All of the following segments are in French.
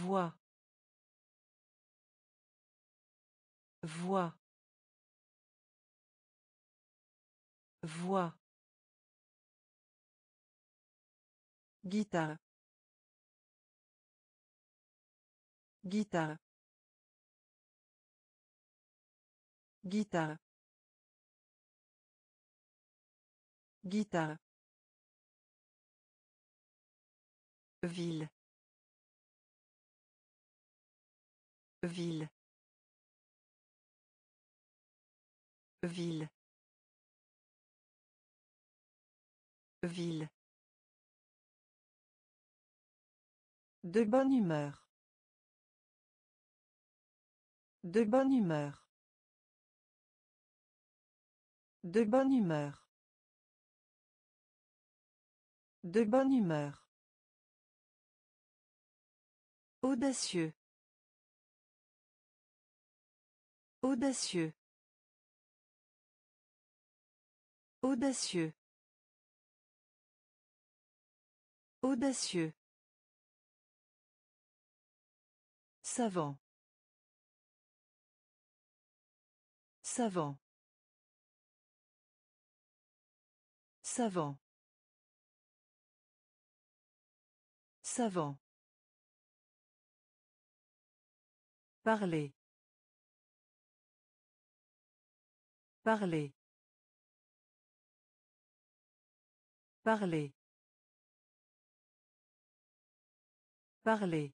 Voix. Voix. Voix. Guitare. Guitare. Guitare. Guitare. Ville. Ville. Ville. Ville. De bonne humeur. De bonne humeur. De bonne humeur. De bonne humeur. Audacieux. Audacieux. Audacieux. Audacieux. Savant. Savant. Savant. Savant. Parler. Parler. Parler. Parler.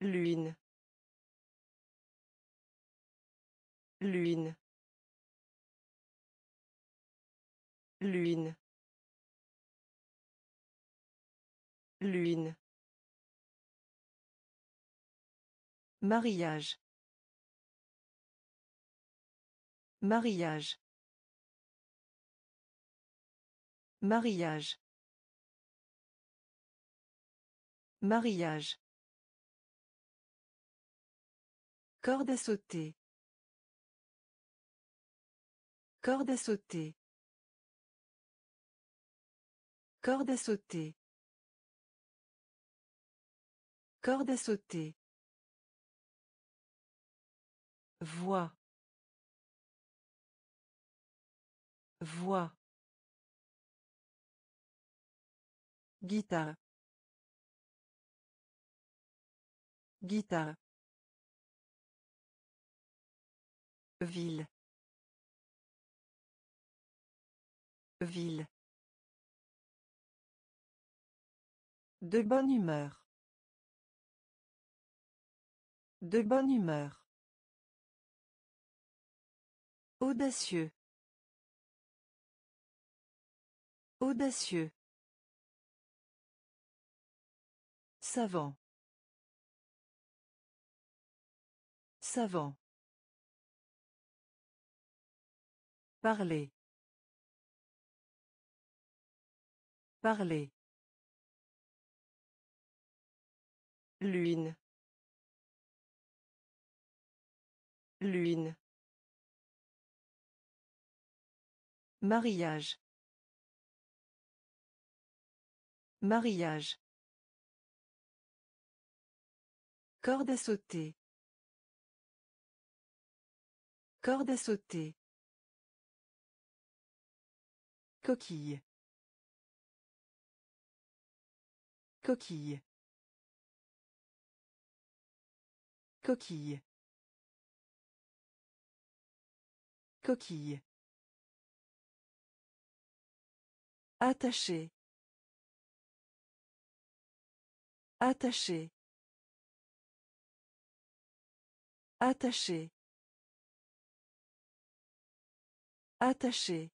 Lune. Lune. Lune. Lune. Mariage. Mariage. Mariage. Mariage. Corde à sauter. Corde à sauter. Corde à sauter. Corde à sauter. Voix. Voix. Guitare. Guitare. Ville. Ville. De bonne humeur. De bonne humeur. Audacieux. Audacieux. Savant. Savant. Parler. Parler. Lune. Lune. Mariage. Mariage. Corde à sauter. Corde à sauter. Coquille. Coquille. Coquille. Coquille. Attaché. Attaché. Attaché. Attaché.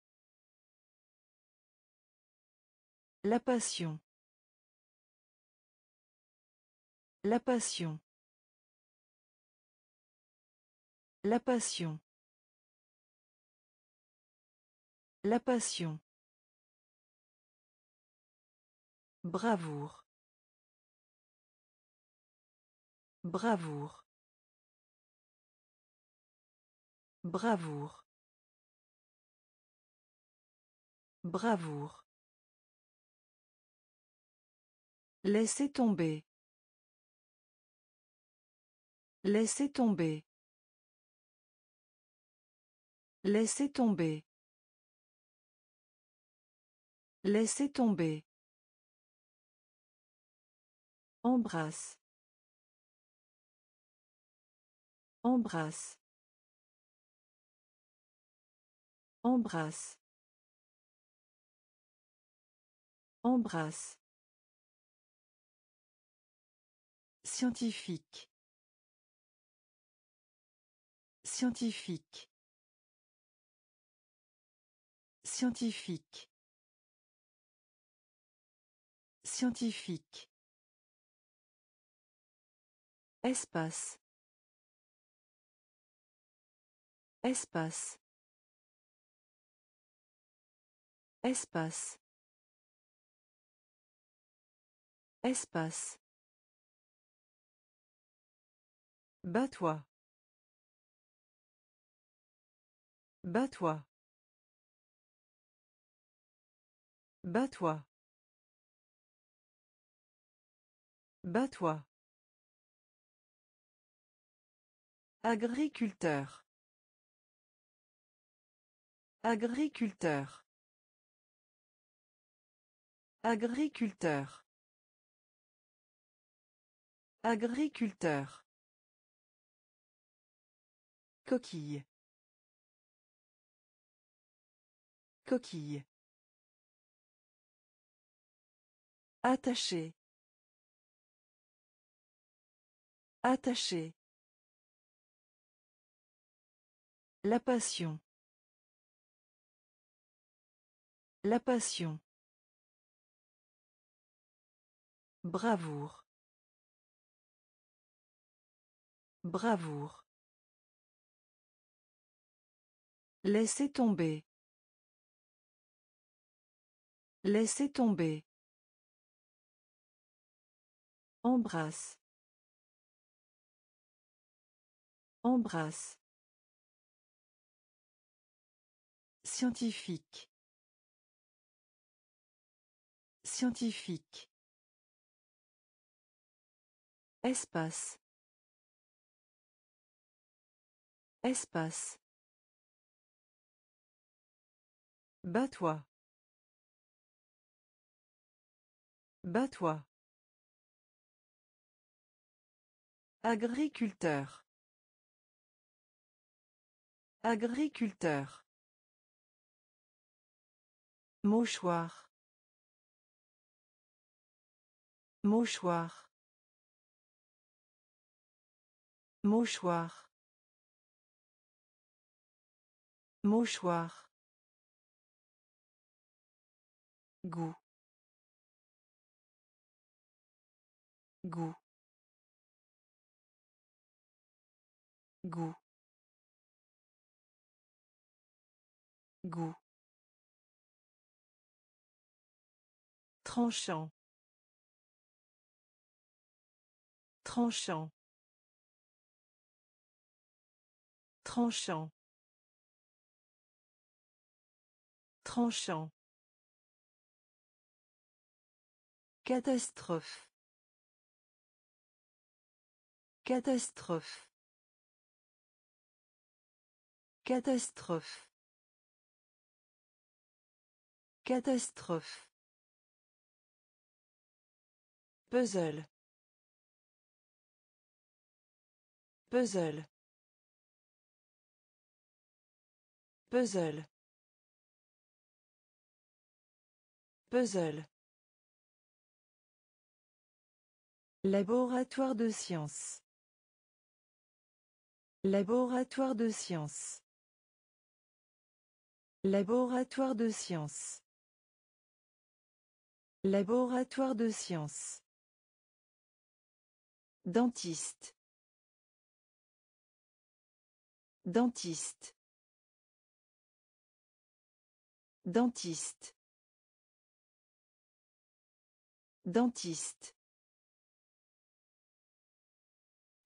La passion. La passion. La passion. La passion. Bravoure. Bravoure. Bravoure. Bravoure. Laissez tomber. Laissez tomber. Laissez tomber. Laissez tomber. Embrasse. Embrasse. Embrasse. Embrasse. Scientifique. Scientifique. Scientifique. Scientifique. Espace. Espace. Espace. Espace. Bats-toi. Bats-toi. Bats-toi. Bats-toi. Agriculteur. Agriculteur. Agriculteur. Agriculteur. Coquille. Coquille. Attaché. Attaché. La passion. La passion. Bravoure. Bravoure. Laissez tomber. Laissez tomber. Embrasse. Embrasse. Scientifique. Scientifique. Espace. Espace. Bats-toi. Bats-toi. Agriculteur. Agriculteur. Mouchoir. Mouchoir. Mouchoir. Mouchoir. Goût. Goût. Goût. Goût. Tranchant. Tranchant. Tranchant. Tranchant. Catastrophe. Catastrophe. Catastrophe. Catastrophe. Puzzle. Puzzle. Puzzle. Puzzle. Laboratoire de sciences. Laboratoire de sciences. Laboratoire de sciences. Laboratoire de sciences. Dentiste. Dentiste. Dentiste. Dentiste.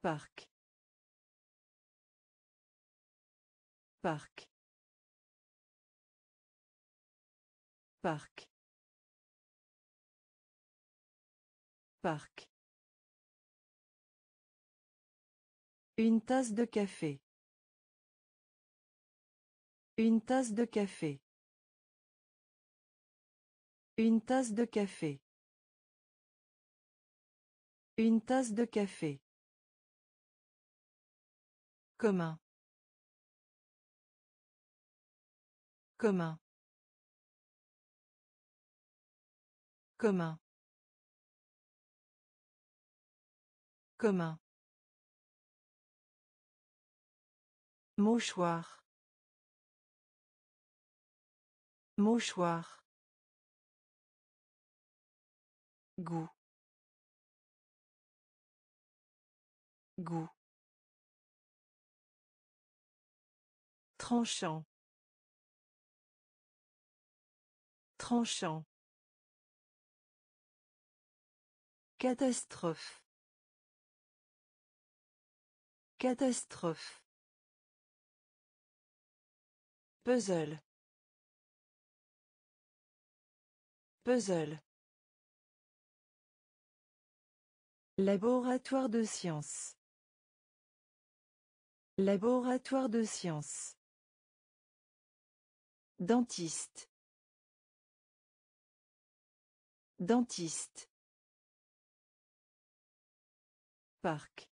Parc. Parc. Parc. Parc. Une tasse de café. Une tasse de café. Une tasse de café. Une tasse de café. Commun. Commun. Commun. Commun. Mouchoir. Mouchoir. Goût. Goût. Tranchant. Tranchant. Catastrophe. Catastrophe. Puzzle. Puzzle. Laboratoire de sciences. Laboratoire de sciences. Dentiste. Dentiste. Parc.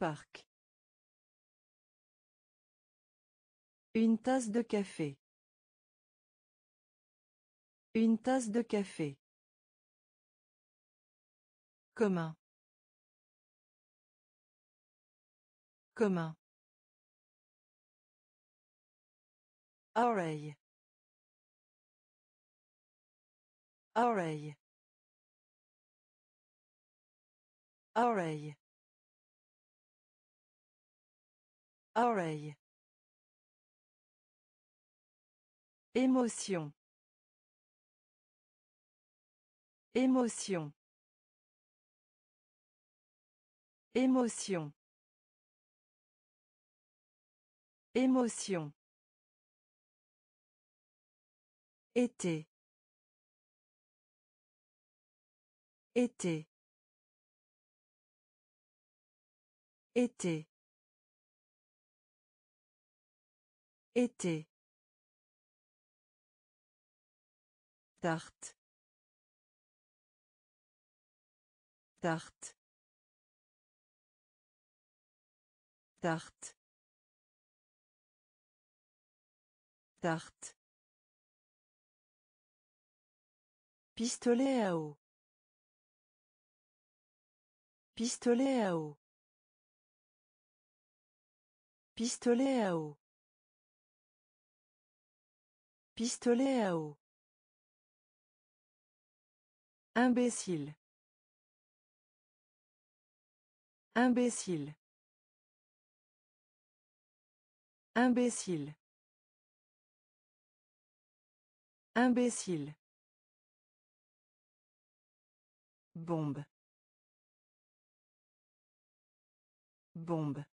Parc. Une tasse de café. Une tasse de café. Commun. Commun. Oreille. Oreille. Oreille. Oreille. Émotion. Émotion. Émotion. Émotion. Été. Été. Été. Été. Tarte. Tarte. Tarte. Tarte. Pistolet à eau. Pistolet à eau. Pistolet à eau. Pistolet à eau. Imbécile. Imbécile. Imbécile. Imbécile. Bombe. Bombe.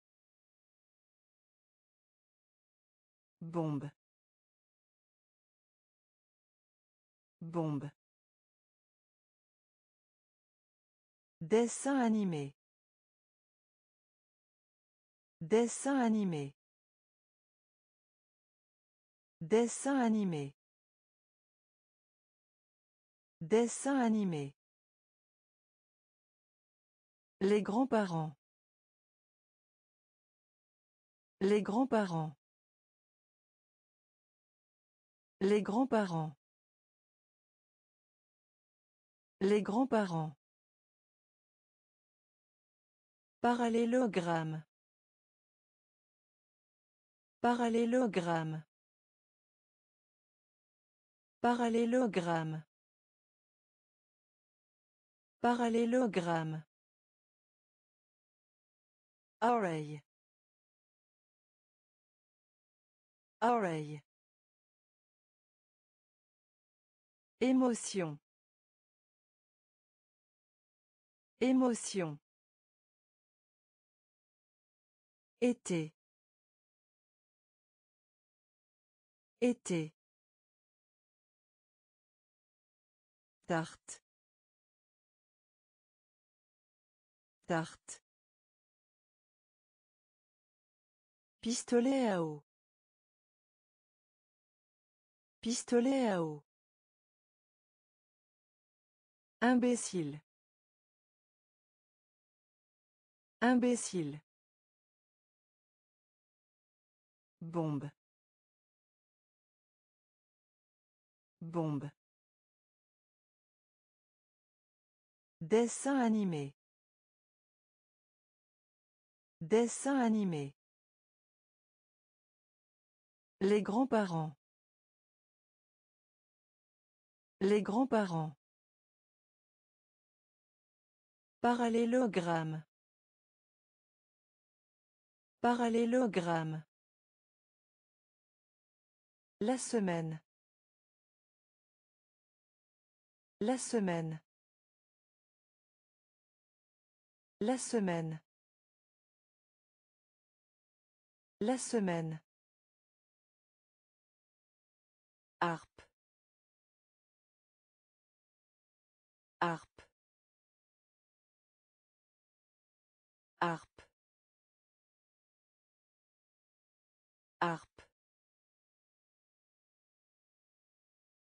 Bombe. Bombe. Dessin animé. Dessin animé. Dessin animé. Dessin animé. Les grands-parents. Les grands-parents. Les grands-parents. Les grands-parents. Parallélogramme. Parallélogramme. Parallélogramme. Parallélogramme. Oreille. Oreille. Émotion. Émotion. Été. Été. Tarte. Tarte. Pistolet à eau. Pistolet à eau. Imbécile. Imbécile. Bombe. Bombe. Dessin animé. Dessin animé. Les grands-parents. Les grands-parents. Parallélogramme. Parallélogramme. La semaine. La semaine. La semaine. La semaine. Harpe. Harpe. Harpe. Harpe.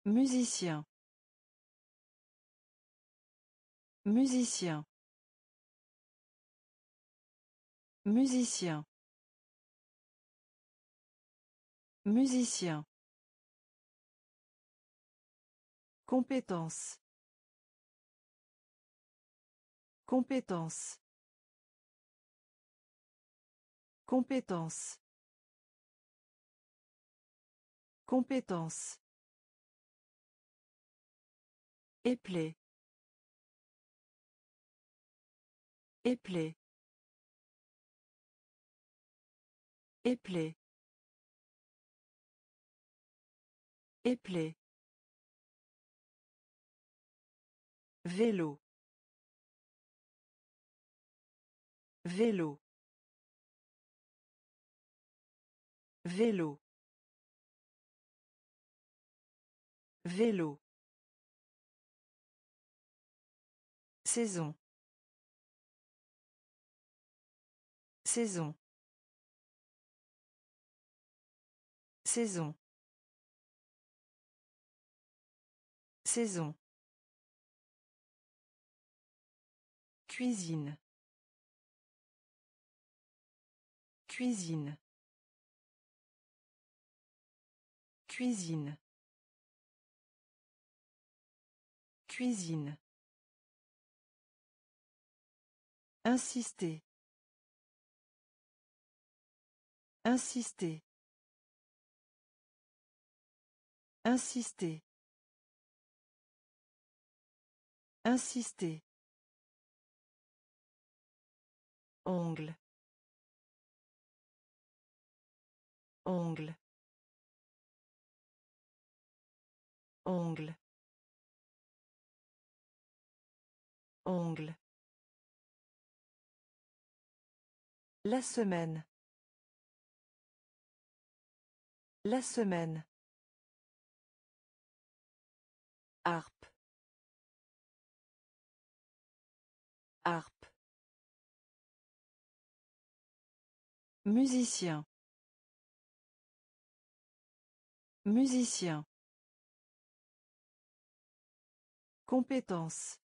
Musicien. Musicien. Musicien. Musicien. Compétence. Compétence. Compétence. Compétence. Éplé. Éplé. Éplé. Éplé. Vélo. Vélo. Vélo. Vélo. Saison. Saison. Saison. Saison. Cuisine. Cuisine. Cuisine. Cuisine. Insister. Insister. Insister. Insister. Ongle. Ongle. Ongle. Ongle. La semaine. La semaine. Harpe. Harpe. Musicien. Musicien. Compétence.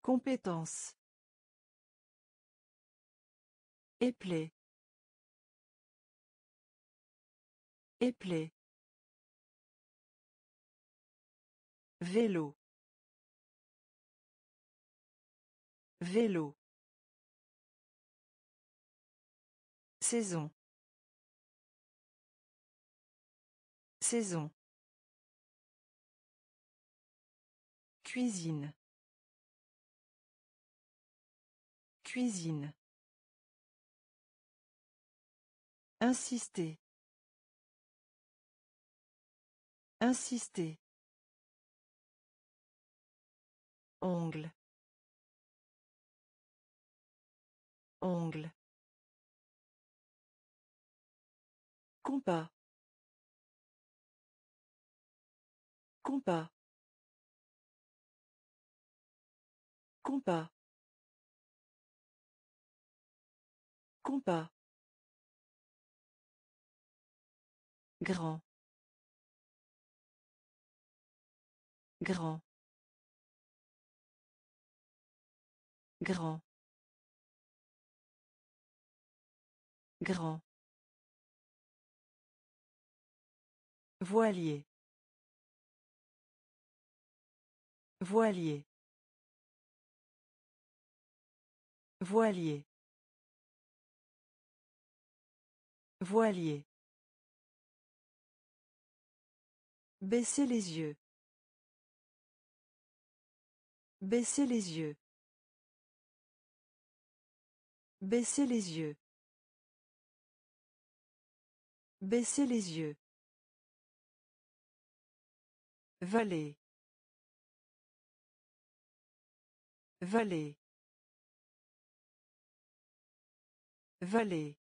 Compétence. Éplé. Éplé. Vélo. Vélo. Saison. Saison. Cuisine. Cuisine. Insister. Insister. Ongle. Ongle. Compas. Compas. Compas. Compas. Grand. Grand. Grand. Grand. Voilier. Voilier. Voilier. Voilier. Baissez les yeux. Baissez les yeux. Baissez les yeux. Baissez les yeux. Vallée. Vallée. Vallée.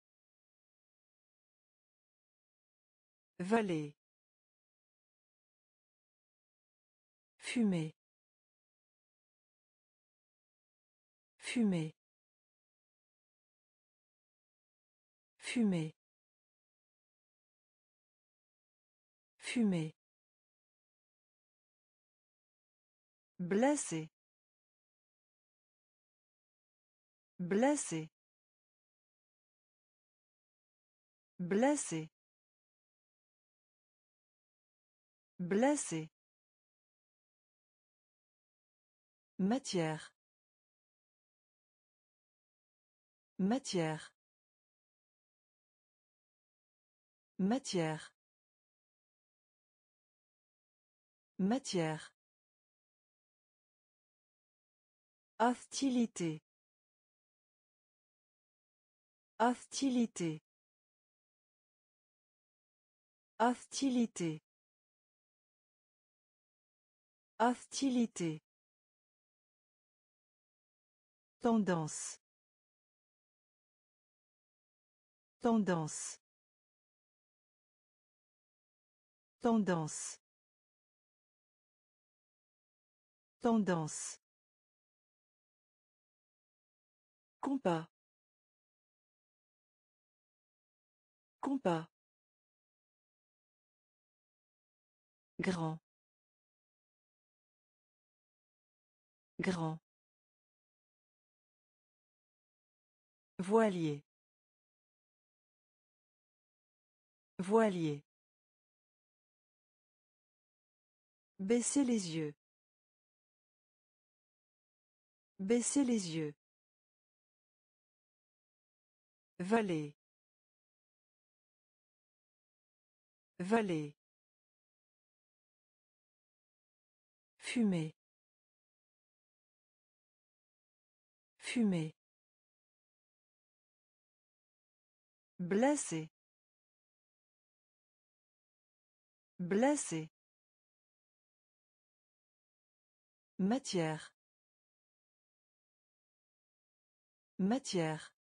Vallée. Fumer. Fumer. Fumer. Fumer. Blessé. Blessé. Blessé. Blessé. Matière. Matière. Matière. Matière. Hostilité. Hostilité. Hostilité. Hostilité. Tendance. Tendance. Tendance. Tendance. Compas. Compas. Grand. Grand. Voilier. Voilier. Baissez les yeux. Baissez les yeux. Vallée. Vallée. Fumer. Fumer. Blessé. Blessé. Matière. Matière.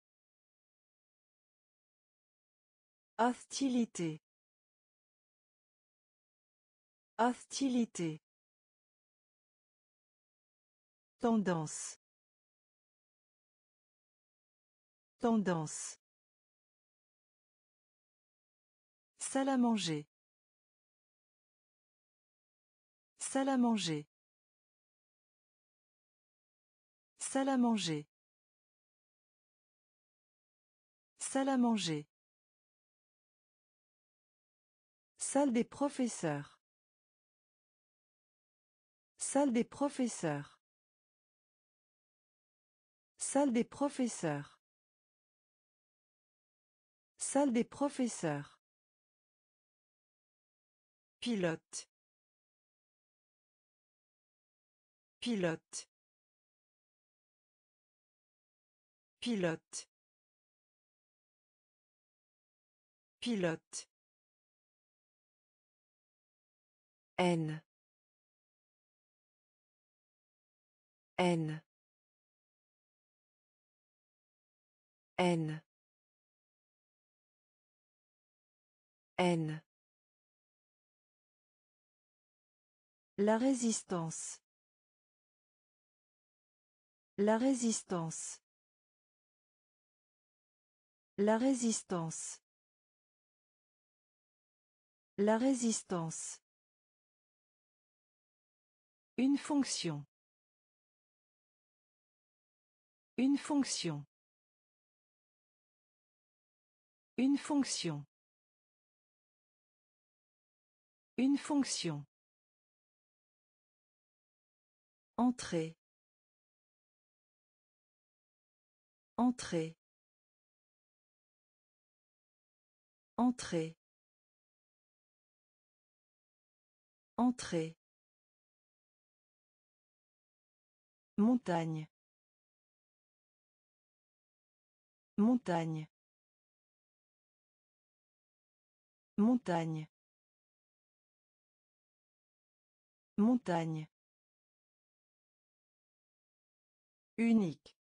Hostilité. Hostilité. Tendance. Tendance. Salle à manger. Salle à manger. Salle à manger. Salle à manger. Salle des professeurs. Salle des professeurs. Salle des professeurs. Salle des professeurs. Pilote. Pilote. Pilote. Pilote. N. N. N. N. La résistance. La résistance. La résistance. La résistance. Une fonction. Une fonction. Une fonction. Une fonction. Entrée. Entrée. Entrée. Entrée. Montagne. Montagne. Montagne. Montagne. Unique.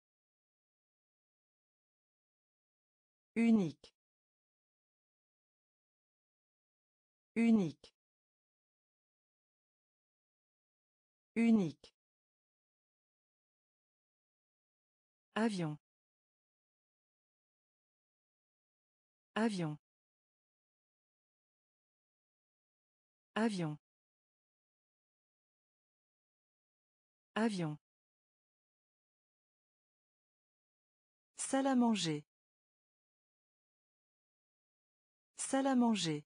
Unique. Unique. Unique. Avion. Avion. Avion. Avion. Salle à manger. Salle à manger.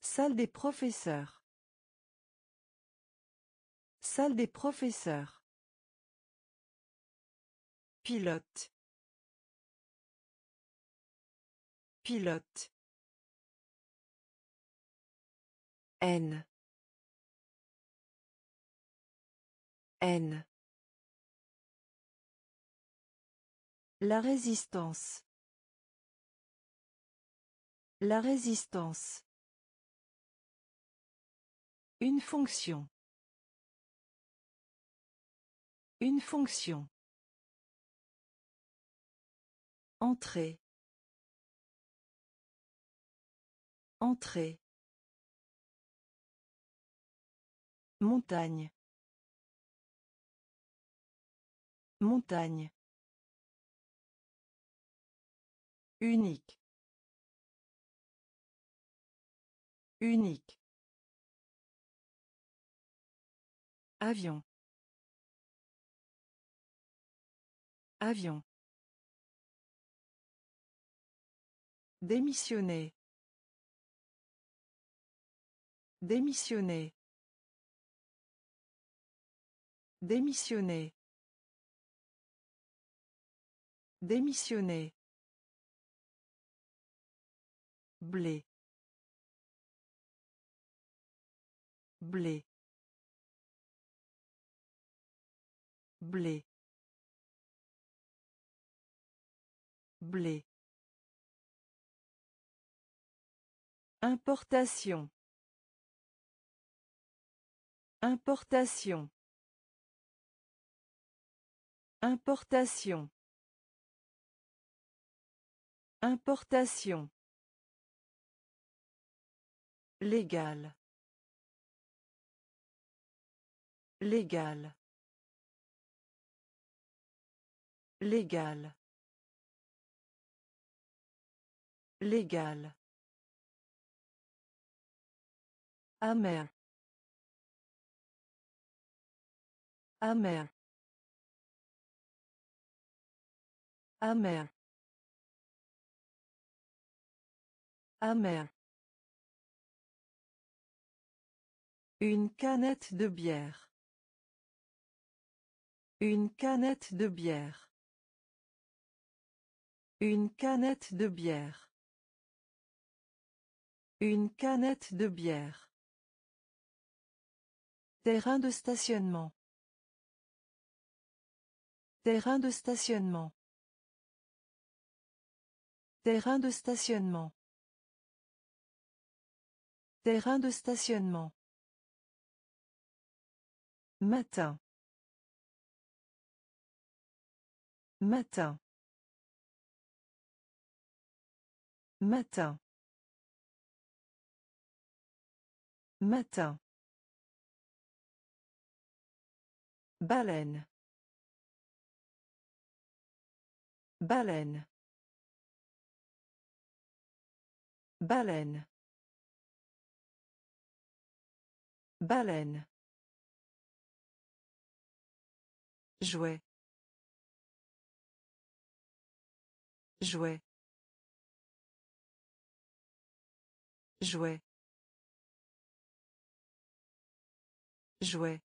Salle des professeurs. Salle des professeurs. Pilote. Pilote. N. N. La résistance. La résistance. Une fonction. Une fonction. Entrée. Entrée. Montagne. Montagne. Unique. Unique. Avion. Avion. Démissionner. Démissionner. Démissionner. Démissionner. Blé. Blé. Blé. Blé. Importation. Importation. Importation. Importation. Légal. Légal. Légal. Légal. Amer. Amer. Amer. Amer. Une canette de bière. Une canette de bière. Une canette de bière. Une canette de bière. Terrain de stationnement. Terrain de stationnement. Terrain de stationnement. Terrain de stationnement. Matin. Matin. Matin. Matin. Baleine. Baleine. Baleine. Baleine. Jouet. Jouet. Jouet. Jouet.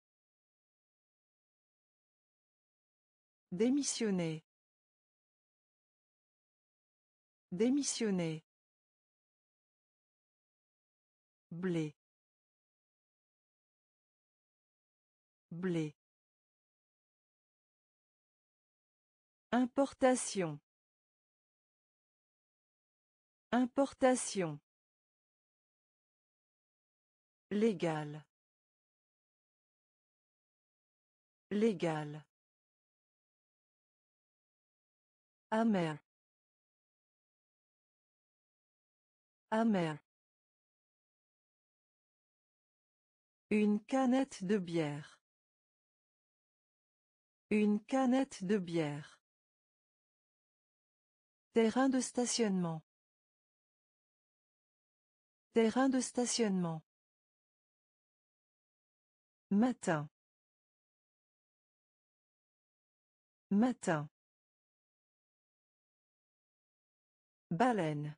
Démissionner. Démissionner. Blé. Blé. Importation. Importation. Légal. Légal. Amer. Amer. Une canette de bière. Une canette de bière. Terrain de stationnement. Terrain de stationnement. Matin. Matin. Baleine.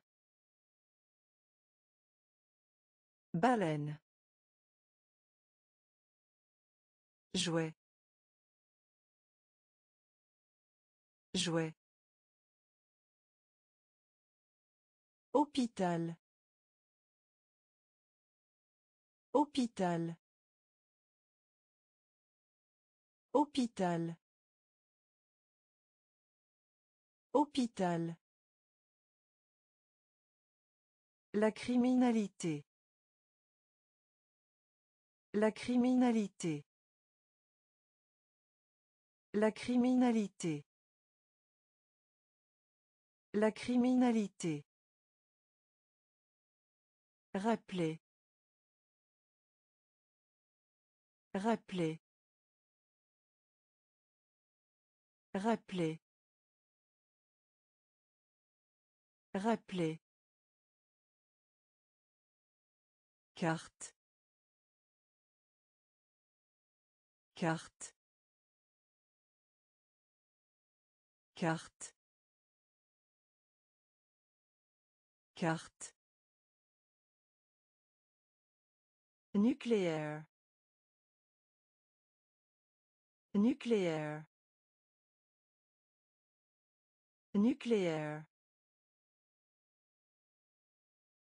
Baleine. Jouet. Jouet. Hôpital. Hôpital. Hôpital. Hôpital. La criminalité. La criminalité. La criminalité. La criminalité. Rappeler. Rappeler. Rappeler. Rappeler. Carte. Carte. Carte. Carte. Nucléaire. Nucléaire. Nucléaire.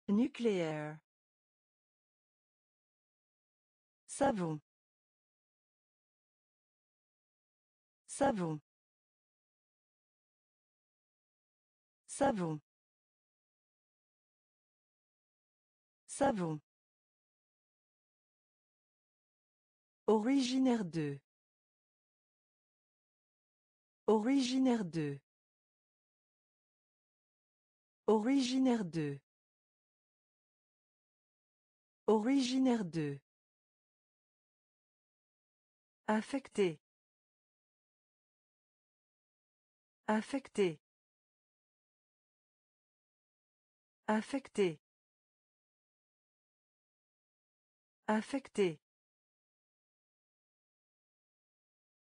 Nucléaire. Savon. Savon. Savon. Savon. Originaire de. Originaire de. Originaire de. Originaire de. Affecté. Affecté. Affecté. Affecté.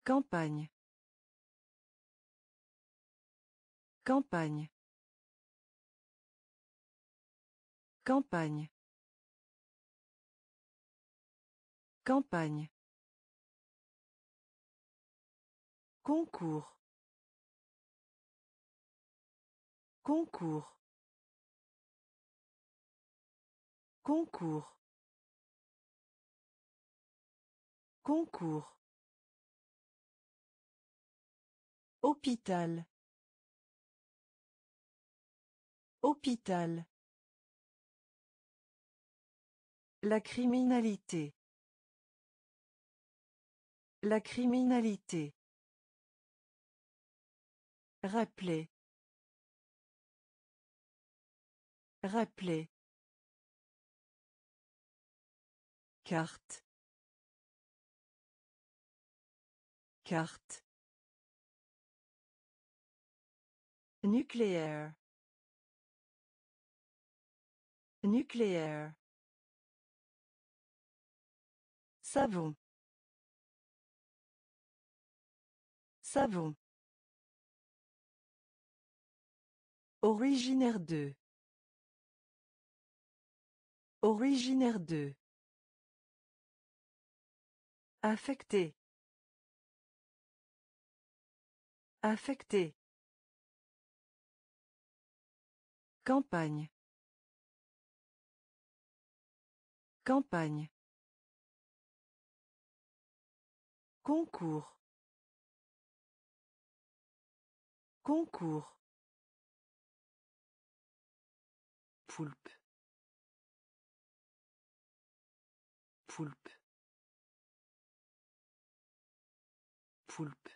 Campagne. Campagne. Campagne. Campagne. Concours. Concours. Concours. Concours. Hôpital. Hôpital. La criminalité. La criminalité. Rappeler. Rappeler. Carte. Carte. Nucléaire. Nucléaire. Savon. Savon. Originaire de. Originaire de. Affecté. Affecté. Campagne. Campagne. Concours. Concours. Poulpe. Poulpe. Poulpe.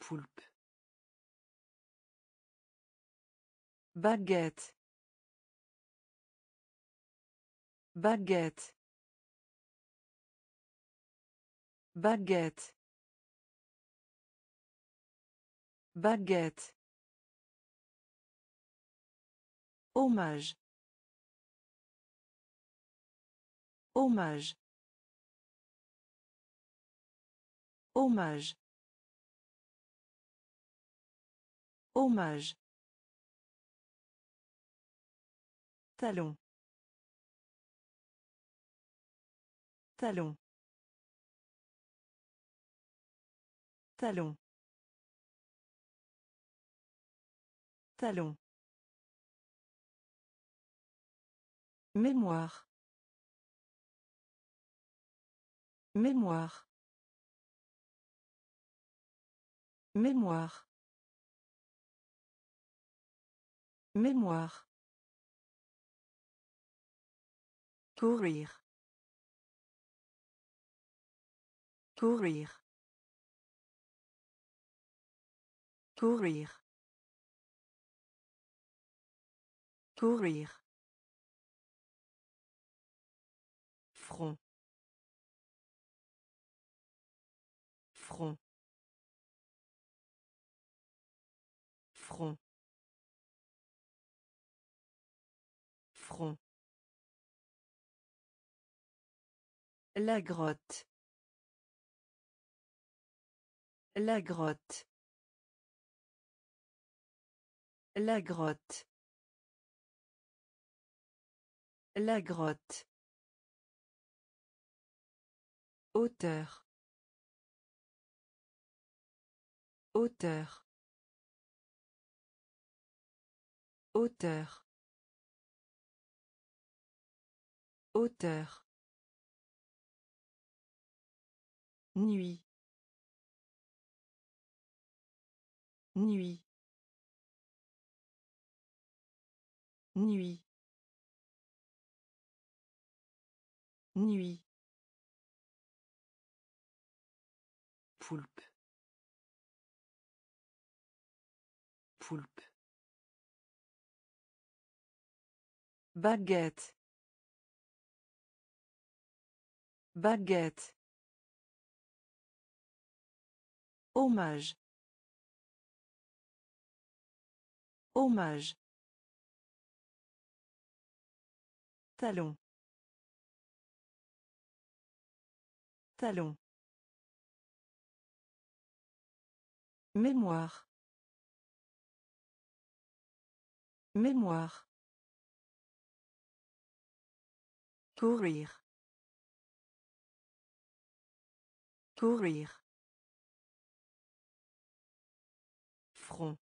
Poulpe. Baguette. Baguette. Baguette. Baguette. Hommage. Hommage. Hommage. Hommage. Talon. Talon. Talon. Talon. Mémoire. Mémoire. Mémoire. Mémoire. Courir. Courir. Courir. Courir. Front. Front. Front. Front. La grotte. La grotte. La grotte. La grotte. Auteur. Auteur. Auteur. Auteur. Nuit. Nuit. Nuit. Nuit. Poulpe. Poulpe. Baguette. Baguette. Hommage. Hommage. Talon. Talon. Mémoire. Mémoire. Courir. Courir. Front.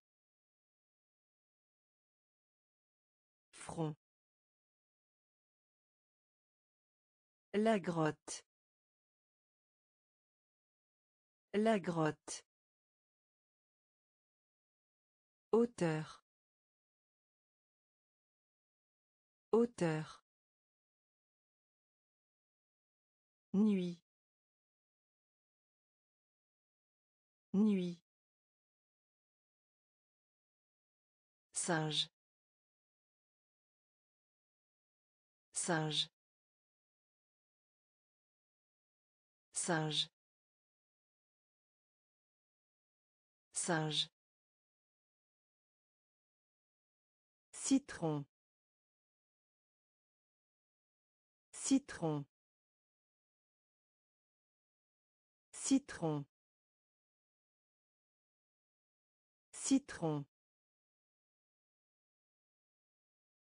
La grotte. La grotte. Auteur. Auteur. Nuit. Nuit. Singe. Singe. Singe. Singe. Citron. Citron. Citron. Citron.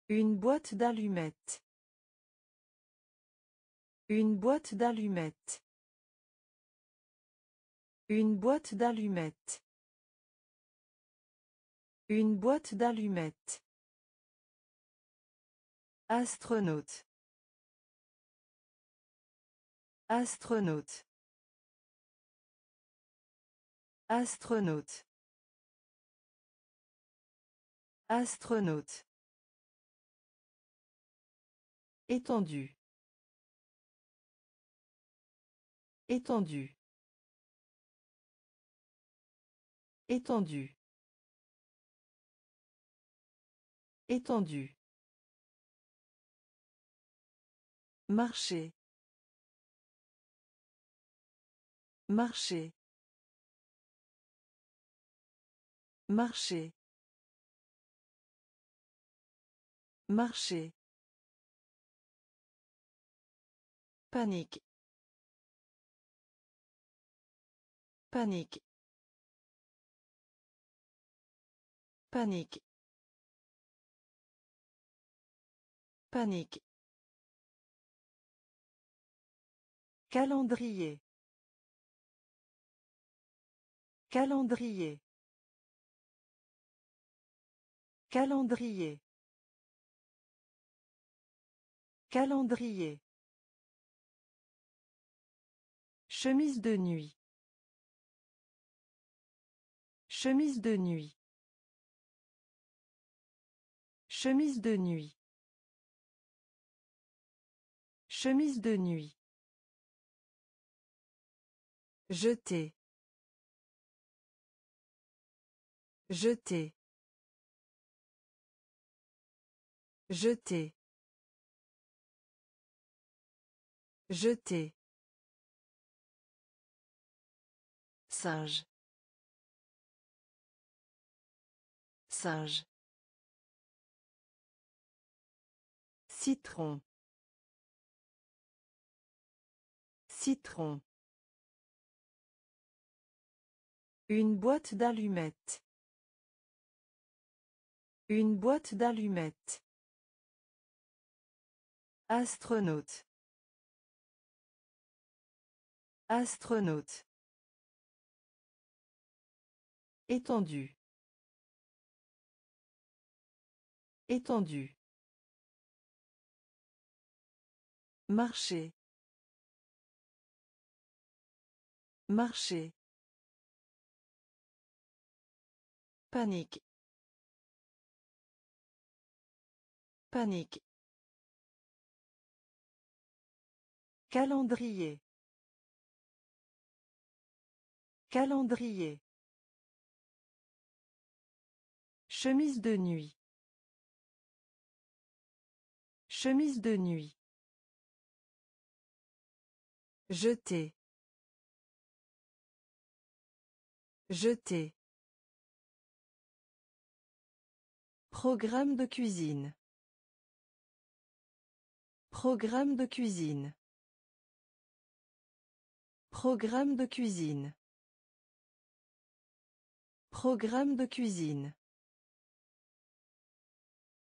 Une boîte d'allumettes. Une boîte d'allumettes. Une boîte d'allumettes. Une boîte d'allumettes. Astronaute. Astronaute. Astronaute. Astronaute. Étendu. Étendu. Étendu. Étendu. Marcher. Marcher. Marcher. Marcher. Panique. Panique. Panique. Panique. Calendrier. Calendrier. Calendrier. Calendrier. Chemise de nuit. Chemise de nuit. Chemise de nuit. Chemise de nuit. Jeter. Jeter. Jeter. Jeter. Singe. Singe. Citron. Citron. Une boîte d'allumettes. Une boîte d'allumettes. Astronaute. Astronaute. Étendu. Étendu. Marcher. Marcher. Panique. Panique. Calendrier. Calendrier. Chemise de nuit. Chemise de nuit. Jeter. Jeter. Programme de cuisine. Programme de cuisine. Programme de cuisine. Programme de cuisine.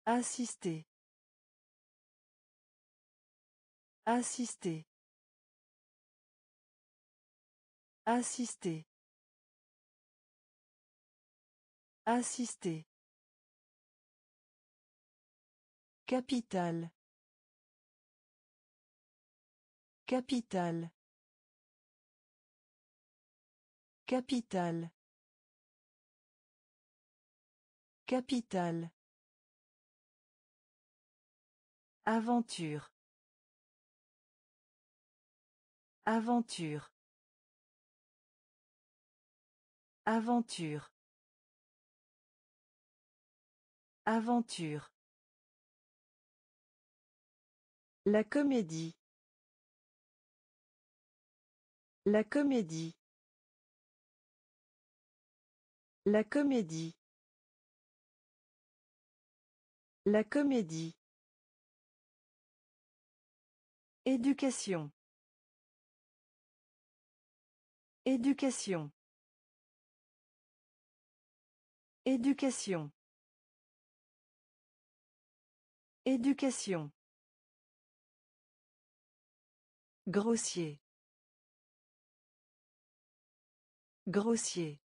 Assister. Assister. Assister. Assister. Capital. Capital. Capital. Capital. Aventure. Aventure. Aventure. Aventure. La comédie. La comédie. La comédie. La comédie. Éducation. Éducation. Éducation. Éducation. Grossier. Grossier.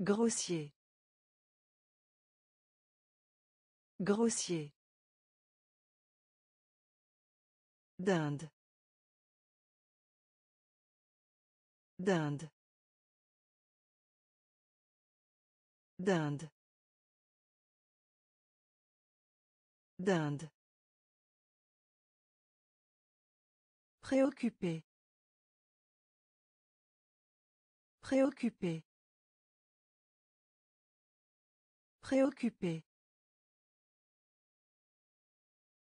Grossier. Grossier. D'Inde. D'Inde. D'Inde. D'Inde. Préoccupé. Préoccupé. Préoccupé.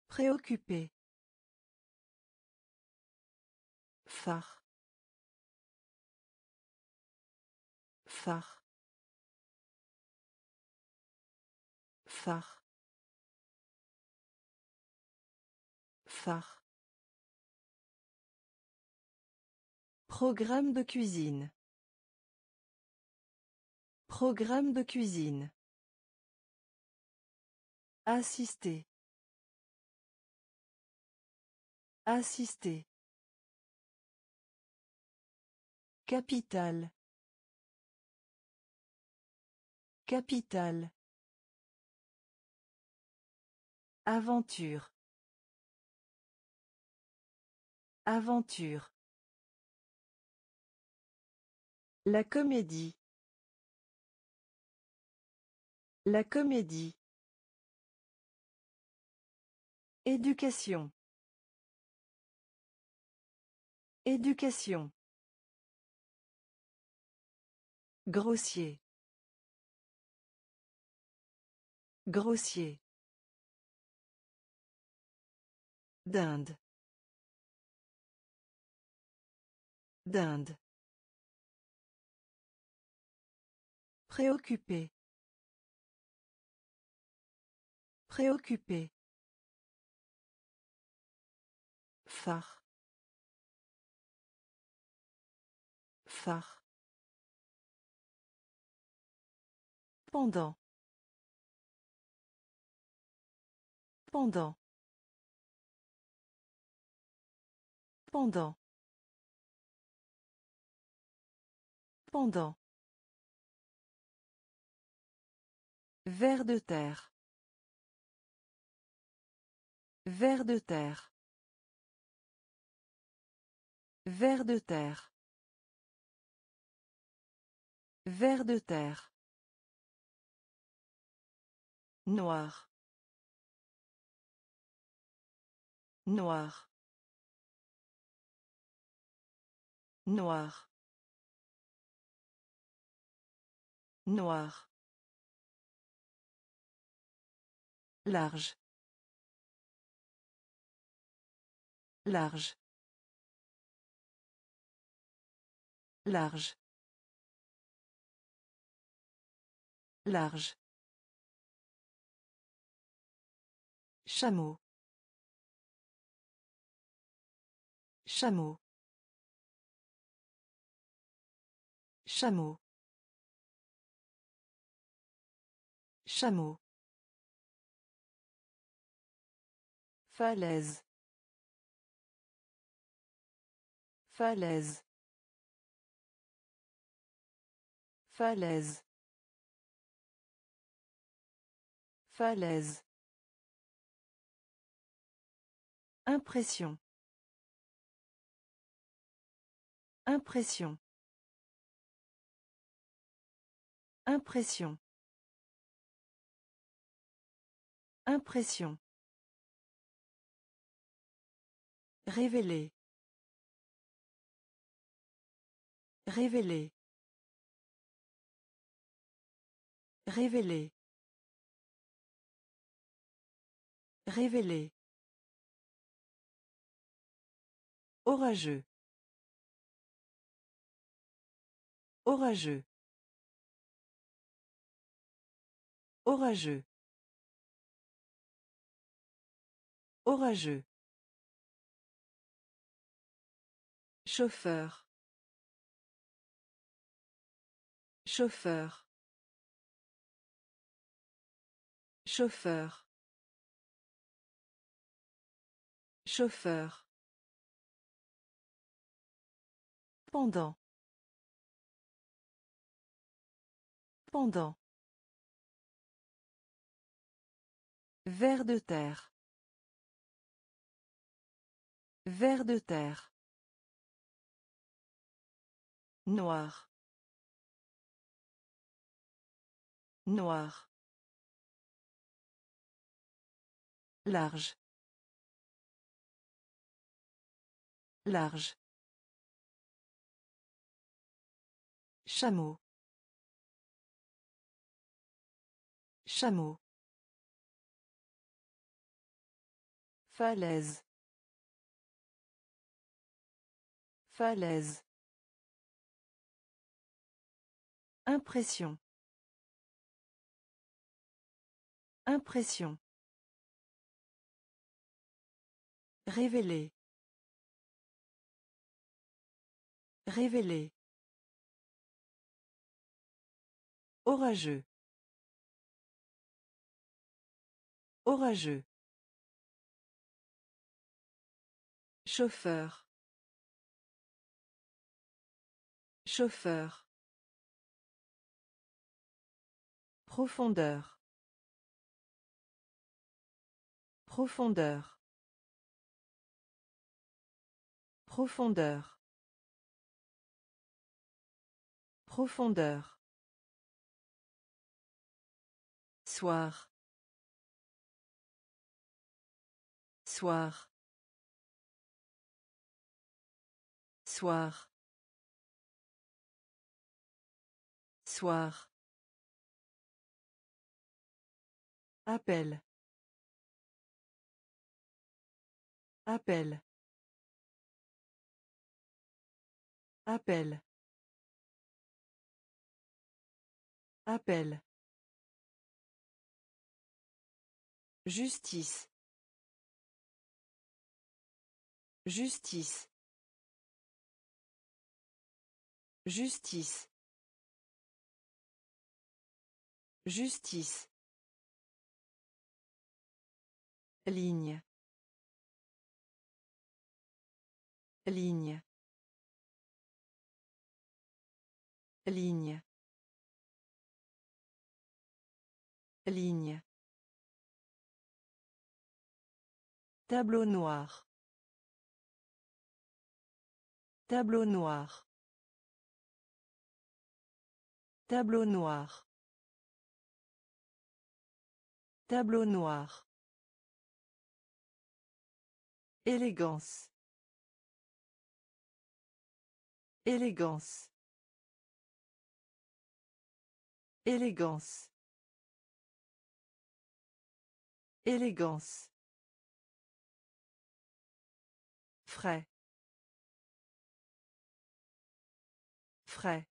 Préoccupé. phare phare Programme de cuisine. Programme de cuisine. Assister. Assister. Capital. Capital. Aventure. Aventure. La comédie. La comédie. Éducation. Éducation. Grossier. Grossier. D'Inde. D'Inde. Préoccupé. Préoccupé. Phare. Phare. Pendant. Pendant. Pendant. Pendant. Ver de terre. Ver de terre. Ver de terre. Ver de terre. Noir. Noir. Noir. Noir. Large. Large. Large. Large. Chameau. Chameau. Chameau. Chameau. Falaise. Falaise. Falaise. Falaise. Impression. Impression. Impression. Impression. Révéler. Révéler. Révéler. Révéler. Orageux. Orageux. Orageux. Orageux. Chauffeur. Chauffeur. Chauffeur. Chauffeur. Pendant. Pendant. Ver de terre. Ver de terre. Noir. Noir. Large. Large. Chameau. Chameau. Falaise. Falaise. Impression. Impression. Révéler. Révéler. Orageux. Orageux. Chauffeur. Chauffeur. Profondeur. Profondeur. Profondeur. Profondeur. Soir. Soir. Soir. Soir. Appel. Appel. Appel. Appel. Justice. Justice. Justice. Justice. Ligne. Ligne. Ligne. Ligne. Tableau noir. Tableau noir. Tableau noir. Tableau noir. Élégance. Élégance. Élégance. Élégance. Frais. Frais.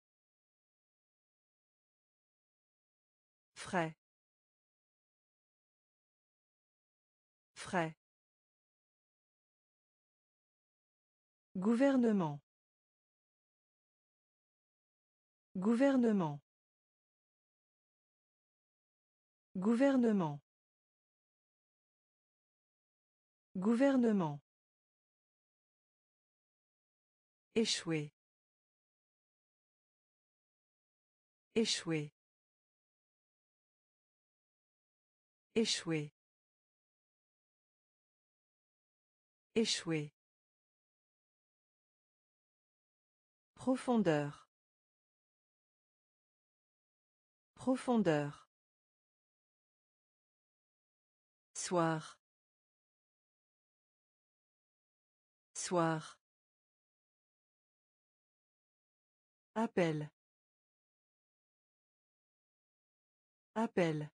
Frais. Frais. Gouvernement. Gouvernement. Gouvernement. Gouvernement. Échouer. Échouer. Échouer. Échouer. Profondeur. Profondeur. Soir. Soir. Appel. Appel.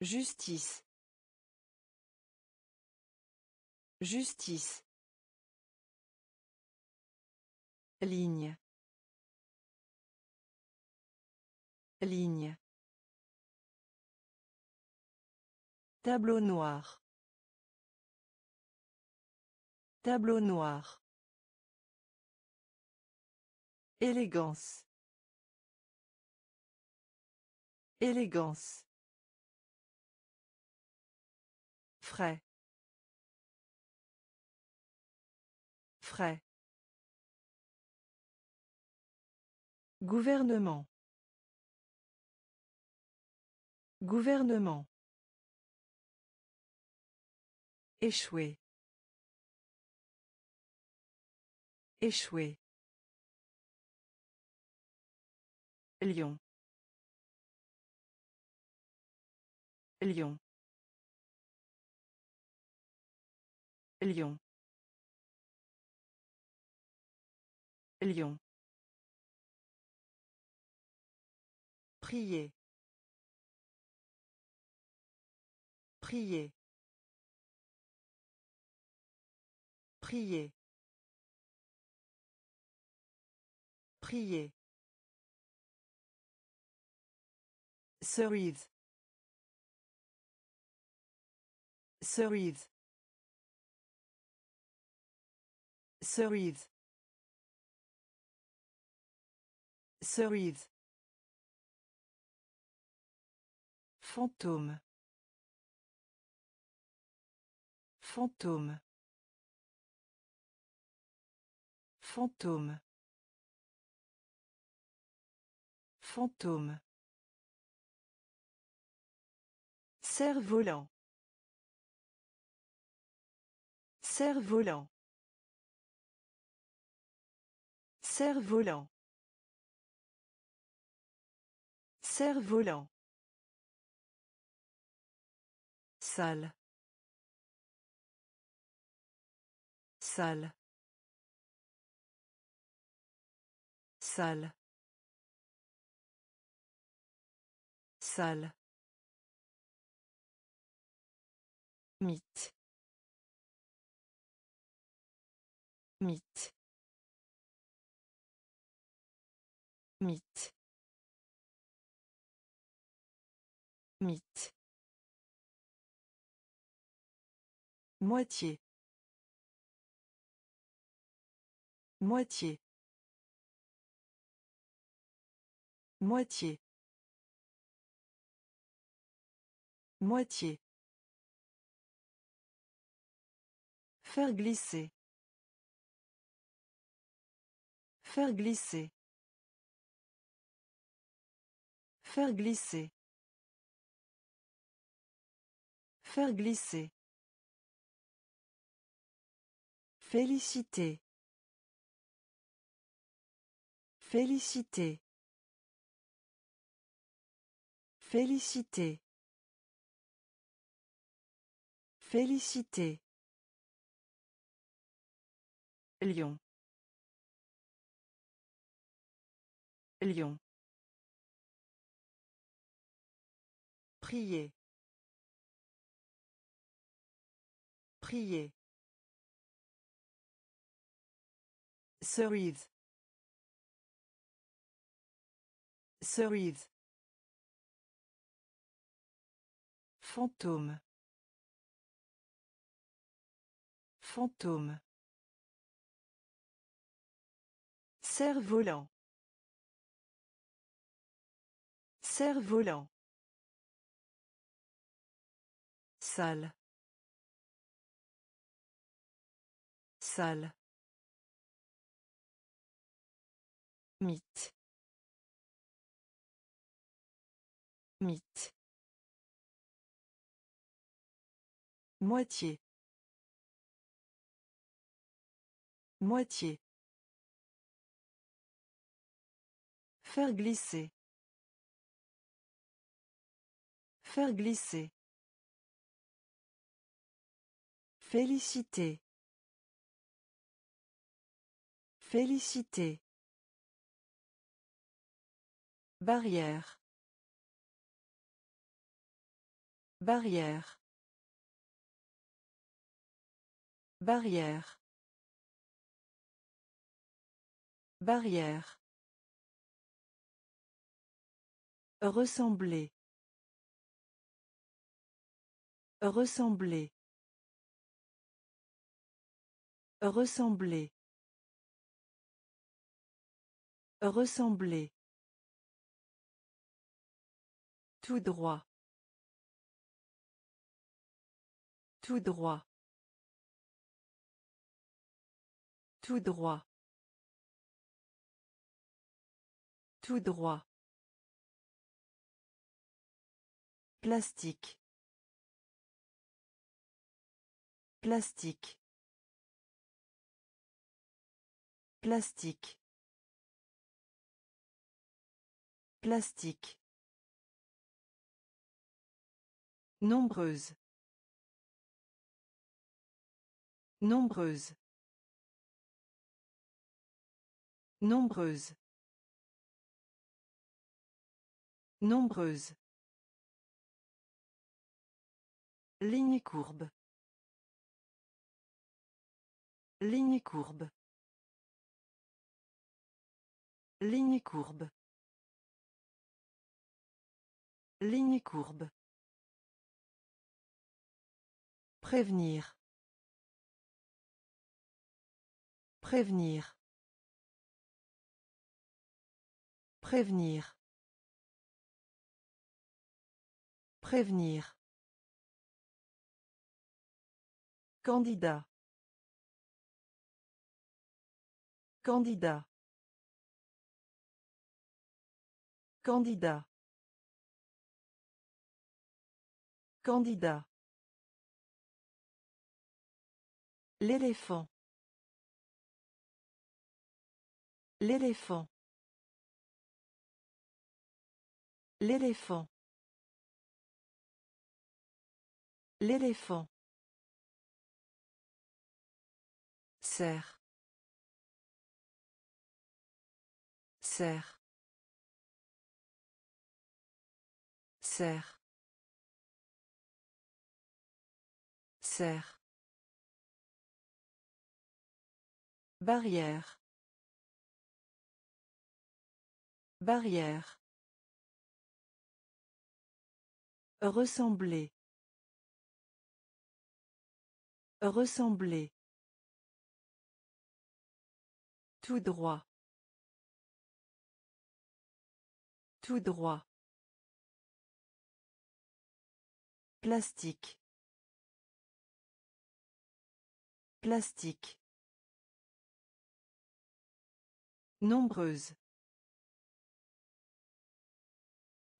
Justice. Justice. Ligne. Ligne. Tableau noir. Tableau noir. Élégance. Élégance. Frais. Frais. Gouvernement. Gouvernement. Échouer. Échouer. Lyon. Lyon. Lyon. Lyon. Prier. Prier. Prier. Prier. Cerise. Cerise. Cerise. Cerise. Fantôme. Fantôme. Fantôme. Fantôme. Cerf-volant. Cerf-volant. Cerf-volant. Cerf-volant. Salle. Salle. Salle. Salle. Mythe. Mythe. Mythe. Mythe. Moitié. Moitié. Moitié. Moitié. Faire glisser. Faire glisser. Faire glisser. Faire glisser. Féliciter. Féliciter. Féliciter. Féliciter. Lyon. Lyon. Prier. Prier. Cerise. Cerise. Fantôme. Fantôme. Cerf-volant. Cerf-volant. Salle. Salle. Mythe. Mythe. Moitié. Moitié. Faire glisser. Faire glisser. Féliciter. Féliciter. Barrière. Barrière. Barrière. Barrière. Ressembler. Ressembler. Ressembler. Ressembler. Tout droit. Tout droit. Tout droit. Tout droit. Plastique. Plastique. Plastique. Plastique. Nombreuse. Nombreuse. Nombreuse. Nombreuse. Ligne courbe. Ligne courbe. Ligne courbe. Ligne courbe. Prévenir. Prévenir. Prévenir. Prévenir. Candidat. Candidat. Candidat. Candidat. L'éléphant. L'éléphant. L'éléphant. L'éléphant. Serre. Serre. Serre. Serre. Barrière. Barrière. Ressembler. Ressembler. Tout droit. Tout droit. Plastique. Plastique. Nombreuse.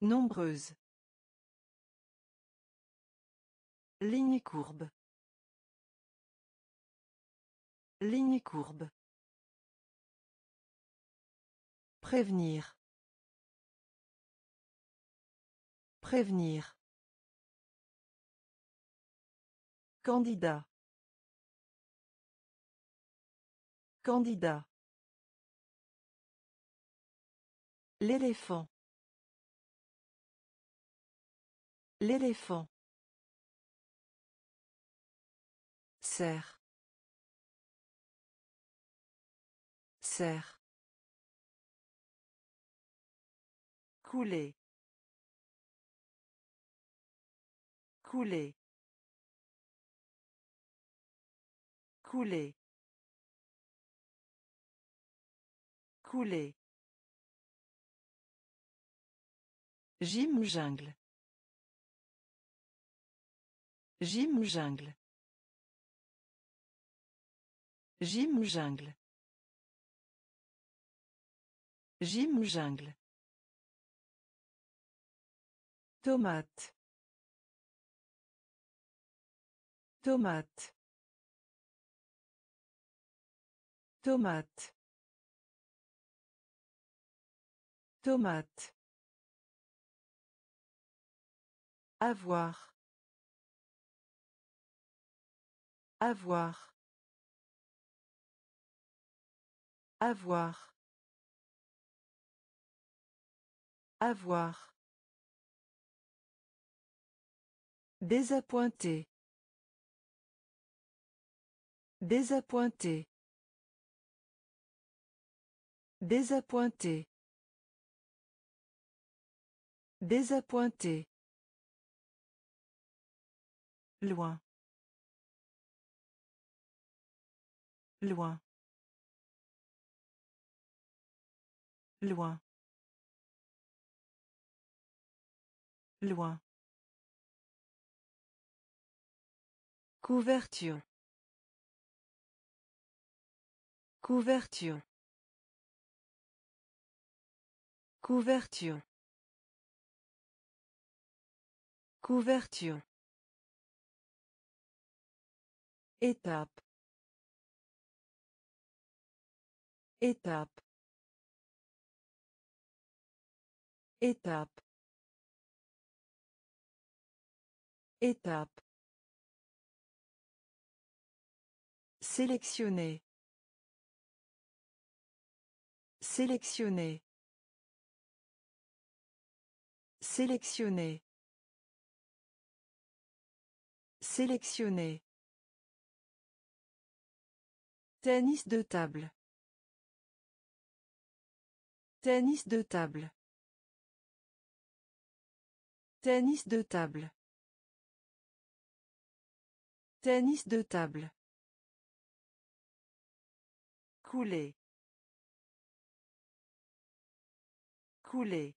Nombreuse. Ligne courbe. Ligne courbe. Prévenir. Prévenir. Candidat. Candidat. L'éléphant. L'éléphant. Serre. Serre. Couler. Couler. Couler. Couler. Gym jungle. Gym jungle. Gym jungle. Gym jungle. Tomate. Tomate. Tomate. Tomate. Avoir. Avoir. Avoir. Avoir. Désappointé. Désappointé. Désappointé. Désappointé. Loin. Loin. Loin. Loin. Couverture. Couverture. Couverture. Couverture. Étape. Étape. Étape. Étape. Sélectionner. Sélectionner. Sélectionner. Sélectionner. Tennis de table. Tennis de table. Tennis de table. Tennis de table. Couler. Couler.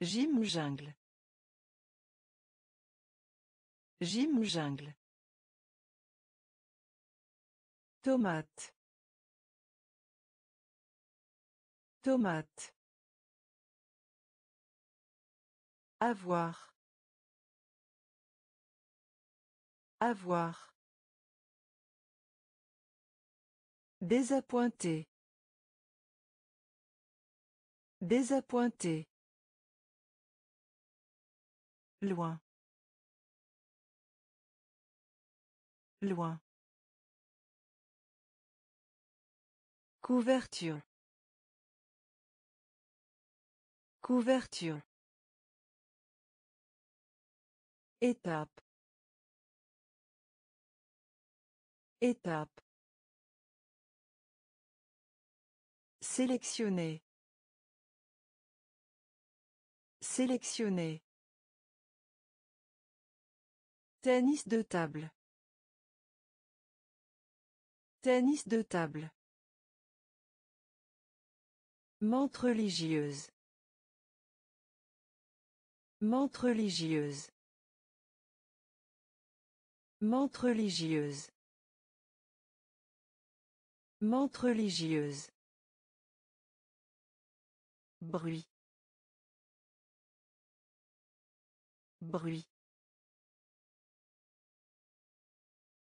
Gym jungle? Gym jungle? Tomate. Tomate. Avoir. Avoir. Désappointé. Désappointé. Loin. Loin. Couverture. Couverture. Étape. Étape. Sélectionner. Sélectionner. Tennis de table. Tennis de table. Mente religieuse. Mente religieuse. Mente religieuse. Mente religieuse. Bruit. Bruit.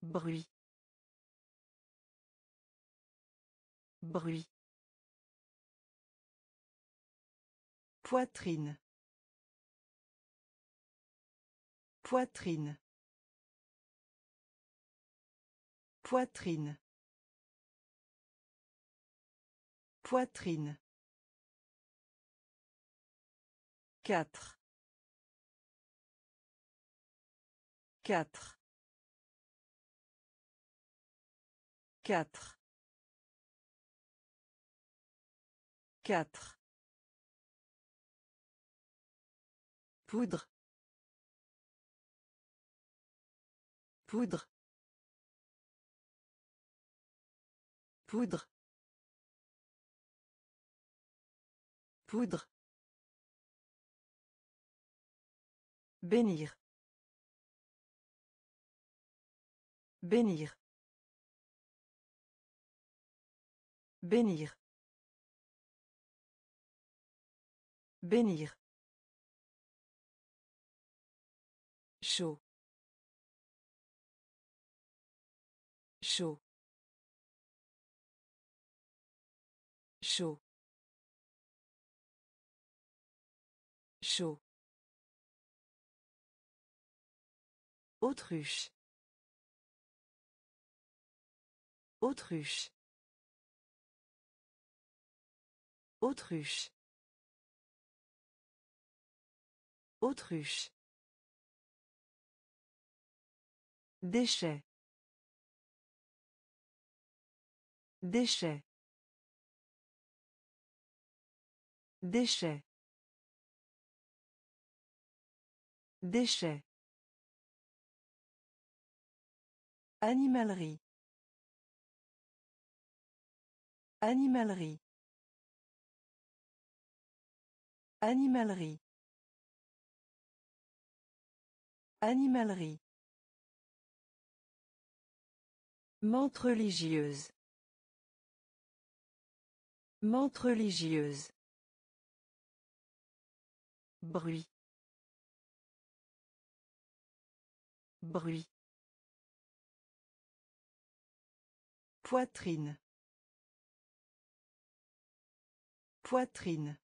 Bruit. Bruit. Poitrine. Poitrine. Poitrine. Poitrine. Quatre. Quatre. Quatre. Quatre. Poudre. Poudre. Poudre. Poudre. Bénir. Bénir. Bénir. Bénir. Chaud. Chaud. Chaud. Chaud. Autruche. Autruche. Autruche. Autruche. Déchet. Déchet. Déchet. Déchet. Animalerie. Animalerie. Animalerie. Animalerie. Mente religieuse. Mente religieuse. Bruit. Bruit. Poitrine. Poitrine.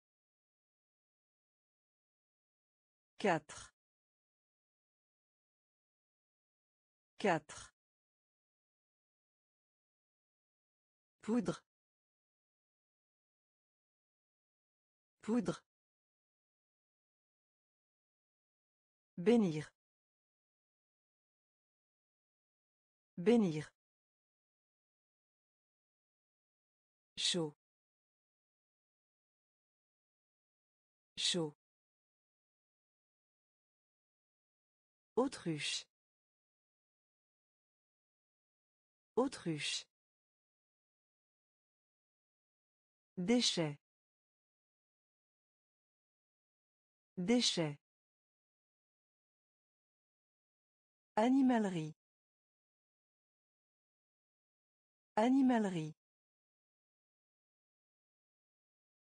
Quatre. Quatre. Poudre. Poudre. Bénir. Bénir. Chaud. Autruche. Autruche. Déchet. Déchet. Animalerie. Animalerie.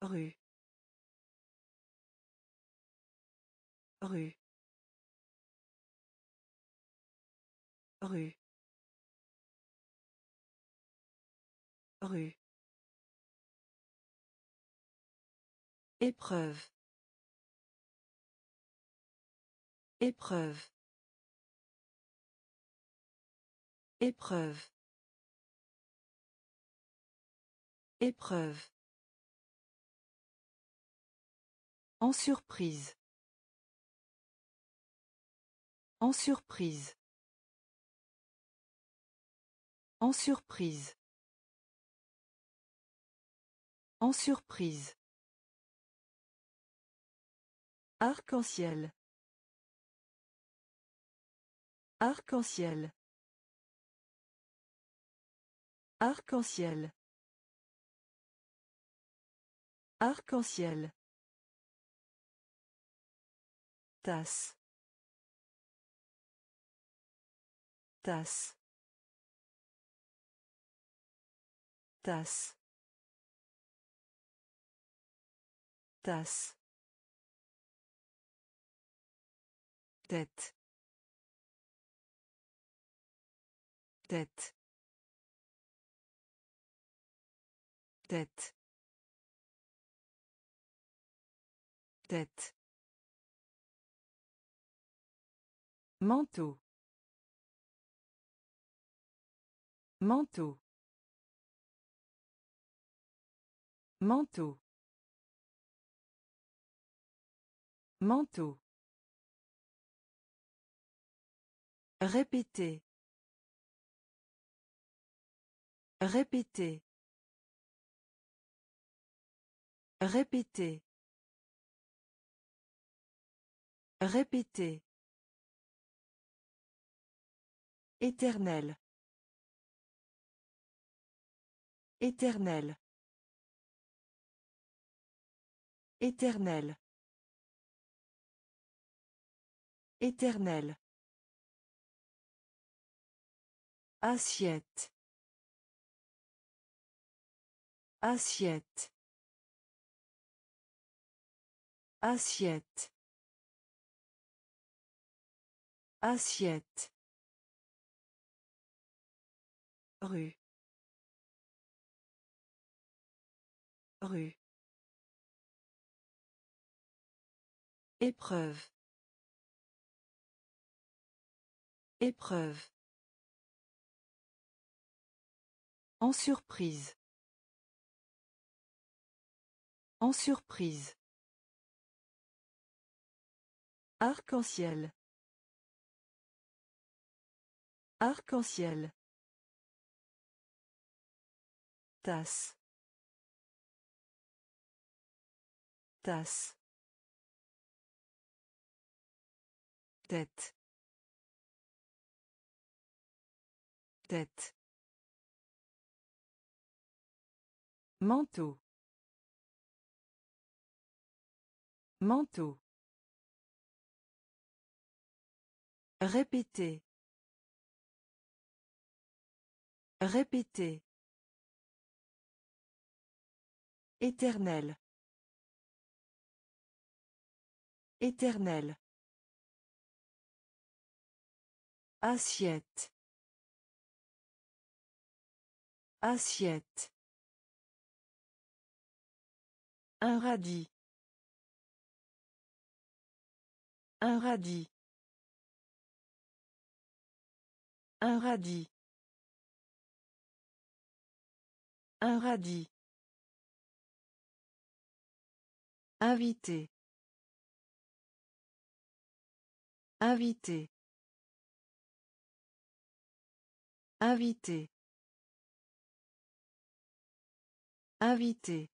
Rue. Rue. Rue. Rue. Épreuve. Épreuve. Épreuve. Épreuve. En surprise. En surprise. En surprise. En surprise. Arc-en-ciel. Arc-en-ciel. Arc-en-ciel. Arc-en-ciel. Tasse. Tasse. Tasse. Tasse. Tête. Tête. Tête. Tête. Manteau. Manteau. Manteau. Manteau. Répétez. Répétez. Répétez. Répétez. Éternel. Éternel. Éternel. Éternel. Assiette. Assiette. Assiette. Assiette. Rue. Rue. Épreuve. Épreuve. En surprise. En surprise. Arc-en-ciel. Arc-en-ciel. Tasse. Tasse. Tête. Tête. Manteau. Manteau. Répétez. Répétez. Éternel. Éternel. Assiette. Assiette. Un radis. Un radis. Un radis. Un radis. Invité. Invité. Invité. Invité.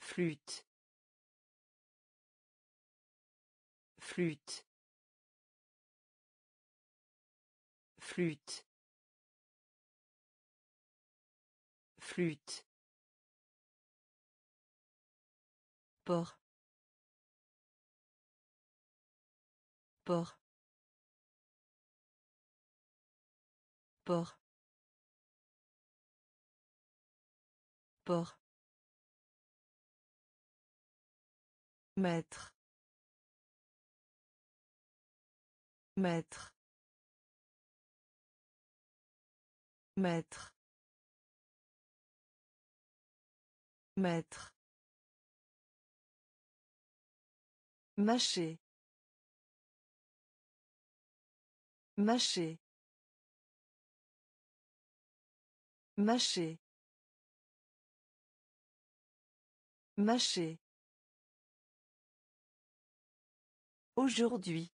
Flûte. Flûte. Flûte. Flûte. Port. Port. Port. Port. Maître. Maître. Maître. Maître. Mâcher. Mâcher. Mâcher. Mâcher. Aujourd'hui.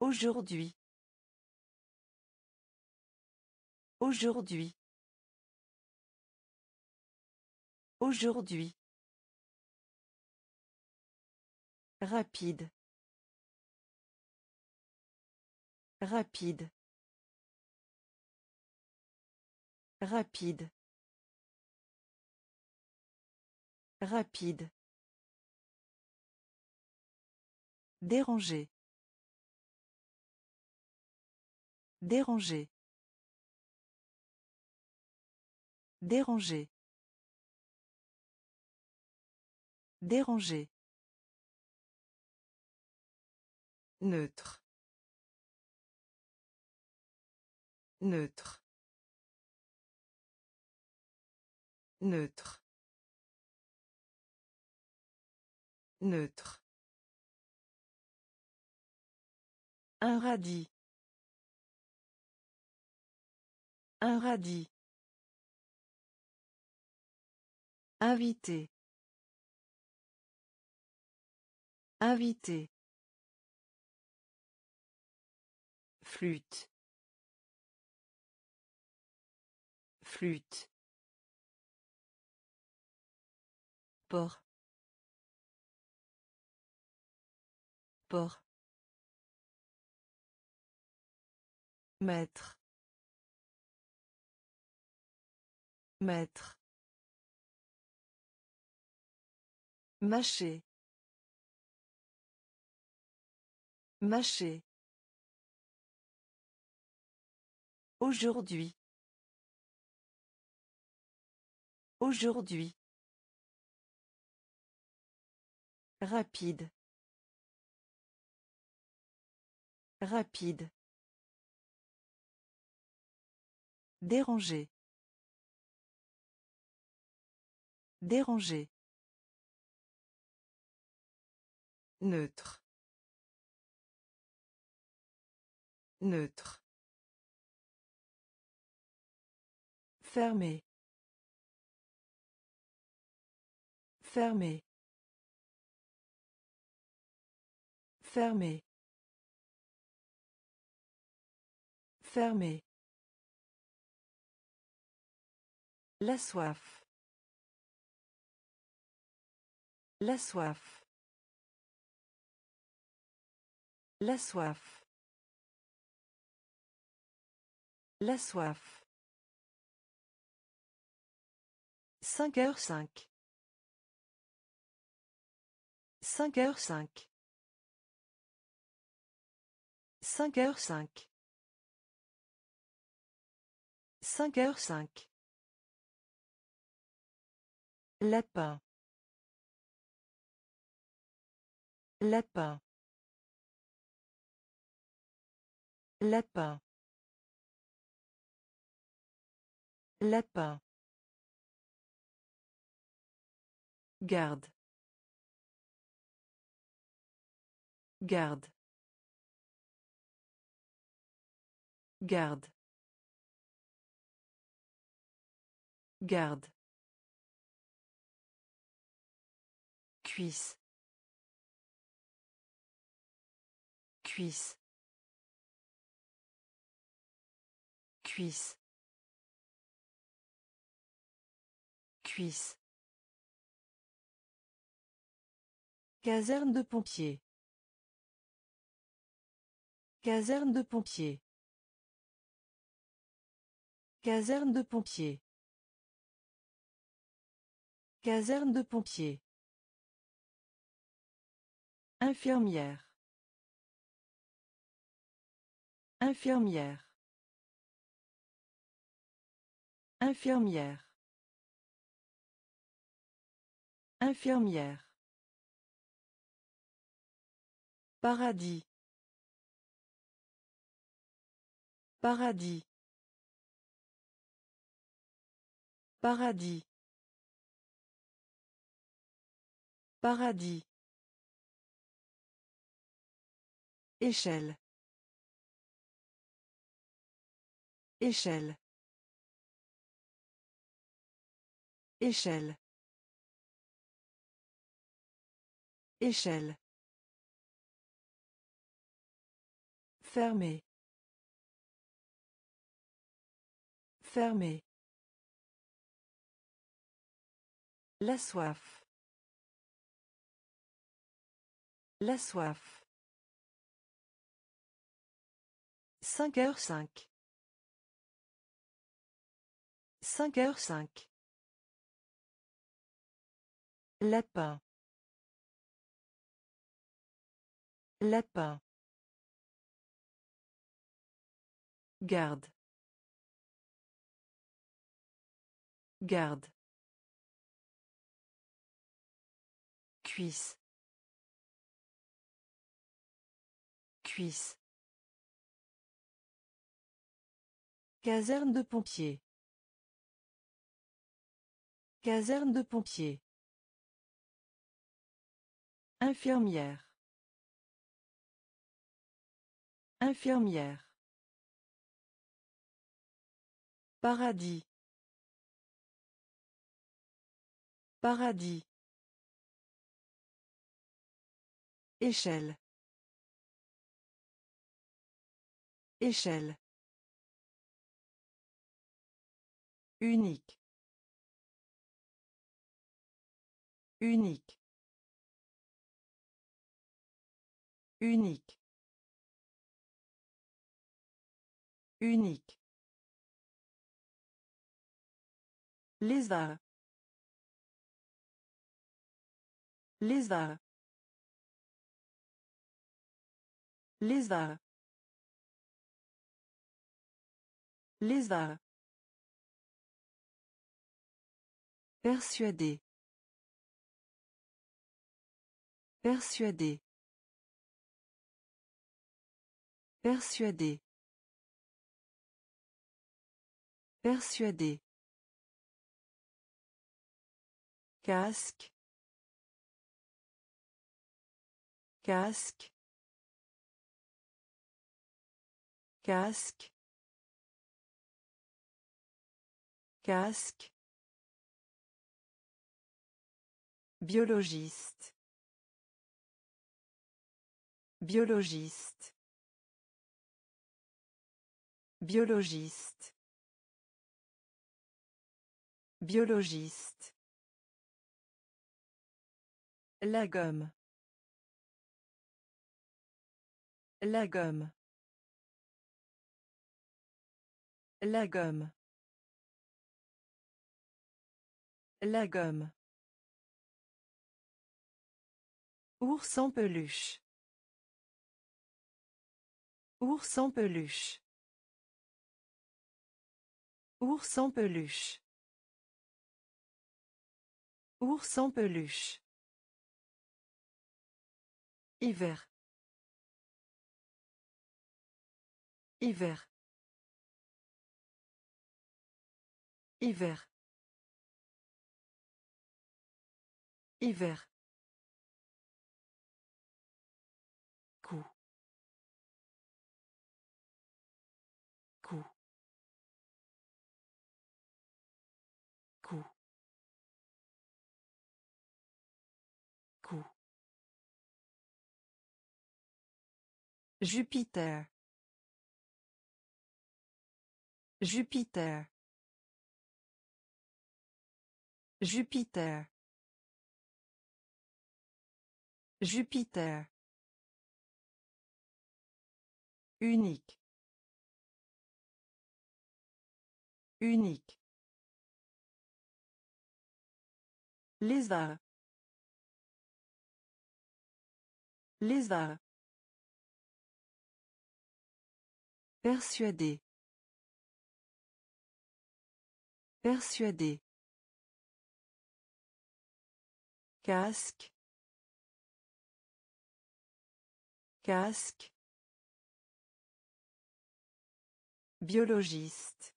Aujourd'hui. Aujourd'hui. Aujourd'hui. Rapide. Rapide. Rapide. Rapide. Déranger. Déranger. Déranger. Déranger. Neutre. Neutre. Neutre. Neutre. Un radis. Un radis. Invité. Invité. Flûte. Flûte. Port. Port. Maître. Maître. Mâcher. Mâcher. Aujourd'hui. Aujourd'hui. Rapide. Rapide. Déranger. Déranger. Neutre. Neutre. Fermé. Fermé. Fermé. Fermé. La soif. La soif. La soif. La soif. 5h05 cinq. Heures cinq. Cinq heures cinq. Cinq heures cinq. Lapin. Lapin. Lapin. Lapin. Garde. Garde. Garde. Garde. Cuisse. Cuisse. Cuisse. Cuisse. Caserne de pompiers. Caserne de pompiers. Caserne de pompiers. Caserne de pompiers. Infirmière. Infirmière. Infirmière. Infirmière. Paradis. Paradis. Paradis. Paradis. Échelle. Échelle. Échelle. Échelle. Fermé. La soif. La soif. Cinq heures cinq. Cinq heures cinq. Lapin. Lapin. Garde. Garde. Cuisse. Cuisse. Caserne de pompiers. Caserne de pompiers. Infirmière. Infirmière. Paradis. Paradis. Échelle. Échelle. Unique. Unique. Unique. Unique. Lézard. Lézard. Lézard. Lézard. Persuadé. Persuadé. Persuadé. Persuadé. Casque. Casque. Casque. Casque. Biologiste. Biologiste. Biologiste. Biologiste. La gomme. La gomme. La gomme. La gomme. Ours en peluche. Ours en peluche. Ours en peluche. Ours en peluche. Hiver. Hiver. Hiver. Hiver. Jupiter. Jupiter. Jupiter. Jupiter. Unique. Unique. Lézard. Lézard. Persuadé. Persuadé. Casque. Casque. Biologiste.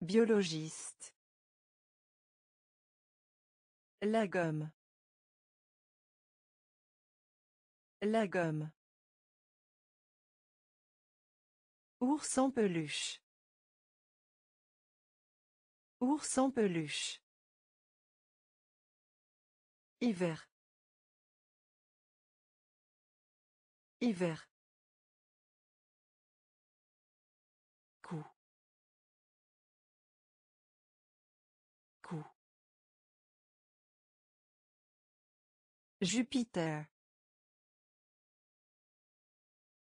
Biologiste. La gomme. La gomme. Ours en peluche. Ours en peluche. Hiver. Hiver. Coup. Coup. Jupiter.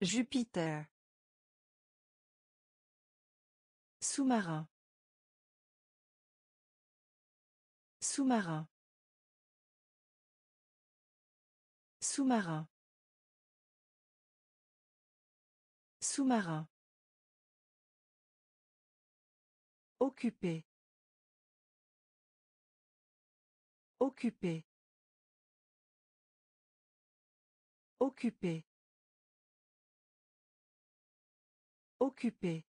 Jupiter. Sous-marin. Sous-marin. Sous-marin. Sous-marin. Occupé. Occupé. Occupé. Occupé.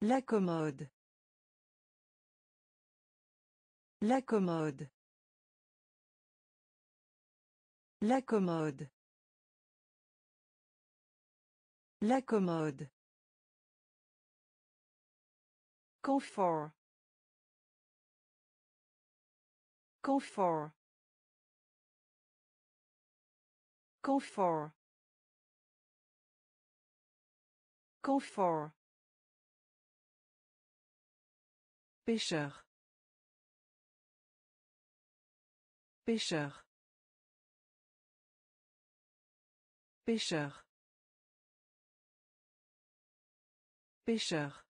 La commode. La commode. La commode. La commode. Confort. Confort. Confort. Confort. Pêcheur. Pêcheur. Pêcheur. Pêcheur.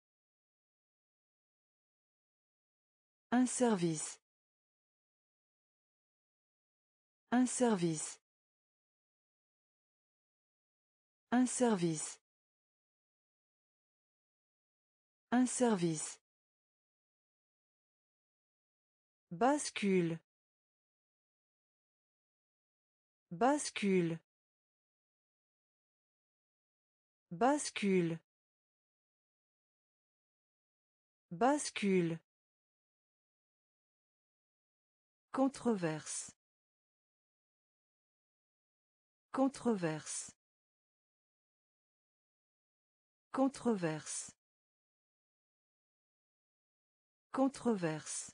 Un service. Un service. Un service. Un service. Bascule. Bascule. Bascule. Bascule. Controverse. Controverse. Controverse. Controverse.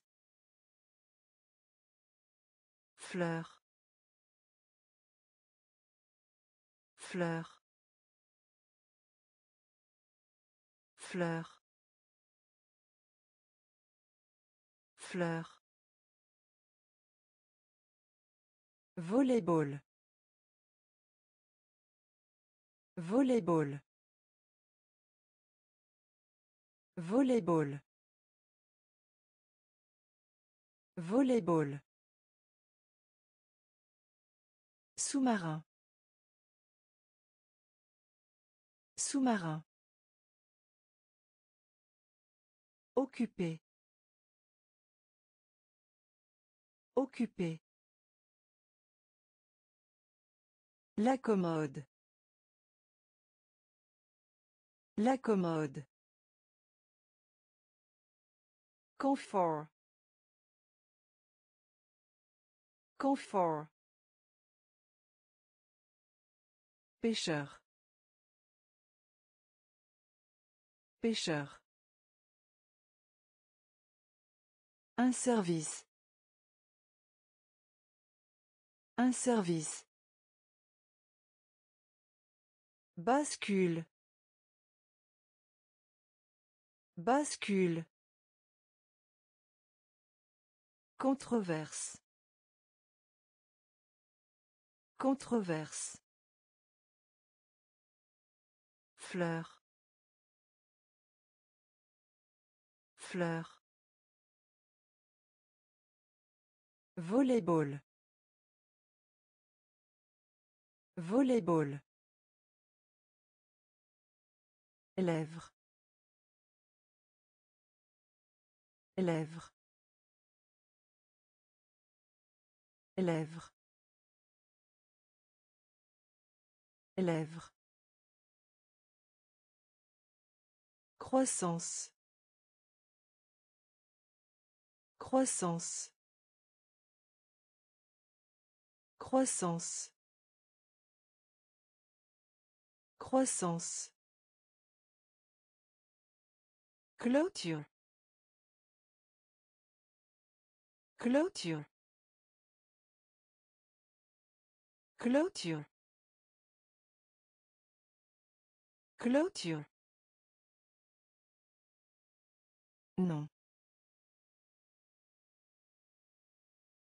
Fleur. Fleur. Fleur. Fleur. Volleyball. Volleyball. Volleyball. Volleyball. Sous-marin. Sous-marin. Occupé. Occupé. La commode. La commode. Confort. Confort. Pêcheur. Un service. Un service. Bascule. Bascule. Controverse. Controverse. Fleur. Fleur. Volleyball. Volleyball. Lèvres. Lèvres. Lèvres. Lèvres. Croissance. Croissance. Croissance. Croissance. Clôture. Clôture. Clôture. Clôture. Non.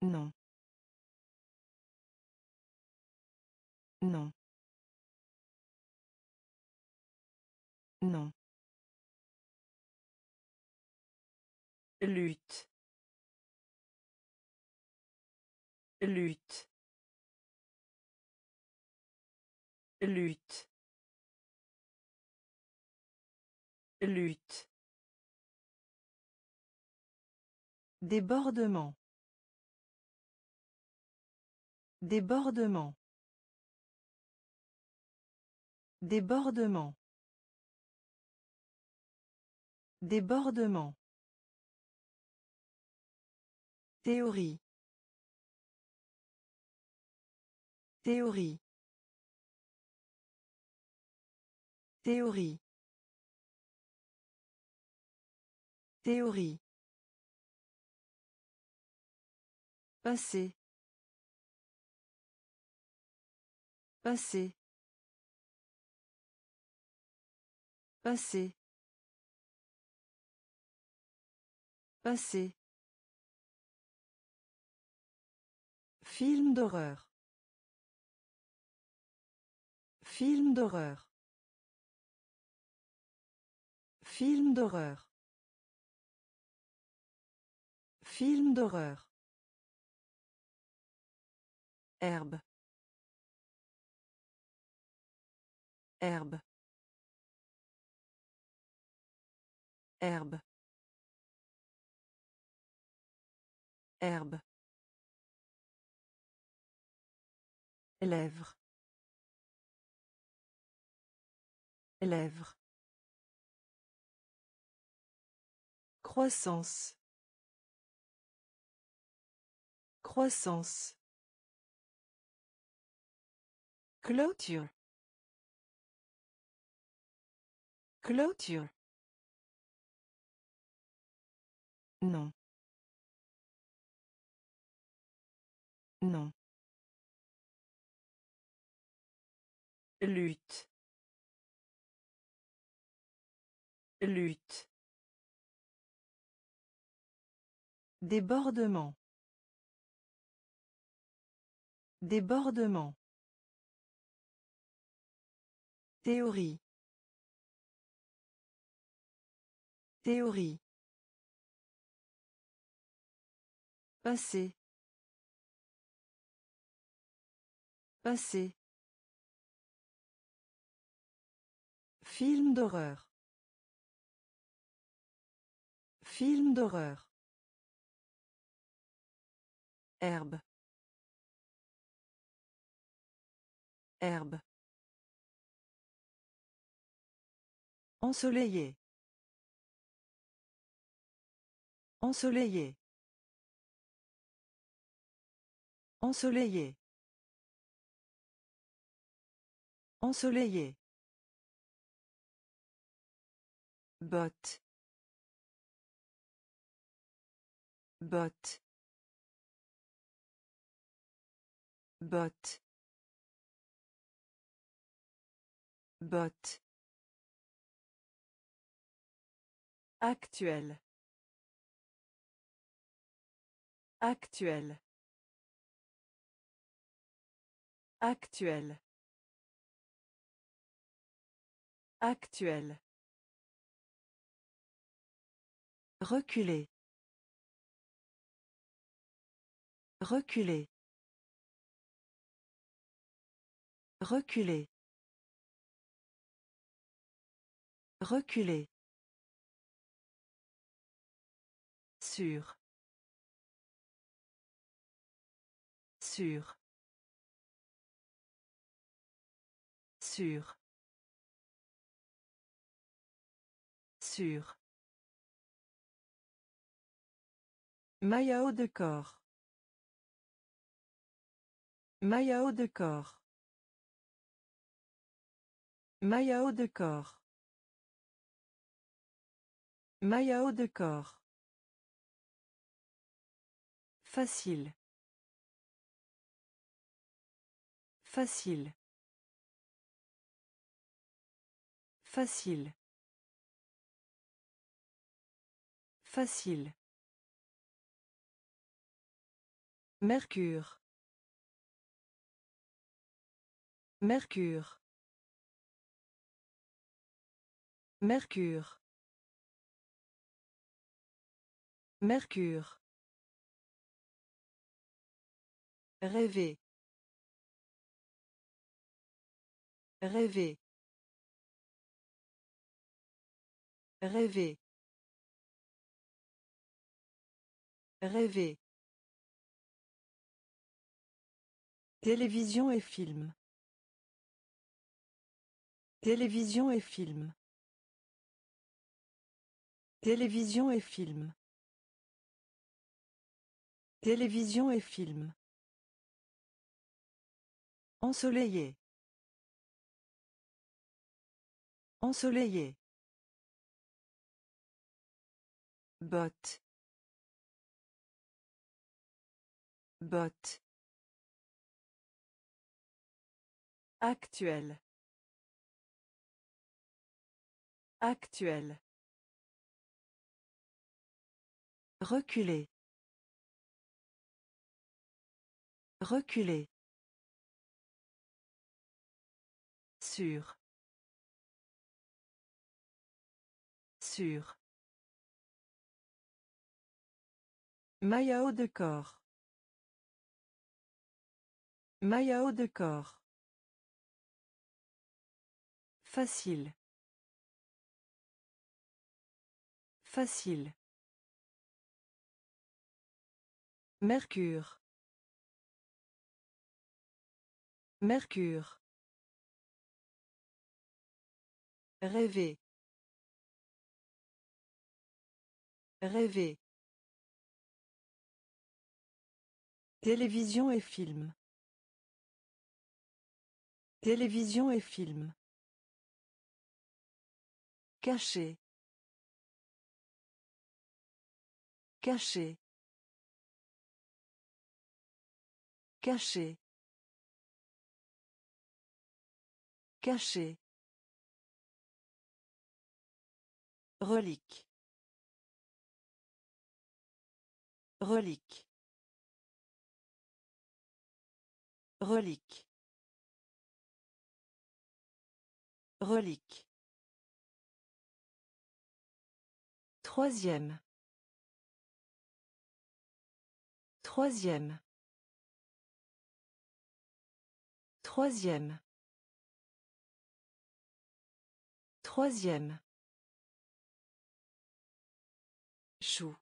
Non. Non. Non. Lutte. Lutte. Lutte. Lutte. Débordement. Débordement. Débordement. Débordement. Théorie. Théorie. Théorie. Théorie. Passé. Passé. Passé. Passé. Film d'horreur. Film d'horreur. Film d'horreur. Film d'horreur. Herbe. Herbe. Herbe. Herbe. Lèvres. Lèvres. Croissance. Croissance. Clôture. Clôture. Non. Non. Lutte. Lutte. Débordement. Débordement. Théorie. Théorie. Passé. Passé. Film d'horreur. Film d'horreur. Herbe. Herbe. Ensoleillé. Ensoleillé. Ensoleillé. Ensoleillé. Botte. Botte. Botte. Botte. Actuel. Actuel. Actuel. Actuel. Reculer. Reculer. Reculer. Reculer. Sûr. Sûr. Sûr. Sûr. Maillot de corps. Maillot de corps. Maillot de corps. Maillot de corps. Facile. Facile. Facile. Facile. Mercure. Mercure. Mercure. Mercure. Rêver. Rêver. Rêver. Rêver. Télévision et film. Télévision et film. Télévision et film. Télévision et film. Ensoleillé. Ensoleillé. Botte. Botte. Actuel. Actuel. Reculer. Reculer. Sûr. Maillot de corps. Maillot de corps. Facile. Facile. Mercure. Mercure. Rêver. Rêver. Télévision et film. Télévision et film. Caché. Caché. Caché. Caché. Relique. Relique. Relique. Relique. Troisième. Troisième. Troisième. Troisième. Chou.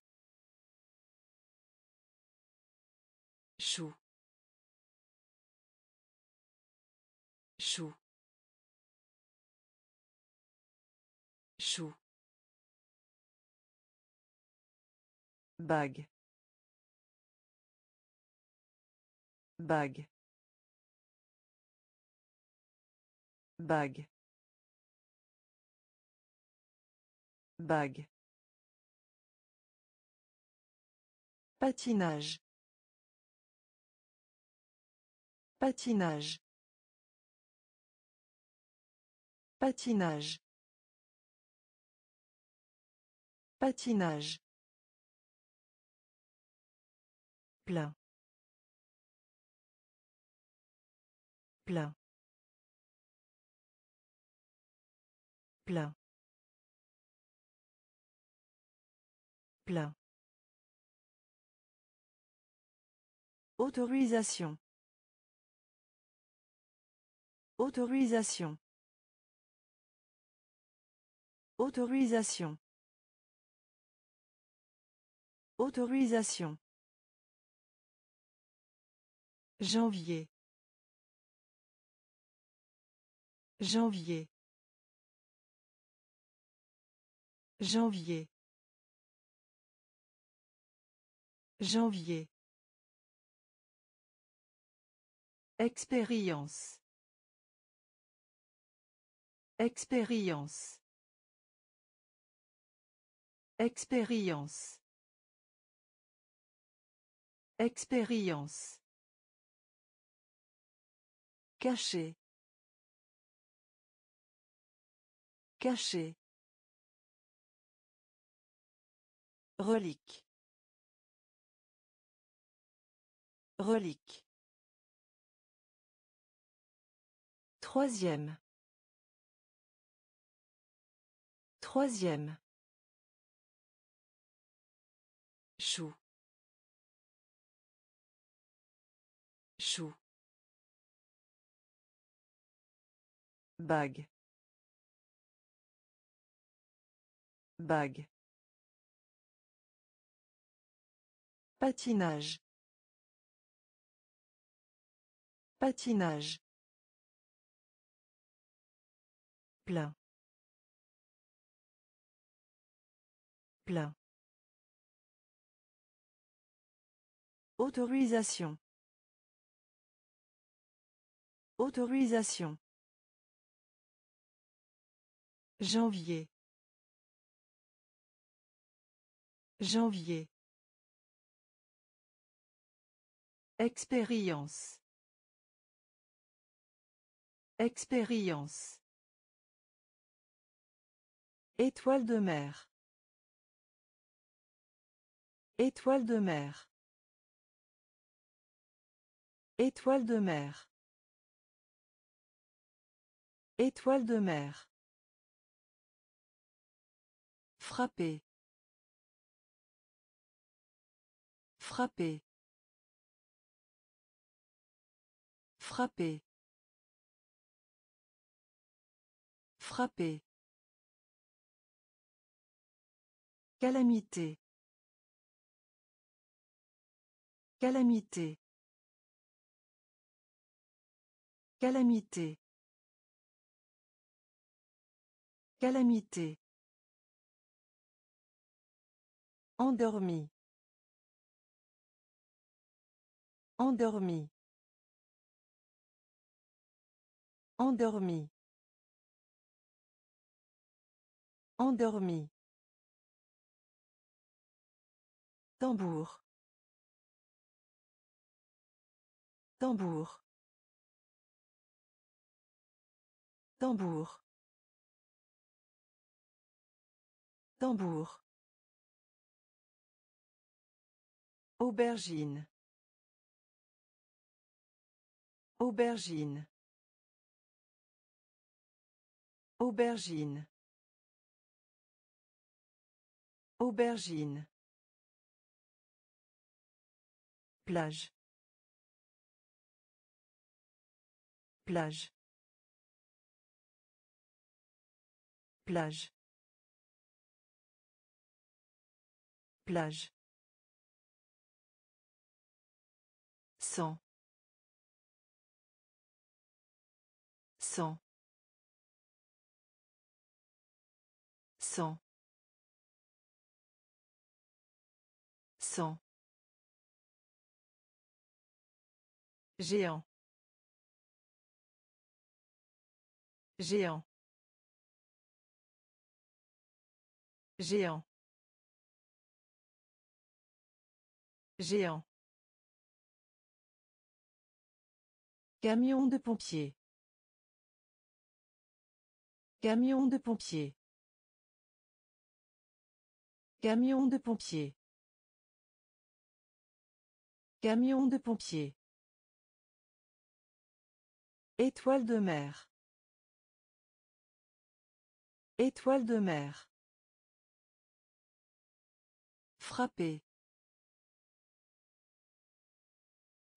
Bague. Bague. Bague. Bague. Patinage. Patinage. Patinage. Patinage. Plein. Plein. Plein. Autorisation. Autorisation. Autorisation. Autorisation. Janvier. Janvier. Janvier. Janvier. Expérience. Expérience. Expérience. Expérience. Caché. Caché. Relique. Relique. Troisième. Troisième. Chou. Bague. Bague. Patinage. Patinage. Plein. Plein. Autorisation. Autorisation. Janvier. Janvier. Expérience. Expérience. Étoile de mer. Étoile de mer. Étoile de mer. Étoile de mer. Frapper. Frapper. Frapper. Frapper. Calamité. Calamité. Calamité. Calamité. Endormi. Endormi. Endormi. Endormi. Tambour. Tambour. Tambour. Tambour. Aubergine. Aubergine. Aubergine. Aubergine. Plage. Plage. Plage. Plage. Cent. Cent. Cent. Géant. Géant. Géant. Géant. Camion de pompier. Camion de pompier. Camion de pompier. Camion de pompier. Étoile de mer. Étoile de mer. Frapper.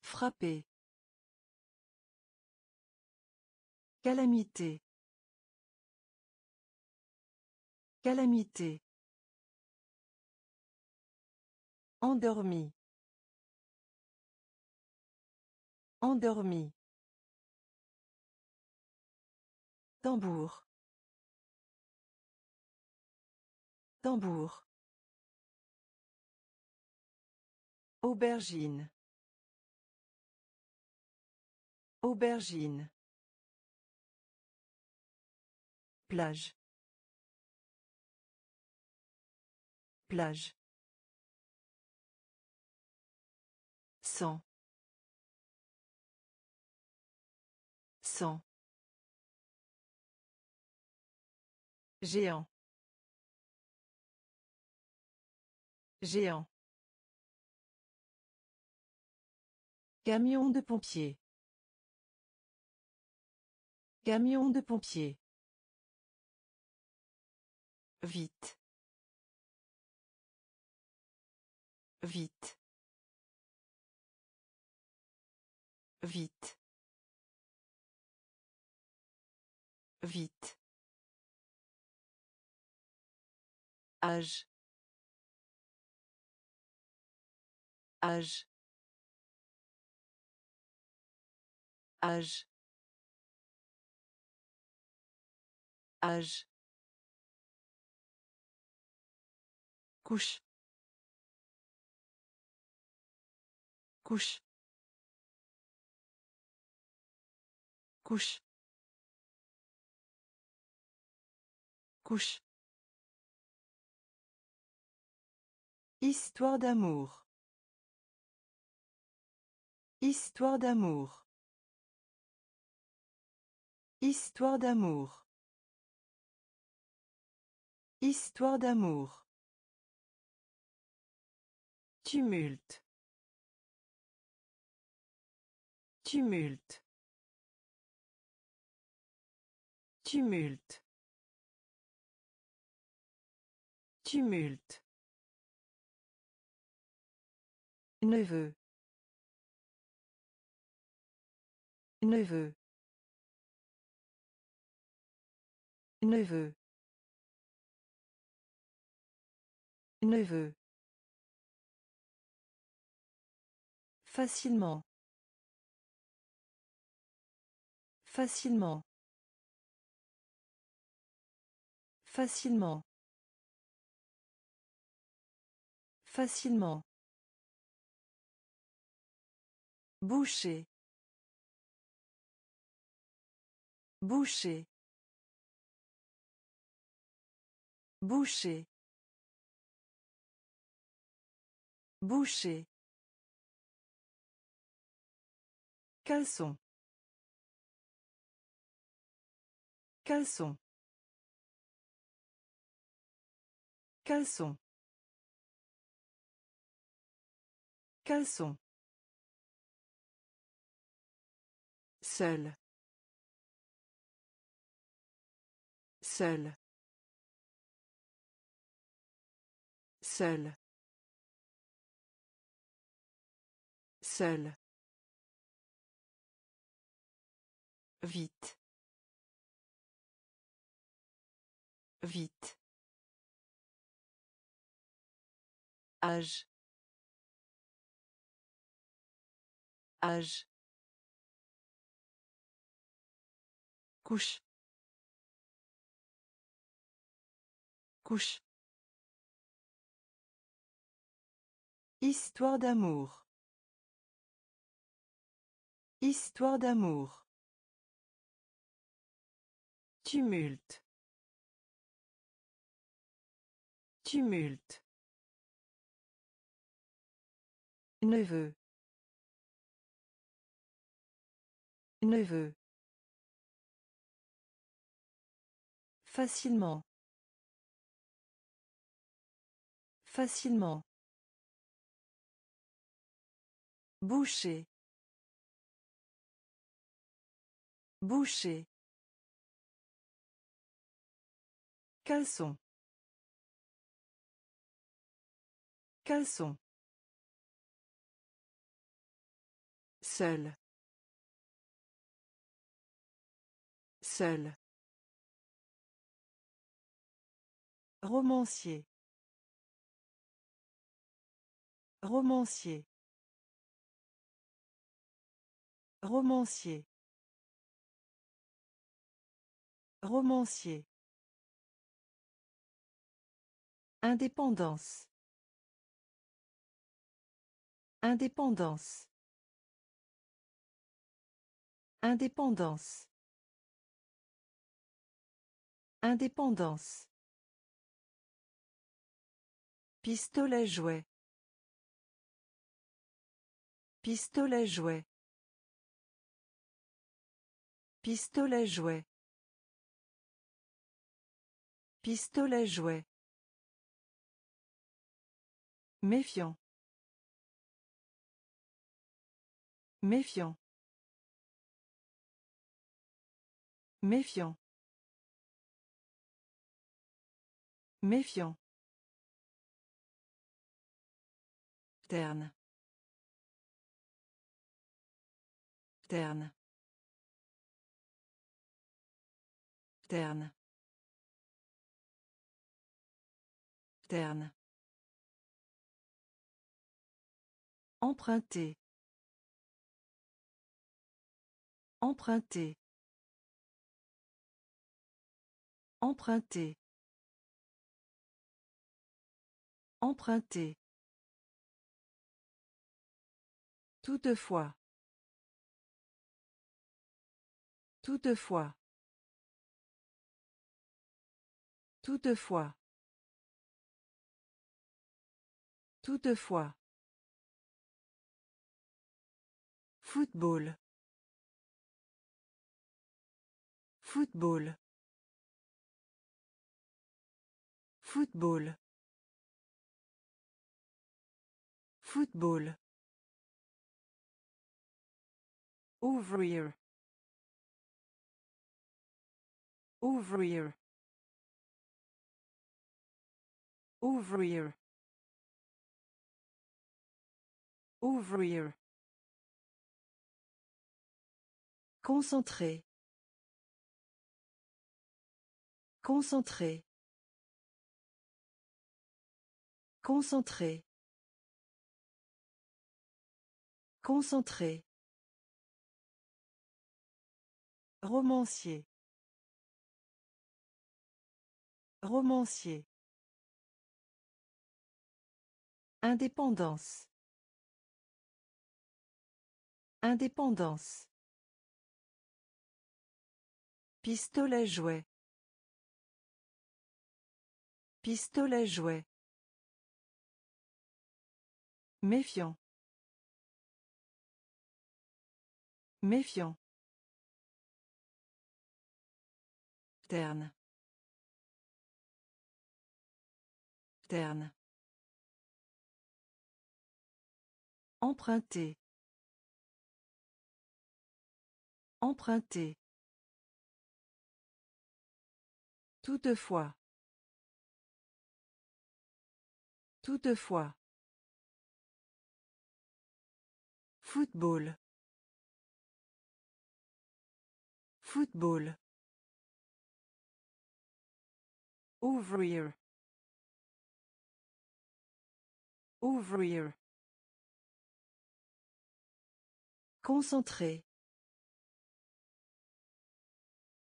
Frapper. Calamité. Calamité. Endormi. Endormi. Tambour. Tambour. Aubergine. Aubergine. Plage. Plage. Cent. Cent. Géant. Géant. Camion de pompier. Camion de pompier. Vite. Vite. Vite. Vite. âge âge âge âge couche couche couche couche Histoire d'amour. Histoire d'amour. Histoire d'amour. Histoire d'amour. Tumulte. Tumulte. Tumulte. Tumulte. Neveu. Neveu. Neveu. Neveu. Facilement. Facilement. Facilement. Facilement. Boucher. Boucher. Boucher. Boucher. Caleçon. Caleçon. Caleçon. Caleçon. Seul. Seul. Seul. Seul. Vite. Vite. Âge. Âge. Couche. Couche. Histoire d'amour. Histoire d'amour. Tumulte. Tumulte. Neveu. Neveu. Facilement. Facilement. Boucher. Boucher. Caleçon. Caleçon. Seul. Seul. Romancier. Romancier. Romancier. Romancier. Indépendance. Indépendance. Indépendance. Indépendance. Pistolet jouet. Pistolet jouet. Pistolet jouet. Pistolet jouet. Méfiant. Méfiant. Méfiant. Méfiant. Terne. Terne. Terne. Terne. Emprunter. Emprunter. Emprunter. Emprunter. Toutefois. Toutefois. Toutefois. Toutefois. Football. Football. Football. Football. Ouvrir. Ouvrir. Ouvrir. Ouvrir. Concentré. Concentré. Concentré. Concentré. Romancier. Romancier. Indépendance. Indépendance. Pistolet jouet. Pistolet jouet. Méfiant. Méfiant. Terne. Terne. Emprunter. Emprunter. Toutefois. Toutefois. Football. Football. Ouvrir. Ouvrir. Concentré.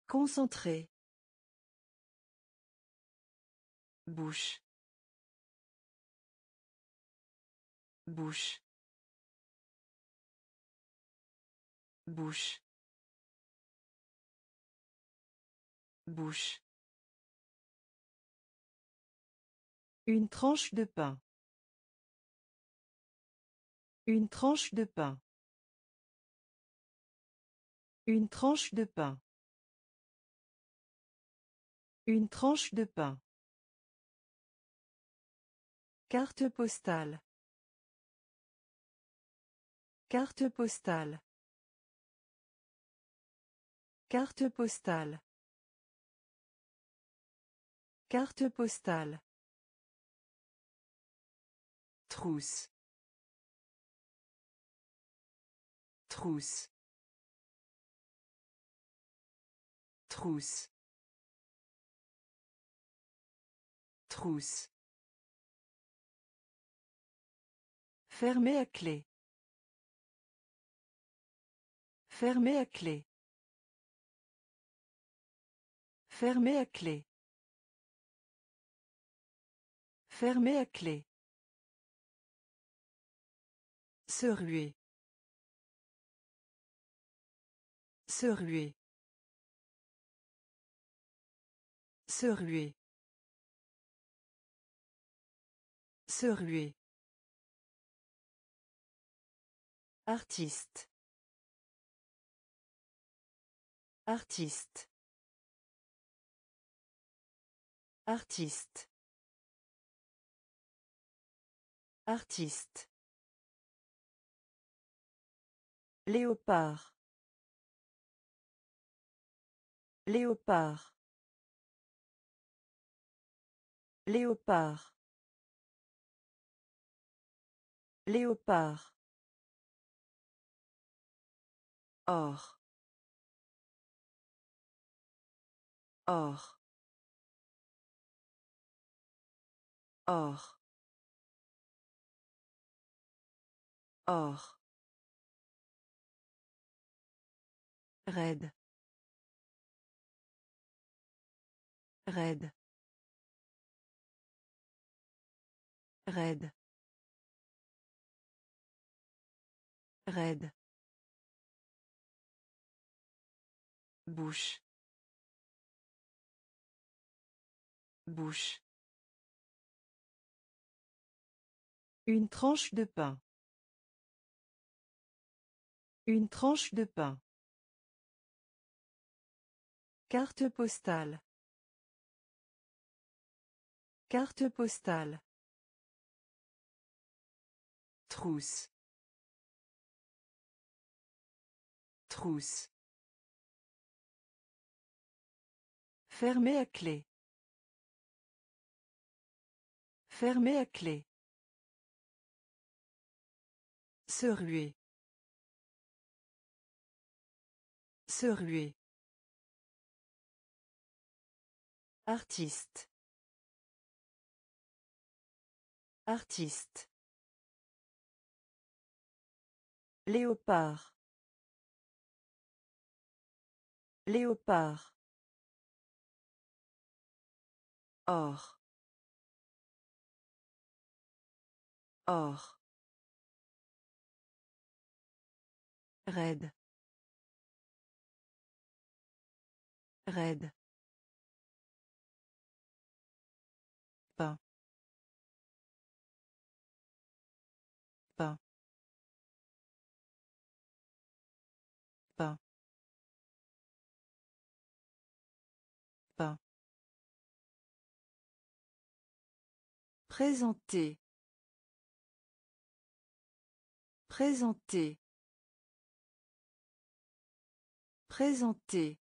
Concentré. Bouche. Bouche. Bouche. Bouche. Une tranche de pain. Une tranche de pain. Une tranche de pain. Une tranche de pain. Carte postale. Carte postale. Carte postale. Carte postale. Trousse. Trousse. Trousse. Trousse. Fermé à clé. Fermé à clé. Fermé à clé. Fermé à clé. Se ruer. Se ruer. Se ruer. Se ruer. Artiste. Artiste. Artiste. Artiste. Léopard. Léopard. Léopard. Léopard. Or. Or. Or. Or. Raide. Raide. Raide. Raide. Bouche. Bouche. Une tranche de pain. Une tranche de pain. Carte postale. Carte postale. Trousse. Trousse. Fermé à clé. Fermé à clé. Se ruer. Se ruer. Artiste. Artiste. Léopard. Léopard. Or. Or. Raide. Raide. Présenter. Présenter. Présenter.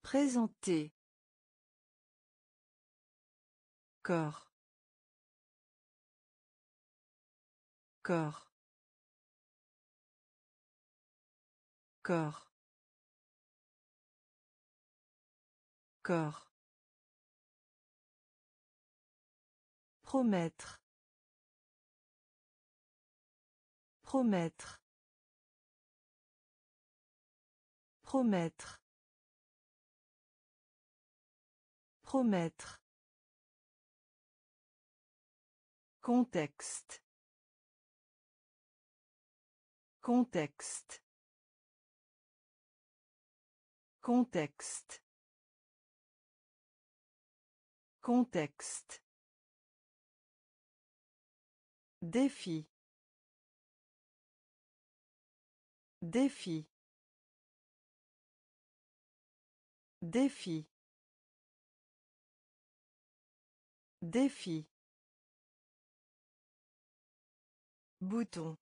Présenter. Corps. Corps. Corps. Corps. Promettre. Promettre. Promettre. Promettre. Contexte. Contexte. Contexte. Contexte. Défi. Défi. Défi. Défi. Bouton.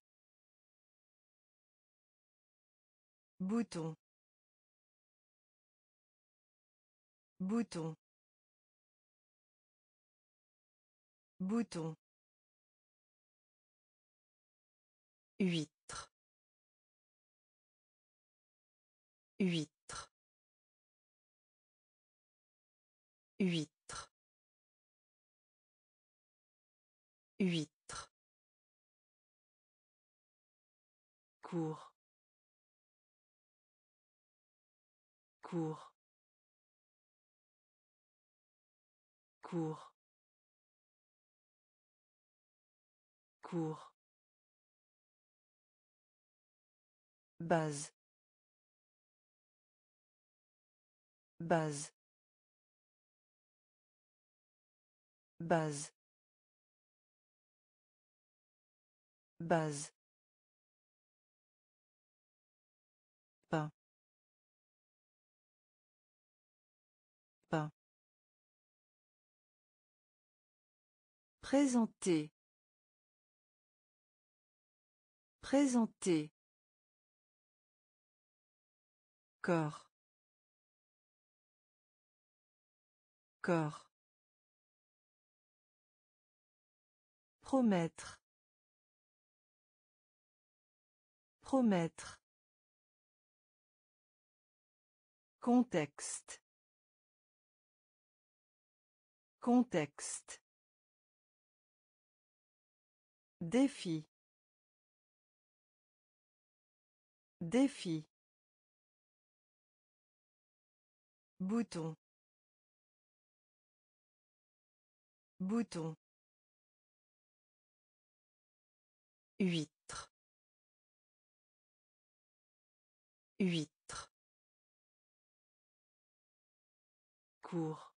Bouton. Bouton. Bouton. Huître. Huître. Huître. Huître. Cours. Cours. Cours. Cours. Base. Base. Base. Base. Pas. Pas. Présenter. Présenter. Corps. Corps. Promettre. Promettre. Contexte. Contexte. Défi. Défi. Bouton. Bouton. Huître. Huître. Cours.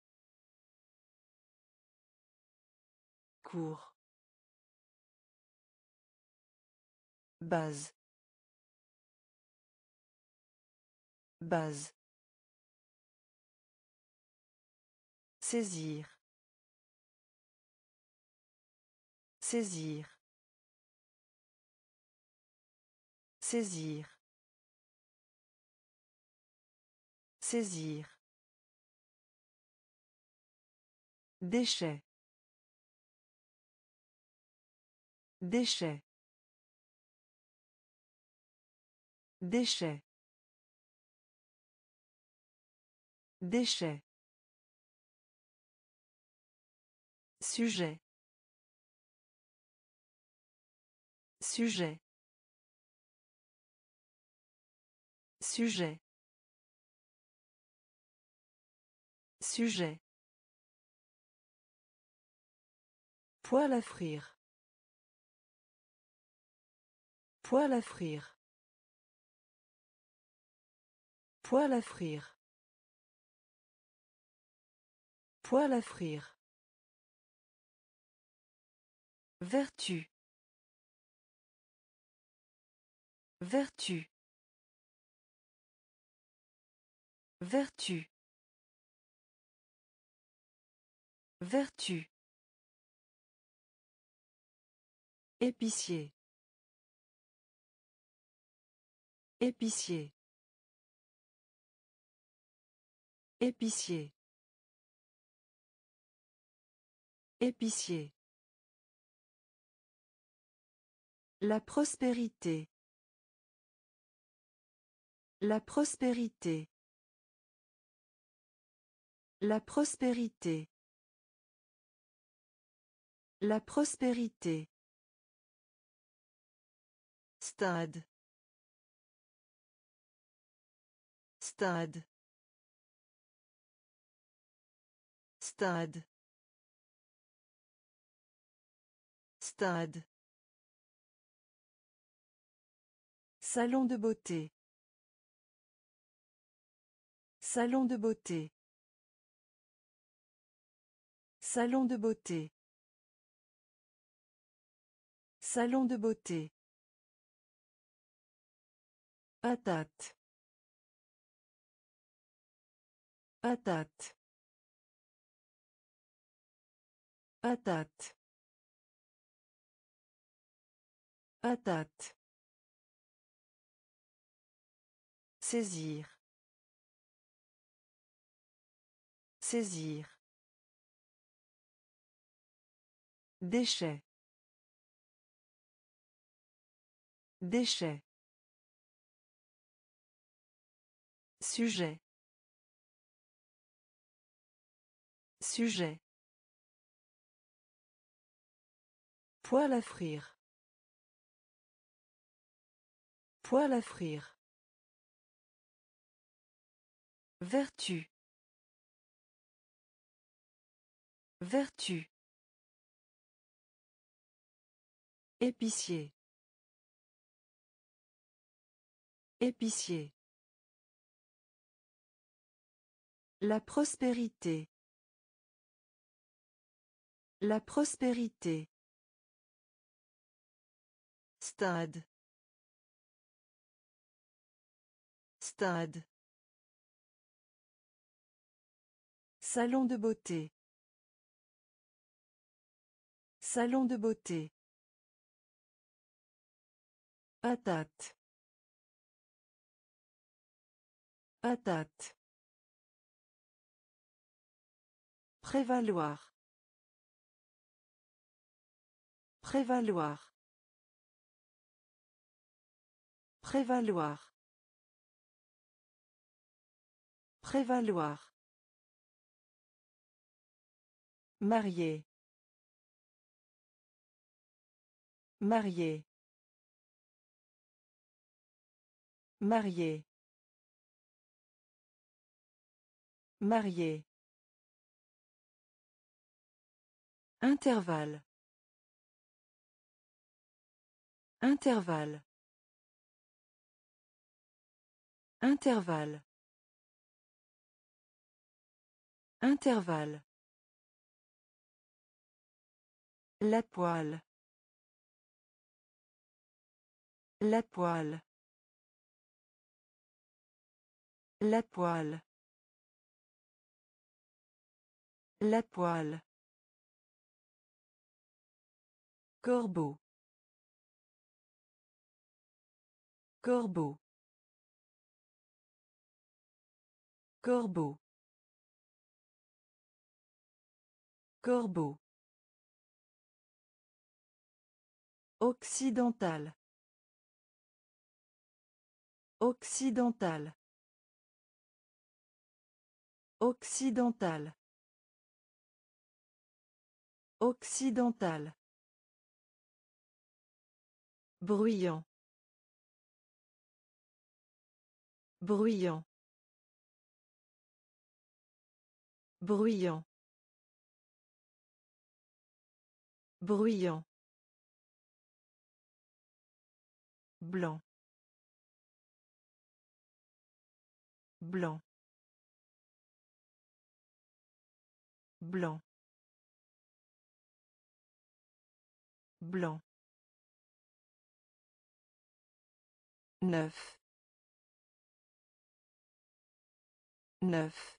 Cours. Base. Base. Saisir. Saisir. Saisir. Saisir. Déchet. Déchet. Déchet. Déchet. Sujet. Sujet. Sujet. Sujet. Poil à frire. Poil à frire. Poil à frire. Poil à frire. Vertu. Vertu. Vertu. Vertu. Épicier. Épicier. Épicier. Épicier. La prospérité. La prospérité. La prospérité. La prospérité. Stade. Stade. Stade. Stade. Salon de beauté. Salon de beauté. Salon de beauté. Salon de beauté. Patate. Patate. Patate. Patate. Saisir. Saisir. Déchet. Déchet. Sujet. Sujet. Poil à frire. Poil à frire. Vertu. Vertu. Épicier. Épicier. La prospérité. La prospérité. Stade. Stade. Salon de beauté. Salon de beauté. Patate. Patate. Prévaloir. Prévaloir. Prévaloir. Prévaloir. Marié. Marié. Marié. Marié. Intervalle. Intervalle. Intervalle. Intervalle. La poêle. La poêle. La poêle. La poêle. Corbeau. Corbeau. Corbeau. Corbeau. Occidental. Occidental. Occidental. Occidental. Bruyant. Bruyant. Bruyant. Bruyant. Blanc. Blanc. Blanc. Blanc. Neuf. Neuf.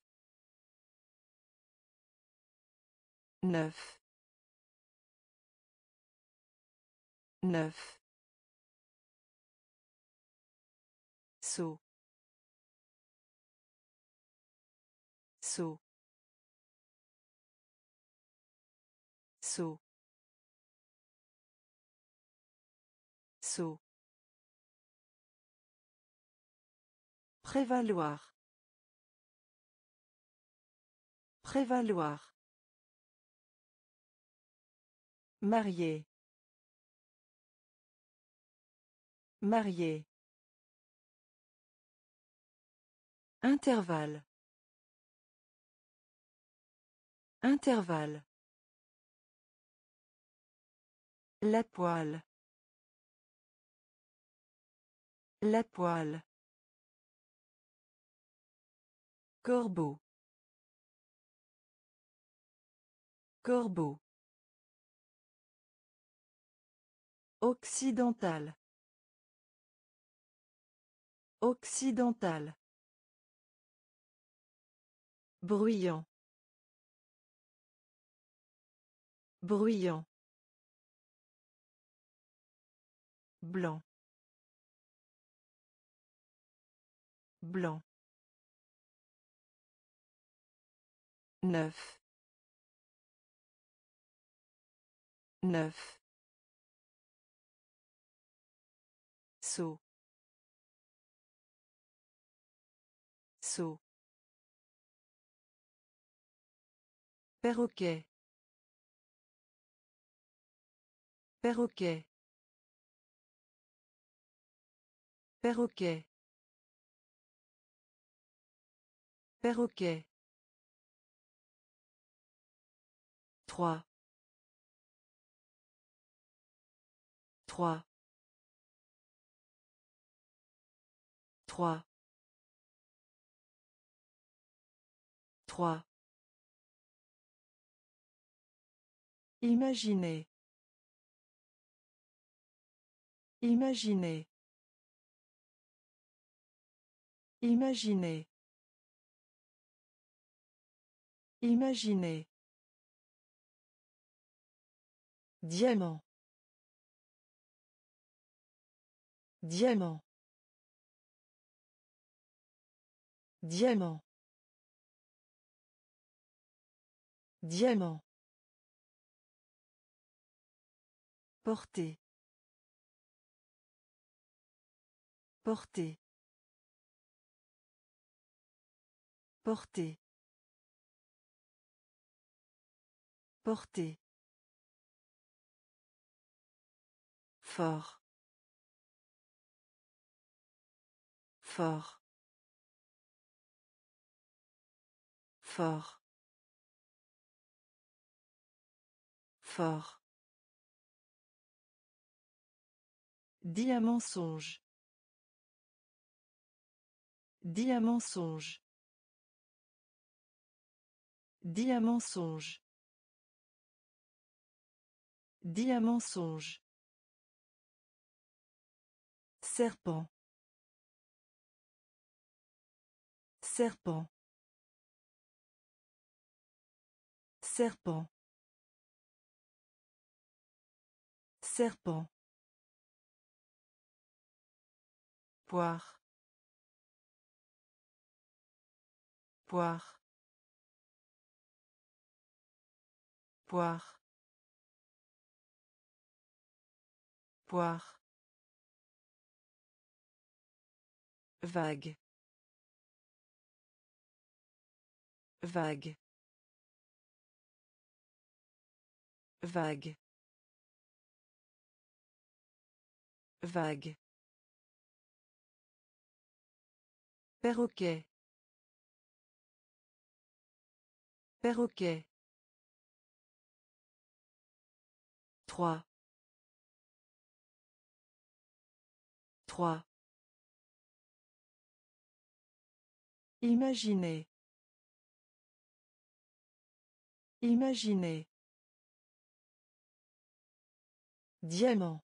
neuf neuf saut saut saut saut Prévaloir. Prévaloir. Marié. Marié. Intervalle. Intervalle. La poêle. La poêle. Corbeau. Corbeau. Occidental. Occidental. Bruyant. Bruyant. Blanc. Blanc. neuf neuf saut saut perroquet perroquet perroquet perroquet Trois. Trois. Trois. Trois. Imaginez. Imaginez. Imaginez. Imaginez. Diamant. Diamant. Diamant. Diamant. Porter. Porter. Porter. Porter. Fort. Fort. Fort. Fort. Diamant-songe. Diamant-songe. Diamant-songe. Diamant-songe. Serpent. Serpent. Serpent. Serpent. Poire. Poire. Poire. Poire. Vague. Vague. Vague. Vague. Perroquet. Perroquet. Trois. Trois. Imaginez. Imaginez. Diamant.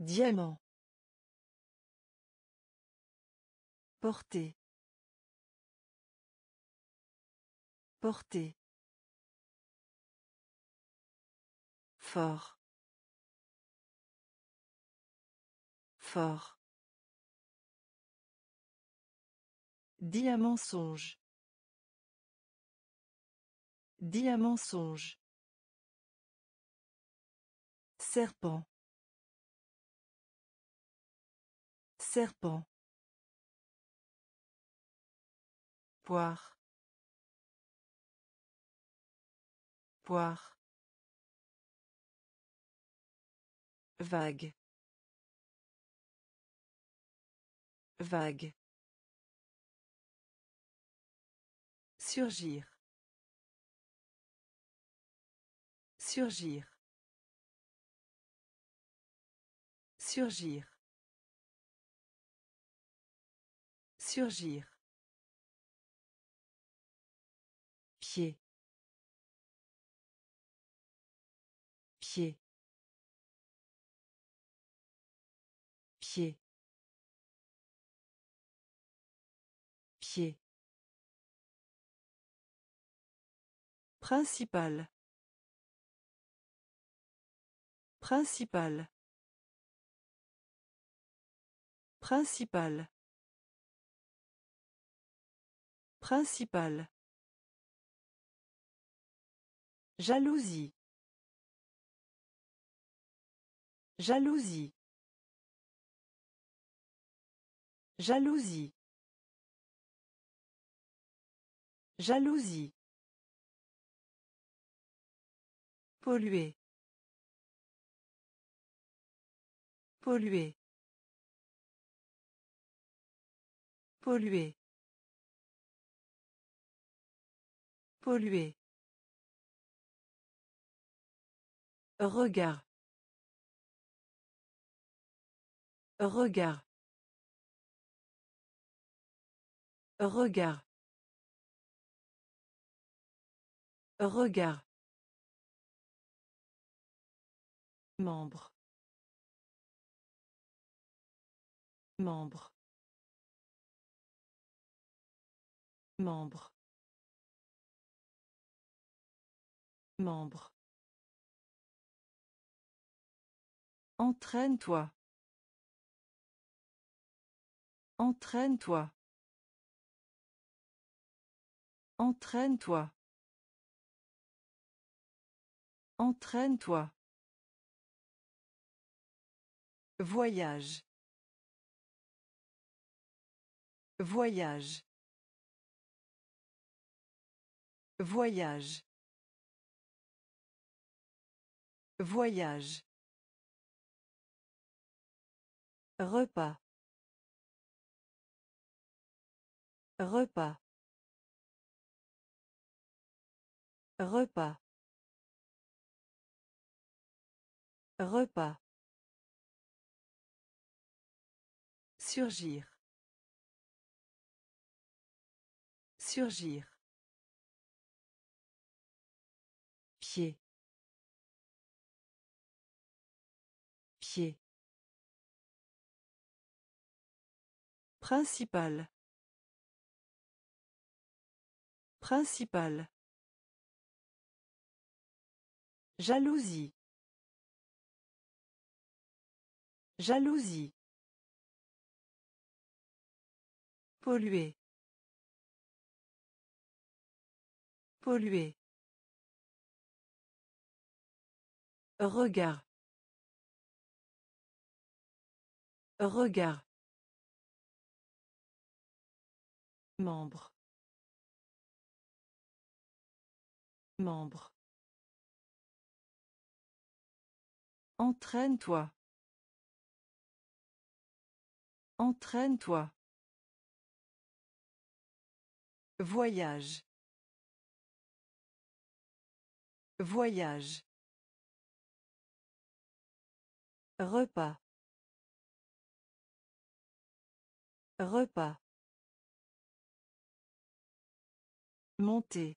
Diamant. Porter. Porter. Fort. Fort. Diamensonge. Diamensonge. Serpent. Serpent. Poire. Poire. Vague. Vague. Surgir. Surgir. Surgir. Surgir. Pied. Pied. Pied. Pied. Principal. Principal. Principal. Principal. Jalousie. Jalousie. Jalousie. Jalousie. Polluer. Polluer. Polluer. Polluer. Regard. Regard. Regard. Regard. Membre. Membre. Membre. Membre. Entraîne-toi. Entraîne-toi. Entraîne-toi. Entraîne-toi. Voyage. Voyage. Voyage. Voyage. Repas. Repas. Repas. Repas. Surgir. Surgir. Principal. Principal. Jalousie. Jalousie. Polluer. Polluer. Regard. Regard. Membre. Membre. Entraîne-toi. Entraîne-toi. Voyage. Voyage. Repas. Repas. Monter.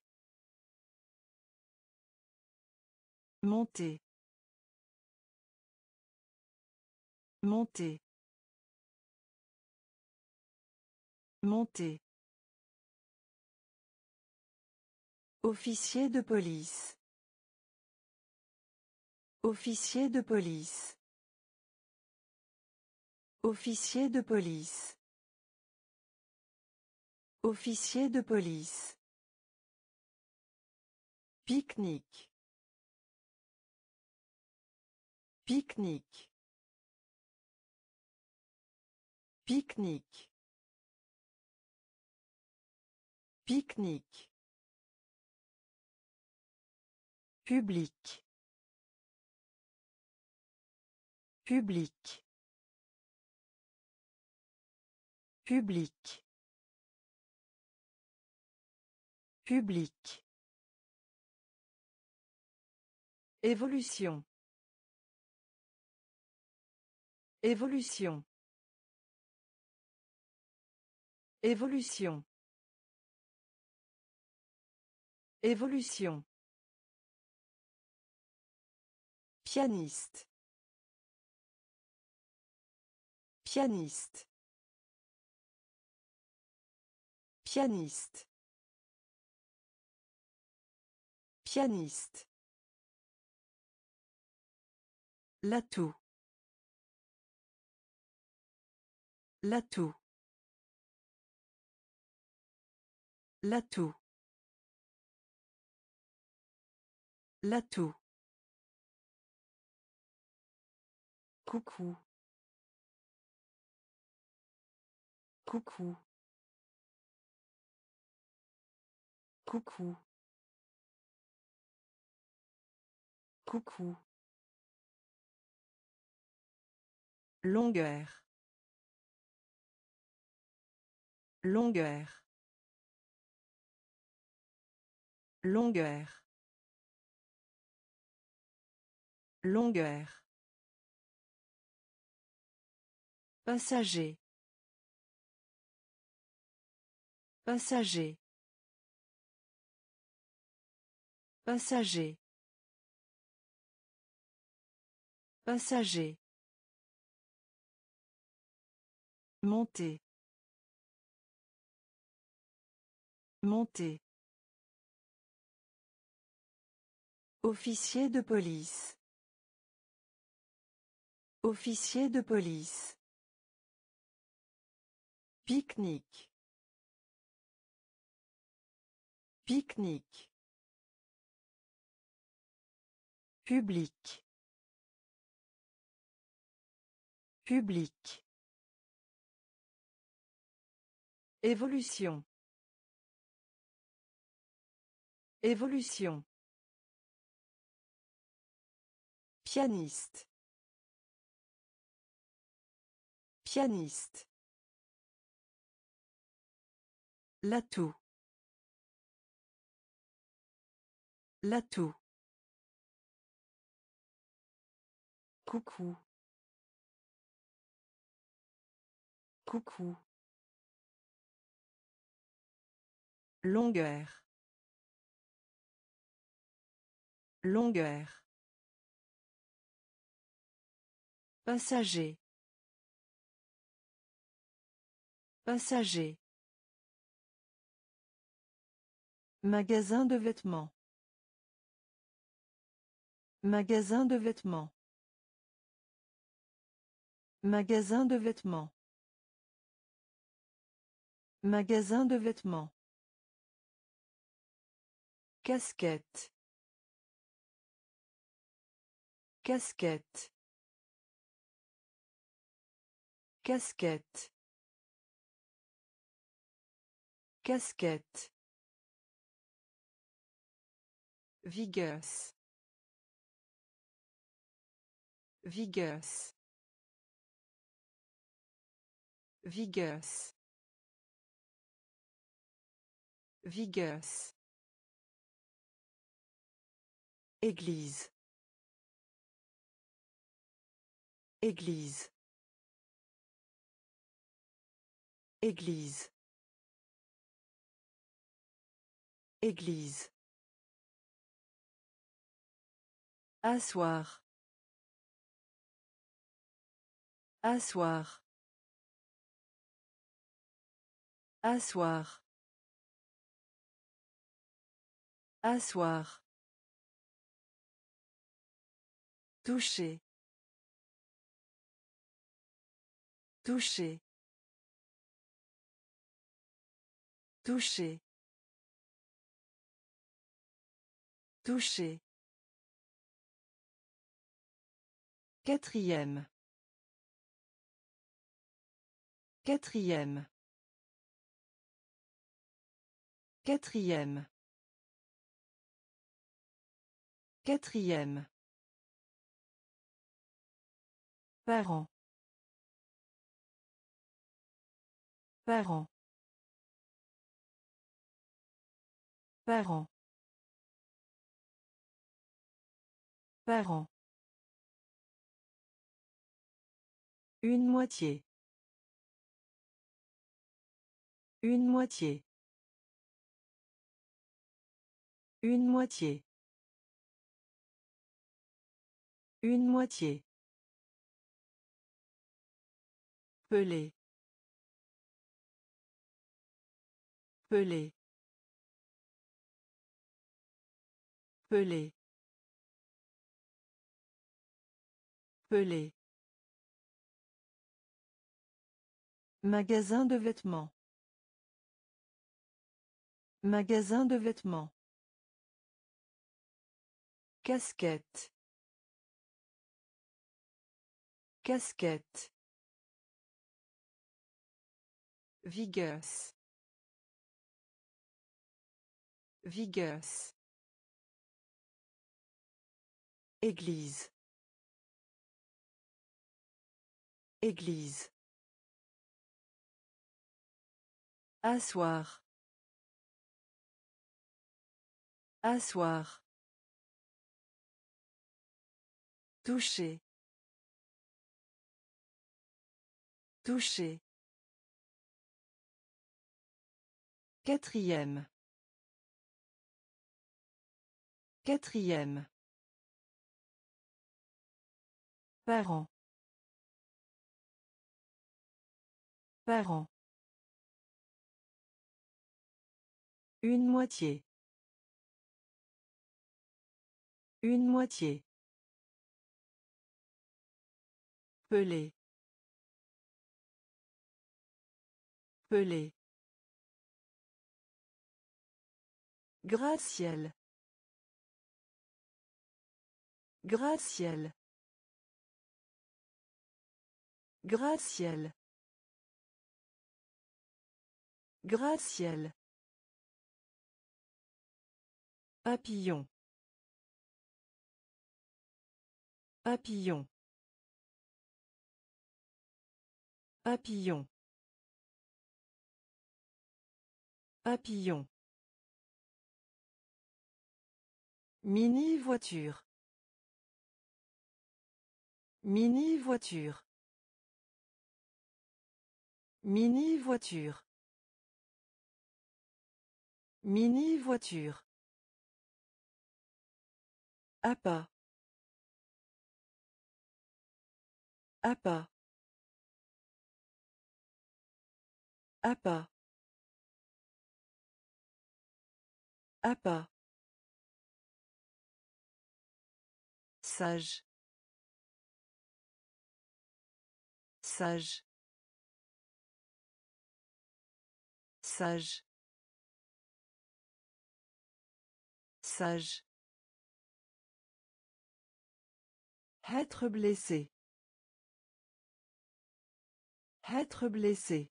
Monter. Monter. Monter. Officier de police. Officier de police. Officier de police. Officier de police. Pique-nique. Pique-nique. Pique-nique. Pique-nique. Public. Public. Public. Public. Évolution. Évolution. Évolution. Évolution. Pianiste. Pianiste. Pianiste. Pianiste. L'atout. L'atout. L'atout. L'atout. Coucou. Coucou. Coucou. Coucou. Longueur. Longueur. Longueur. Longueur. Passager. Passager. Passager. Passager. Monter. Monter. Officier de police. Officier de police. Pique-nique. Pique-nique. Public. Public. Évolution. Évolution. Pianiste. Pianiste. L'atout. L'atout. Coucou. Coucou. Longueur. Longueur. Passager. Passager. Magasin de vêtements. Magasin de vêtements. Magasin de vêtements. Magasin de vêtements. Casquette. Casquette. Casquette. Casquette. Vigueuse. Vigueuse. Vigueuse. Vigueuse. Église. Église. Église. Église. Asseoir. Asseoir. Asseoir. Asseoir. Toucher. Toucher. Toucher. Toucher. Quatrième. Quatrième. Quatrième. Quatrième. Parents. Parents. Parents. Parents. Une moitié. Une moitié. Une moitié. Une moitié. Pelé. Pelé. Pelé. Pelé. Magasin de vêtements. Magasin de vêtements. Casquette. Casquette. Vigueuse. Vigueuse. Église. Église. Asseoir. Asseoir. Toucher. Toucher. Quatrième. Quatrième. Parents. Parents. Une moitié. Une moitié. Pelé. Pelé. Graciel. Graciel. Graciel. Graciel. Papillon. Papillon. Papillon. Papillon. Mini voiture. Mini voiture. Mini voiture. Mini voiture. Appât. Appât. Appât. Appât. Sage. Sage. Sage. Sage. Être blessé. Être blessé.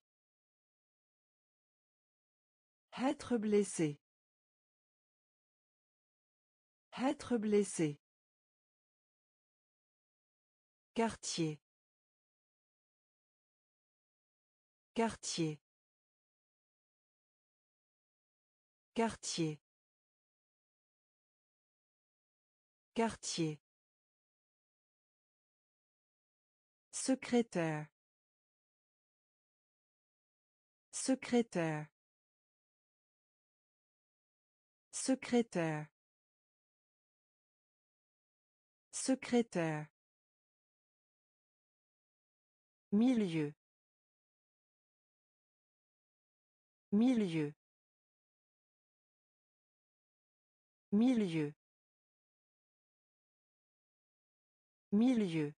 Être blessé. Être blessé. Quartier. Quartier. Quartier. Quartier. Secrétaire. Secrétaire. Secrétaire. Secrétaire. Milieu. Milieu. Milieu. Milieu.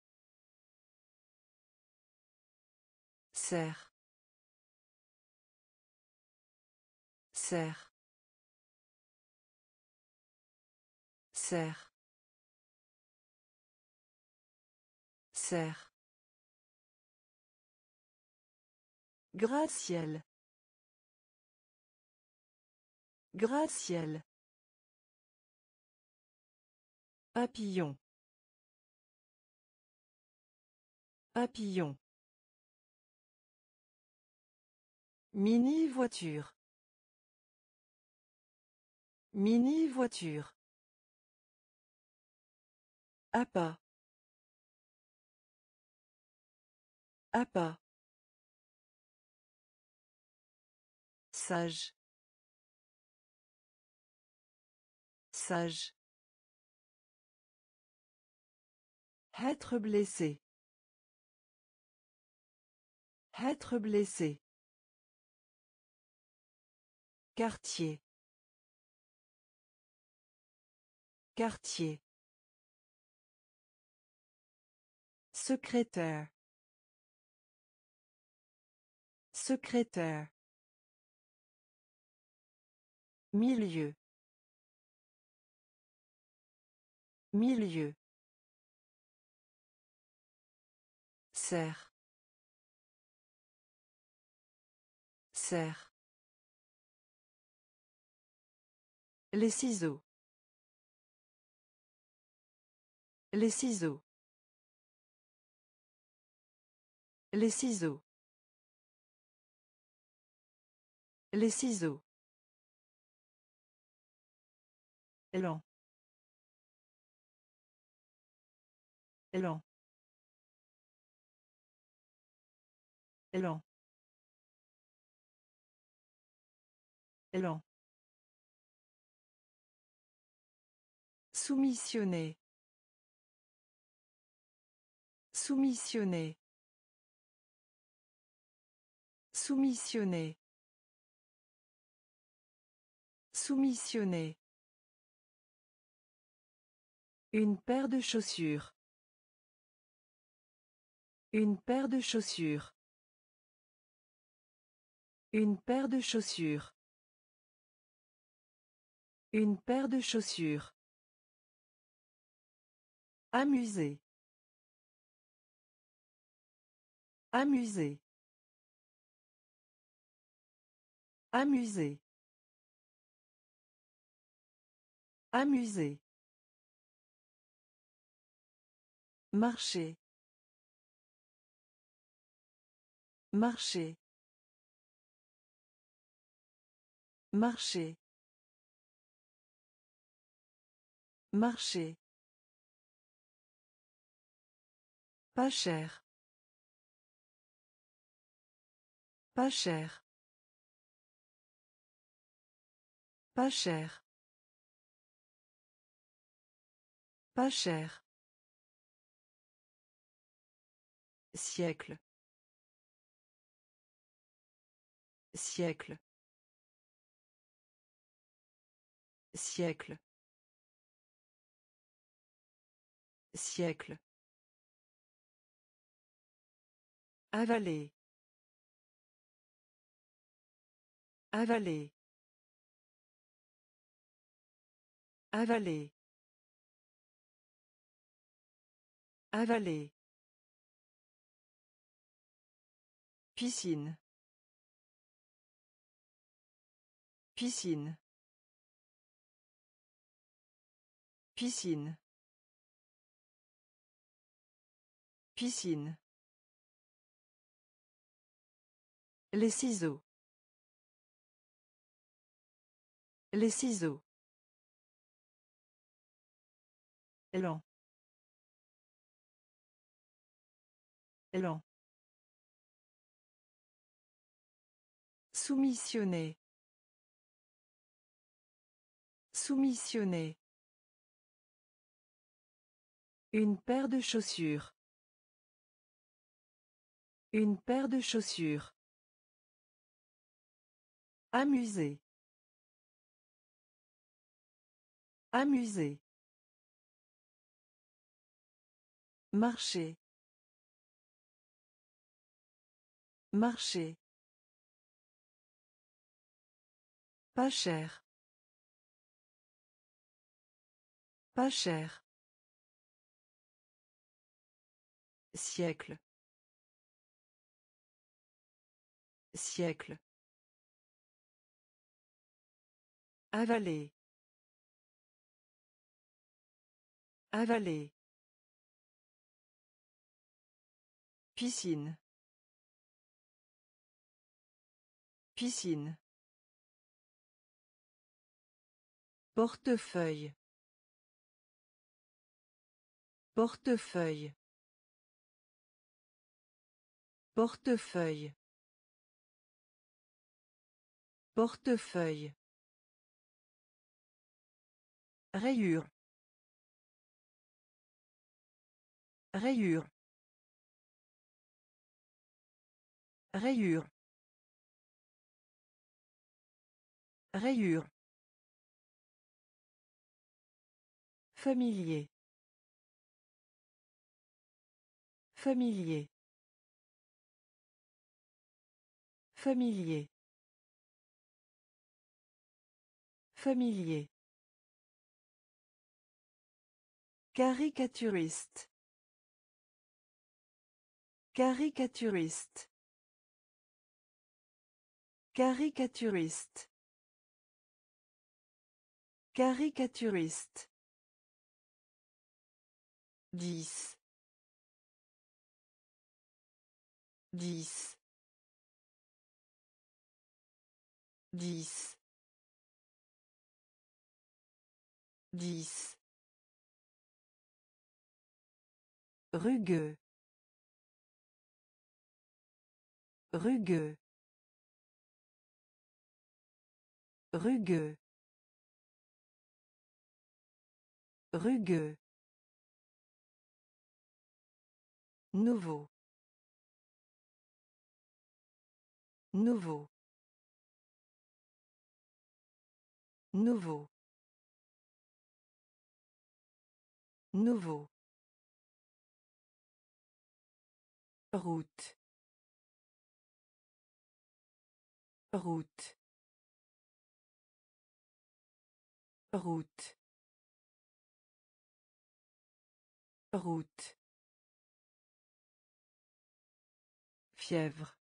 Serre. Serre. Serre. Serre. Graciel. Graciel. Papillon. Papillon. Mini voiture. Mini voiture. Appât. Appât. Sage. Sage. Être blessé. Être blessé. Quartier. Quartier. Secrétaire. Secrétaire. Milieu. Milieu. Serre. Serre. Les ciseaux. Les ciseaux. Les ciseaux. Les ciseaux. Lent. Lent. Lent. Lent. Soumissionner. Soumissionner. Soumissionner. Soumissionner. Une paire de chaussures. Une paire de chaussures. Une paire de chaussures. Une paire de chaussures. Amuser. Amuser. Amuser. Amuser. Marcher. Marcher. Marcher. Marcher. Pas cher. Pas cher. Pas cher. Pas cher. Siècle. Siècle. Siècle. Siècle. Avaler. Avaler. Avaler. Avaler. Piscine. Piscine. Piscine. Piscine. Les ciseaux. Les ciseaux. Lent. Lent. Soumissionner. Soumissionner. Une paire de chaussures. Une paire de chaussures. Amuser. Amuser. Marcher. Marcher. Pas cher. Pas cher. Siècle. Siècle. Avaler. Avaler. Piscine. Piscine. Portefeuille. Portefeuille. Portefeuille. Portefeuille. Rayure. Rayure. Rayure. Rayure. Familier. Familier. Familier. Familier. Caricaturiste. Caricaturiste. Caricaturiste. Caricaturiste. Dix. Dix. Dix. Dix. Rugueux. Rugueux. Rugueux. Rugueux. Nouveau. Nouveau. Nouveau. Nouveau. Route. Route. Route. Route. Fièvre.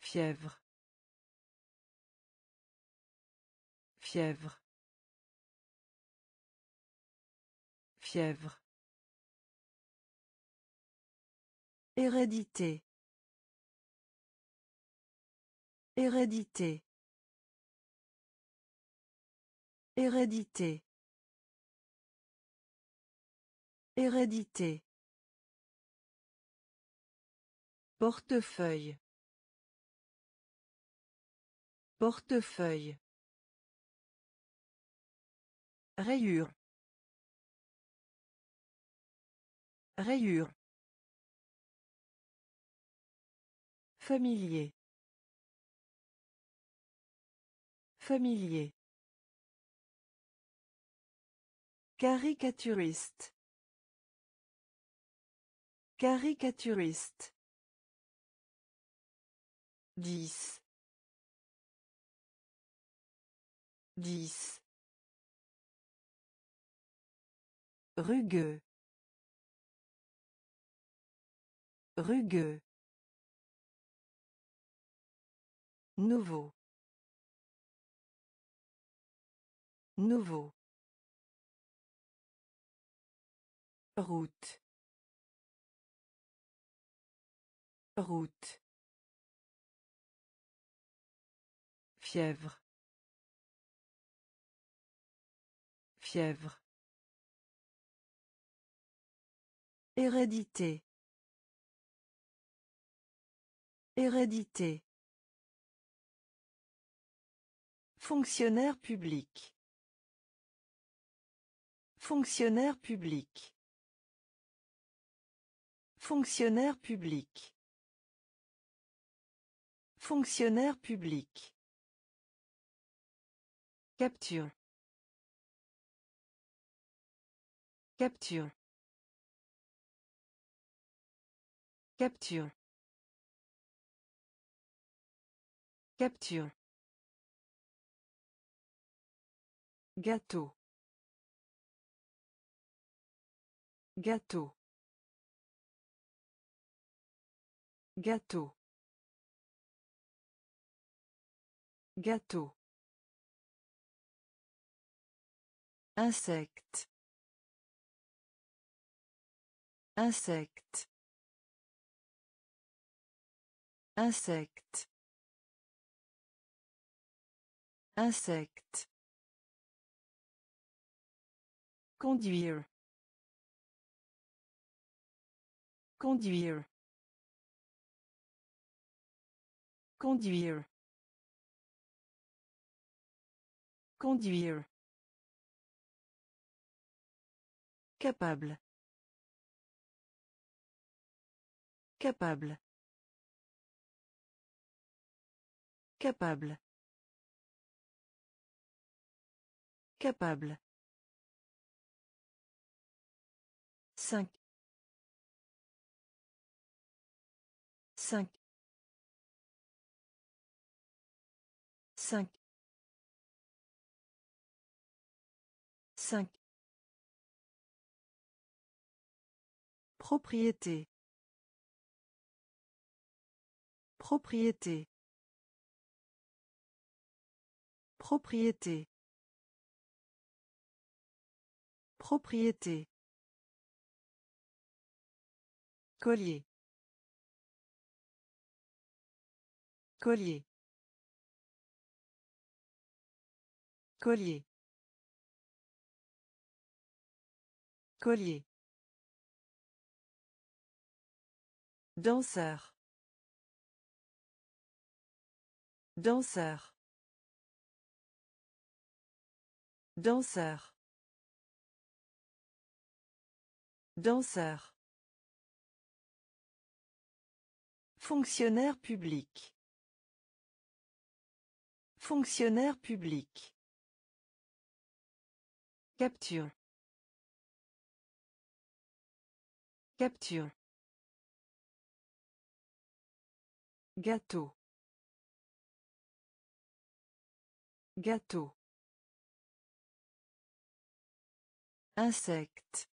Fièvre. Fièvre. Fièvre. Hérédité. Hérédité. Hérédité. Hérédité. Portefeuille. Portefeuille. Rayure. Rayure. Familier. Familier. Caricaturiste. Caricaturiste. Dix. Dix. Rugueux. Rugueux. Nouveau. Nouveau. Route. Route. Fièvre. Fièvre. Hérédité. Hérédité. Fonctionnaire public. Fonctionnaire public. Fonctionnaire public. Fonctionnaire public. Capture. Capture. Capture. Capture. Gâteau. Gâteau. Gâteau. Gâteau. Insecte. Insecte. Insecte. Insecte. Conduire. Conduire. Conduire. Conduire. Capable. Capable. Capable. Capable. 5 Propriété. Propriété. Propriété. Propriété. Collier. Collier. Collier. Collier. Danseur. Danseur. Danseur. Danseur. Fonctionnaire public. Fonctionnaire public. Capture. Capture. Gâteau. Gâteau. Insecte.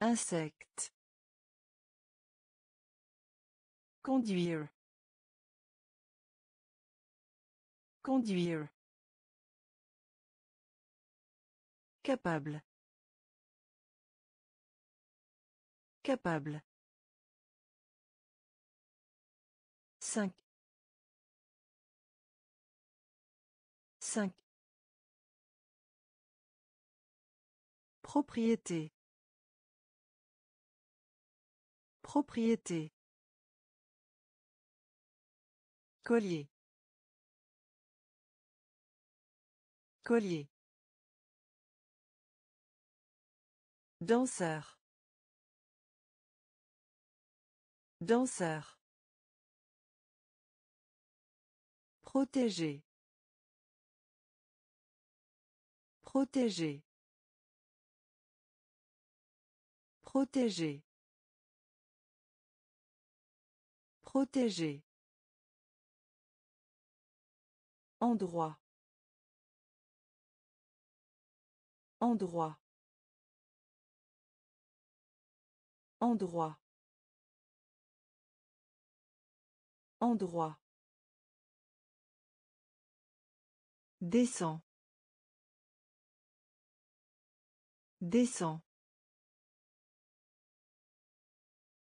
Insecte. Conduire. Conduire. Capable. Capable. Cinq. Cinq. Propriété. Propriété. Collier. Collier. Danseur. Danseur. Protéger. Protéger. Protéger. Protéger. Endroit. Endroit. Endroit. Endroit. Descend. Descend.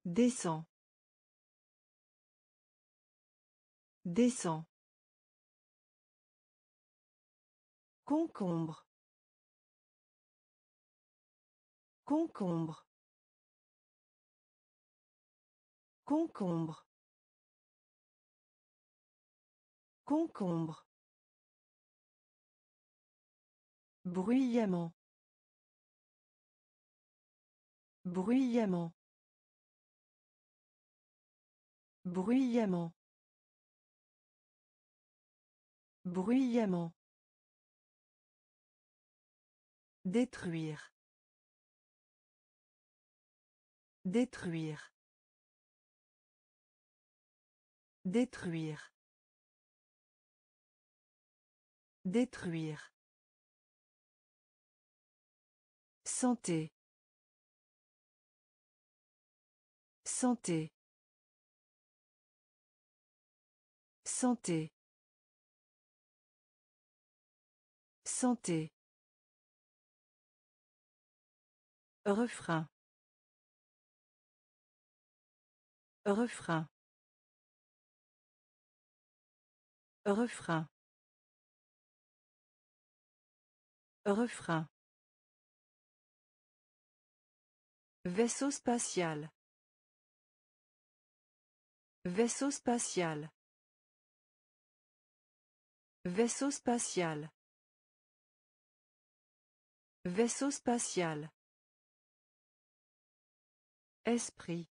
Descend. Descend. Concombre. Concombre. Concombre. Concombre. Bruyamment. Bruyamment. Bruyamment. Bruyamment. Détruire. Détruire. Détruire. Détruire. Santé. Santé. Santé. Santé. Refrain. Refrain. Refrain. Refrain. Vaisseau spatial. Vaisseau spatial. Vaisseau spatial. Vaisseau spatial. Esprit.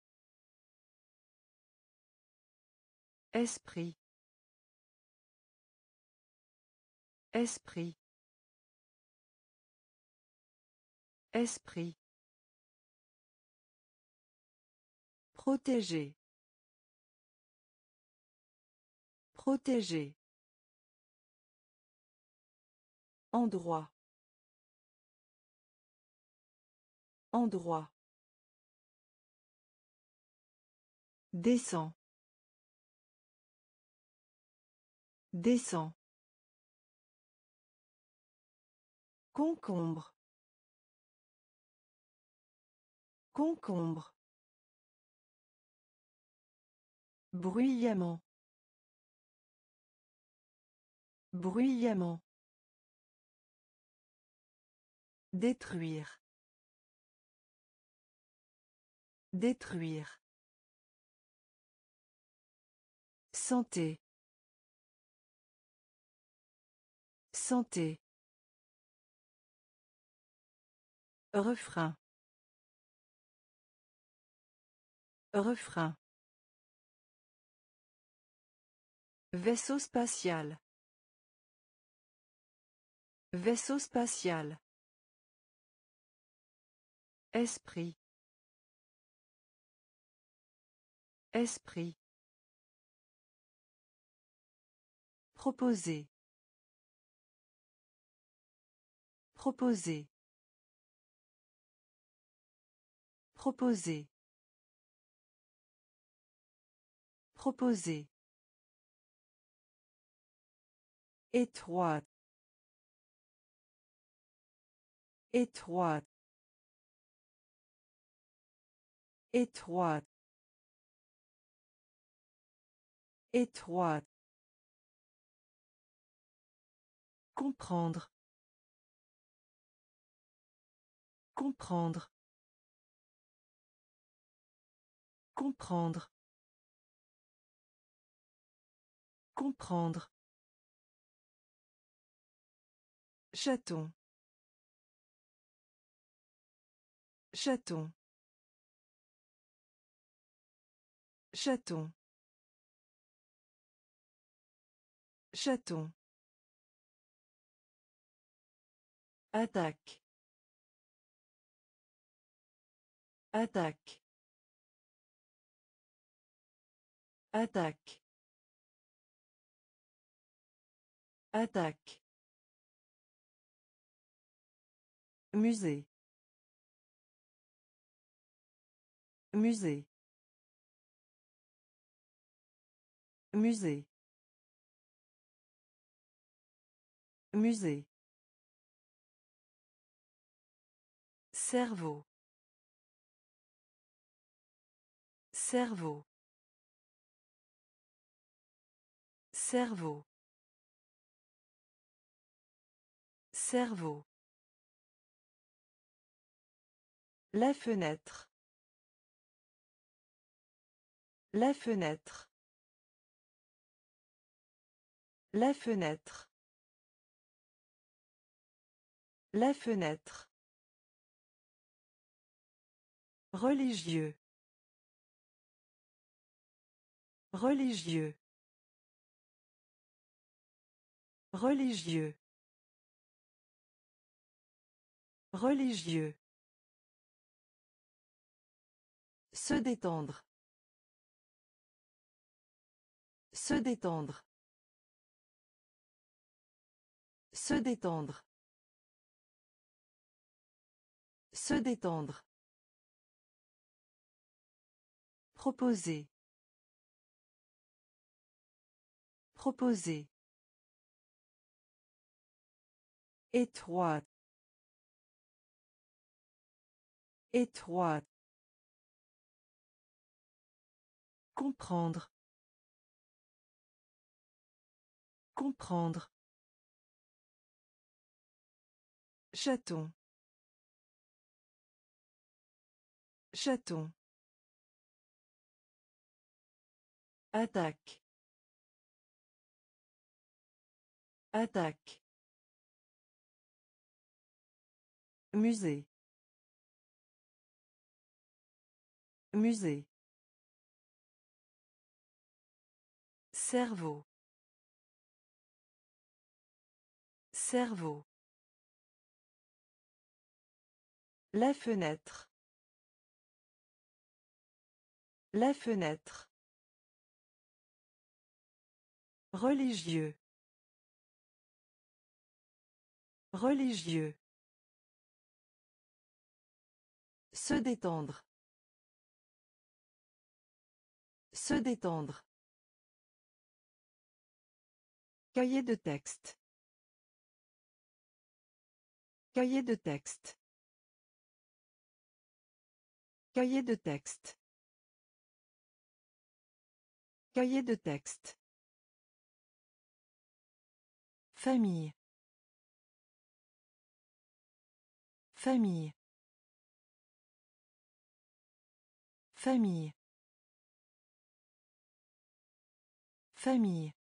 Esprit. Esprit. Esprit. Protéger. Protéger. Endroit. Endroit. Descend. Descend. Concombre. Concombre. Bruyamment. Bruyamment. Détruire. Détruire. Santé. Santé. Refrain. Refrain. Vaisseau spatial. Vaisseau spatial. Esprit. Esprit. Proposer. Proposer. Proposer. Proposer. Étroite. Étroite. Étroite. Étroite. Comprendre. Comprendre. Comprendre. Comprendre. Chaton. Chaton. Chaton. Chaton. Attaque. Attaque. Attaque. Attaque. Musée. Musée. Musée. Musée. Cerveau. Cerveau. Cerveau. Cerveau. La fenêtre. La fenêtre. La fenêtre. La fenêtre. Religieux. Religieux. Religieux. Religieux. Se détendre. Se détendre. Se détendre. Se détendre. Proposer. Proposer. Étroite. Étroite. Comprendre. Comprendre. Chaton. Chaton. Attaque. Attaque. Musée. Musée. Cerveau. Cerveau. La fenêtre. La fenêtre. Religieux. Religieux. Se détendre. Se détendre. Cahier de texte. Cahier de texte. Cahier de texte. Cahier de texte. Famille. Famille. Famille. Famille.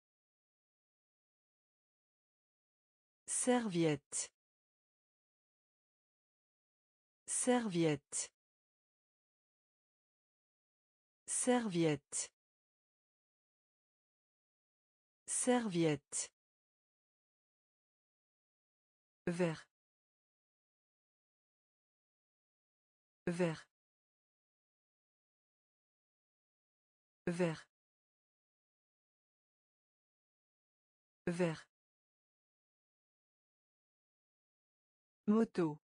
Serviette. Serviette. Serviette. Serviette. Vert. Vert. Vert. Vert. Moto.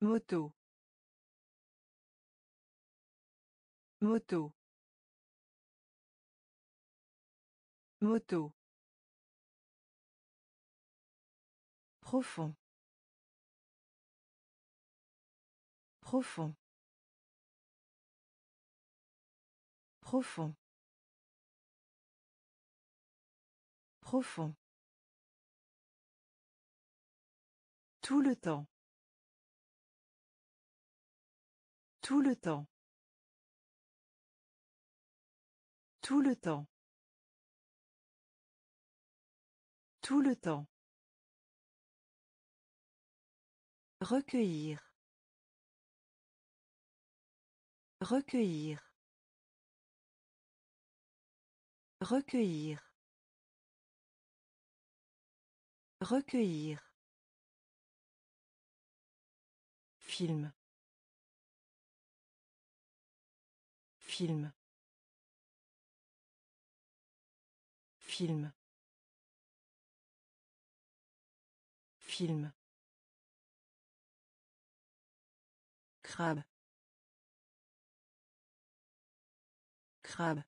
Moto. Moto. Moto. Profond. Profond. Profond. Profond. Tout le temps. Tout le temps. Tout le temps. Tout le temps. Recueillir. Recueillir. Recueillir. Recueillir. Film. Film. Film. Film. Crabe. Crabe.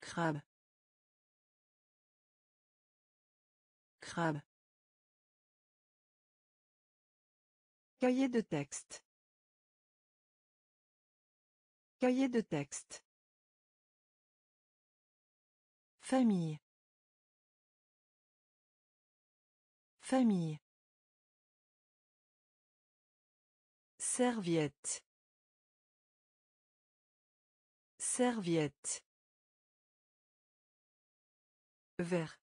Crabe. Crabe. Cahier de texte. Cahier de texte. Famille. Famille. Serviette. Serviette. Vert.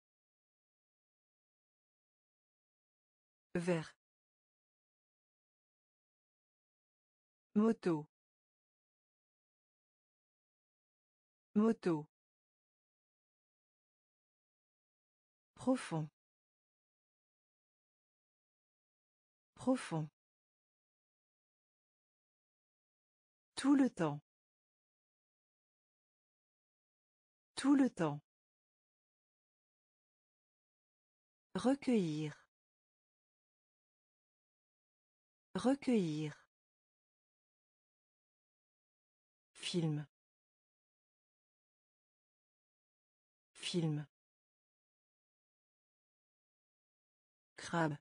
Vert. Moto. Moto. Profond. Profond. Tout le temps. Tout le temps. Recueillir. Recueillir. Film. Film. Crabe.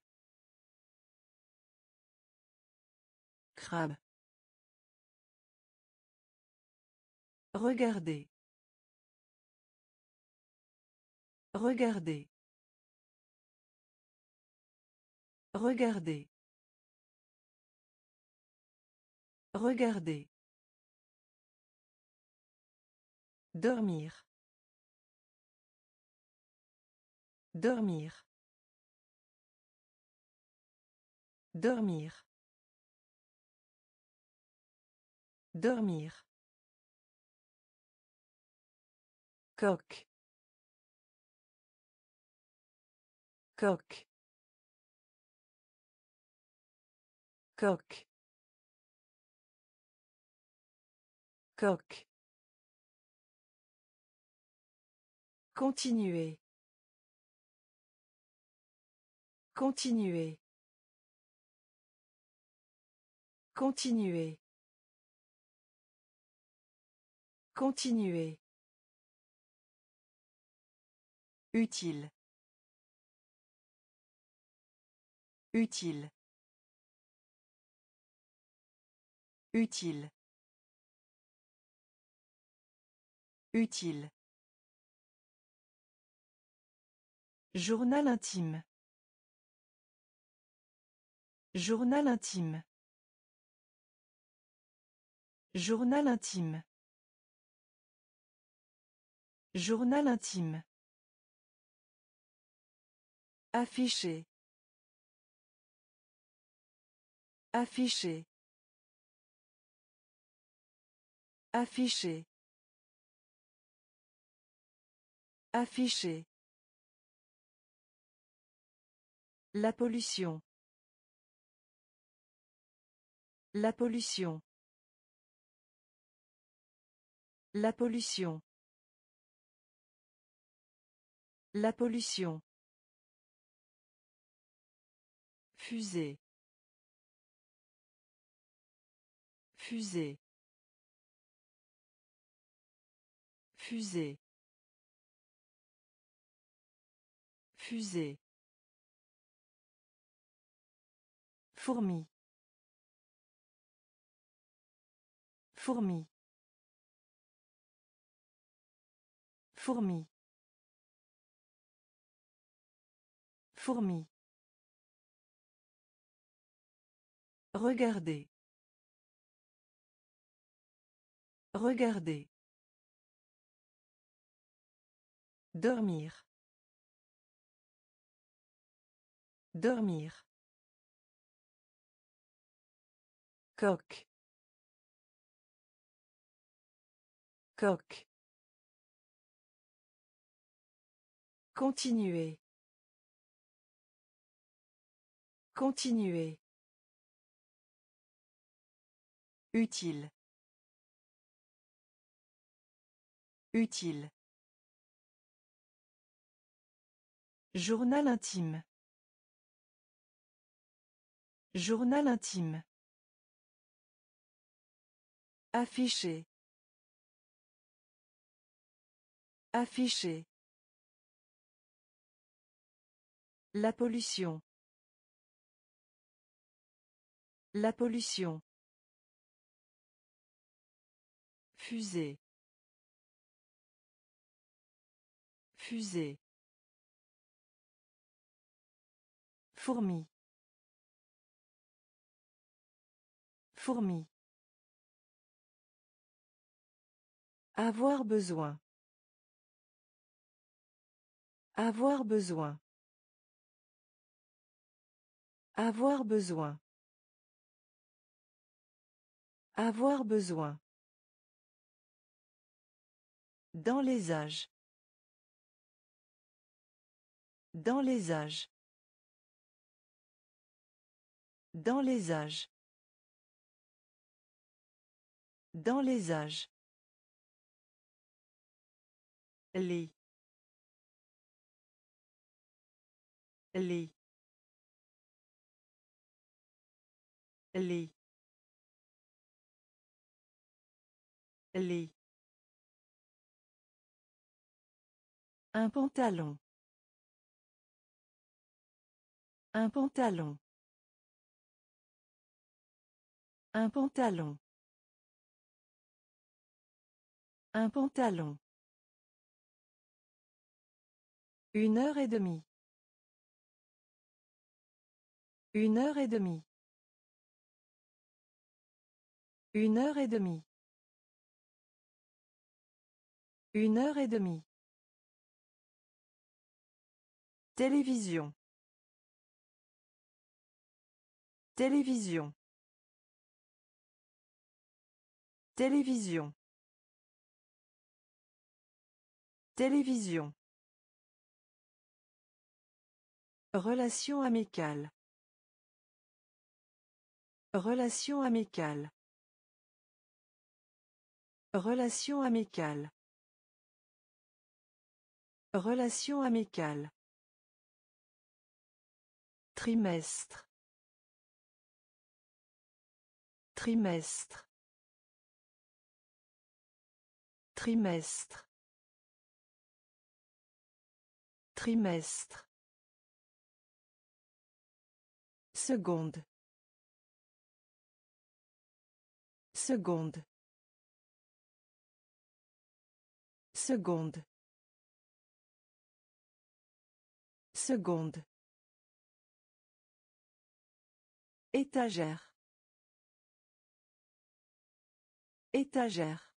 Crabe. Regardez. Regardez. Regardez. Regardez. Dormir. Dormir. Dormir. Dormir. Coq. Coq. Coq. Coq. Continuer. Continuer. Continuer. Continuer. Utile. Utile. Utile. Utile. Journal intime. Journal intime. Journal intime. Journal intime. Afficher. Afficher. Afficher. Afficher. La pollution. La pollution. La pollution. La pollution. Fusée. Fusée. Fusée. Fusée. Fourmi. Fourmi. Fourmi. Fourmi. Regardez. Regardez. Dormir. Dormir. Coq. Coq. Continuer. Continuer. Utile. Utile. Journal intime. Journal intime. Afficher. Afficher. La pollution. La pollution. Fusée. Fusée. Fourmi. Fourmi. Avoir besoin. Avoir besoin. Avoir besoin. Avoir besoin. Dans les âges. Dans les âges. Dans les âges. Dans les âges. Les. Les. Les. Les. Un pantalon. Un pantalon. Un pantalon. Un pantalon. Une heure et demie. Une heure et demie. Une heure et demie. Une heure et demie. Télévision. Télévision. Télévision. Télévision. Relation amicale. Relation amicale. Relation amicale. Relation amicale. Trimestre. Trimestre. Trimestre. Trimestre. Seconde. Seconde. Seconde. Seconde. Étagère. Étagère.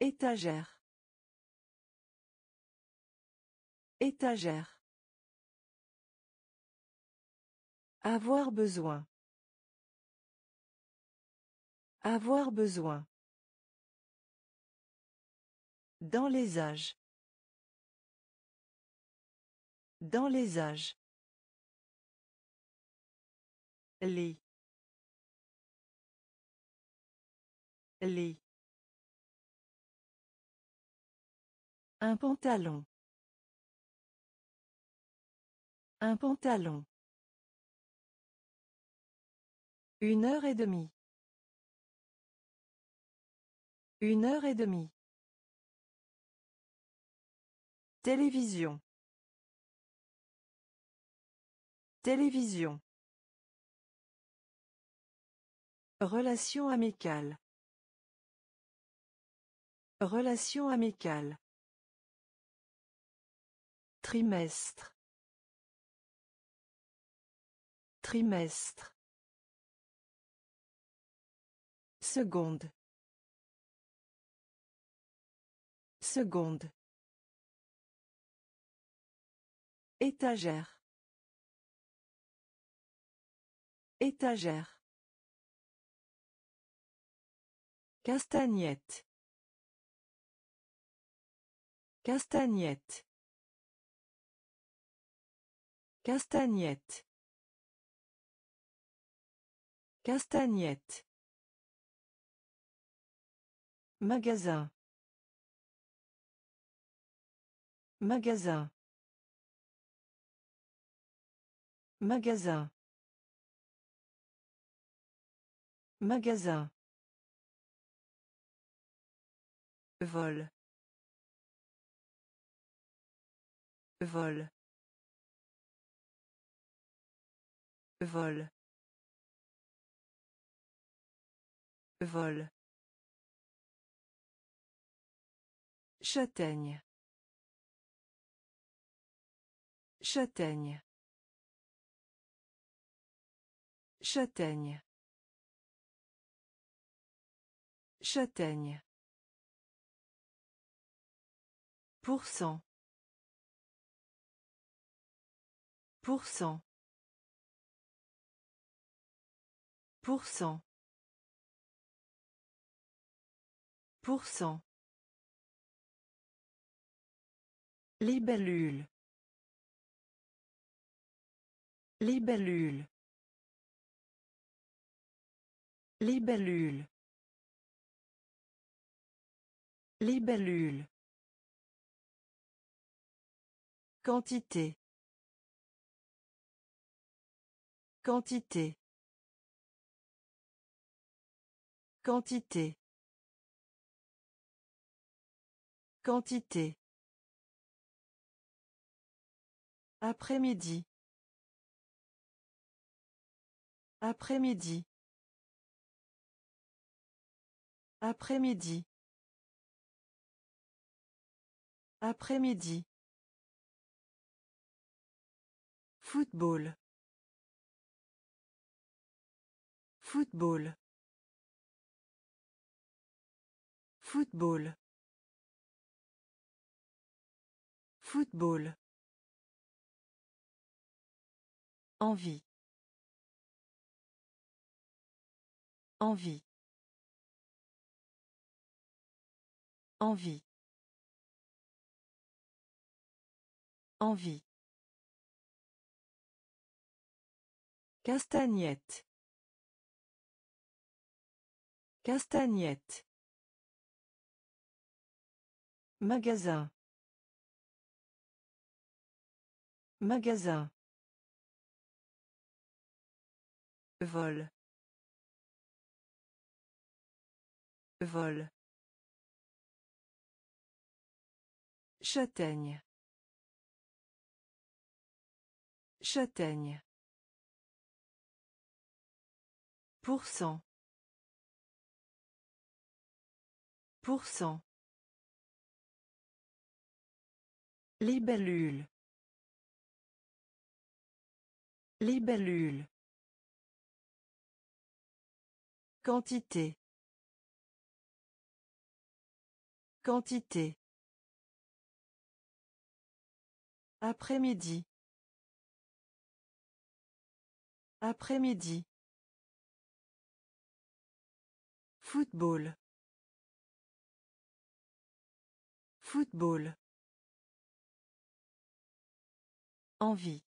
Étagère. Étagère. Avoir besoin. Avoir besoin. Dans les âges. Dans les âges. Les. Les. Un pantalon. Un pantalon. Une heure et demie. Une heure et demie. Télévision. Télévision. Relation amicale. Relation amicale. Trimestre. Trimestre. Seconde. Seconde. Étagère. Étagère. Castagnette. Castagnette. Castagnette. Castagnette. Magasin. Magasin. Magasin. Magasin. Vol. Vol. Vol. Vol. Châtaigne. Châtaigne. Châtaigne. Châtaigne. Pour cent. Pour cent. Libellule. Libellule. Libellule. Libellule. Quantité. Quantité. Quantité. Quantité. Après-midi. Après-midi. Après-midi. Après-midi. Football. Football. Football. Football. Envie. Envie. Envie. Envie. Castagnette. Castagnette. Magasin. Magasin. Vol. Vol. Châtaigne. Châtaigne. Pour cent. Pour cent. Libellule. Libellule. Quantité. Quantité. Après-midi. Après-midi. Football. Football. Envie.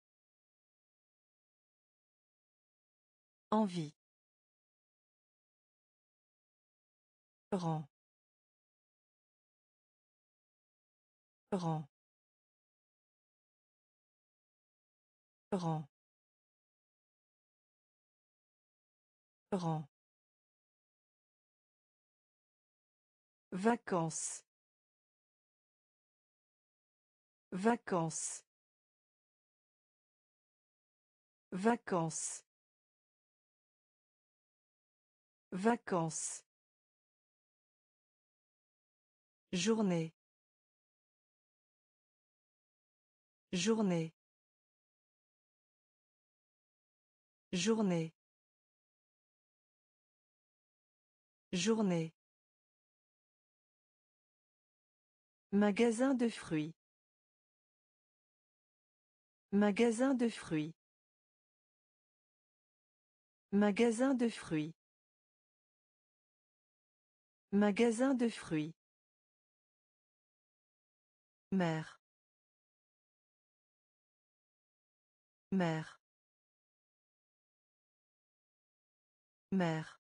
Envie. Rang. Rang. Rang. Vacances. Vacances. Vacances. Vacances. Journée. Journée. Journée. Journée. Magasin de fruits. Magasin de fruits. Magasin de fruits. Magasin de fruits. Mère. Mère. Mère.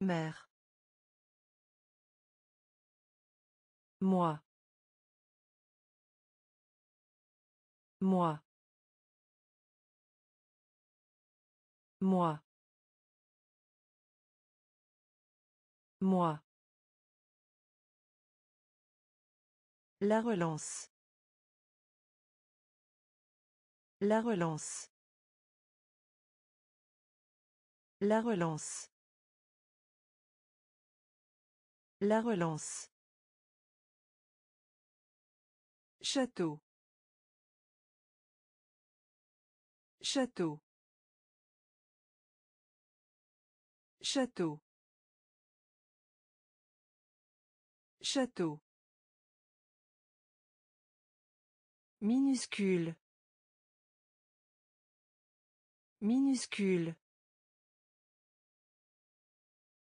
Mère. Moi. Moi. Moi. Moi. La relance. La relance. La relance. La relance. Château. Château. Château. Château. Minuscule. Minuscule.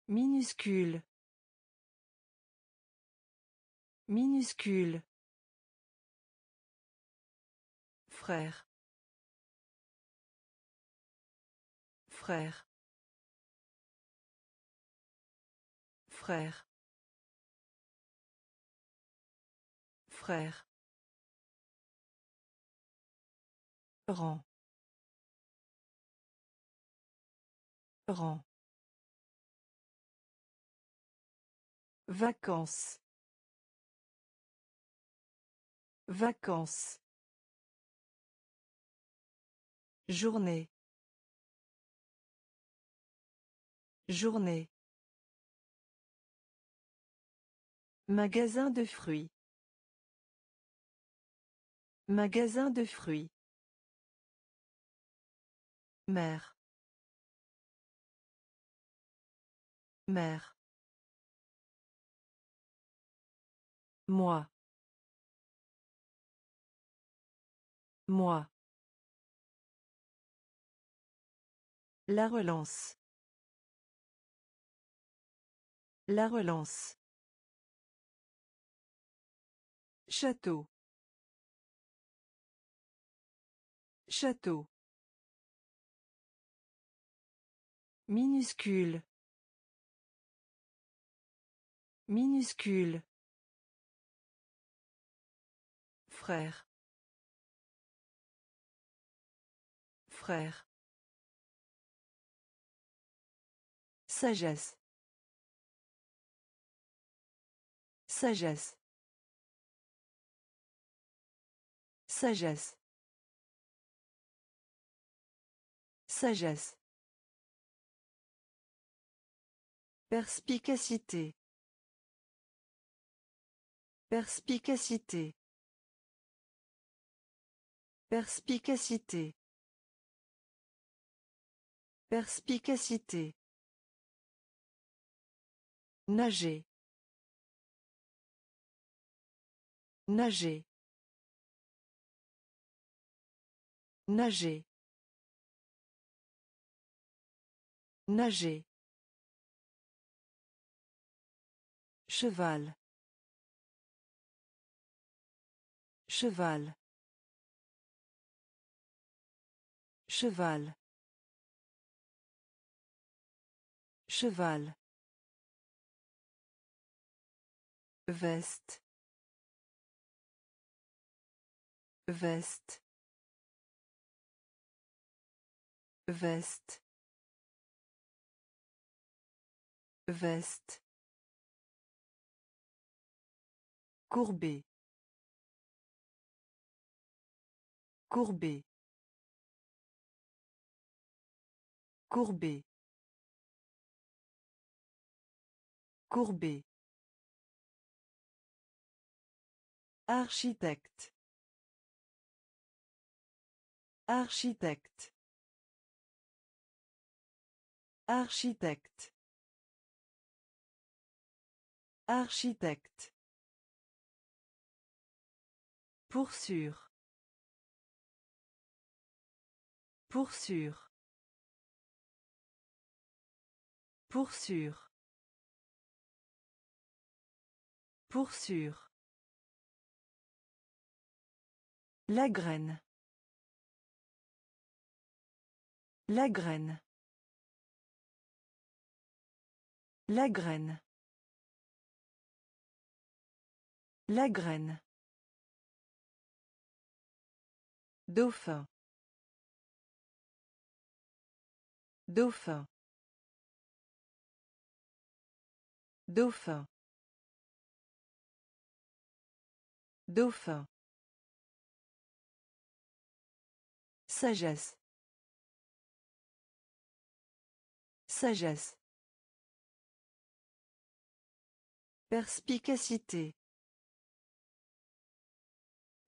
Minuscule. Minuscule. Frère. Frère. Frère. Frère. Rang. Vacances. Vacances. Journée. Journée. Magasin de fruits. Magasin de fruits. Mère. Mère. Moi. Moi. La relance. La relance. Château. Château. Minuscule. Minuscule. Frère. Frère. Sagesse. Sagesse. Sagesse. Sagesse. Perspicacité. Perspicacité. Perspicacité. Perspicacité. Nager. Nager. Nager. Nager. Cheval. Cheval. Cheval. Cheval. Veste. Veste. Veste. Veste. Courbé. Courbé. Courbé. Courbé. Architecte. Architecte. Architecte. Architecte. Pour sûr. Pour sûr. Pour sûr. Pour sûr. La graine. La graine. La graine. La graine. Dauphin. Dauphin. Dauphin. Dauphin. Sagesse. Sagesse. Perspicacité.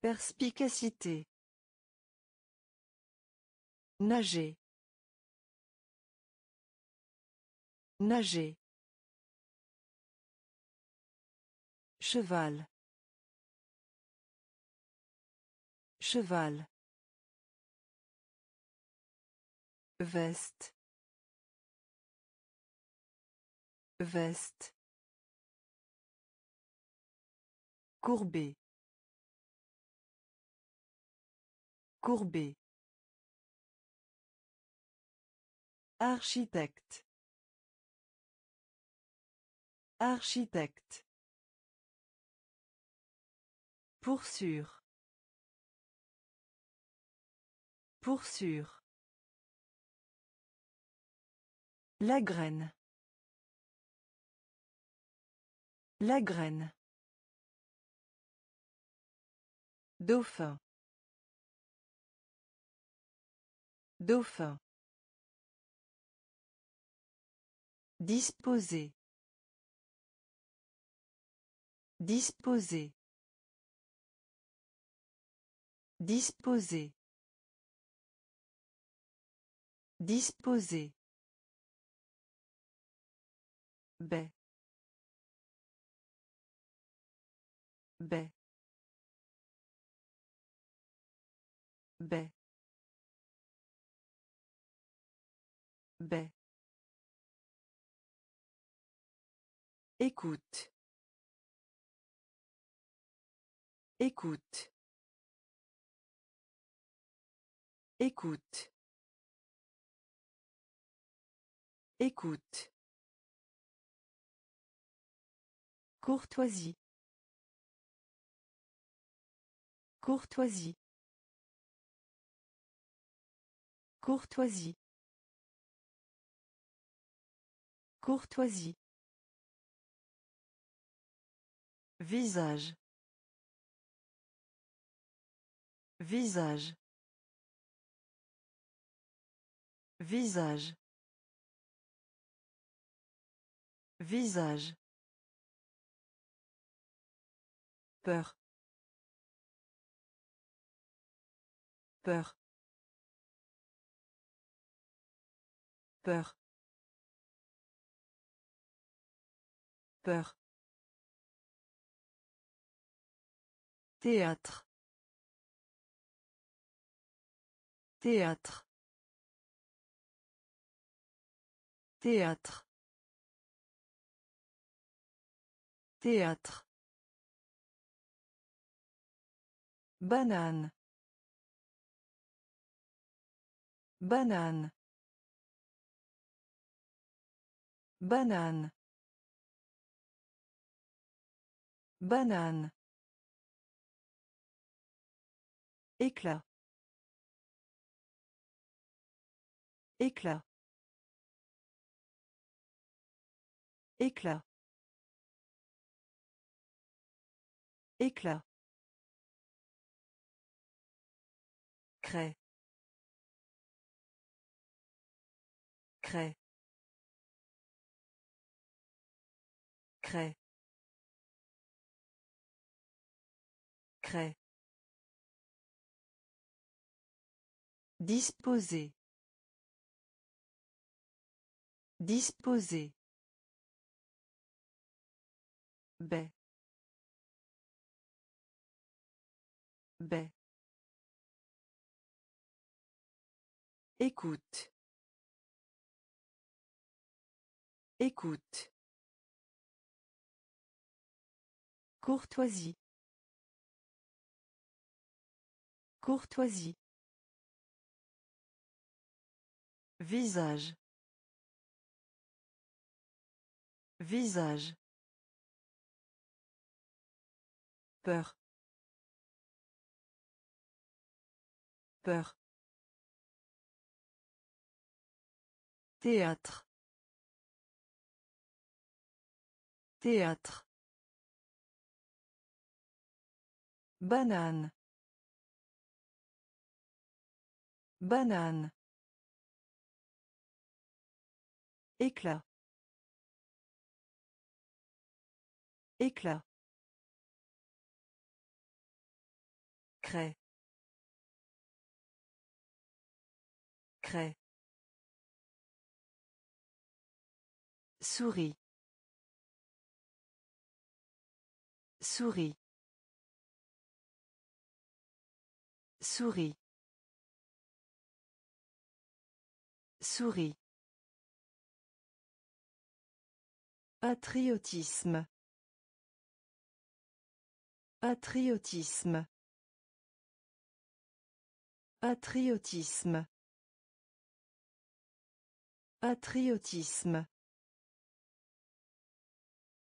Perspicacité. Nager. Nager. Cheval. Cheval. Veste. Veste. Courbé. Courbé. Architecte. Architecte. Pour sûr. Pour sûr. La graine. La graine. Dauphin. Dauphin. Disposer. Disposer. Disposer. Disposer. Baie. Baie. Baie. Baie. Écoute. Écoute. Écoute. Écoute. Courtoisie. Courtoisie. Courtoisie. Courtoisie. Visage. Visage. Visage. Visage. Peur. Peur. Peur. Peur. Théâtre. Théâtre. Théâtre. Théâtre. Banane. Banane. Banane. Banane. Éclat. Éclat. Éclat. Éclat. Crée. Crée. Crée. Crée. Disposer. Disposer. Baie. Baie. Écoute. Écoute. Courtoisie. Courtoisie. Visage. Visage. Peur. Peur. Théâtre. Théâtre. Banane. Banane. Éclat. Éclat. Crée. Crée. Souris. Souris. Souris. Souris. Patriotisme. Patriotisme. Patriotisme. Patriotisme.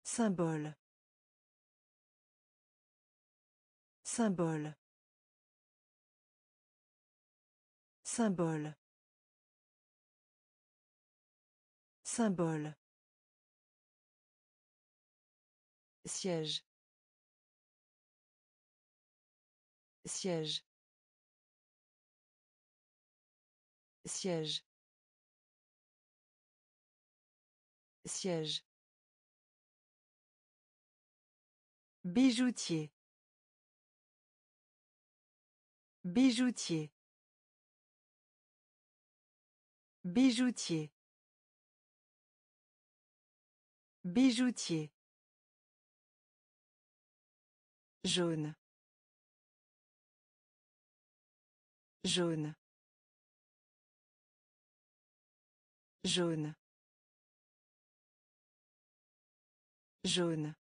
Symbole. Symbole. Symbole. Symbole. Siège. Siège. Siège. Siège. Bijoutier. Bijoutier. Bijoutier. Bijoutier. Jaune. Jaune. Jaune. Jaune.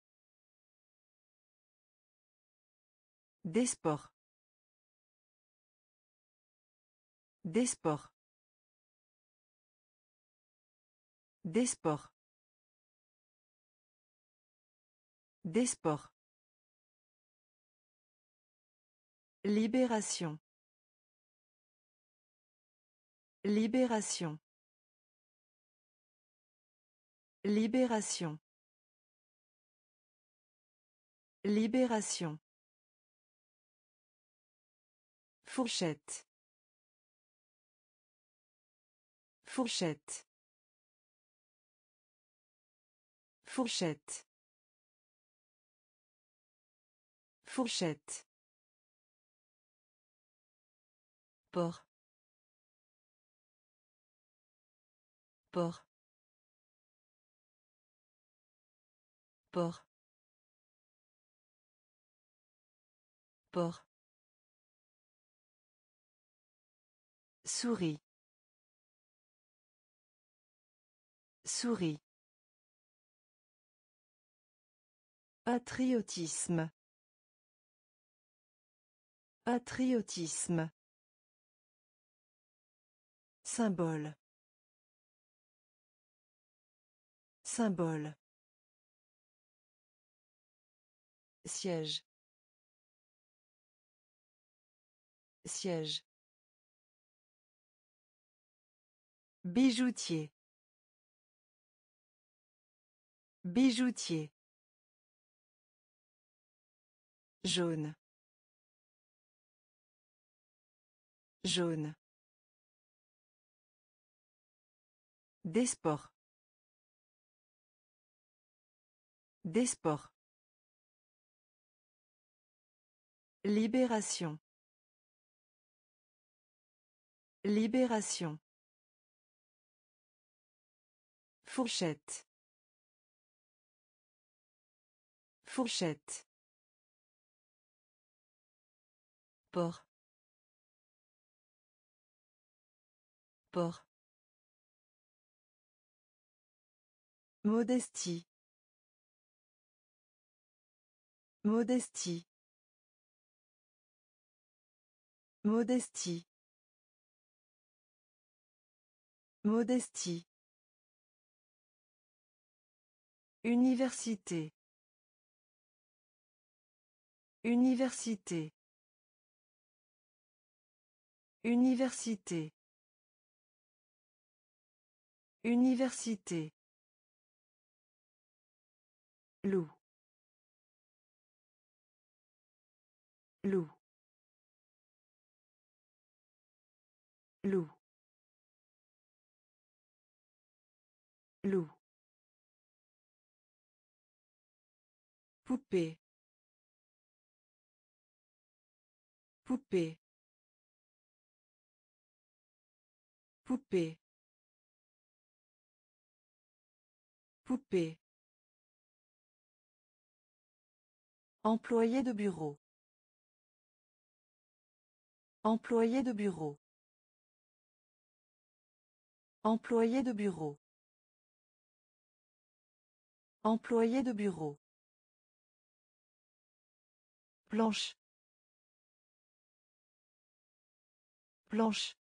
Des sports. Des sports. Des sports. Des sports. Libération. Libération. Libération. Libération. Fourchette. Fourchette. Fourchette. Fourchette. Port. Port. Port. Port. Souris. Souris. Patriotisme. Patriotisme. Symbole. Symbole. Siège. Siège. Bijoutier. Bijoutier. Jaune. Jaune. Des sports. Des sports. Libération. Libération. Fourchette. Fourchette. Port. Port. Modestie. Modestie. Modestie. Modestie. Université. Université. Université. Université. Loup. Loup. Loup. Loup. Poupée. Poupée. Poupée. Poupée. Employé de bureau. Employé de bureau. Employé de bureau. Employé de bureau. Planche. Planche.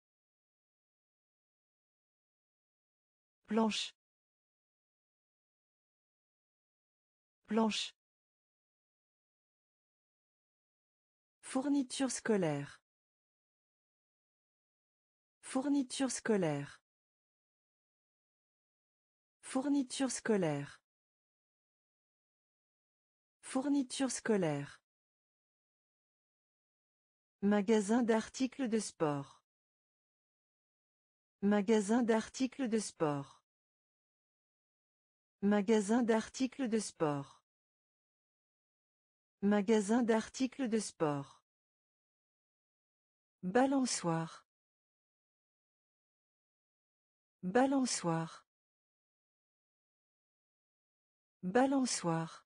Planche. Planche. Fourniture scolaire. Fourniture scolaire. Fourniture scolaire. Fourniture scolaire. Magasin d'articles de sport. Magasin d'articles de sport. Magasin d'articles de sport. Magasin d'articles de sport. Balançoire. Balançoire. Balançoire.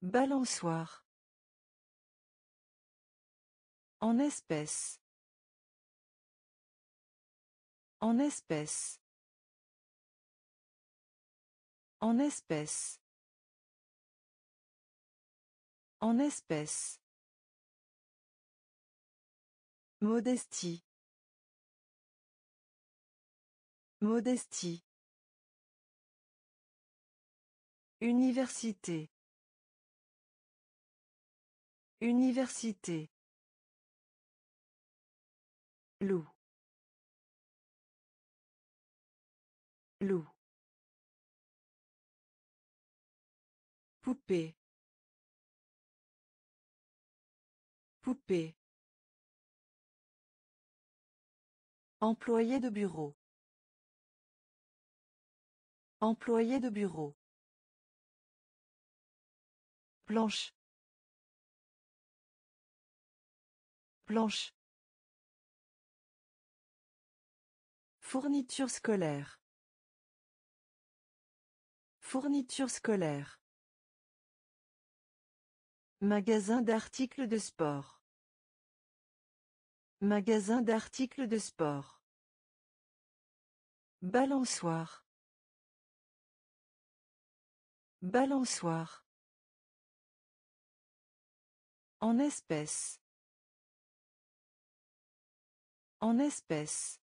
Balançoire. En espèce. En espèce. En espèce. En espèce. Modestie. Modestie. Université. Université. Loup. Loup. Poupée. Poupée. Employé de bureau. Employé de bureau. Planche. Planche. Fourniture scolaire. Fourniture scolaire. Magasin d'articles de sport. Magasin d'articles de sport. Balançoire. Balançoire. En espèce. En espèce.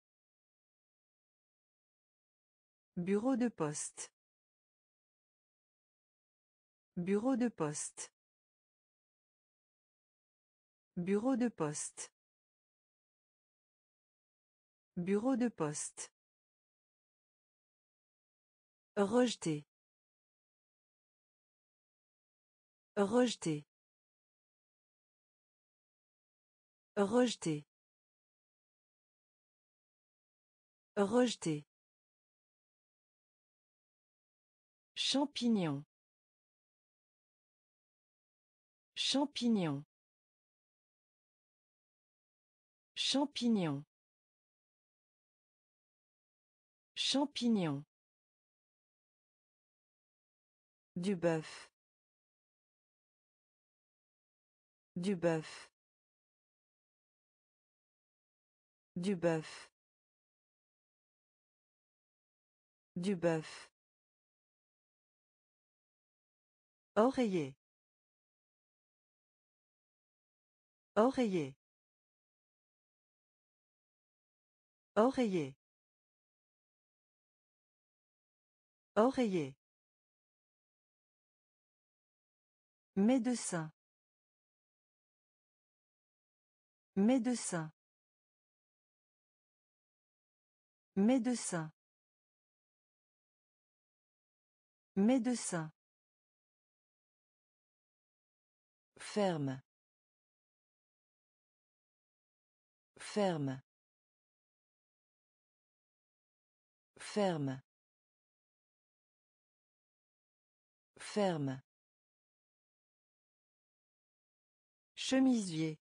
Bureau de poste. Bureau de poste. Bureau de poste. Bureau de poste. Rejeté. Rejeté. Rejeté. Rejeté. Champignon. Champignon. Champignon. Champignon. Du bœuf. Du bœuf. Du bœuf. Du bœuf. Oreiller. Oreiller. Oreiller. Oreiller. Médecin. Médecin. Médecin. Médecin. Ferme. Ferme. Ferme. Ferme. Chemisier.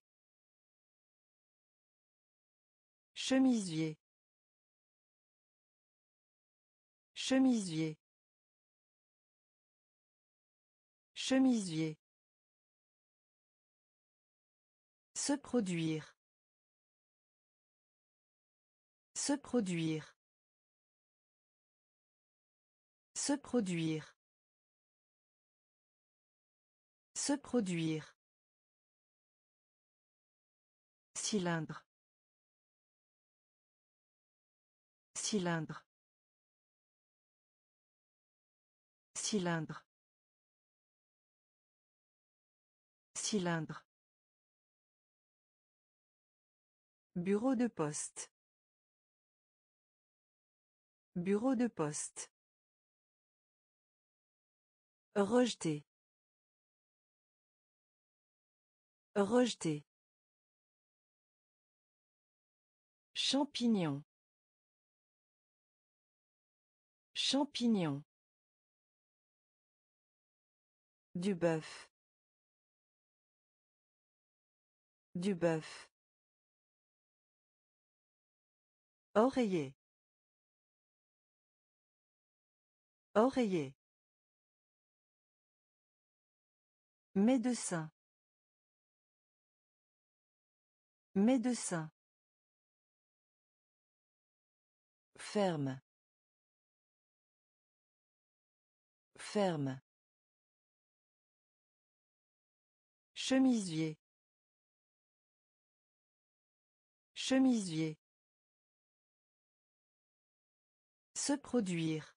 Chemisier. Chemisier. Chemisier. Se produire. Se produire. Se produire. Se produire. Cylindre. Cylindre. Cylindre. Cylindre. Bureau de poste. Bureau de poste. Rejeter. Rejeter. Champignon. Champignon. Du bœuf. Du bœuf. Oreiller. Oreiller. Médecin. Médecin. Ferme. Ferme. Chemisier. Chemisier. Se produire.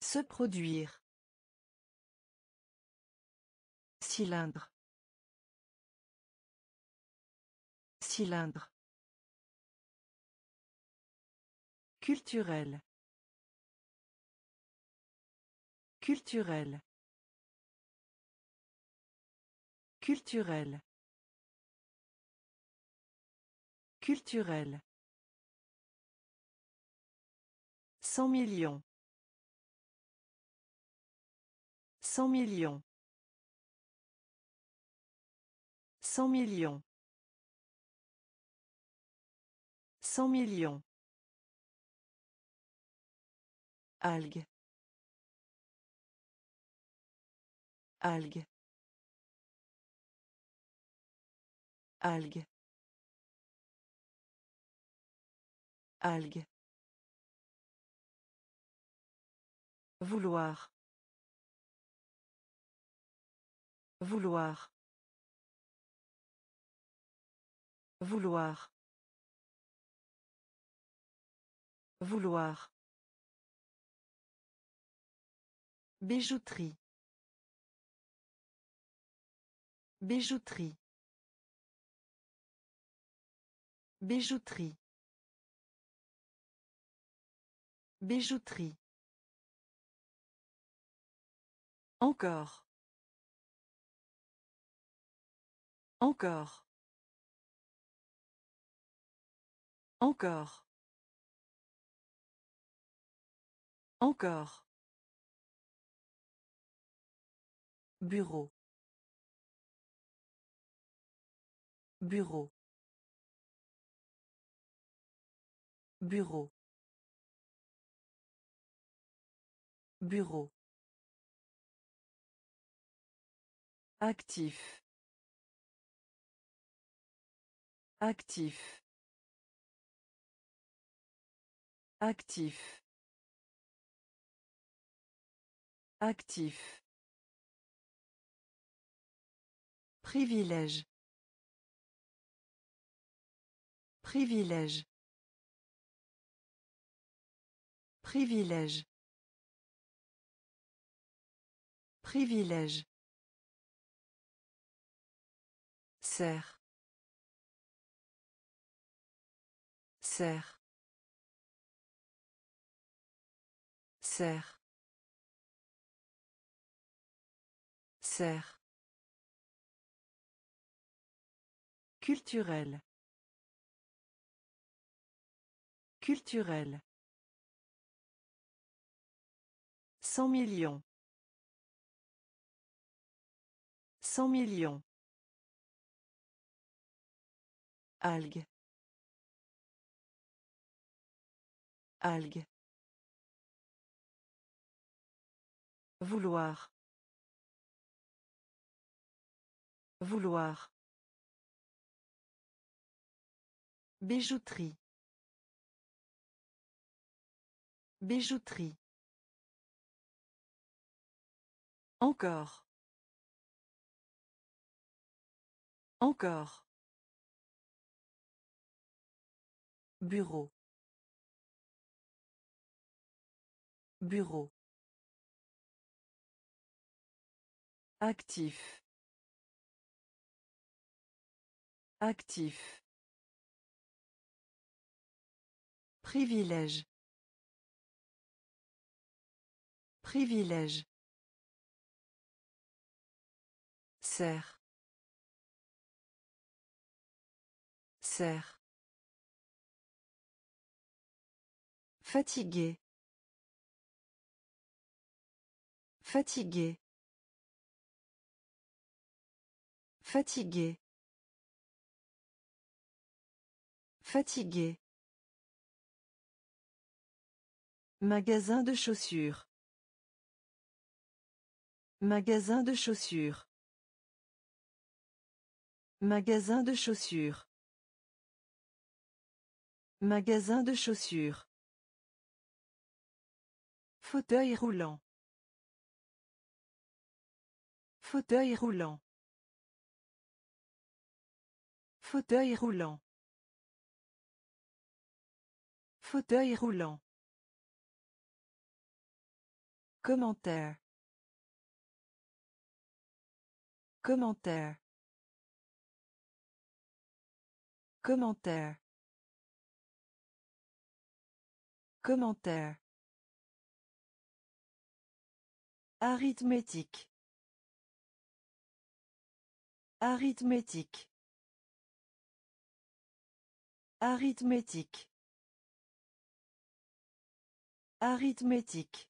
Se produire. Cylindre. Cylindre. Culturel. Culturel. Culturel. Culturel. Cent millions. Cent millions. Cent millions. Cent millions. Algues. Algues. Algues. Algues. Vouloir. Vouloir. Vouloir. Vouloir. Bijouterie. Bijouterie. Bijouterie. Bijouterie. Encore. Encore. Encore. Encore. Bureau. Bureau. Bureau. Bureau. Actif. Actif. Actif. Actif. Privilège. Privilège. Privilège. Privilège. Serre. Serre. Serre. Culturel. Culturel. Cent millions. Cent millions. Algues. Algues. Vouloir. Vouloir. Bijouterie. Bijouterie. Encore. Encore. Bureau. Bureau. Actif. Actif. Privilège. Privilège. Serre. Serre. Fatigué. Fatigué. Fatigué. Fatigué. Magasin de chaussures. Magasin de chaussures. Magasin de chaussures. Magasin de chaussures. Fauteuil roulant. Fauteuil roulant. Fauteuil roulant. Fauteuil roulant. Commentaire. Commentaire. Commentaire. Commentaire. Arithmétique. Arithmétique. Arithmétique. Arithmétique.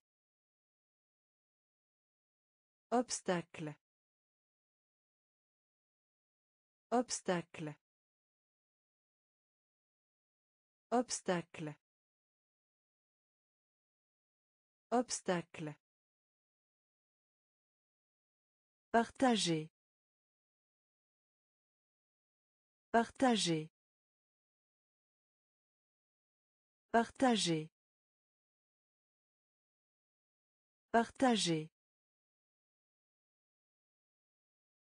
Obstacle. Obstacle. Obstacle. Obstacle. Partager. Partager. Partager. Partager.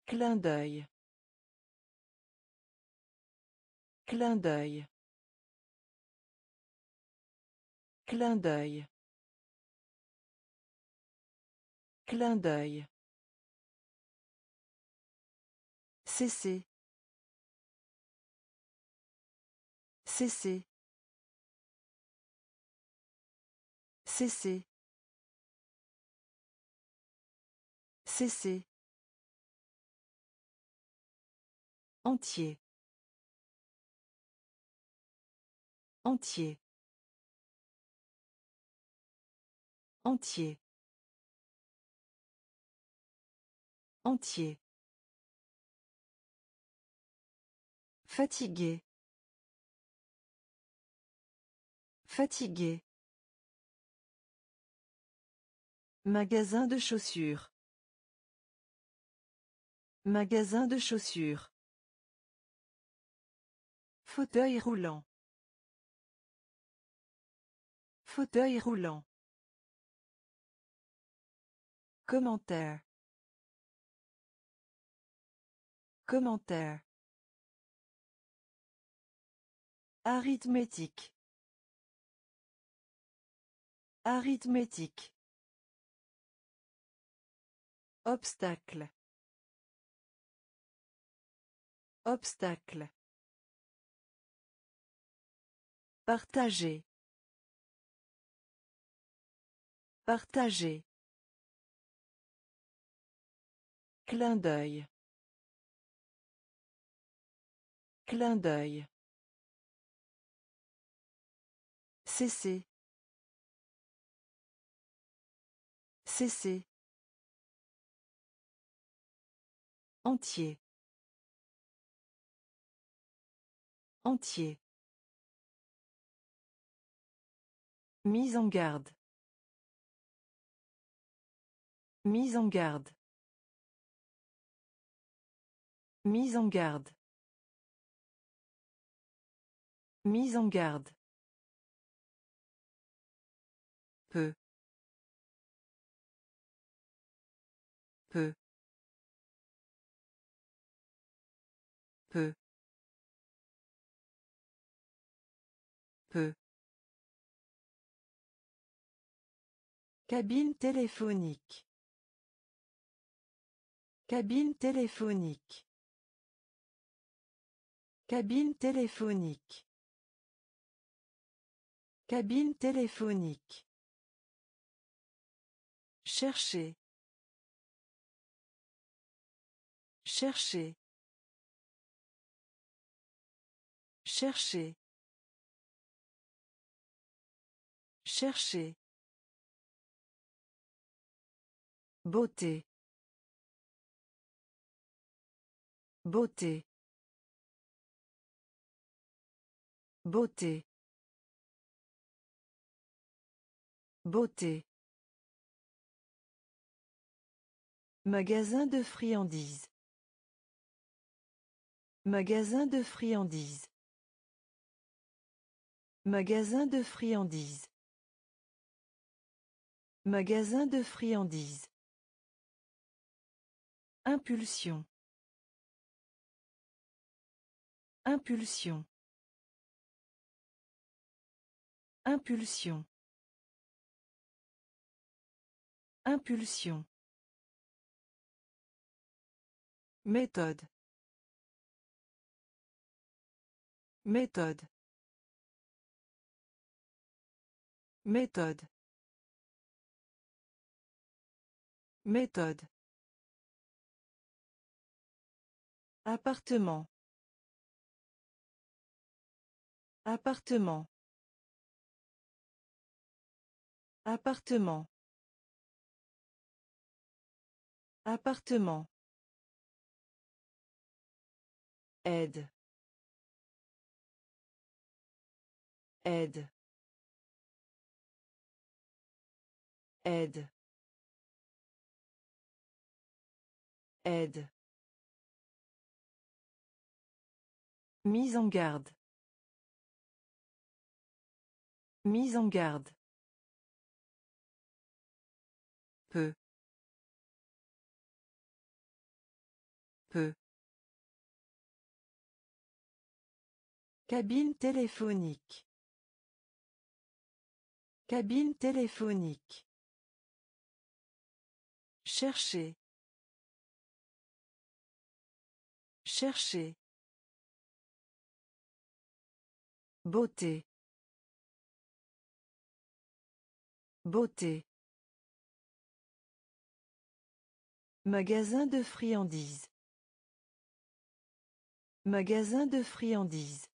Clin d'œil. Clin d'œil. Clin d'œil. Clin d'œil. Cesser. Cesser. Cesser. Cesser. Entier. Entier. Entier. Entier. Fatigué. Fatigué. Magasin de chaussures. Magasin de chaussures. Fauteuil roulant. Fauteuil roulant. Commentaire. Commentaire. Arithmétique. Arithmétique. Obstacle. Obstacle. Partager. Partager. Clin d'œil. Clin d'œil. Cesser. Cesser. Entier. Entier. Mise en garde. Mise en garde. Mise en garde. Mise en garde. Cabine téléphonique. Cabine téléphonique. Cabine téléphonique. Cabine téléphonique. Chercher. Chercher. Chercher. Chercher. Beauté. Beauté. Beauté. Beauté. Magasin de friandises. Magasin de friandises. Magasin de friandises. Magasin de friandises. Impulsion. Impulsion. Impulsion. Impulsion. Méthode. Méthode. Méthode. Méthode. Appartement. Appartement. Appartement. Appartement. Aide. Aide. Aide. Aide. Mise en garde. Mise en garde. Peu. Peu. Cabine téléphonique. Cabine téléphonique. Chercher. Chercher. Beauté. Beauté. Magasin de friandises. Magasin de friandises.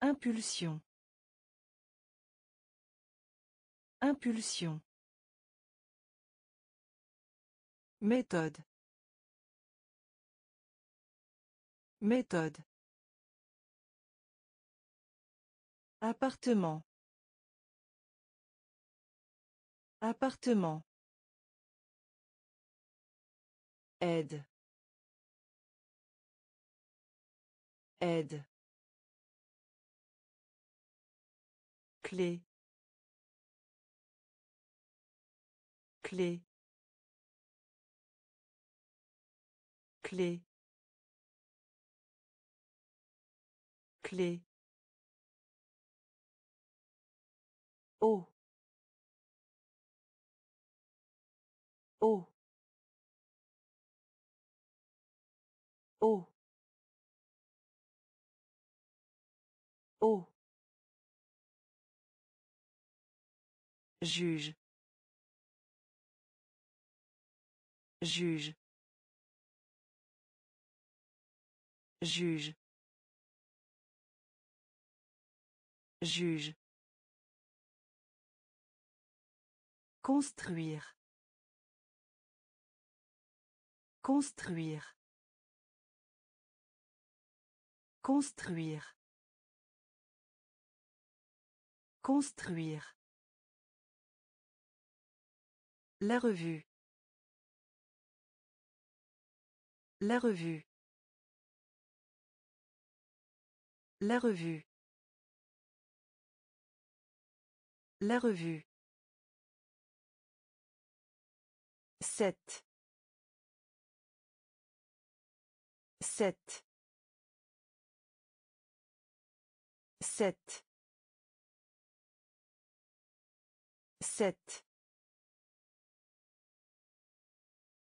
Impulsion. Impulsion. Méthode. Méthode. Appartement. Appartement. Aide. Aide. Clé. Clé. Clé. Clé. Oh. Oh. Oh. Oh. Juge. Juge. Juge. Juge. Construire. Construire. Construire. Construire. La revue. La revue. La revue. La revue. Sept. Sept. Sept. Sept.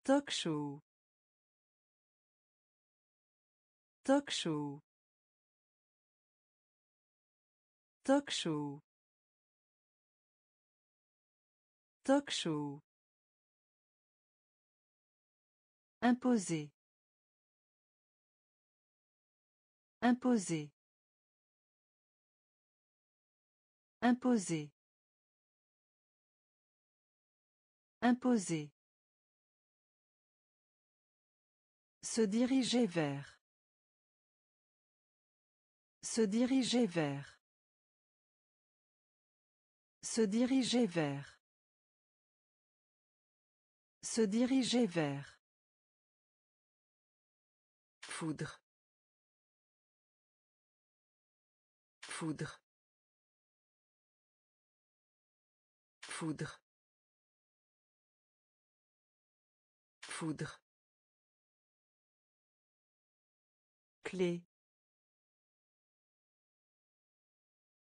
Talk show. Talk show. Talk show. Talk show. Imposer. Imposer. Imposer. Imposer. Se diriger vers. Se diriger vers. Se diriger vers. Se diriger vers. Foudre. Foudre. Foudre. Foudre. Clé.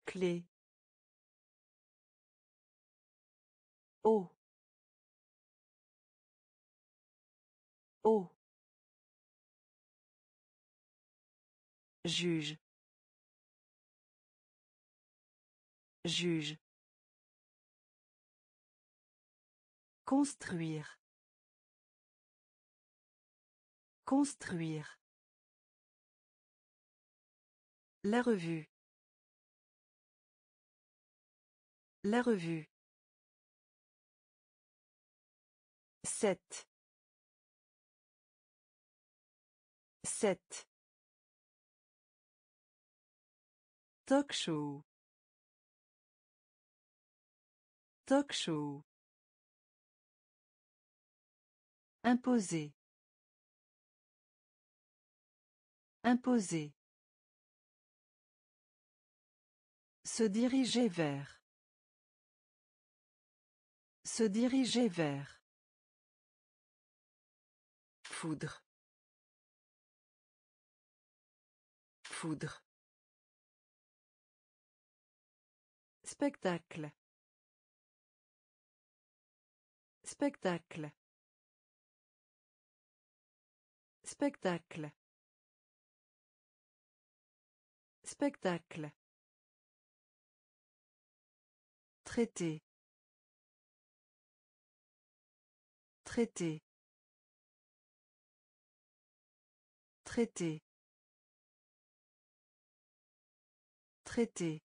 Clé. Oh. Oh. Juge. Juge. Construire. Construire. La revue. La revue. Sept. Sept. Talk show. Talk show. Imposer. Imposer. Se diriger vers. Se diriger vers. Foudre. Foudre. Spectacle. Spectacle. Spectacle. Spectacle. Traité. Traité. Traité. Traité.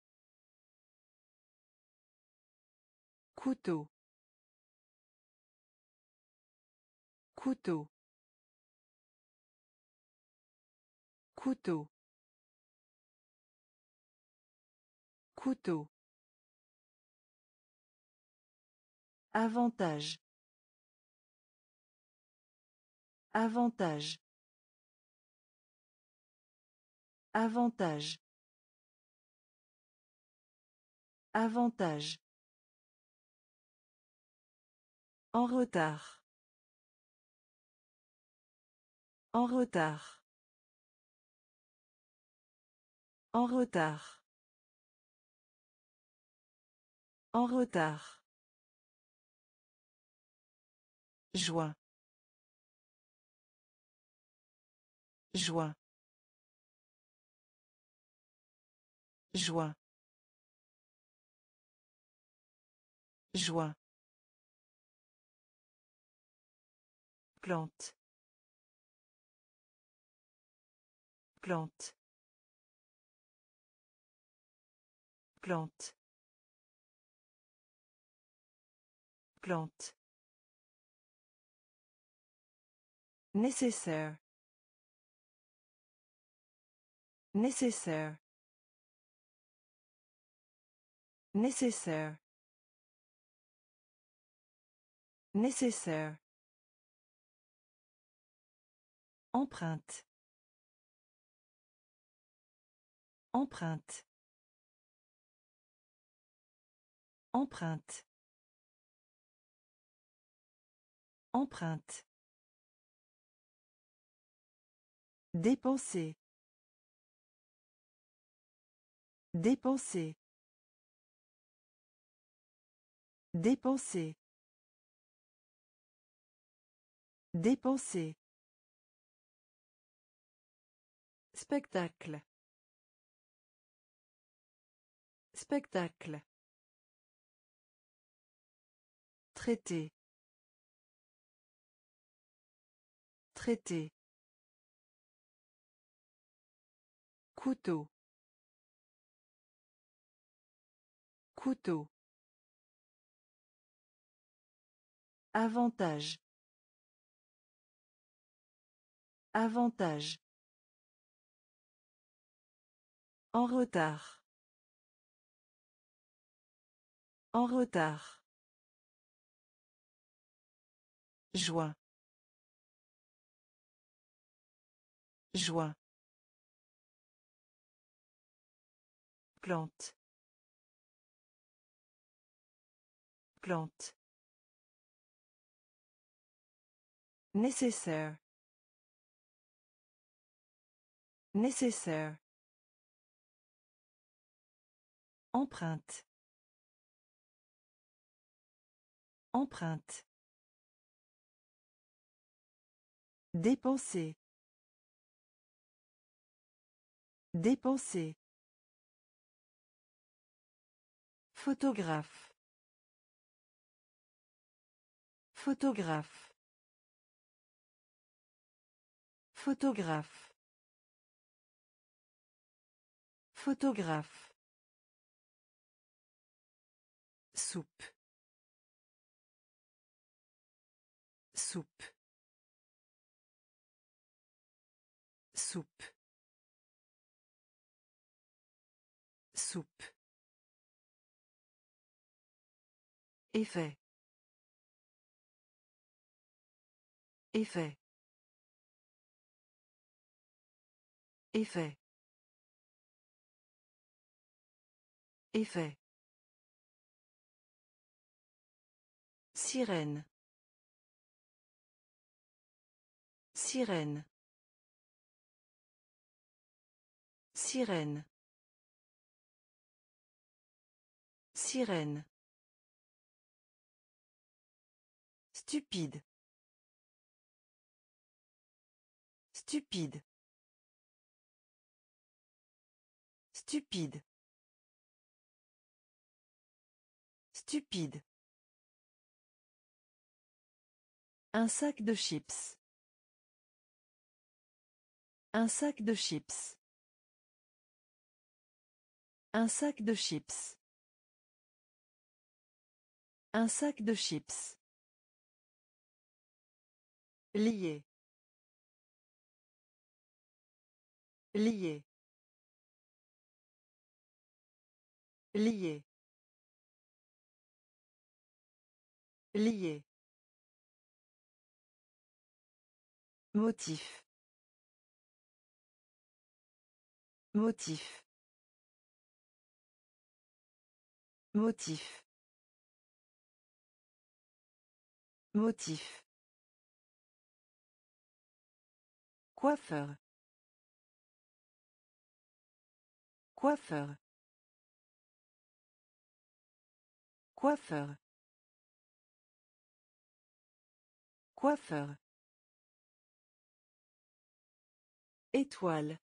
Couteau. Couteau. Couteau. Couteau. Avantage. Avantage. Avantage. Avantage. En retard. En retard. En retard. En retard. Joie. Joie. Joie. Joie. Plante. Plante. Plante. Plante. Nécessaire. Nécessaire. Nécessaire. Nécessaire. Empreinte. Empreinte. Empreinte. Empreinte. Dépenser. Dépenser. Dépenser. Dépenser. Spectacle. Spectacle. Traité. Traité. Couteau. Couteau. Avantage. Avantage. En retard. En retard. Joie. Joie. Plante. Plante. Nécessaire. Nécessaire. Empreinte. Empreinte. Dépenser. Dépenser. Photographe. Photographe. Photographe. Photographe. Soupe. Soupe. Soupe. Soupe. Effet. Effet. Effet. Effet. Sirène. Sirène. Sirène. Sirène. Stupide. Stupide. Stupide. Stupide. Un sac de chips. Un sac de chips. Un sac de chips. Un sac de chips. Lié. Lié. Lié. Lié. Motif. Motif. Motif. Motif. Coiffeur. Coiffeur. Coiffeur. Coiffeur. Étoile.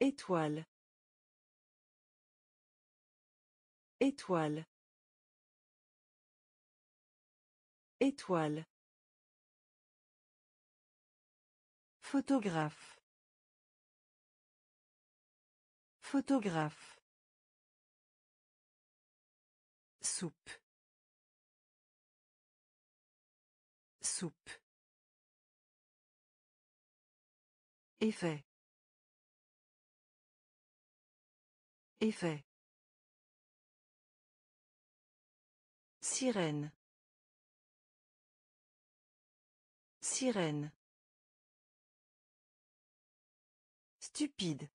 Étoile. Étoile. Étoile. Photographe. Photographe. Soupe. Soupe. Effet. Effet. Sirène. Sirène. Stupide.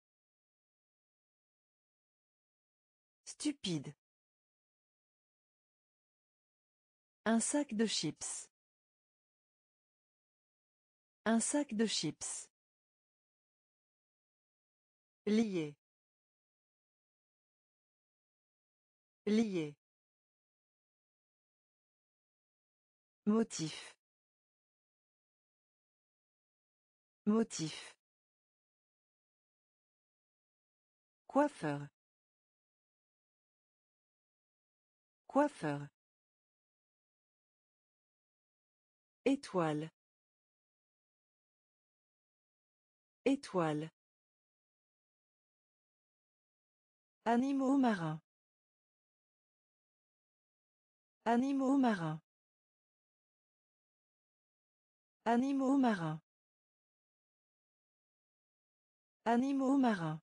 Stupide. Un sac de chips. Un sac de chips. Lié. Lié. Motif. Motif. Coiffeur. Coiffeur. Étoile. Étoile. Animaux marins. Animaux marins. Animaux marins. Animaux marins.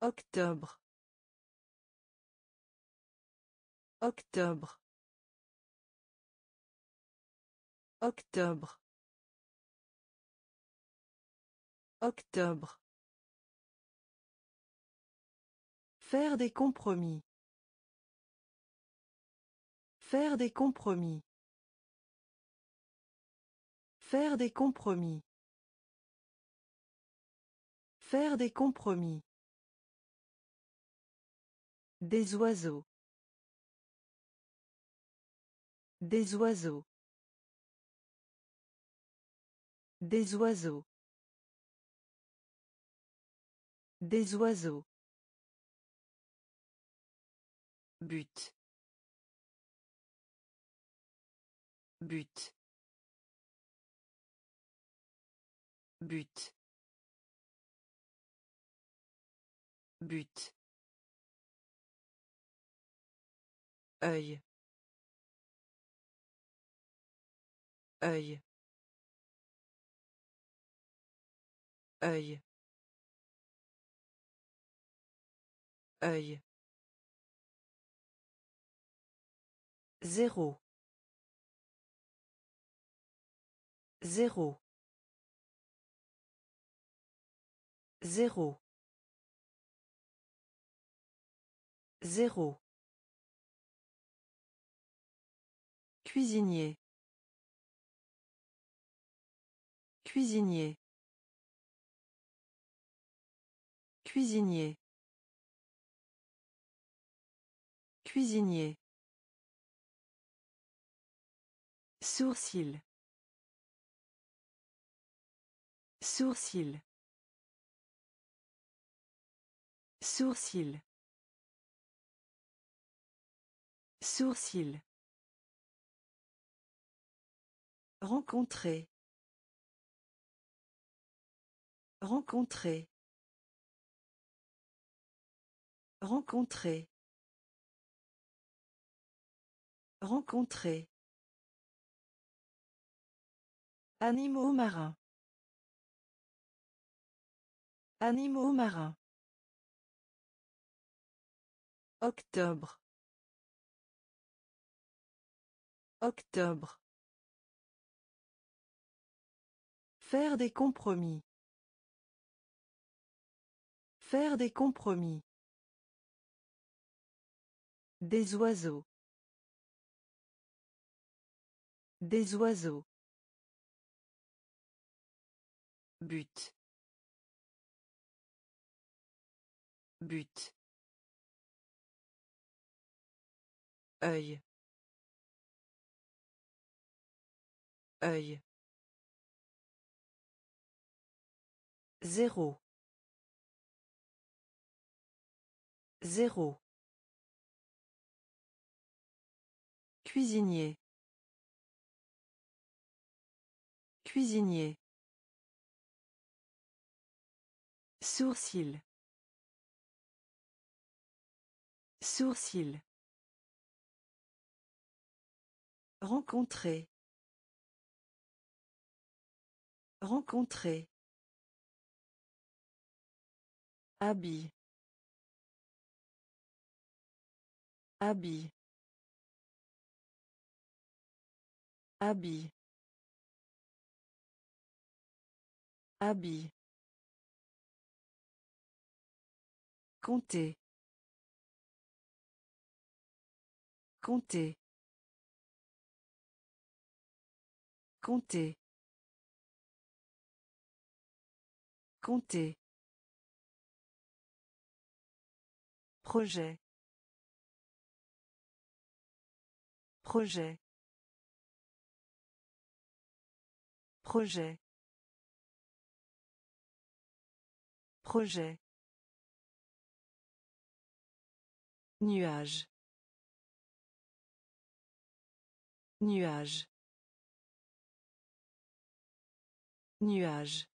Octobre. Octobre. Octobre. Octobre. Faire des compromis. Faire des compromis. Faire des compromis. Faire des compromis. Des oiseaux. Des oiseaux. Des oiseaux. Des oiseaux. But. But. But. But. œil œil œil œil zéro zéro zéro zéro Cuisinier. Cuisinier. Cuisinier. Cuisinier. Sourcil. Sourcil. Sourcil. Sourcil. Rencontrer. Rencontrer. Rencontrer. Rencontrer. Animaux marins. Animaux marins. Octobre. Octobre. Faire des compromis. Faire des compromis. Des oiseaux. Des oiseaux. But. But. œil œil Zéro. Zéro. Cuisinier. Cuisinier. Sourcil. Sourcil. Rencontrer. Rencontrer. Habit. Habit. Habit. Habit. Compter. Compter. Compter. Compter. Projet. Projet. Projet. Projet. Nuage. Nuage. Nuage.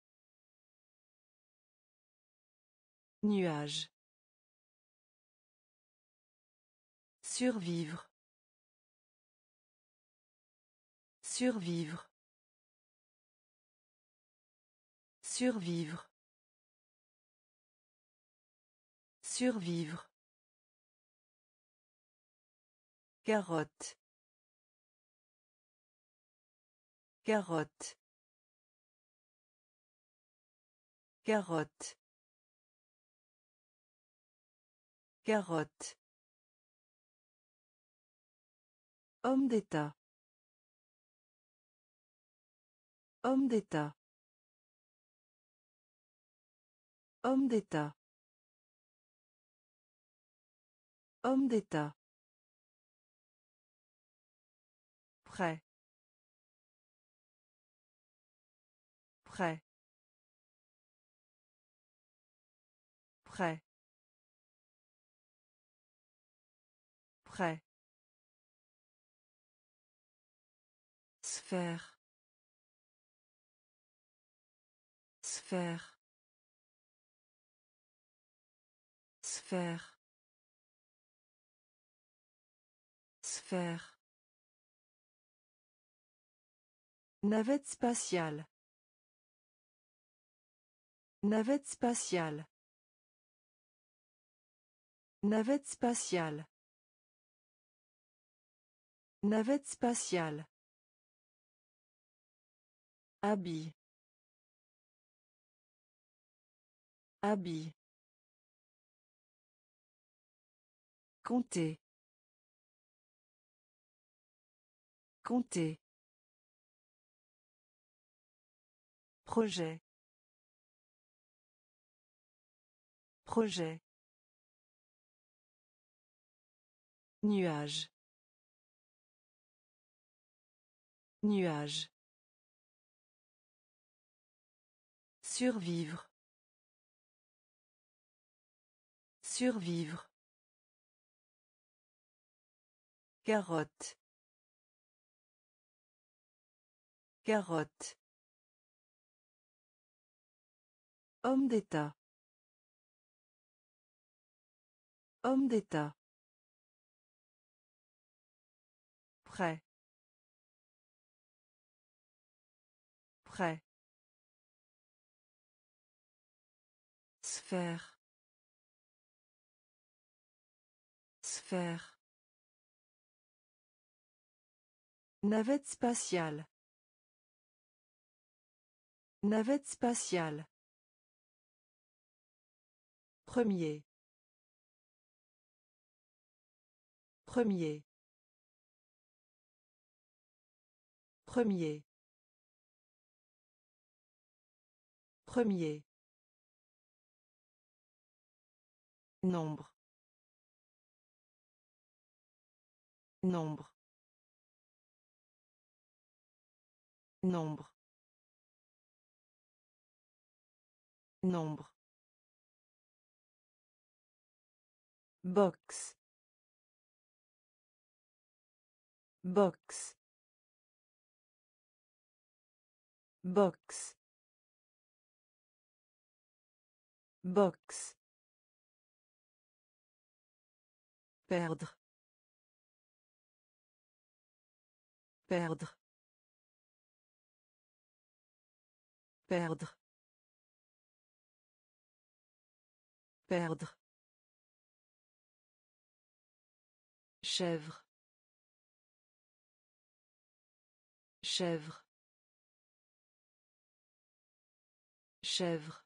Nuage. Survivre. Survivre. Survivre. Survivre. Carotte. Carotte. Carotte. Carotte. Homme d'État. Homme d'État. Homme d'État. Homme d'État. Prêt. Prêt. Prêt. Prêt. Sphère. Sphère. Sphère. Sphère. Navette spatiale. Navette spatiale. Navette spatiale. Navette spatiale. Habit. Habit. Compter. Compter. Projet. Projet. Nuage. Nuage. Survivre. Survivre. Carotte. Carotte. Homme d'État. Homme d'État. Prêt. Prêt. Sphère. Sphère. Navette spatiale. Navette spatiale. Premier. Premier. Premier. Premier. Nombre. Nombre. Nombre. Nombre. Box. Box. Box. Box. Perdre. Perdre. Perdre. Perdre. Chèvre. Chèvre. Chèvre.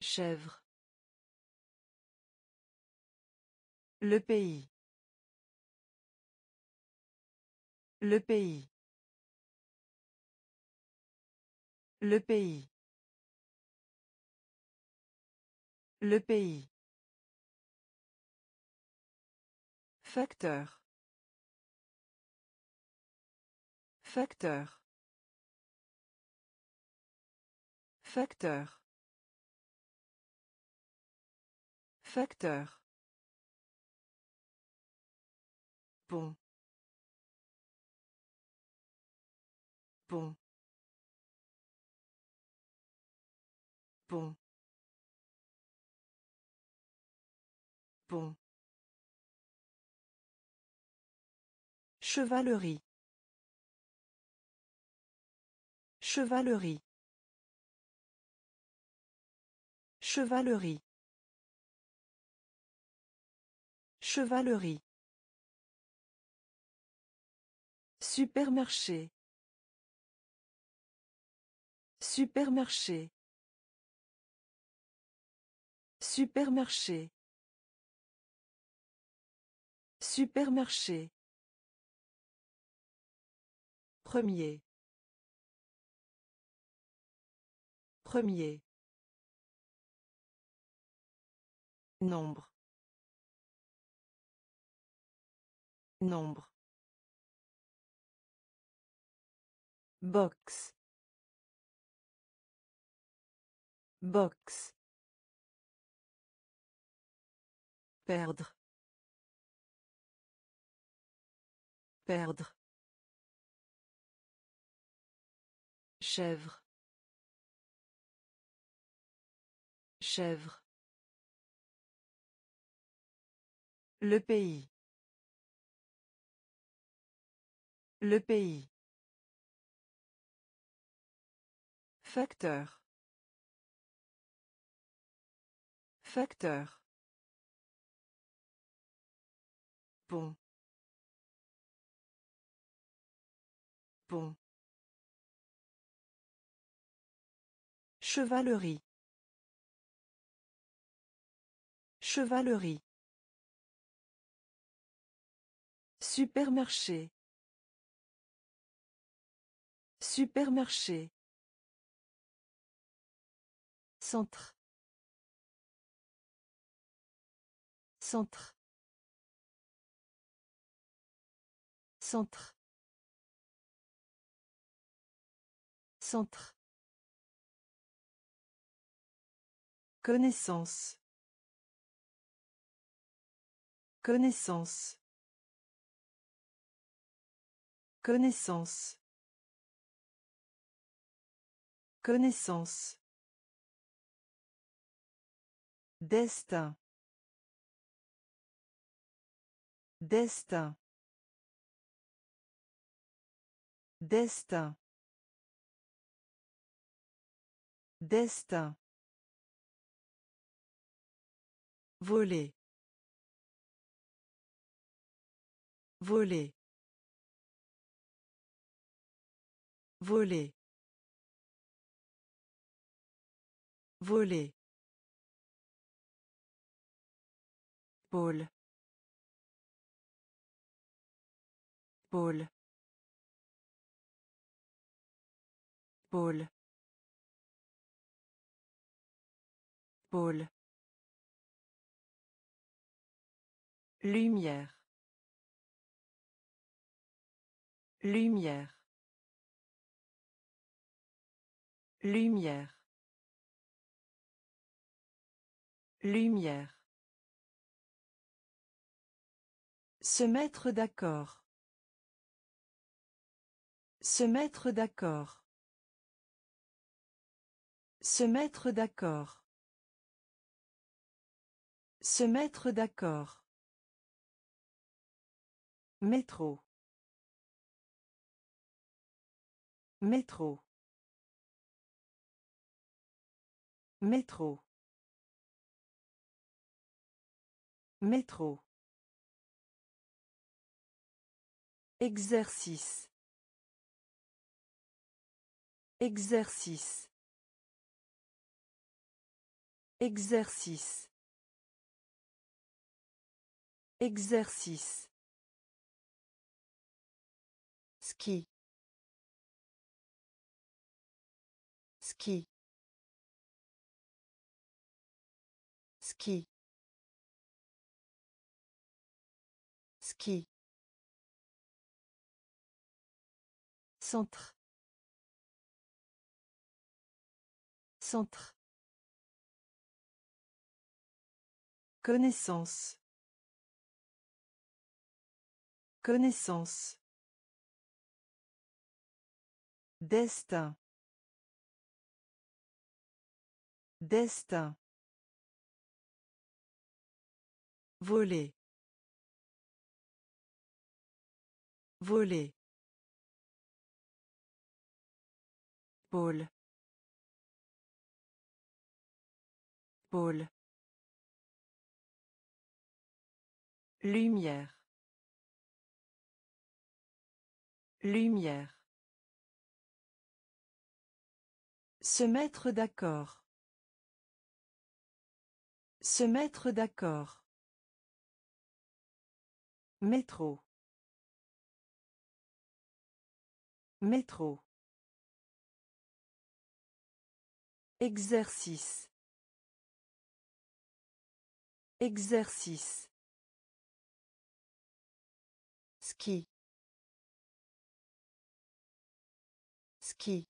Chèvre. Le pays. Le pays. Le pays. Le pays. Facteur. Facteur. Facteur. Facteur. Pont. Pont. Pont. Pont. Chevalerie. Chevalerie. Chevalerie. Chevalerie. Supermarché. Supermarché. Supermarché. Supermarché. Premier. Premier. Nombre. Nombre. Box. Box. Perdre. Perdre. Chèvre. Chèvre. Le pays. Le pays. Facteur. Facteur. Pont. Pont. Chevalerie. Chevalerie. Supermarché. Supermarché. Centre. Centre. Centre. Centre. Connaissance. Connaissance. Connaissance. Connaissance. Destin. Destin. Destin. Destin. Voler. Voler. Voler. Voler. Pôle. Pôle. Pôle. Pôle. Lumière. Lumière. Lumière. Lumière. Se mettre d'accord. Se mettre d'accord. Se mettre d'accord. Se mettre d'accord. Métro. Métro. Métro. Métro. Exercice. Exercice. Exercice. Exercice. Ski. Ski. Ski. Ski. Centre. Centre. Connaissance. Connaissance. Destin. Destin. Voler. Voler. Pôle. Pôle. Lumière. Lumière. Se mettre d'accord. Se mettre d'accord. Métro. Métro. Exercice. Exercice. Ski. Ski.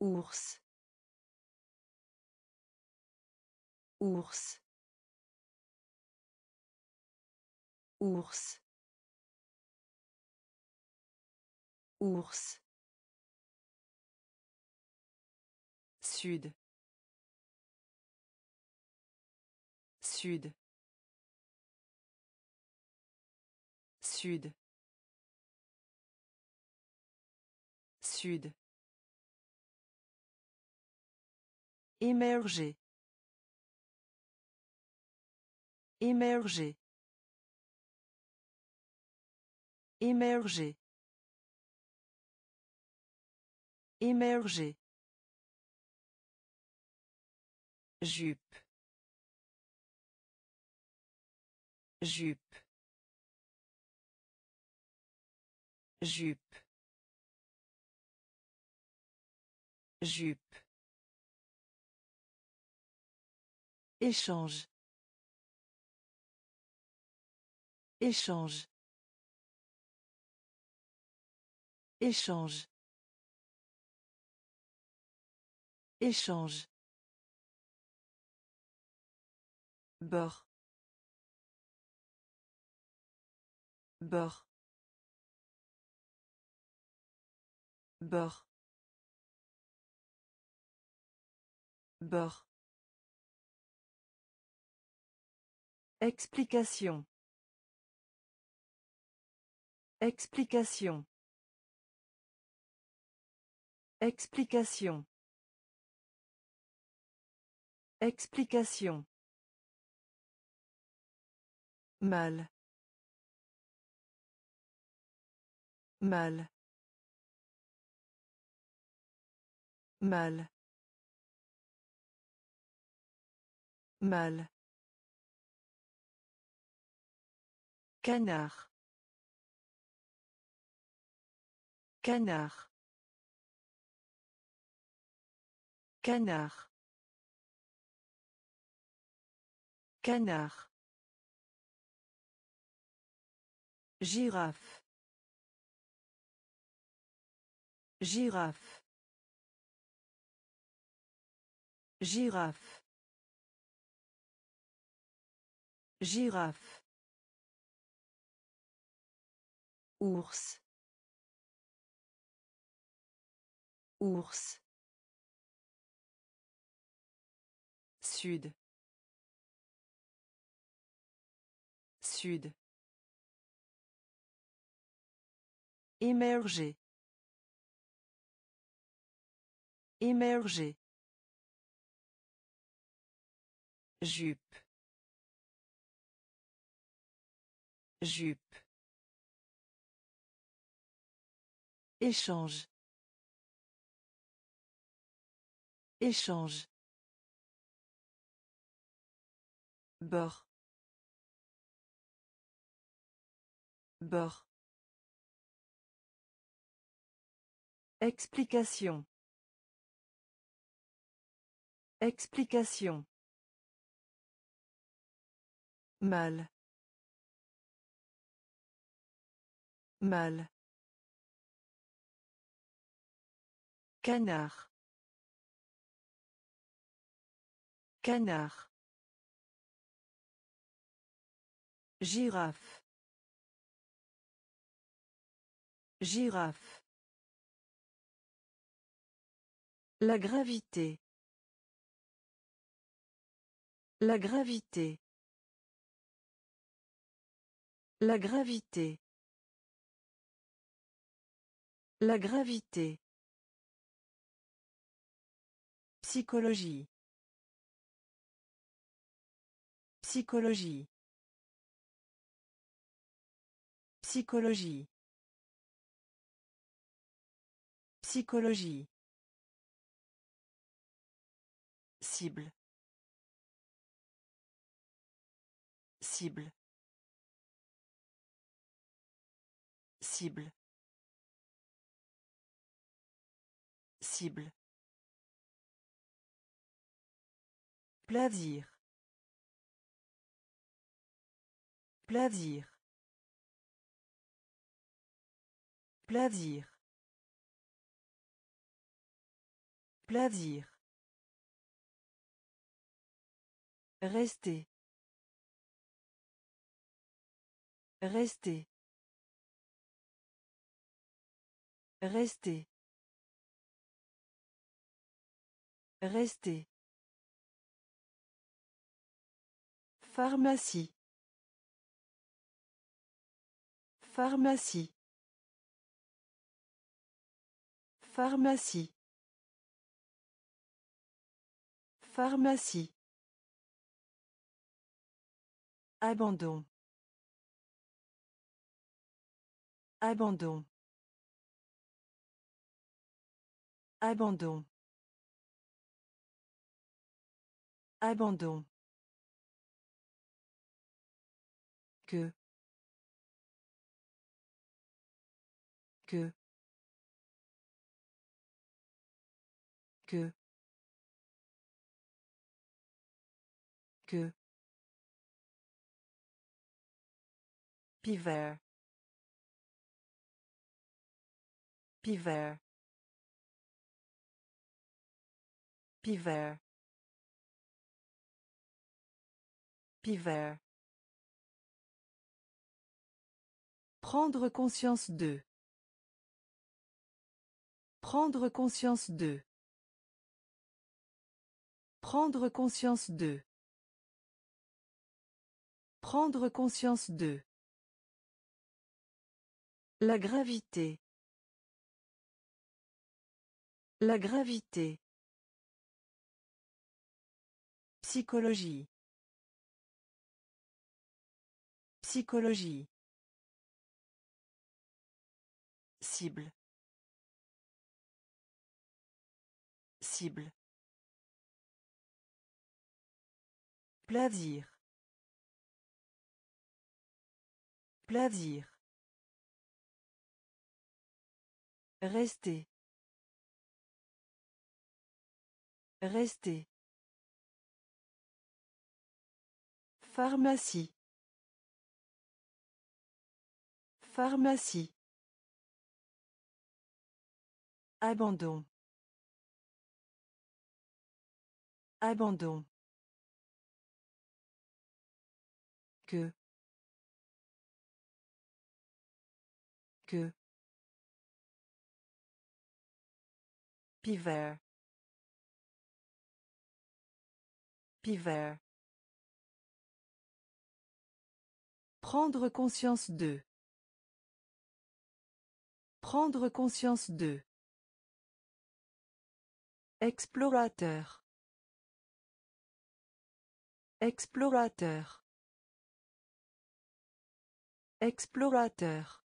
Ours. Ours. Ours. Ours. Sud. Sud. Sud. Sud. Émerger. Émerger. Émerger. Émerger. Jupe. Jupe. Jupe. Jupe. Échange. Échange. Échange. Échange. Bord. Bord. Bord. Bord. Explication. Explication. Explication. Explication. Mal. Mal. Mal. Mal. Canard. Canard. Canard. Canard. Girafe. Girafe. Girafe. Girafe. Ours. Ours. Sud. Sud. Émerger. Émerger. Jupe. Jupe. Échange. Échange. Bord. Bord. Explication. Explication. Mal. Mal. Canard. Canard. Girafe. Girafe. La gravité. La gravité. La gravité. La gravité. Psychologie. Psychologie. Psychologie. Psychologie. Cible. Cible. Cible. Cible. Plaisir. Plaisir. Plaisir. Plaisir. Rester. Rester. Rester. Rester. Pharmacie. Pharmacie. Pharmacie. Pharmacie. Abandon. Abandon. Abandon. Abandon. Que que que que Piver. Piver. Piver. Piver. Prendre conscience de. Prendre conscience de. Prendre conscience de. Prendre conscience de. La gravité. La gravité. Psychologie. Psychologie. Cible. Cible. Plaisir. Plaisir. Rester. Rester. Pharmacie. Pharmacie. Abandon. Abandon. que que Piver. Piver. Prendre conscience de. Prendre conscience de. Explorateur. Explorateur. Explorateur.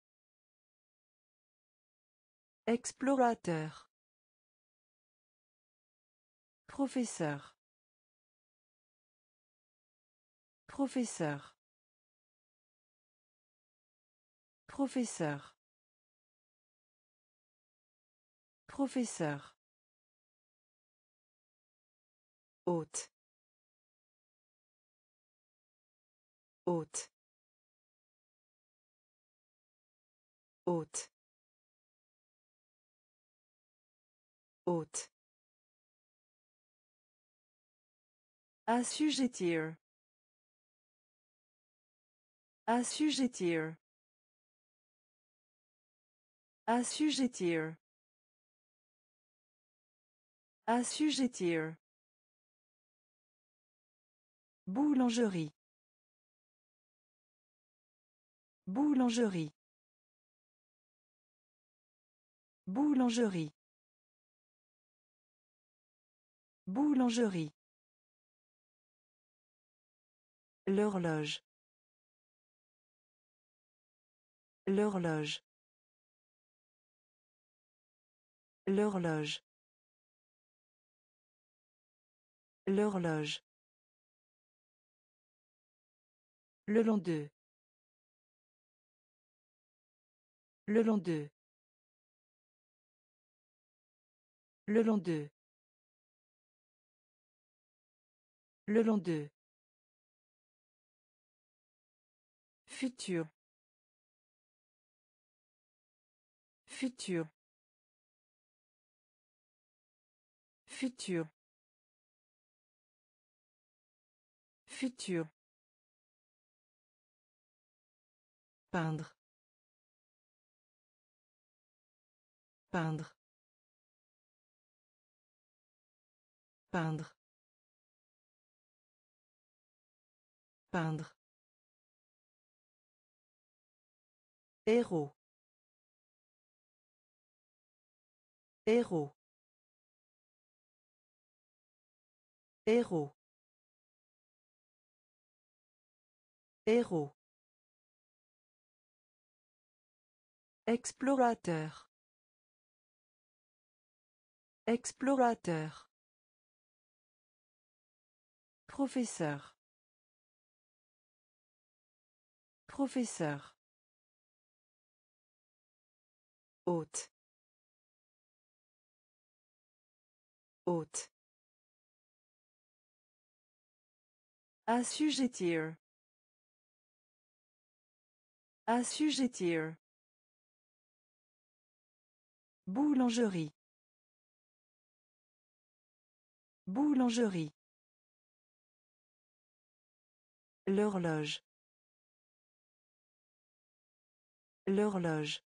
Explorateur. Professeur. Professeur. Professeur. Professeur. Hôte. Hôte. Hôte. Hôte. Assujettir. Assujettir. Assujettir. Assujettir. Boulangerie. Boulangerie. Boulangerie. Boulangerie. L'horloge. L'horloge. L'horloge. L'horloge. Le long d'eux. Le long d'eux. Le long d'eux. Le long d'eux. Futur. Futur. Futur. Futur. Peindre. Peindre. Peindre. Peindre. Héros. Héros. Héros. Héros. Explorateur. Explorateur. Professeur. Professeur. Hôte. Hôte. Assujettir. Assujettir. Boulangerie. Boulangerie. L'horloge. L'horloge.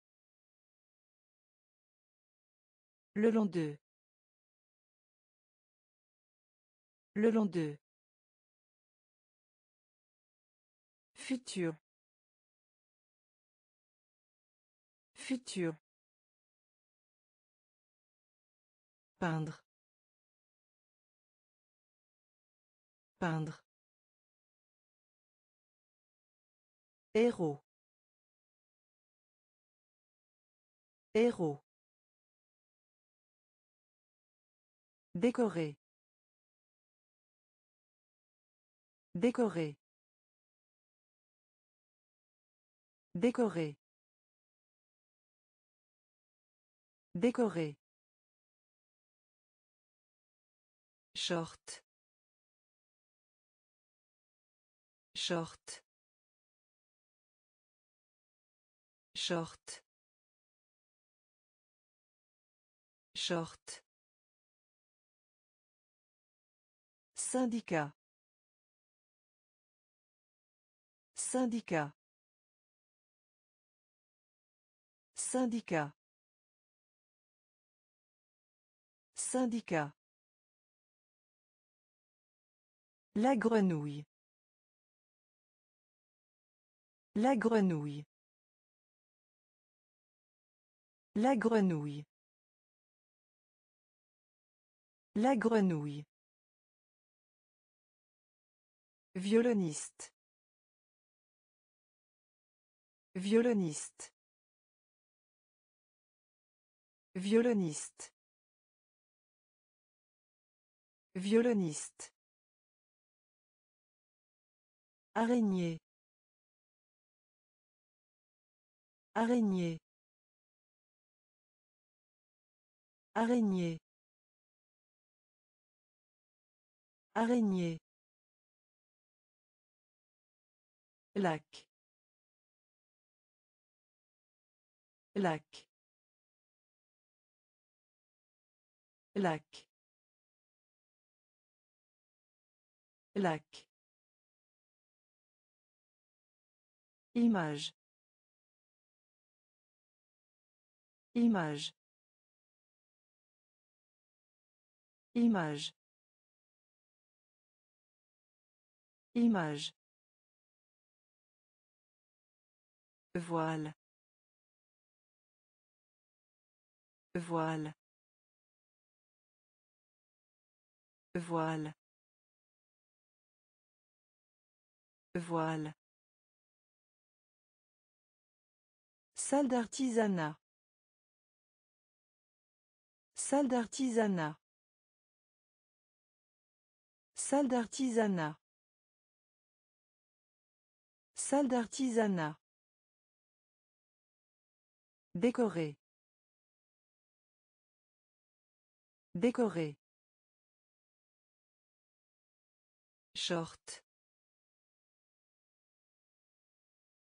Le long d'eux. Le long d'eux. Futur. Futur. Peindre. Peindre. Héros. Héros. Décoré. Décoré. Décoré. Décoré. Short. Short. Short. Short. Syndicat. Syndicat. Syndicat. Syndicat. La grenouille. La grenouille. La grenouille. La grenouille. Violoniste. Violoniste. Violoniste. Violoniste. Araignée. Araignée. Araignée. Araignée. Lac. Lac. Lac. Lac. Image. Image. Image. Image. Voile. Voile. Voile. Voile. Salle d'artisanat. Salle d'artisanat. Salle d'artisanat. Salle d'artisanat. Décoré. Décoré. Short.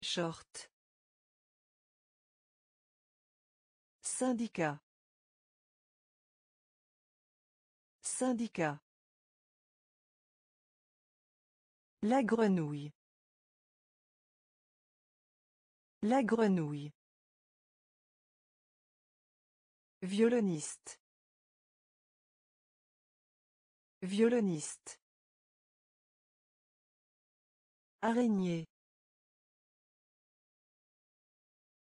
Short. Syndicat. Syndicat. La grenouille. La grenouille. Violoniste. Violoniste. Araignée.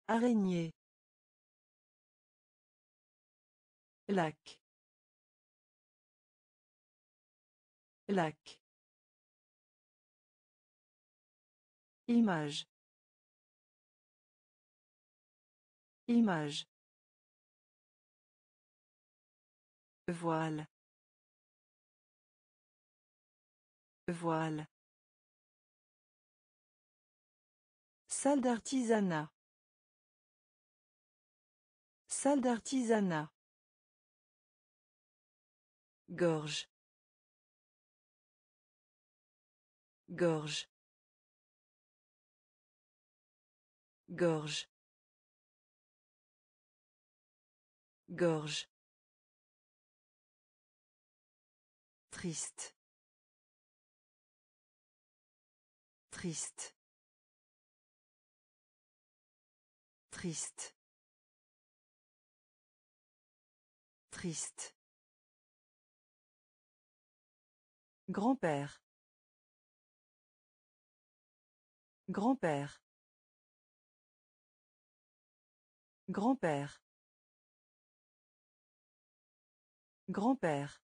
Araignée. Lac. Lac. Image. Image. Voile. Voile. Salle d'artisanat. Salle d'artisanat. Gorge. Gorge. Gorge. Gorge. Triste. Triste. Triste. Triste. Grand-père. Grand-père. Grand-père. Grand-père.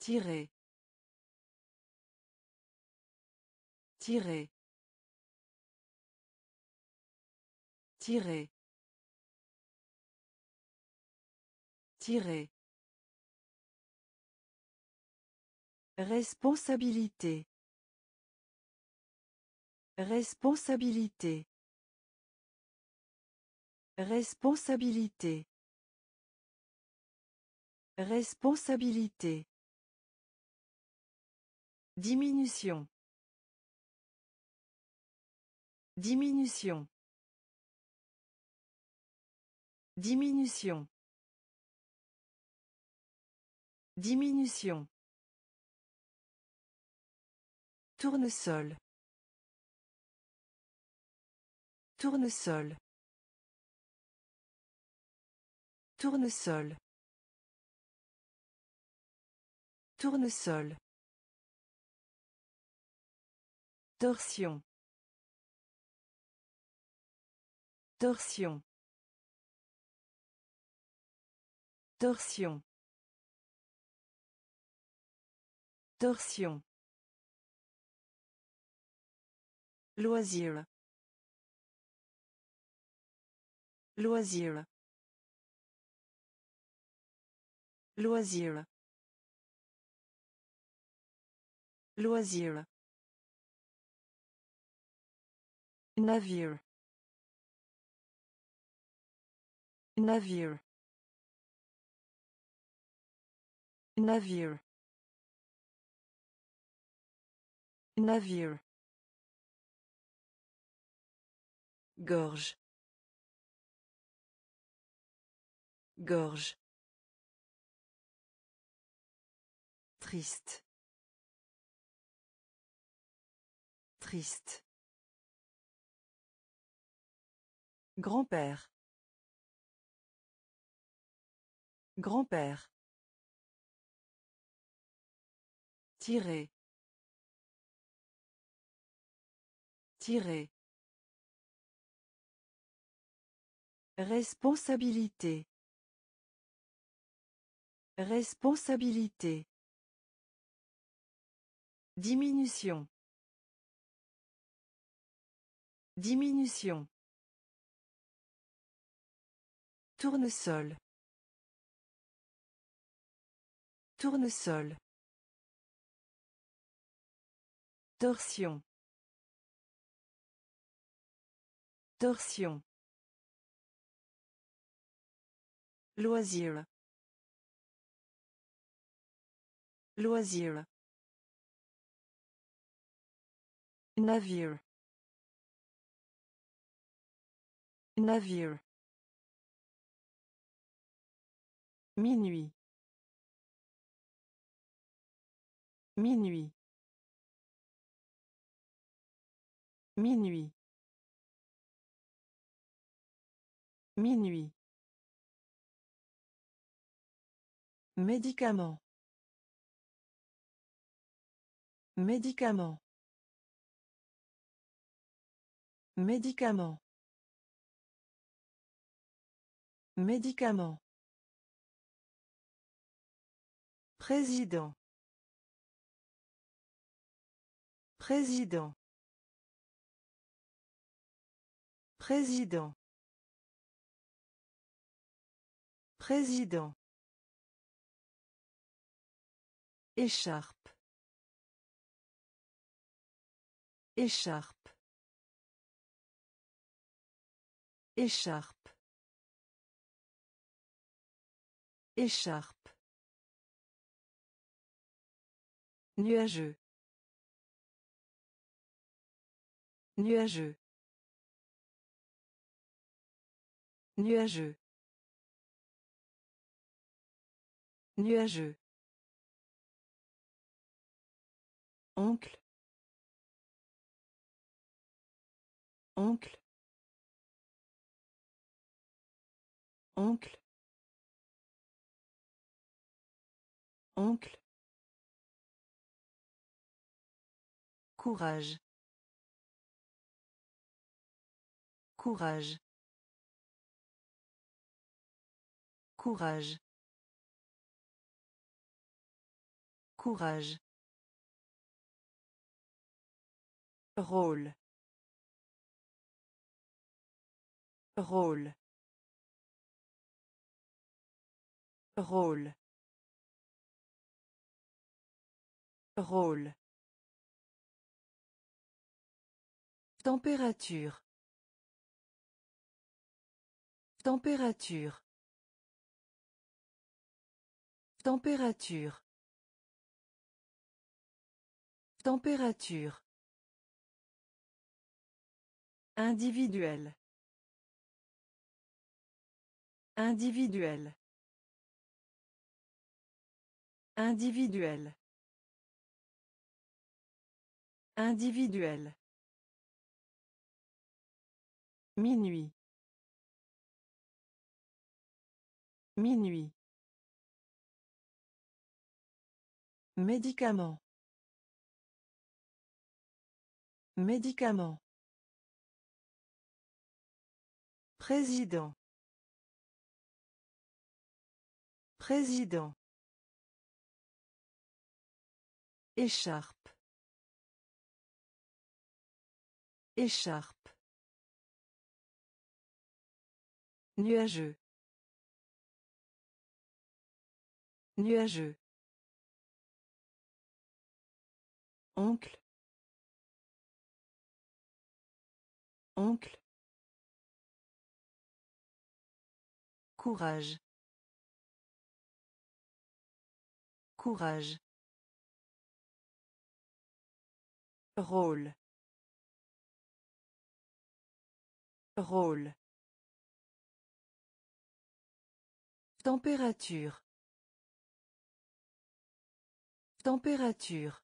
Tirer. Tirer. Tirer. Responsabilité. Responsabilité. Responsabilité. Responsabilité. Diminution. Diminution. Diminution. Diminution. Tournesol. Tournesol. Tournesol. Tournesol. Torsion. Torsion. Torsion. Torsion. Loisir. Loisir. Loisir. Loisir. Navire. Navire. Navire. Navire. Gorge. Gorge. Triste. Triste. Grand-père. Grand-père. Tirer. Tirer. Responsabilité. Responsabilité. Diminution. Diminution. Tournesol. Tournesol. Torsion. Torsion. Loisir. Loisir. Navire. Navire. Minuit. Minuit. Minuit. Minuit. Médicament. Médicament. Médicament. Médicament. Président. Président. Président. Président. Écharpe. Écharpe. Écharpe. Écharpe. Nuageux. Nuageux. Nuageux. Nuageux. Oncle. Oncle. Oncle. Oncle. Courage. Courage. Courage. Courage. Rôle. Rôle. Rôle. Rôle. Température. Température. Température. Température. Individuel. Individuel. Individuel. Individuel. Minuit. Minuit. Médicament. Médicament. Président. Président. Écharpe. Écharpe. Nuageux. Nuageux. Oncle. Oncle. Courage. Courage. Rôle. Rôle. Température. Température.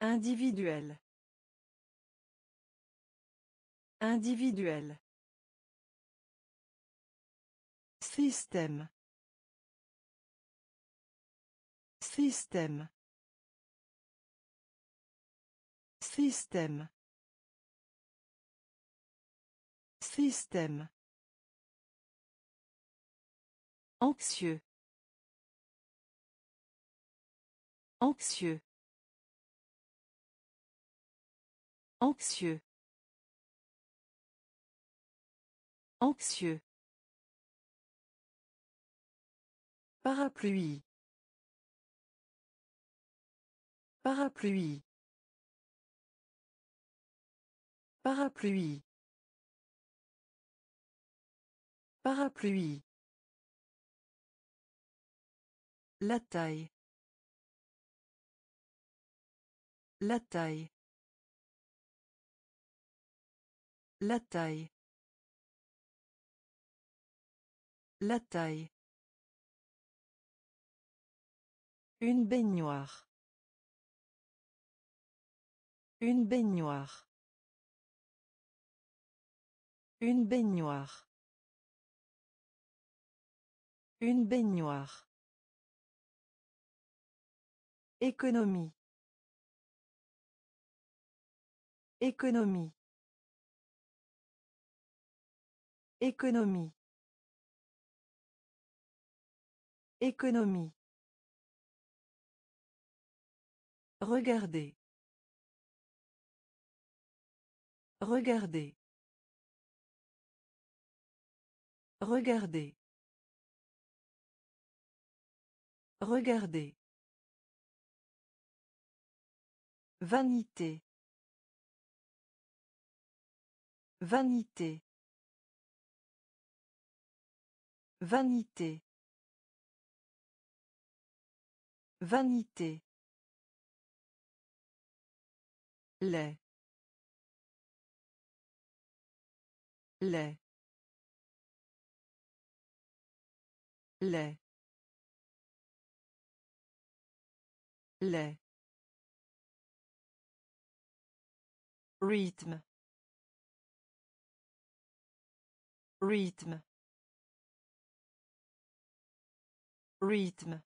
Individuel. Individuel. Système. Système. Système. Système. Anxieux. Anxieux. Anxieux. Anxieux. Parapluie. Parapluie. Parapluie. Parapluie. La taille. La taille. La taille. La taille. Une baignoire. Une baignoire. Une baignoire. Une baignoire. Économie. Économie. Économie. Économie. Regardez. Regardez. Regardez. Regardez. Vanité. Vanité. Vanité. Vanité. Lait lait lait lait rythme. Rythme. Rythme.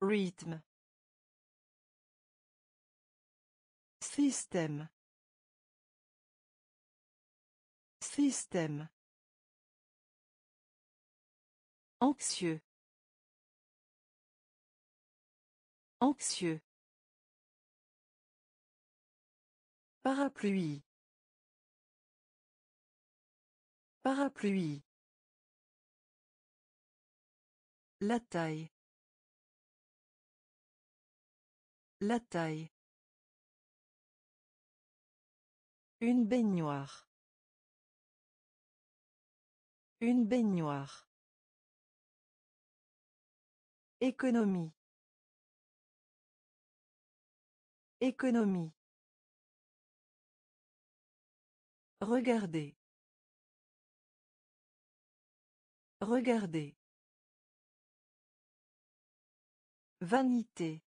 Rythme Système. Système. Anxieux. Anxieux. Parapluie. Parapluie. La taille. La taille. Une baignoire. Une baignoire. Économie. Économie. Regardez. Regardez. Vanité.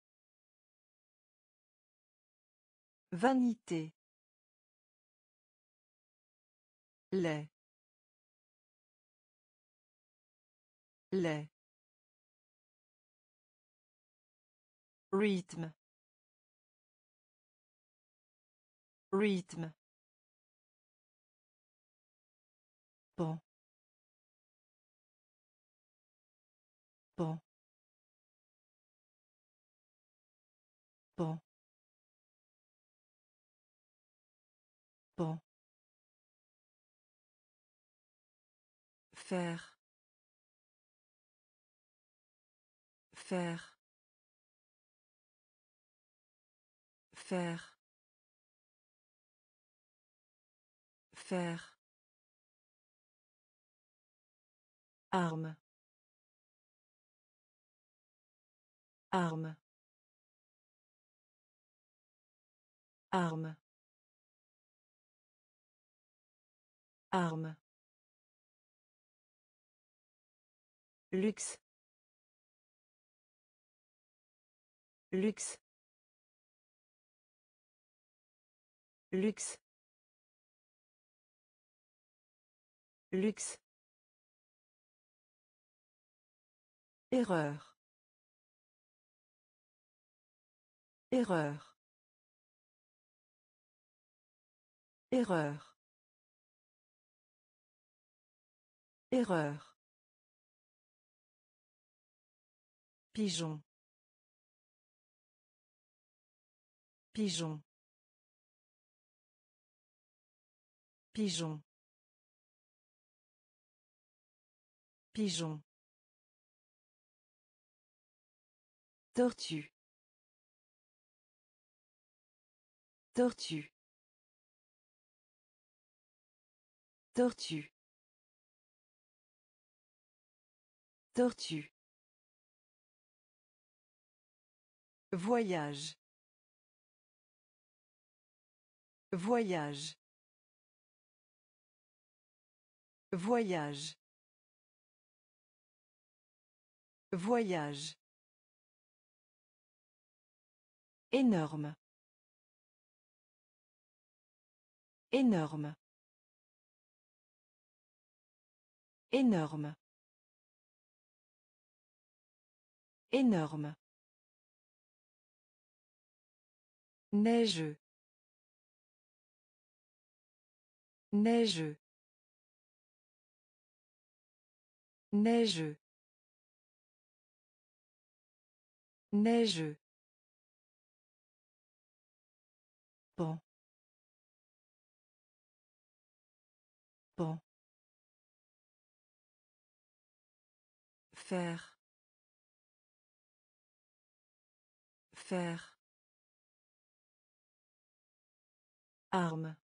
Vanité. Lait lait rythme. Rythme. Bon bon bon bon Faire. Faire. Faire. Faire. Arme. Arme. Arme. Arme. Luxe. Luxe. Luxe. Luxe. Erreur. Erreur. Erreur. Erreur. Pigeon. Pigeon. Pigeon. Pigeon. Tortue. Tortue. Tortue. Tortue. Voyage. Voyage. Voyage. Voyage. Énorme. Énorme. Énorme. Énorme. Neigeux. Neigeux. Neigeux. Neigeux. Bon. Bon. Faire. Faire. Arme.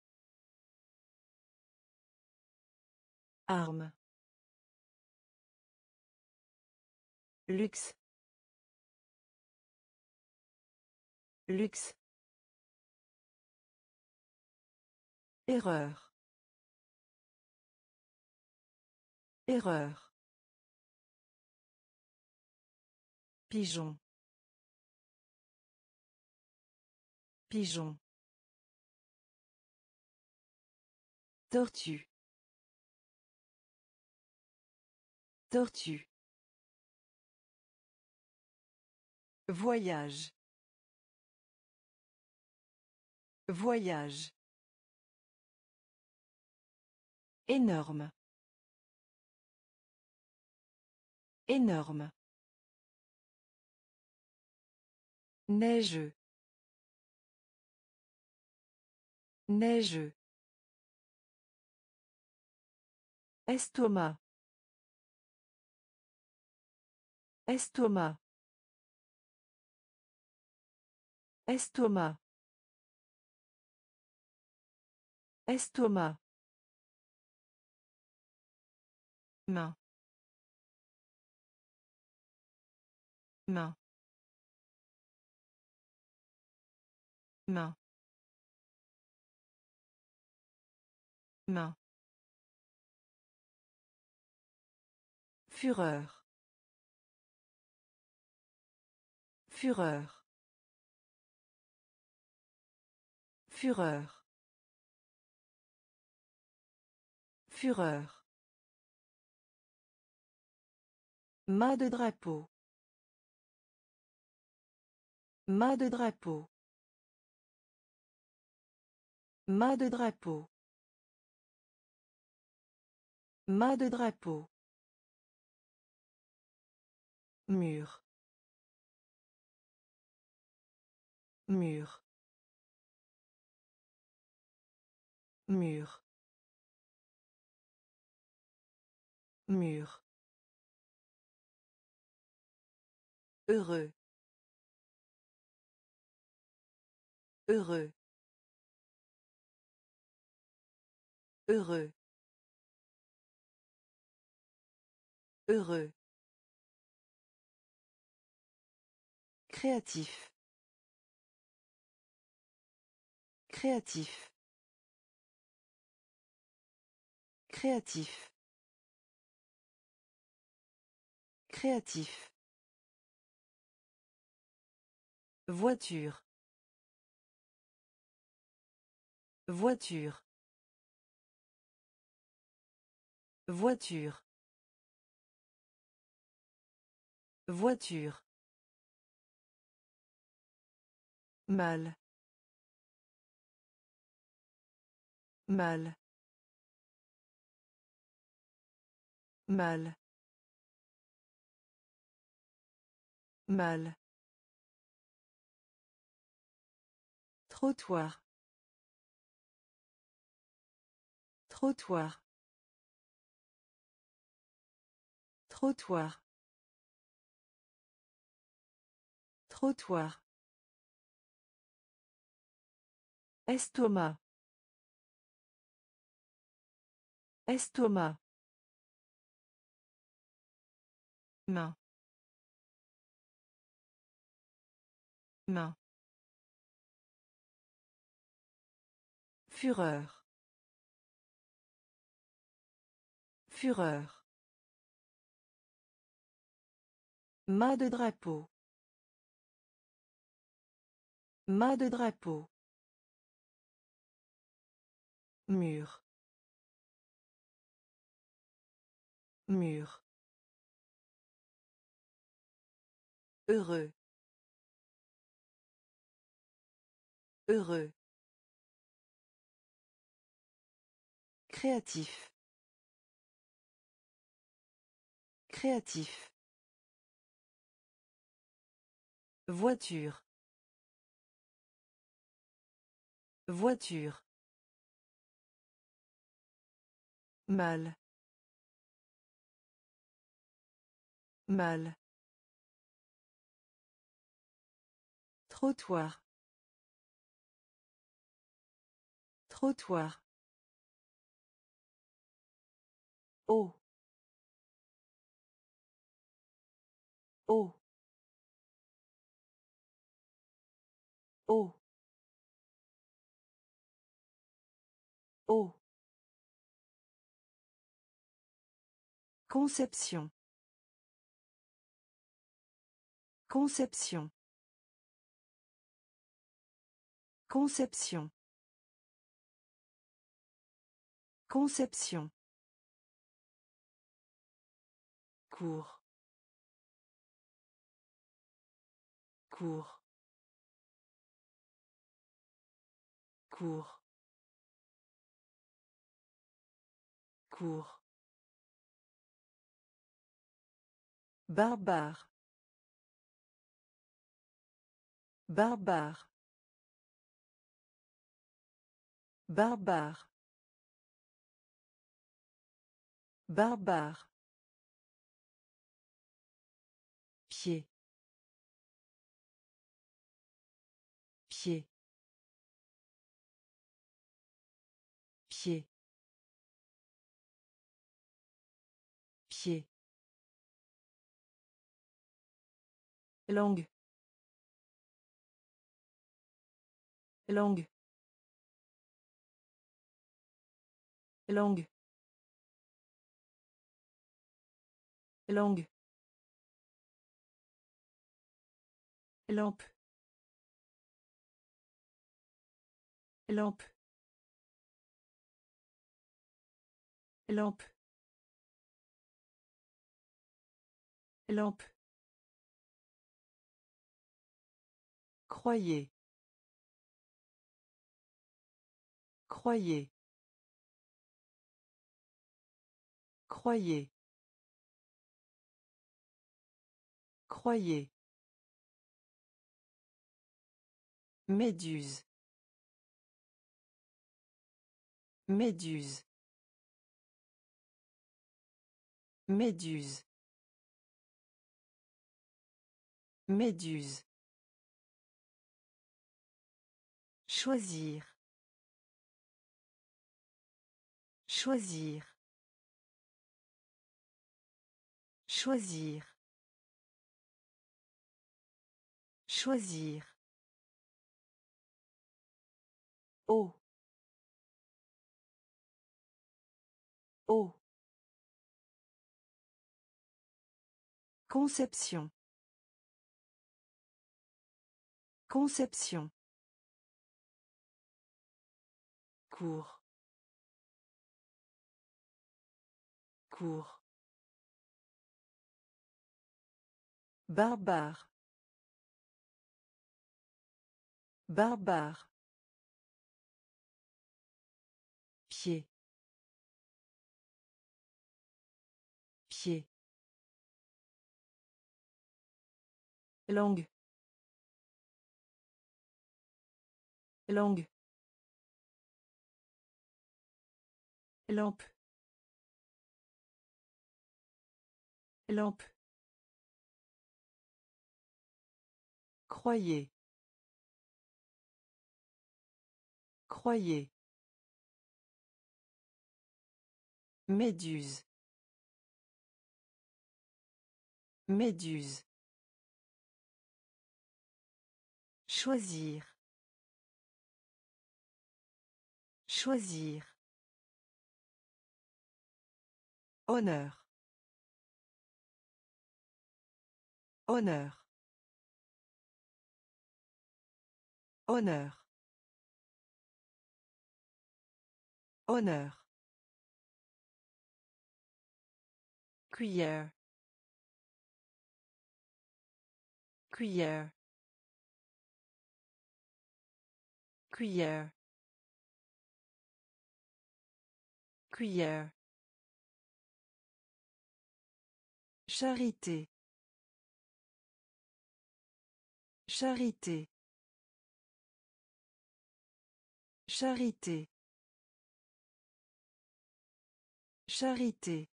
Arme. Luxe. Luxe. Erreur. Erreur. Pigeon. Pigeon. Tortue. Tortue. Voyage. Voyage. Énorme. Énorme. Neigeux. Neigeux. Estomac. Estomac. Estomac. Estomac. Main. Main. Main. Main. Fureur. Fureur. Fureur. Fureur. Mât de drapeau. Mât de drapeau. Mât de drapeau. Mât de drapeau. Mur. Mur. Mur. Mur. Heureux. Heureux. Heureux. Heureux. Créatif. Créatif. Créatif. Créatif. Voiture. Voiture. Voiture. Voiture. Mal. Mal. Mal. Mal. Trottoir. Trottoir. Trottoir. Trottoir. Estomac. Estomac. Main. Main. Fureur. Fureur. Mât de drapeau. Mât de drapeau. Mur. Mur. Heureux. Heureux. Créatif. Créatif. Voiture. Voiture. Mal. Mal. Trottoir. Trottoir. Oh. Oh. Oh. Oh. Conception. Conception. Conception. Conception. Cours. Cours. Cours. Cours. Barbare. Barbare. Barbare. Barbare. Pied. Langue. Langue. Langue. Langue. Lampe. Lampe. Lampe. Lampe. Croyez. Croyez. Croyez. Croyez. Méduse. Méduse. Méduse. Méduse. Choisir. Choisir. Choisir. Choisir. Oh. Oh. Conception. Conception. Cours. Cours. Barbare. Barbare. Pied. Pied. Langue. Langue. Lampe. Lampe. Croyez. Croyez. Méduse. Méduse. Choisir. Choisir. Honneur. Honneur. Honneur. Honneur. Cuillère. Cuillère. Cuillère. Cuillère. Charité. Charité. Charité. Charité.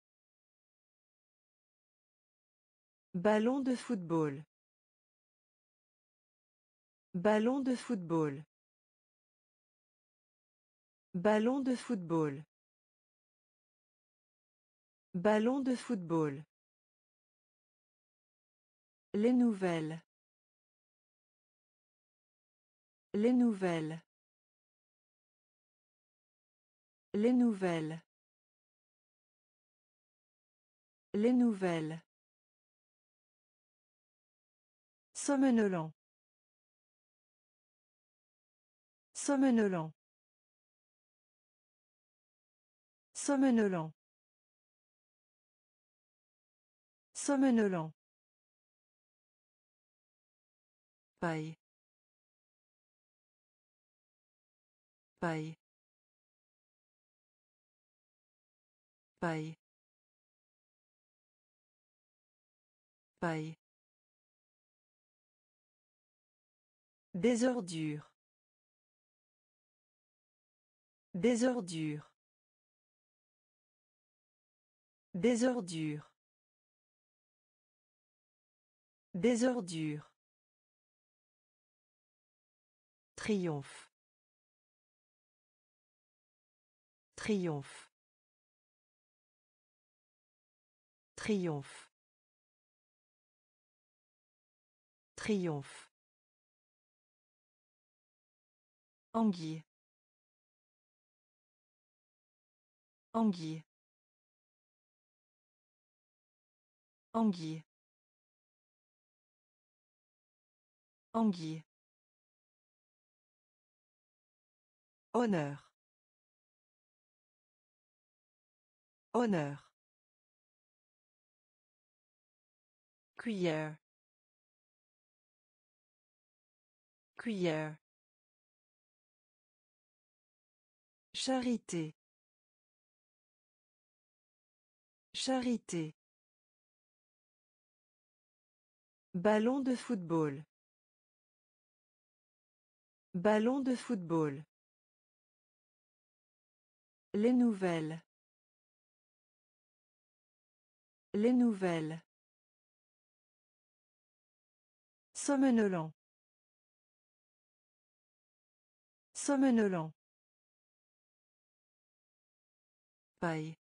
Ballon de football. Ballon de football. Ballon de football. Ballon de football. Les nouvelles. Les nouvelles. Les nouvelles. Les nouvelles. Somnolent. Somnolent. Somnolent. Somnolent. Paille. Paille. Paille. Paille. Désordure. Désordure. Désordure. Désordure. Triomphe. Triomphe. Triomphe. Triomphe. Anguille. Anguille. Anguille. Anguille. Honneur. Honneur. Cuillère. Cuillère. Charité. Charité. Ballon de football. Ballon de football. Les nouvelles. Les nouvelles. Somnolent. Somnolent. Paille.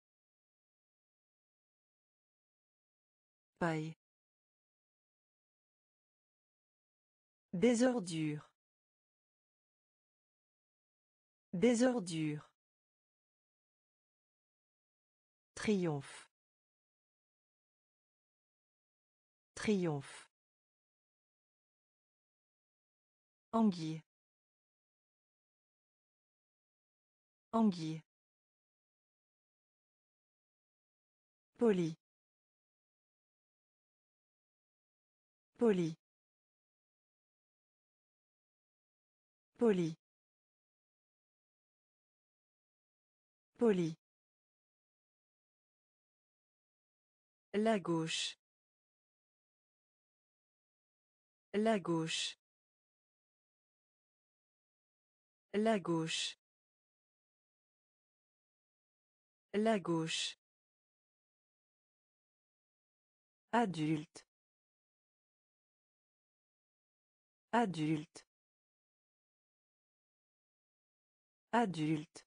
Paille. Désordure. Désordure. Triomphe. Triomphe. Anguille. Anguille. Poli. Poli. Poli. Poli. La gauche. La gauche. La gauche. La gauche. Adulte. Adulte. Adulte.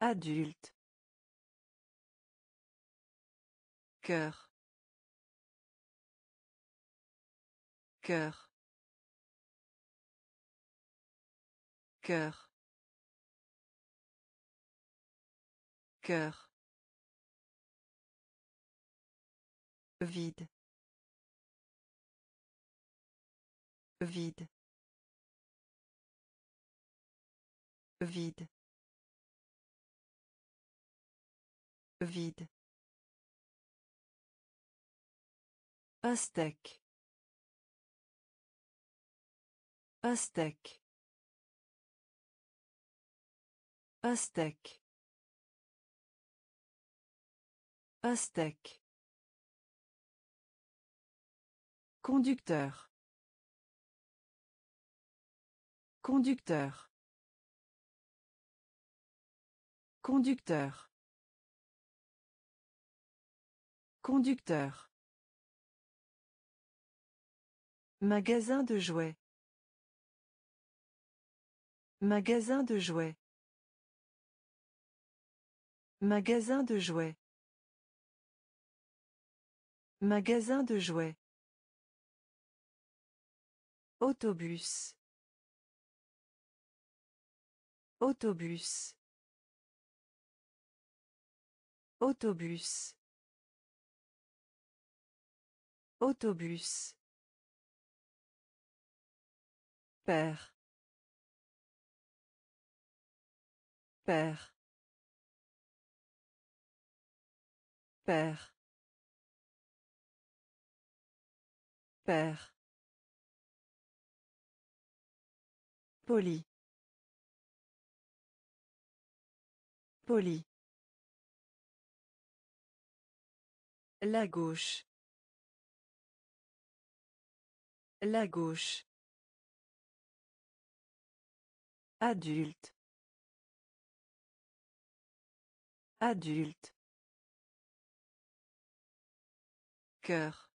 Adulte. Cœur. Cœur. Cœur. Cœur. Vide. Vide. Vide. Vide. Aztèque. Aztèque. Aztèque. Aztèque. Conducteur. Conducteur. Conducteur. Conducteur. Magasin de jouets. Magasin de jouets. Magasin de jouets. Magasin de jouets. Autobus. Autobus. Autobus. Autobus. Père. Père. Père. Père. Poli. Poli. La gauche. La gauche. Adulte. Adulte. Cœur.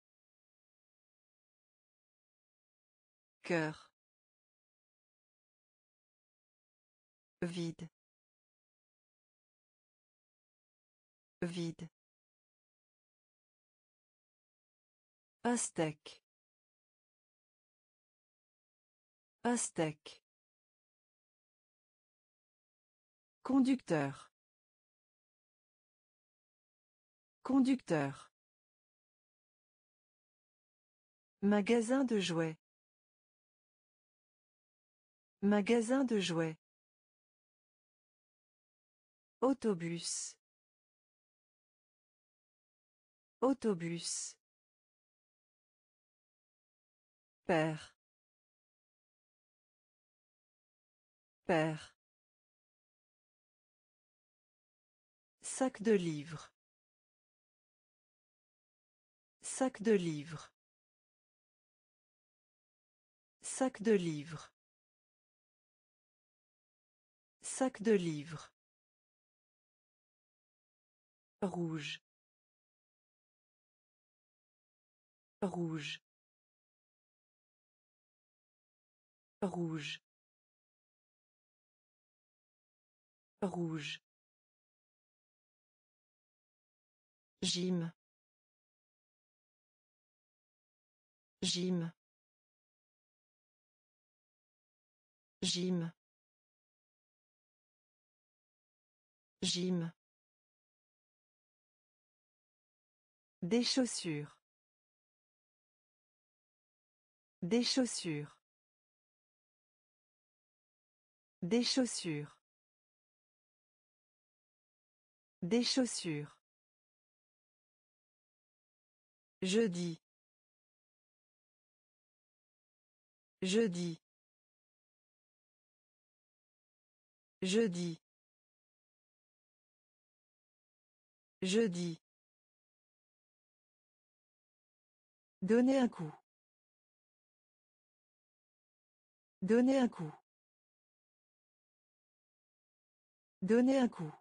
Cœur. Vide. Vide. Aztèque. Aztèque. Conducteur. Conducteur. Magasin de jouets. Magasin de jouets. Autobus. Autobus. Père. Père. Sac de livres. Sac de livres. Sac de livres. Sac de livres. rouge rouge rouge rouge Gym. Gym. Gym. Gym. Des chaussures. Des chaussures. Des chaussures. Des chaussures. Jeudi. Jeudi. Jeudi. Jeudi. Donner un coup. Donner un coup. Donner un coup.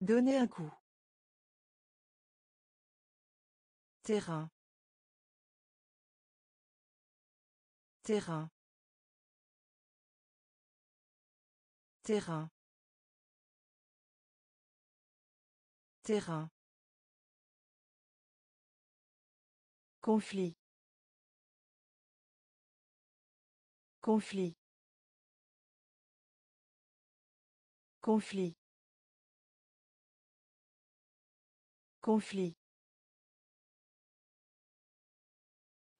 Donner un coup. Terrain. Terrain. Terrain. Terrain. Conflit. Conflit. Conflit. Conflit.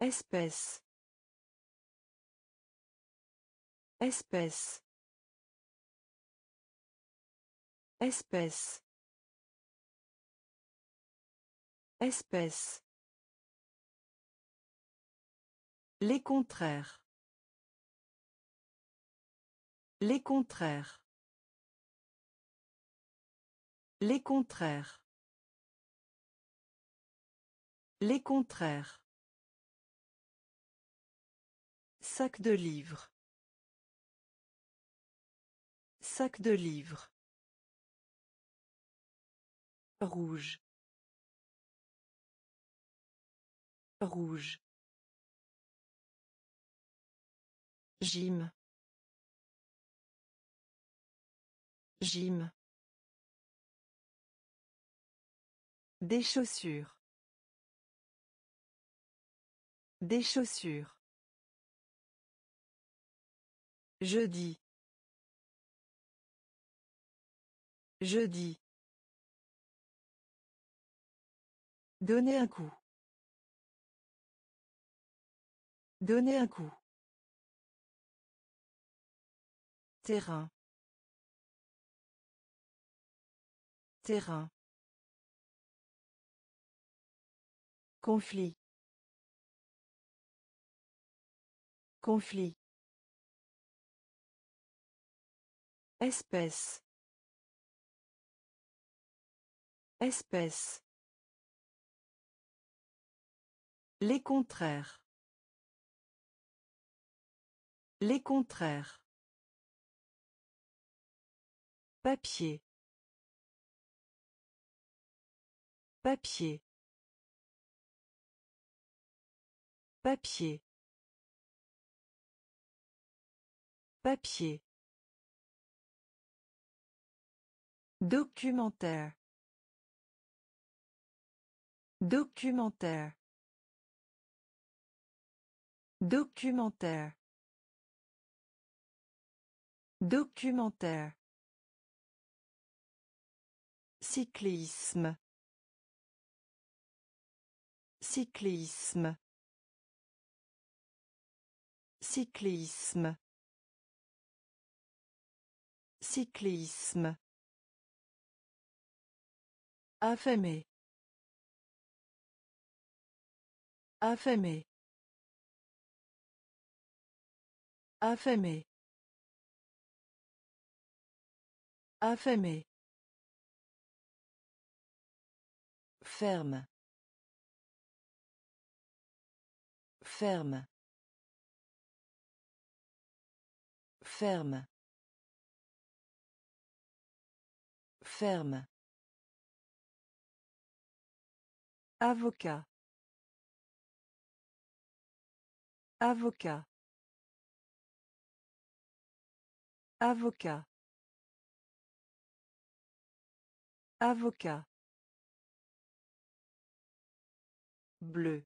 Espèce. Espèce. Espèce. Espèce. Les contraires. Les contraires. Les contraires. Les contraires. Sac de livres. Sac de livres. Rouge. Rouge. Gym. Gym. Des chaussures. Des chaussures. Jeudi. Jeudi. Donner un coup. Donner un coup. Terrain. Terrain. Conflit. Conflit. Espèce. Espèce. Les contraires. Les contraires. Papier. Papier. Papier. Papier. Documentaire. Documentaire. Documentaire. Documentaire. Cyclisme. Cyclisme. Cyclisme. Cyclisme. Affamé. Affamé. Affamé. Affamé. Ferme. Ferme. Ferme. Ferme. Avocat. Avocat. Avocat. Avocat. Bleu.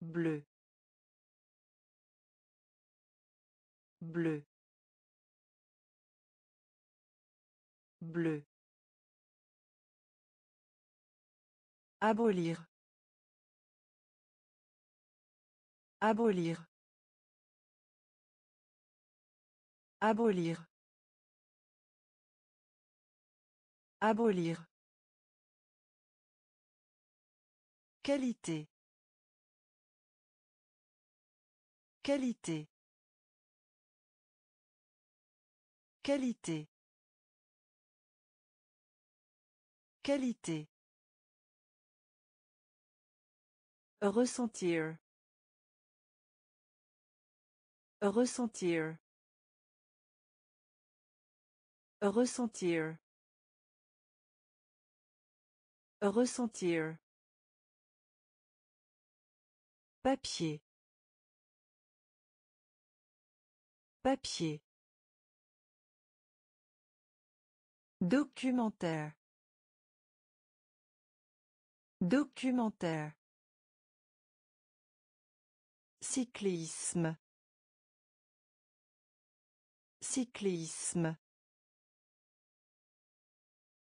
Bleu. Bleu. Bleu. Abolir. Abolir. Abolir. Abolir. Qualité. Qualité. Qualité. Qualité. Ressentir. Ressentir. Ressentir. Ressentir. Papier. Papier. Documentaire. Documentaire. Cyclisme. Cyclisme.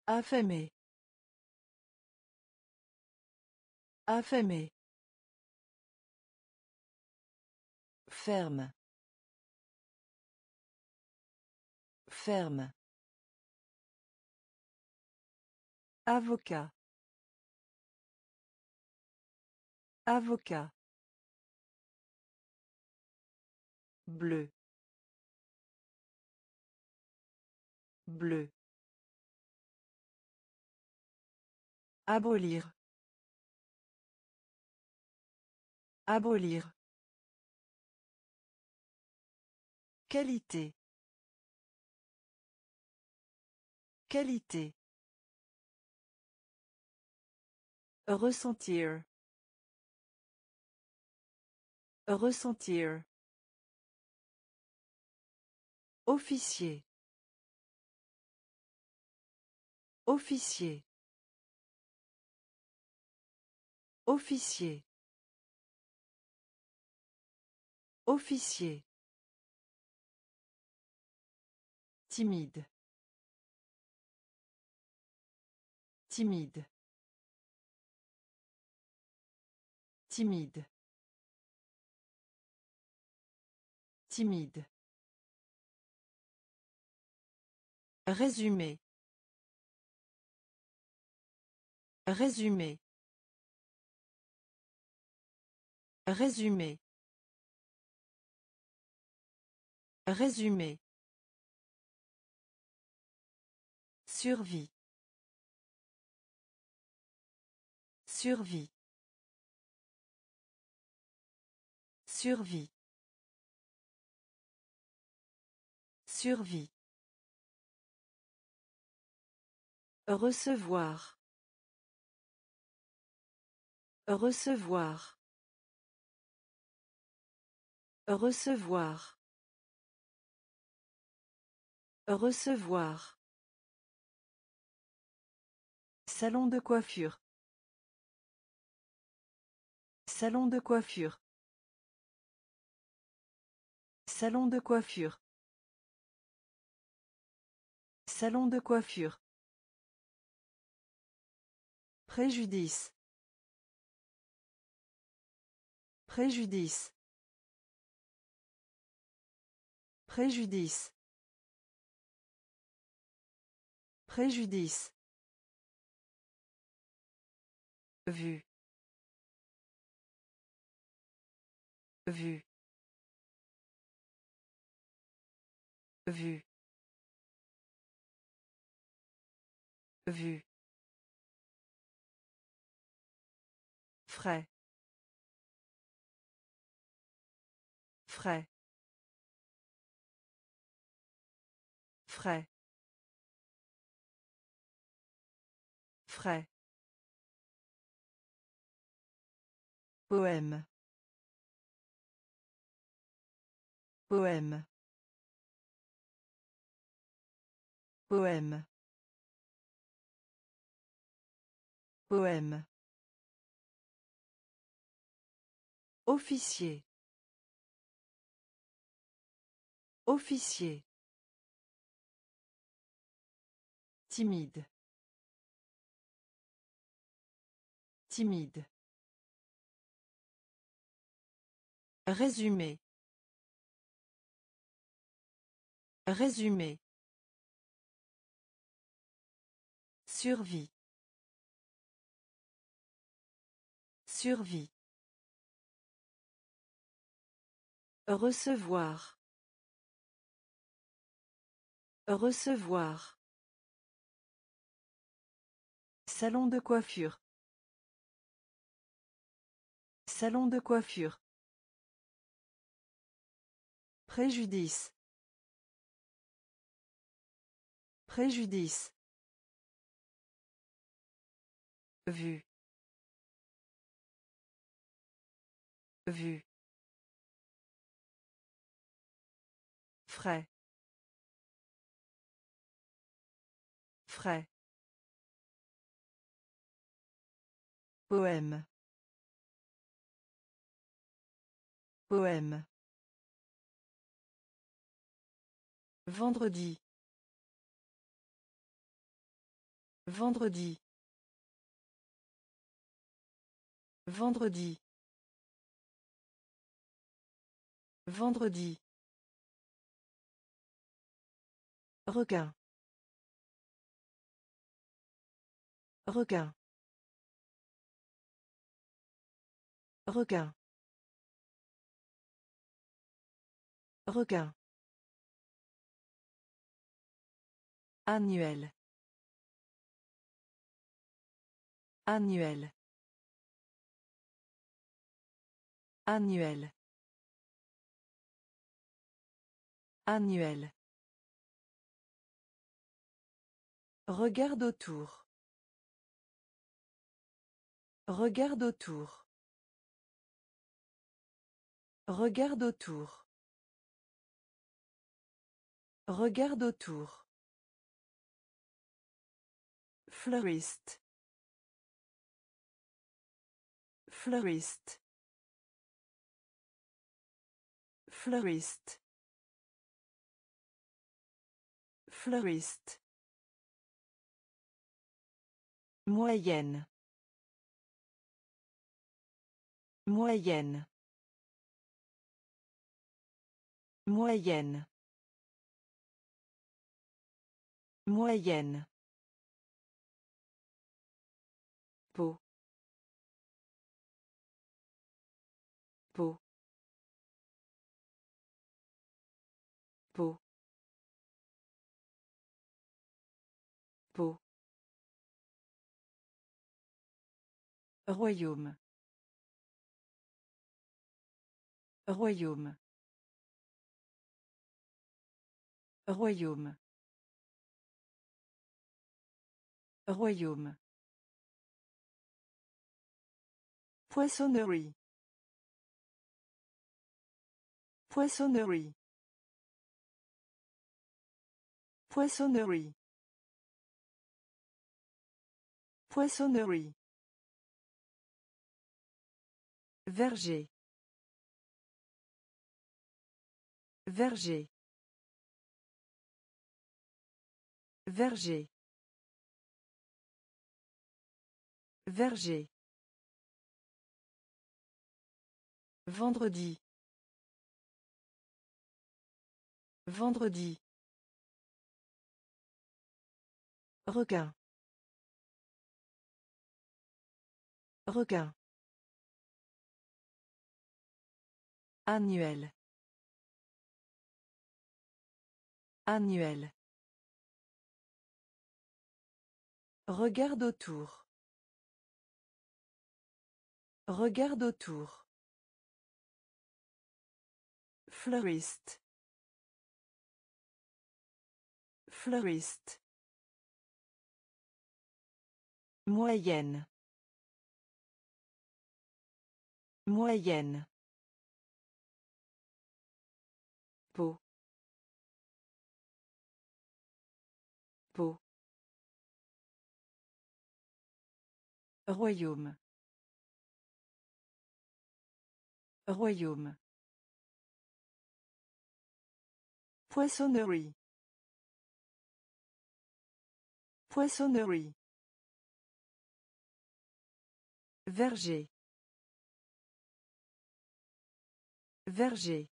Affamé. Affamé. Ferme. Ferme. Avocat. Avocat. Bleu. Bleu. Abolir. Abolir. Qualité. Qualité. Ressentir. Ressentir. Officier. Officier. Officier. Officier. Timide. Timide. Timide. Timide. Résumé. Résumé. Résumé. Résumé. Survie. Survie. Survie. Survie. Recevoir. Recevoir. Recevoir. Recevoir. Salon de coiffure. Salon de coiffure. Salon de coiffure. Salon de coiffure. Préjudice. Préjudice. Préjudice. Préjudice. Vue. Vue. Vue. Vue. Frais. Frais. Frais. Frais. Poème. Poème. Poème. Poème. Officier. Officier. Timide. Timide. Résumé. Résumé. Survie. Survie. Recevoir. Recevoir. Salon de coiffure. Salon de coiffure. Préjudice. Préjudice. Vue. Vue. Frais. Frais. Poème. Poème. Vendredi. Vendredi. Vendredi. Vendredi. Requin. Requin. Requin. Requin. Annuel. Annuel. Annuel. Annuel. Regarde autour. Regarde autour. Regarde autour. Regarde autour. Fleuriste. Fleuriste. Fleuriste. Fleuriste. Moyenne. Moyenne. Moyenne. Moyenne. Royaume. Royaume. Royaume. Royaume. Poissonnerie. Poissonnerie. Poissonnerie. Poissonnerie. Verger. Verger. Verger. Verger. Vendredi. Vendredi. Requin. Requin. Annuel. Annuel. Regarde autour. Regarde autour. Fleuriste. Fleuriste. Moyenne. Moyenne. Royaume. Royaume. Poissonnerie. Poissonnerie. Verger. Verger.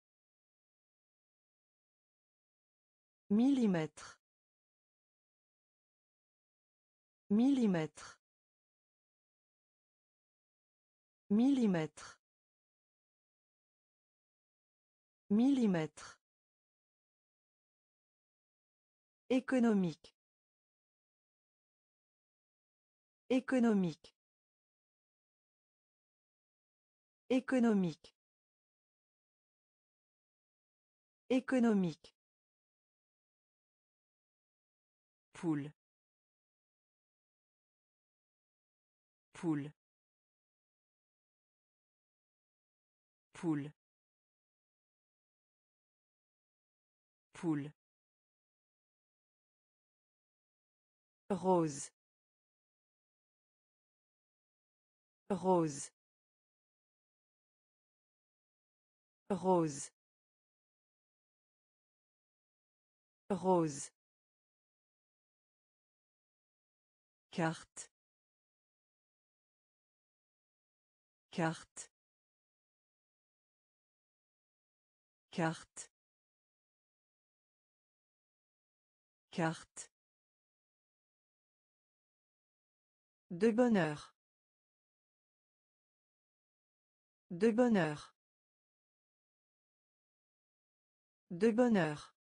Millimètre. Millimètre. Millimètre. Millimètre. Économique. Économique. Économique. Économique. Poule. Poule. Poule. Poule. Rose. Rose. Rose. Rose. Carte. Carte. Carte. Carte. De bonheur. De bonheur. De bonheur.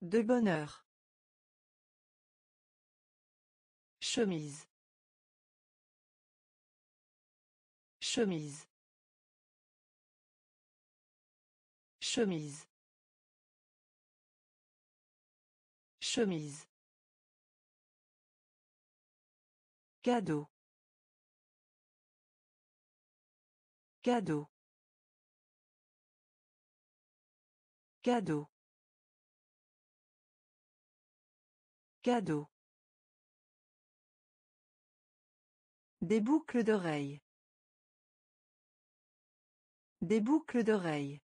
De bonheur. Chemise. Chemise. Chemise. Chemise. Cadeau. Cadeau. Cadeau. Cadeau. Des boucles d'oreilles. Des boucles d'oreilles.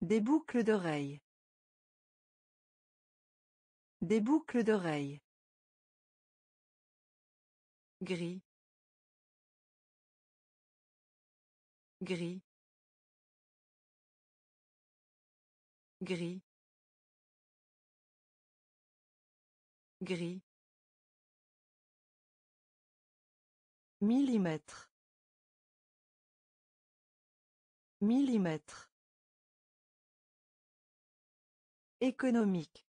Des boucles d'oreilles. Des boucles d'oreilles. Gris. Gris. Gris. Gris. Millimètre. Millimètre. Économique.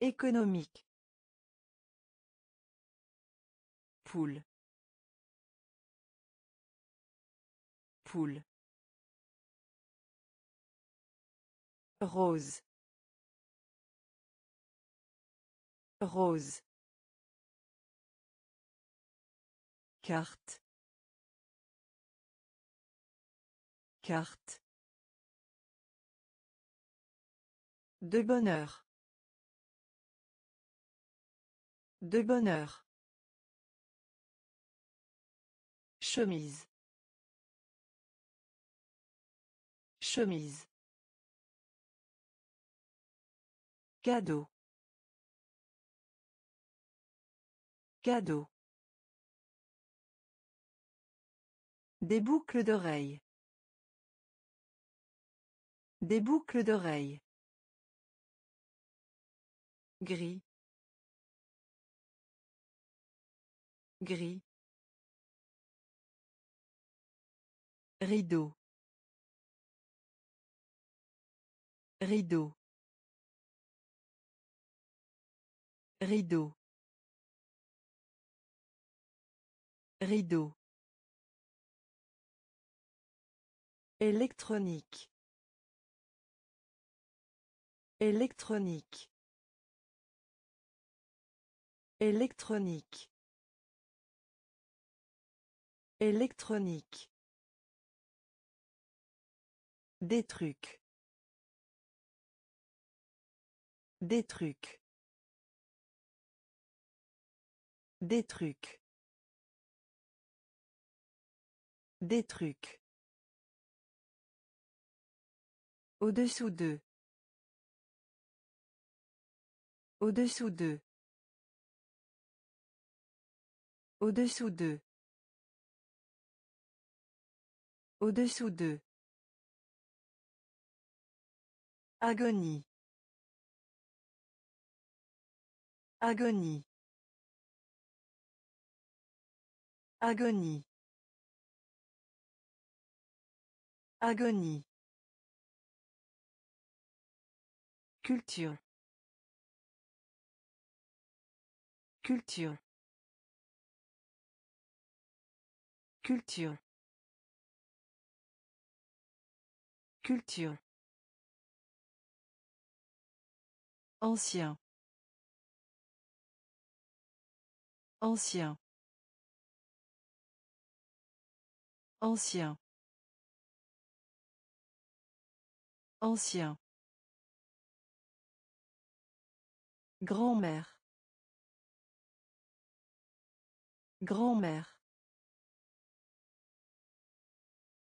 Économique. Poule. Poule. Rose. Rose. Carte. Carte. De bonheur. De bonheur. Chemise. Chemise. Cadeau. Cadeau. Des boucles d'oreilles. Des boucles d'oreilles. Gris. Gris. Rideau. Rideau. Rideau. Rideau. Électronique. Électronique. Électronique. Électronique. Des trucs. Des trucs. Des trucs. Des trucs. Au-dessous d'eux. Au-dessous d'eux. Au-dessous d'eux. Au-dessous d'eux. Agonie. Agonie. Agonie. Agonie. Culture. Culture. Culture. Culture. Ancien. Ancien. Ancien. Ancien. Grand-mère. Grand-mère.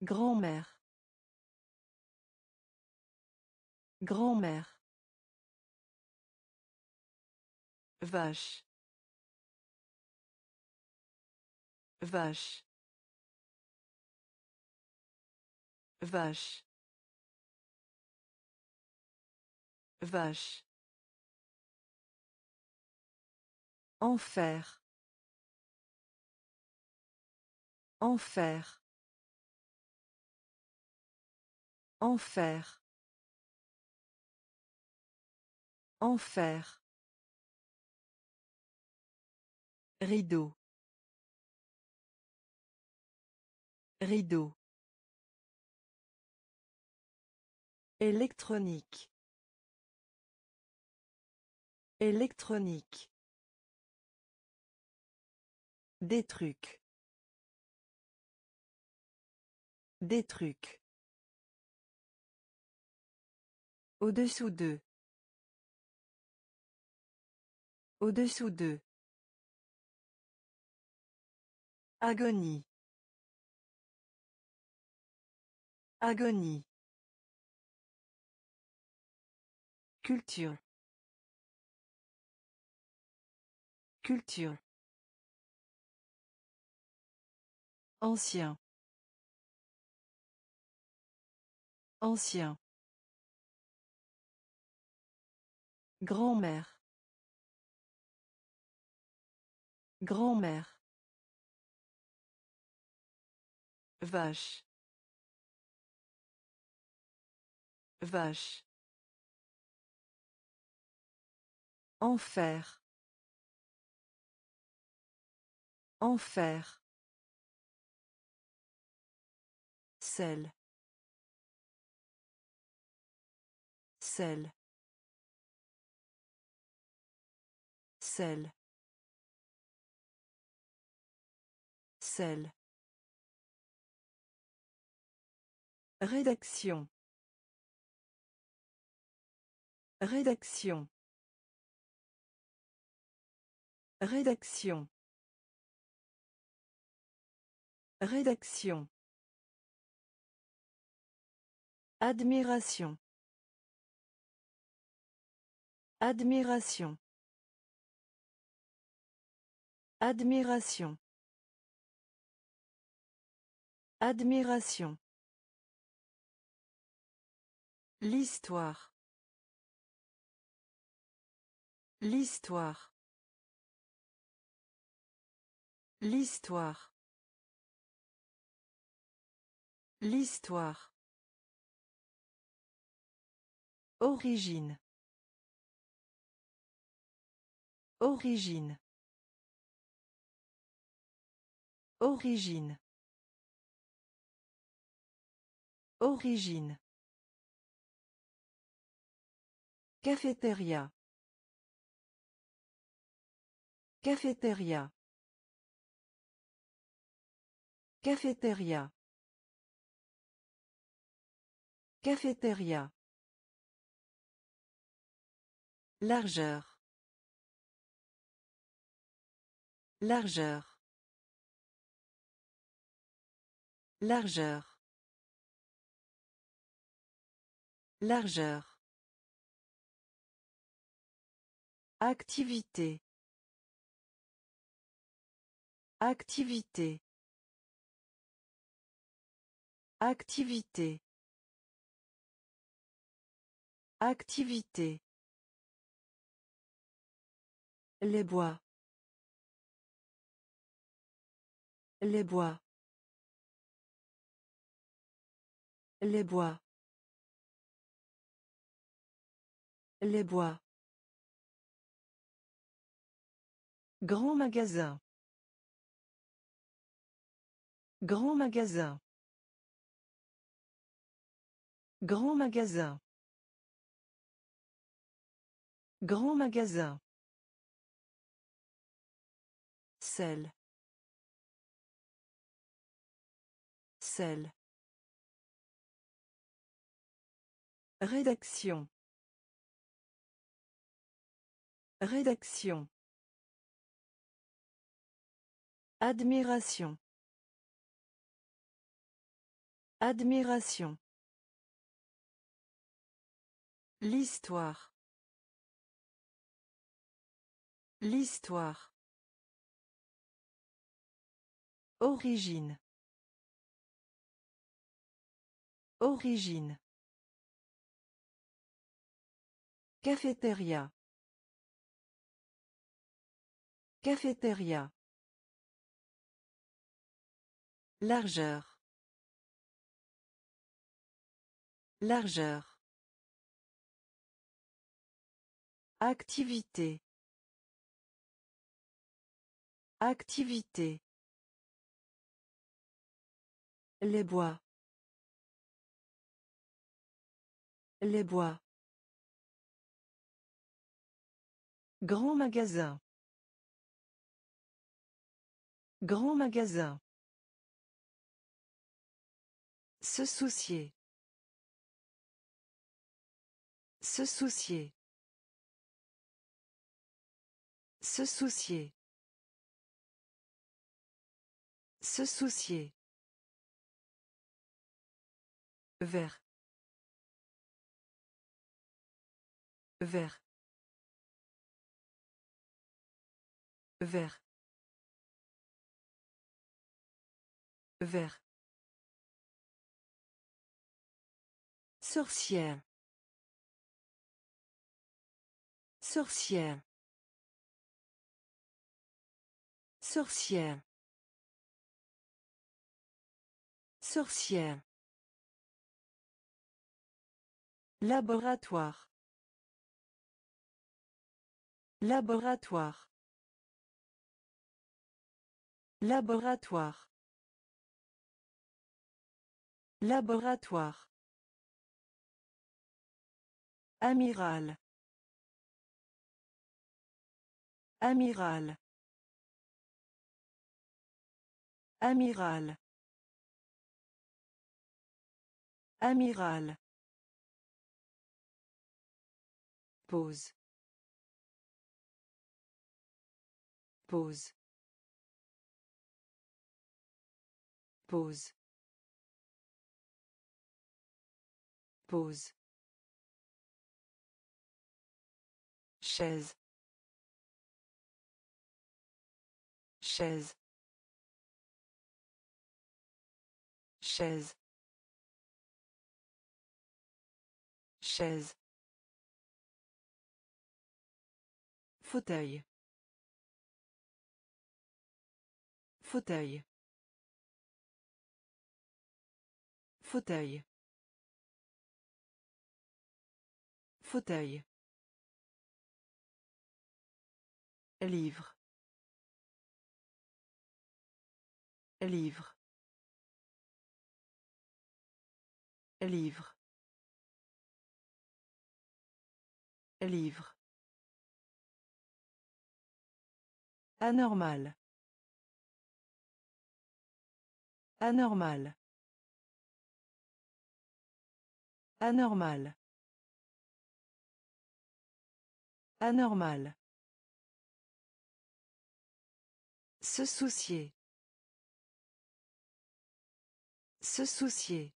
Grand-mère. Grand-mère. Vache. Vache. Vache. Vache. Enfer. Enfer. Enfer. Enfer. Rideau. Rideau. Électronique. Électronique. Des trucs. Des trucs. Au-dessous d'eux. Au-dessous d'eux. Agonie. Agonie. Culture. Culture. Ancien. Ancien. Grand-mère. Grand-mère. Vache. Vache. Enfer. Enfer. Sel. Sel. Sel. Rédaction. Rédaction. Rédaction. Rédaction. Admiration. Admiration. Admiration. Admiration. L'histoire. L'histoire. L'histoire. L'histoire. Origine. Origine. Origine. Origine. Cafétéria. Cafétéria. Cafétéria. Cafétéria. Largeur. Largeur. Largeur. Largeur. Activité. Activité. Activité. Activité. Les bois. Les bois. Les bois. Les bois. Grand magasin. Grand magasin. Grand magasin. Grand magasin. Sel. Rédaction. Rédaction. Admiration. Admiration. L'histoire. L'histoire. Origine. Origine. Cafétéria. Cafétéria. Largeur. Largeur. Activité. Activité. Les bois. Les bois. Grand magasin. Grand magasin. Se soucier. Se soucier. Se soucier. Se soucier. Vert. Vert. Vert. Vert. Sorcière. Sorcière. Sorcière. Sorcière. Laboratoire. Laboratoire. Laboratoire. Laboratoire. Amiral. Amiral. Amiral. Amiral. Pause. Pause. Pause. Pause. Chaise. Chaise. Chaise. Chaise. Fauteuil. Fauteuil. Fauteuil. Fauteuil. Livre. Livre. Livre. Livre. Anormal. Anormal. Anormal. Anormal. Se soucier. Se soucier.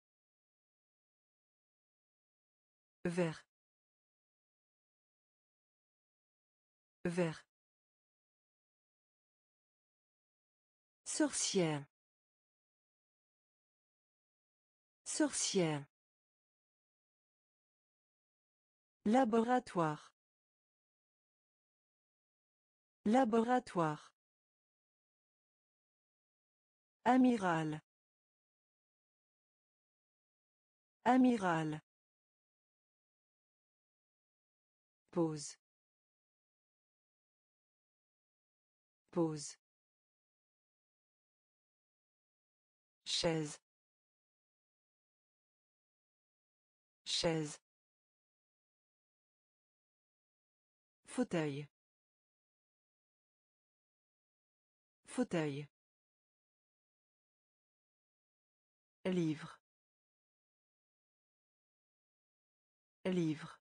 Vert. Vert. Sorcière. Sorcière. Laboratoire. Laboratoire. Amiral. Amiral. Pause. Pause. Chaise. Chaise. Fauteuil. Fauteuil. Livre. Livre.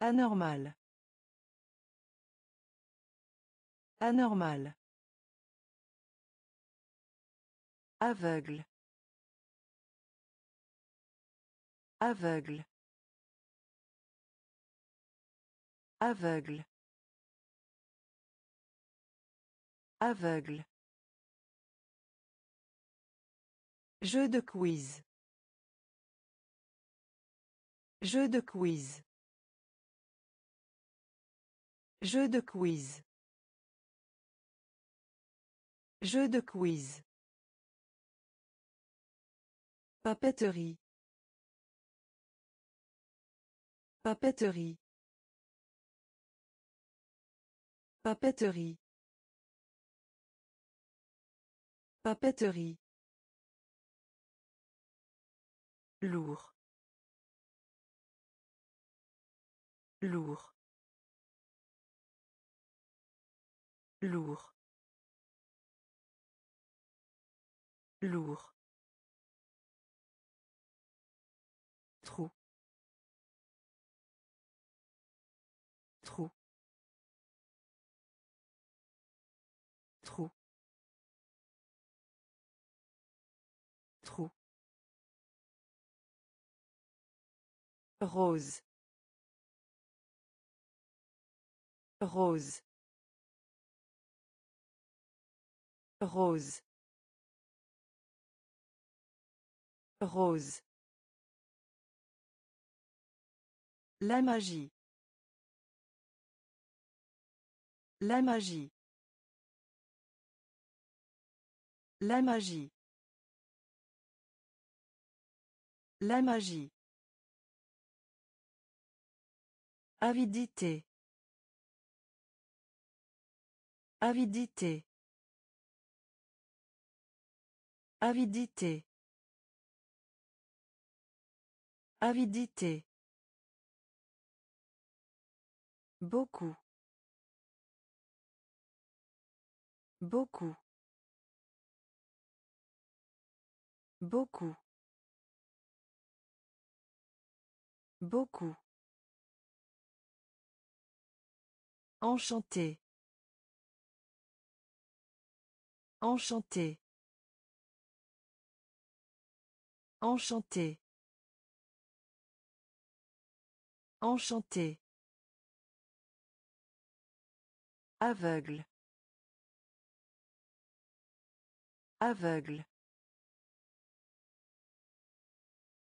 Anormal. Anormal. Aveugle. Aveugle. Aveugle. Aveugle. Jeu de quiz. Jeu de quiz. Jeu de quiz. Jeu de quiz. Papeterie. Papeterie. Papeterie. Papeterie. Lourd. Lourd. Lourd. Lourd. Rose. Rose. Rose. Rose. La magie. La magie. La magie. La magie. Avidité. Avidité. Avidité. Avidité. Beaucoup. Beaucoup. Beaucoup. Beaucoup. Enchanté. Enchanté. Enchanté. Enchanté. Aveugle. Aveugle.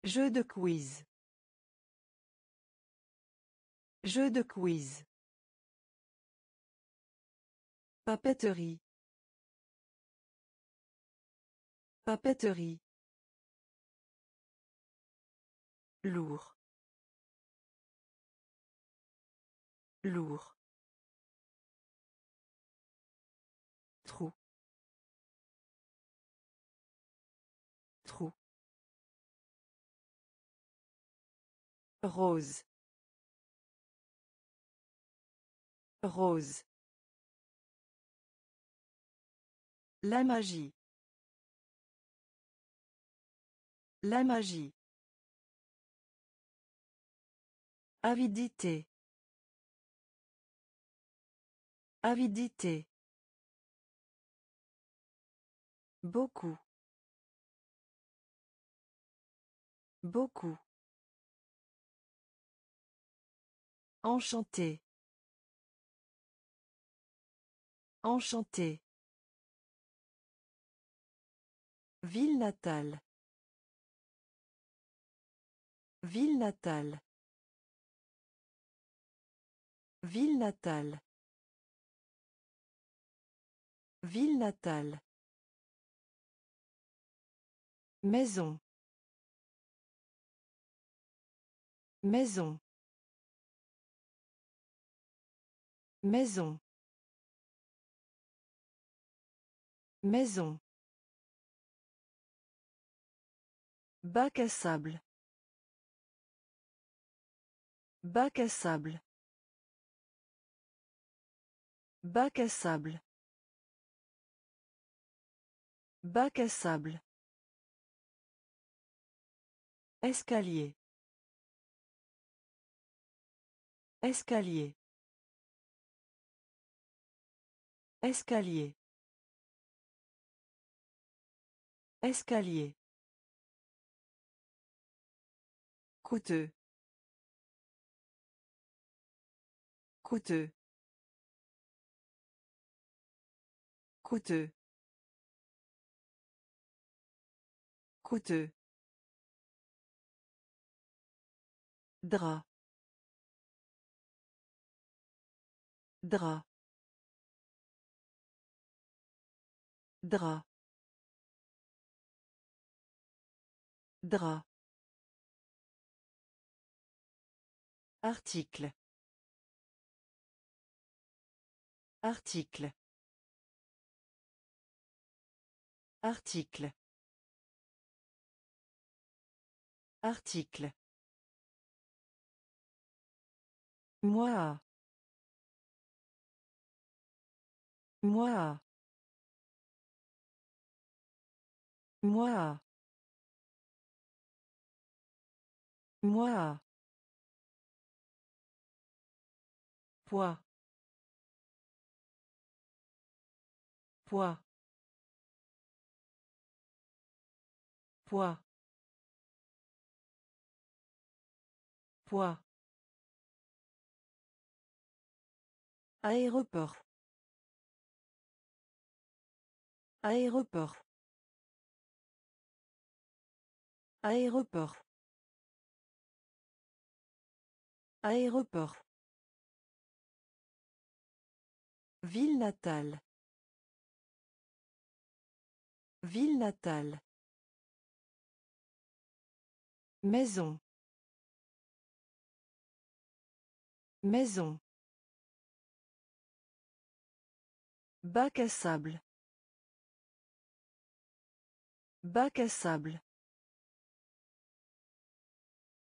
Jeu de quiz. Jeu de quiz. Papeterie. Papeterie. Lourd. Lourd. Trou. Trou. Rose. Rose. La magie. La magie. Avidité. Avidité. Beaucoup. Beaucoup. Enchanté. Enchanté. Ville natale. Ville natale. Ville natale. Ville natale. Maison. Maison. Maison. Maison. Bac à sable. Bac à sable. Bac à sable. Bac à sable. Escalier. Escalier. Escalier. Escalier. Coûteux. Coûteux. Coûteux. Coûteux. Drap. Drap. Drap. Drap Article. Article. Article. Article. Moi. Moi. Moi. Moi. Poids. Poids. Poids. Poids. Aéroport. Aéroport. Aéroport. Aéroport. Ville natale. Ville natale. Maison. Maison. Bac à sable. Bac à sable.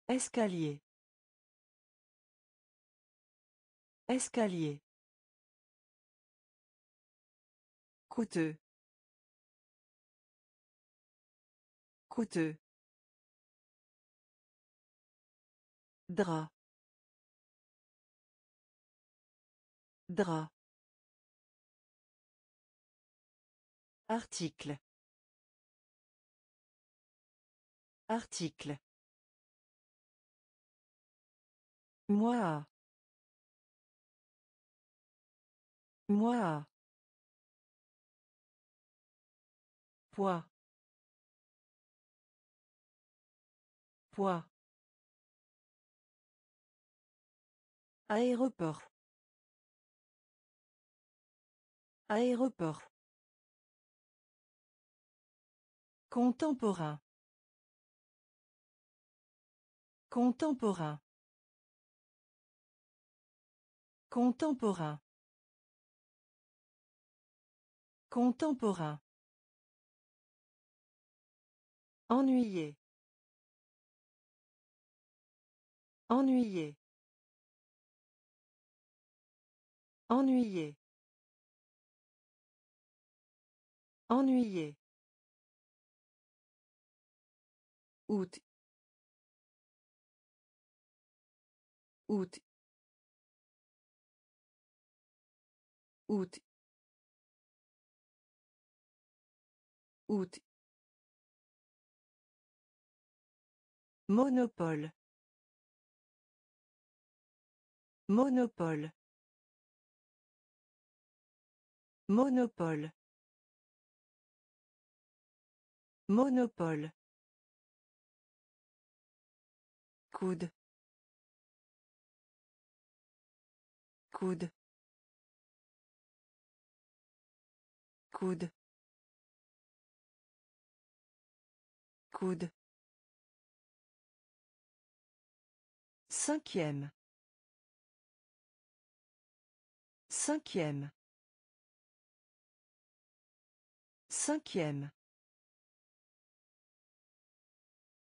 Escalier. Escalier. Coûteux. Coûteux. Drap. Drap. Article. Article. Moi. Moi Poids. Poids. Aéroport. Aéroport. Contemporain. Contemporain. Contemporain. Contemporain. Ennuyé. Ennuyé. Ennuyé. Ennuyé. Août. Août. Août. Août. Monopole. Monopole. Monopole. Monopole. coude coude coude Cinquième. Cinquième. Cinquième.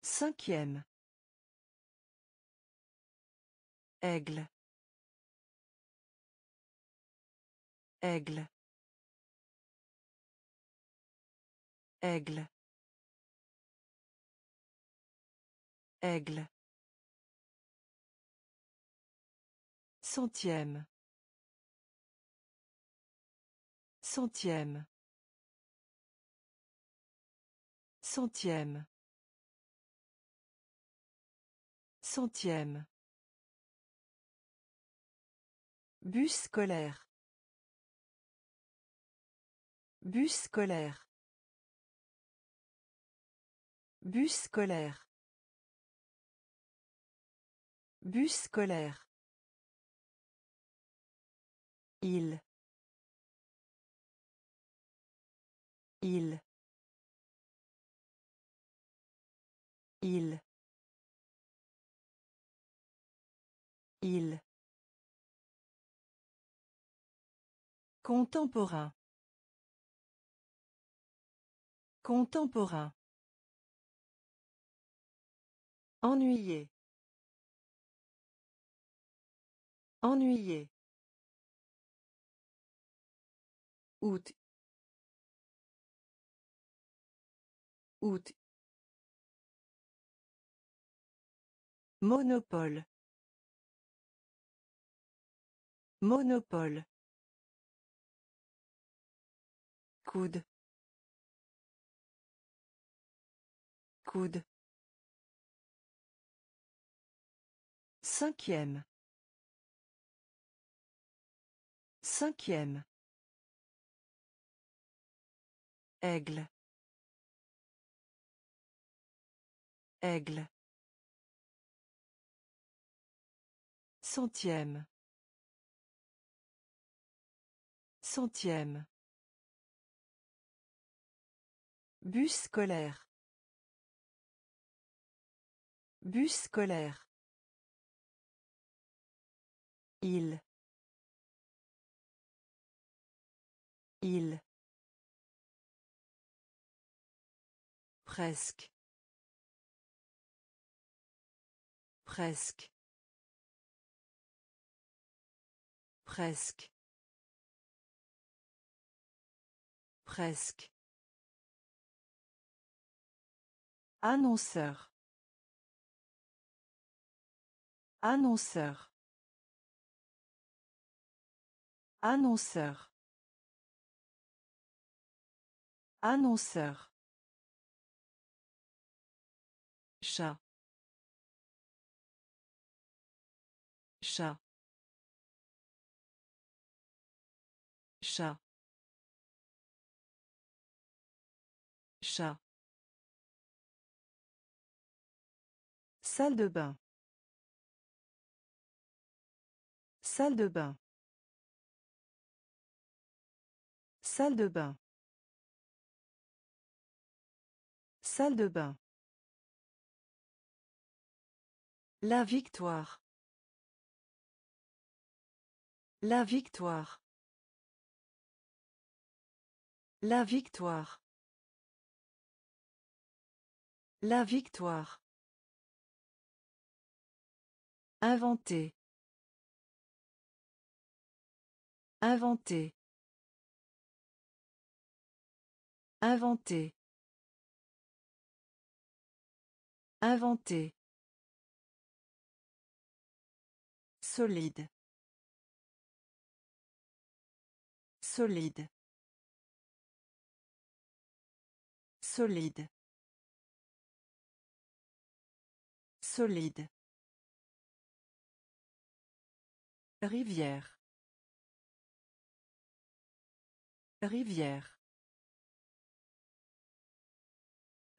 Cinquième. Aigle. Aigle. Aigle. Aigle. Centième. Centième. Centième. Centième. Bus scolaire. Bus scolaire. Bus scolaire. Bus scolaire. Il. Il. Il. Il. Contemporain. Contemporain. Ennuyé. Ennuyé. Monopole. Monopole. coude. Coude. Cinquième. Cinquième aigle aigle centième centième Bus scolaire. Bus scolaire. Il. Il. Presque. Presque. Presque. Presque. Annonceur. Annonceur. Annonceur. Annonceur. Chat. Chat. Chat. Chat. Salle de bain. Salle de bain. Salle de bain. Salle de bain. La victoire. La victoire. La victoire. La victoire. Inventer. Inventer. Inventer. Inventer. Solide. Solide. Solide. Solide. Rivière. Rivière.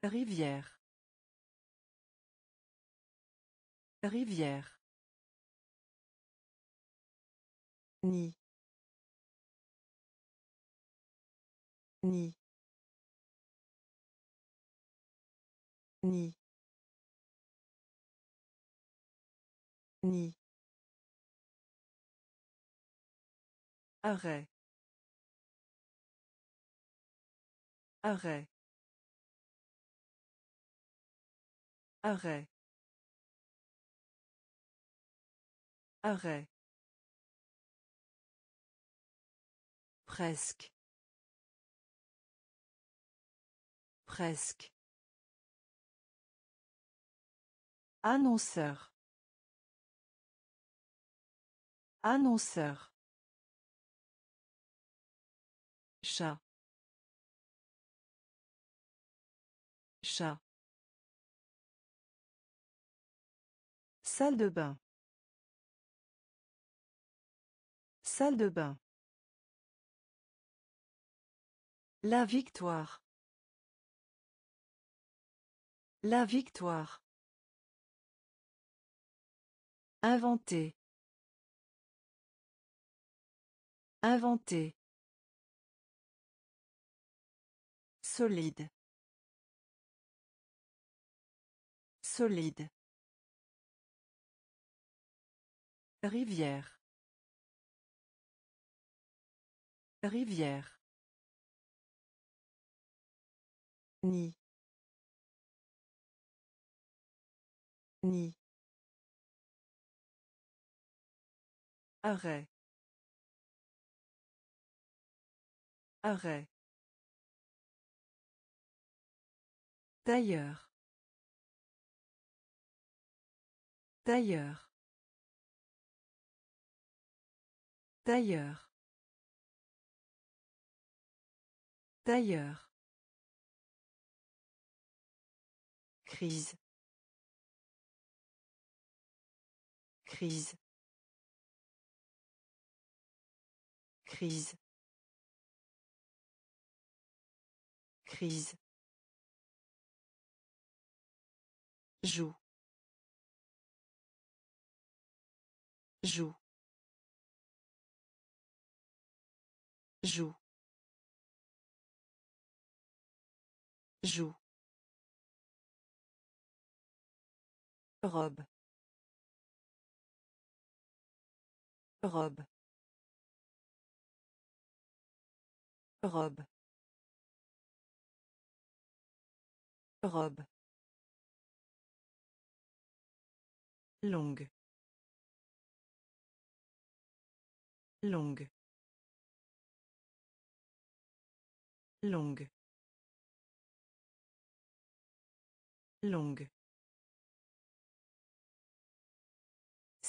Rivière. Rivière. Ni. Ni. Ni. Ni. Arrêt. Arrêt. Arrêt. Arrêt. Presque. Presque. Annonceur. Annonceur. Chat. Chat. Salle de bain. Salle de bain. La victoire. La victoire. Inventer. Inventer. Solide. Solide. Rivière. Rivière. Ni. Ni. Arrêt. Arrêt. D'ailleurs. D'ailleurs. D'ailleurs. D'ailleurs. Crise. Crise. Crise. Crise. Joue. Joue. Joue. Joue. Robe. Robe. Robe. Robe. Longue. Longue. Longue. Longue.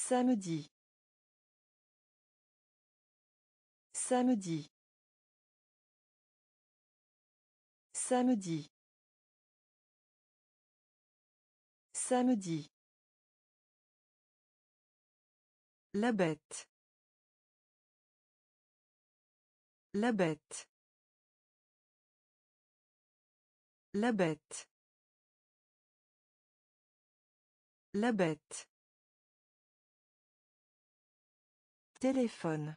Samedi. Samedi. Samedi. Samedi. La bête. La bête. La bête. La bête. Téléphone.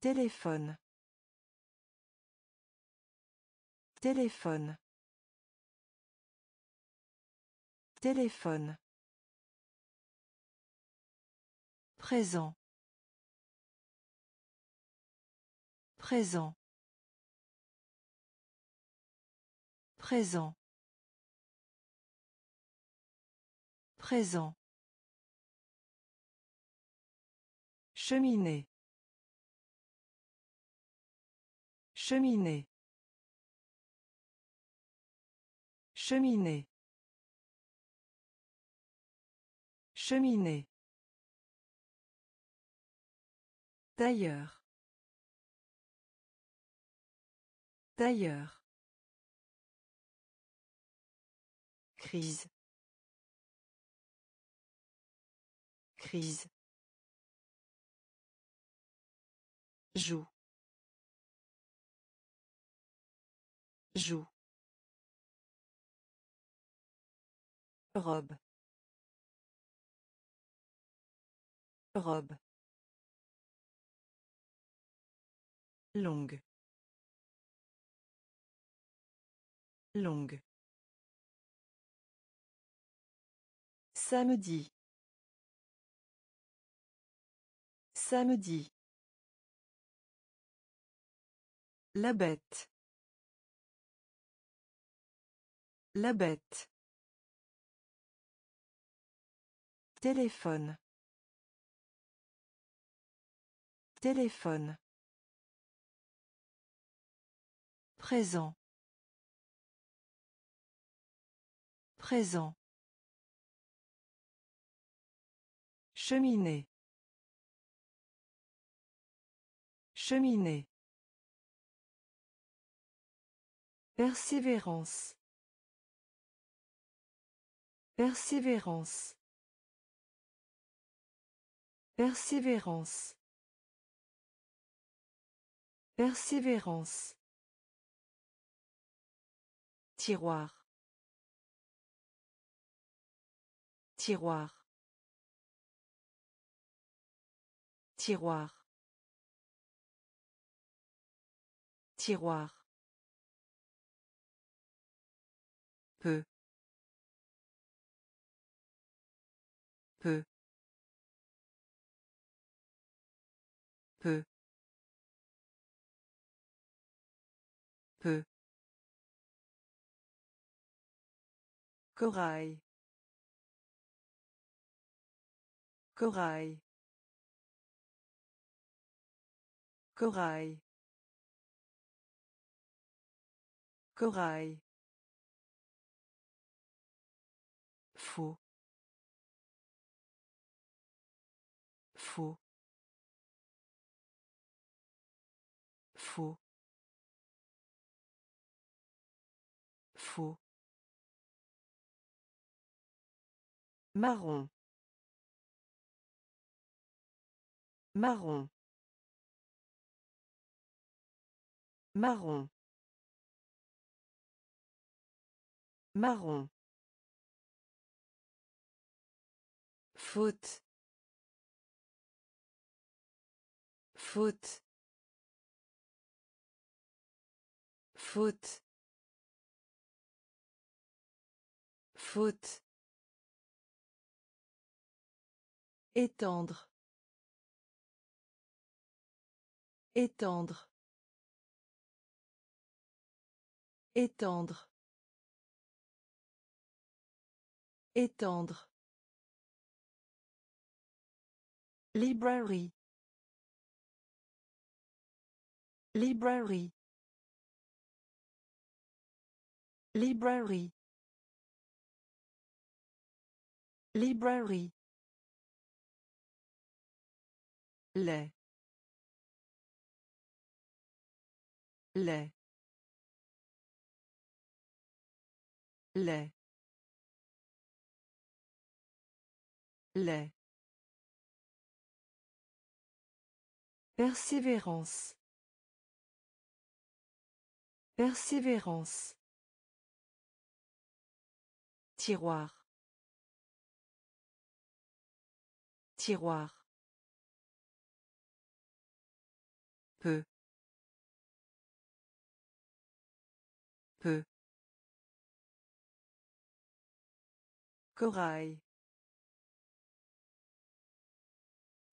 Téléphone. Téléphone. Téléphone. Présent. Présent. Présent. Présent. Cheminée. Cheminée. Cheminée. Cheminée. D'ailleurs. D'ailleurs. Crise. Crise. Joue. Joue. Robe. Robe. Longue. Longue. Samedi. Samedi. La bête. La bête. Téléphone. Téléphone. Présent. Présent. Cheminée. Cheminée. Persévérance. Persévérance. Persévérance. Persévérance. Tiroir. Tiroir. Tiroir. Tiroir. Corail corail corail corail Faux. Faux. Faux. Faux. Marron. Marron. Marron. Marron. Faute. Faute. Faute. Faute. Étendre. Étendre. Étendre. Étendre. Library. Library. Library. Library. Lait lait lait lait Persévérance. Persévérance. Tiroir. Tiroir. Corail.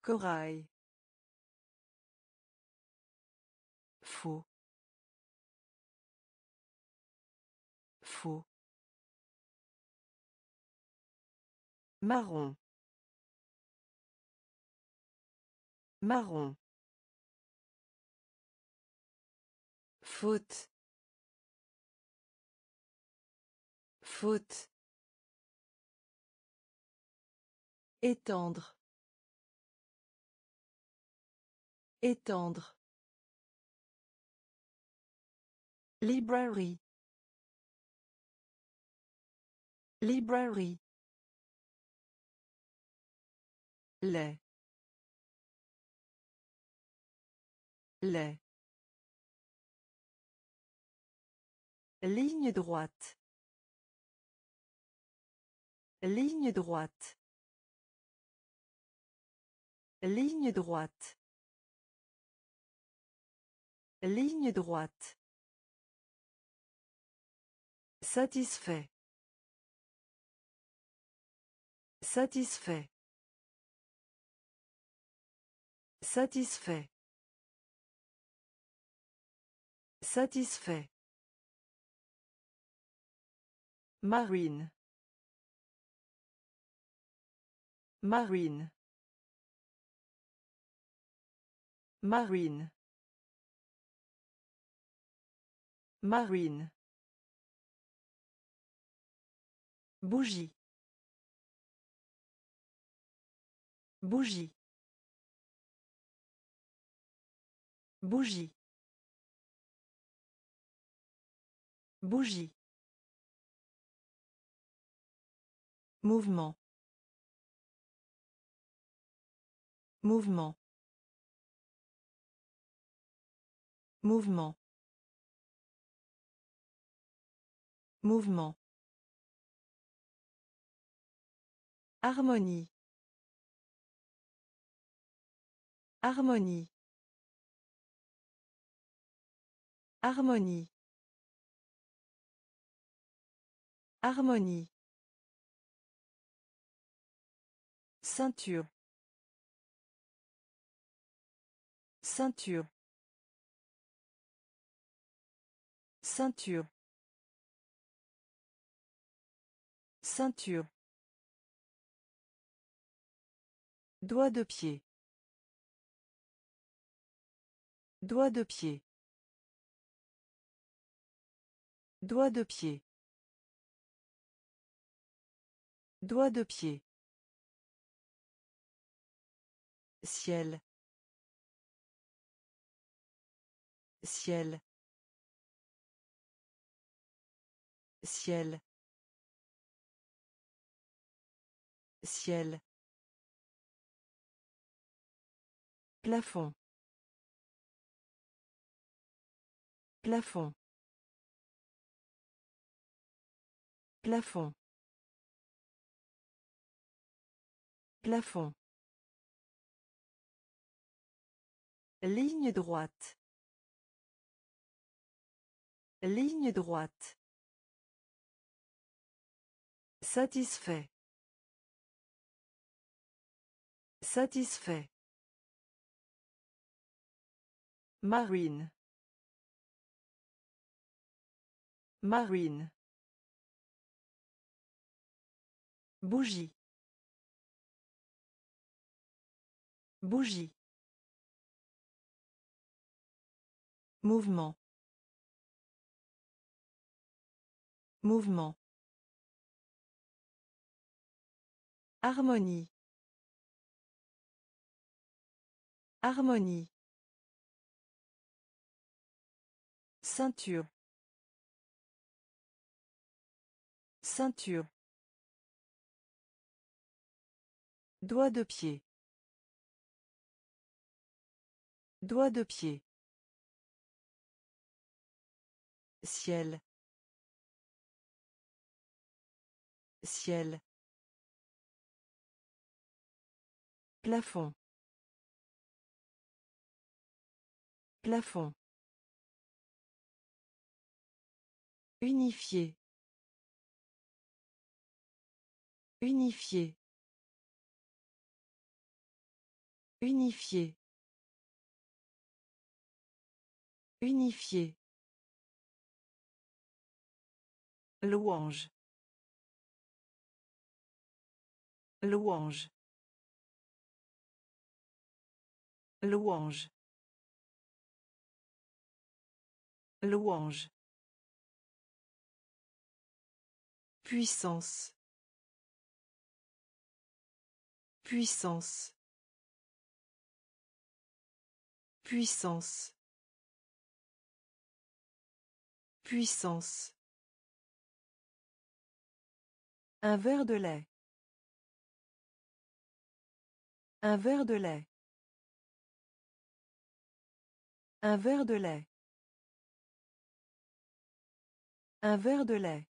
Corail. Faux. Faux. Marron. Marron. Faute. Faute. Étendre. Étendre. Library. Library. lait lait ligne droite ligne droite ligne droite ligne droite satisfait satisfait Satisfait. Satisfait. Marine. Marine. Marine. Marine. Bougie. Bougie. Bougie. Bougie. Mouvement. Mouvement. Mouvement. Mouvement. Harmonie. Harmonie. Harmonie. Harmonie. Ceinture. Ceinture. Ceinture. Ceinture. Doigt de pied. Doigt de pied. Doigt de pied. Doigt de pied. Ciel. Ciel. Ciel. Ciel. Plafond. Plafond. Plafond. Plafond. Ligne droite. Ligne droite. Satisfait. Satisfait. Marine. Marine. Bougie. Bougie. Mouvement. Mouvement. Harmonie. Harmonie. Ceinture. Ceinture. Doigt de pied. Doigt de pied. Ciel. Ciel. Plafond. Plafond. Unifié. Unifié. Unifié. Unifié. Louange. Louange. Louange. Louange. Puissance. Puissance. Puissance. Puissance. Un verre de lait. Un verre de lait. Un verre de lait. Un verre de lait.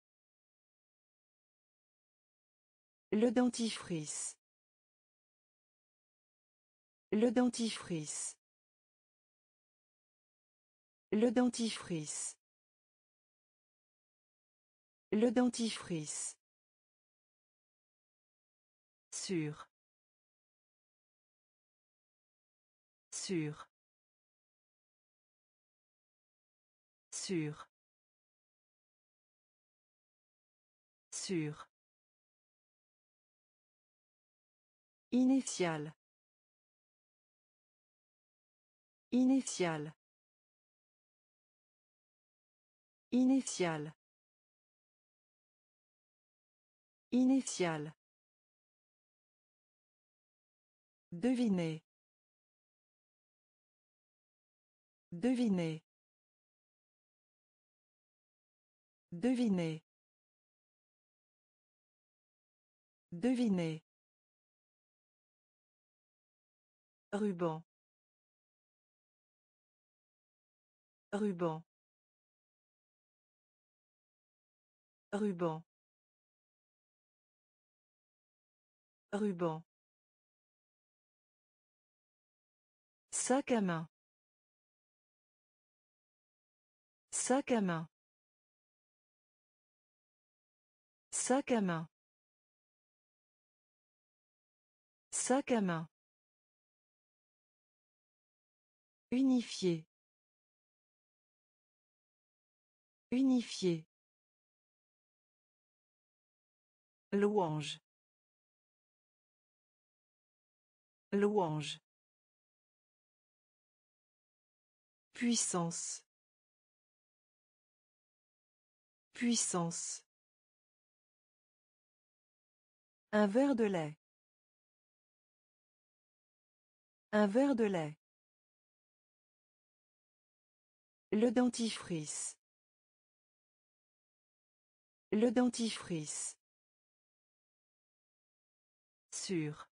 Le dentifrice. Le dentifrice. Le dentifrice. Le dentifrice. Sûr. Sûr. Sûr. Sûr. Initial. Initial. Initial. Initial. Devinez. Devinez. Devinez. Devinez. Ruban. Ruban. Ruban. Ruban. Sac à main. Sac à main. Sac à main. Sac à main. Unifié. Unifié. Louange. Louange. Puissance. Puissance. Un verre de lait. Un verre de lait. Le dentifrice. Le dentifrice. Sûr.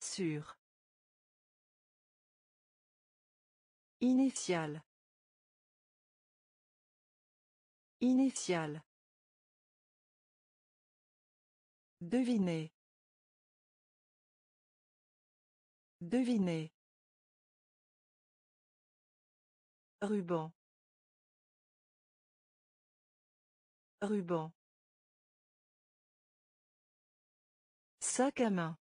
Sûr. Initial. Initial. Devinez. Devinez. Ruban. Ruban. Sac à main.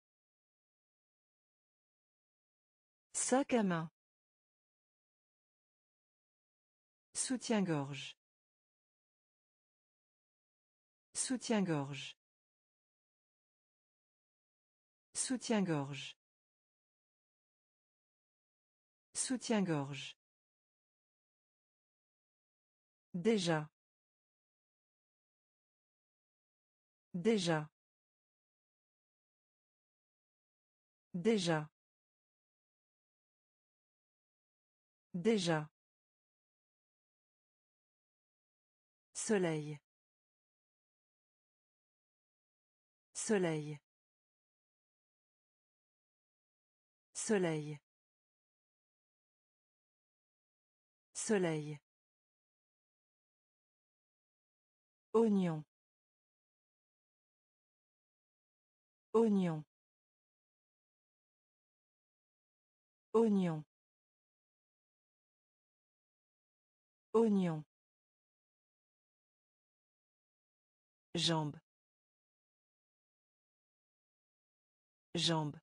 Sac à main. Soutien-gorge. Soutien-gorge. Soutien-gorge. Soutien-gorge. Déjà. Déjà. Déjà. Déjà. Soleil. Soleil. Soleil. Soleil. Oignon. Oignon. Oignon. Oignon. Jambe. Jambe.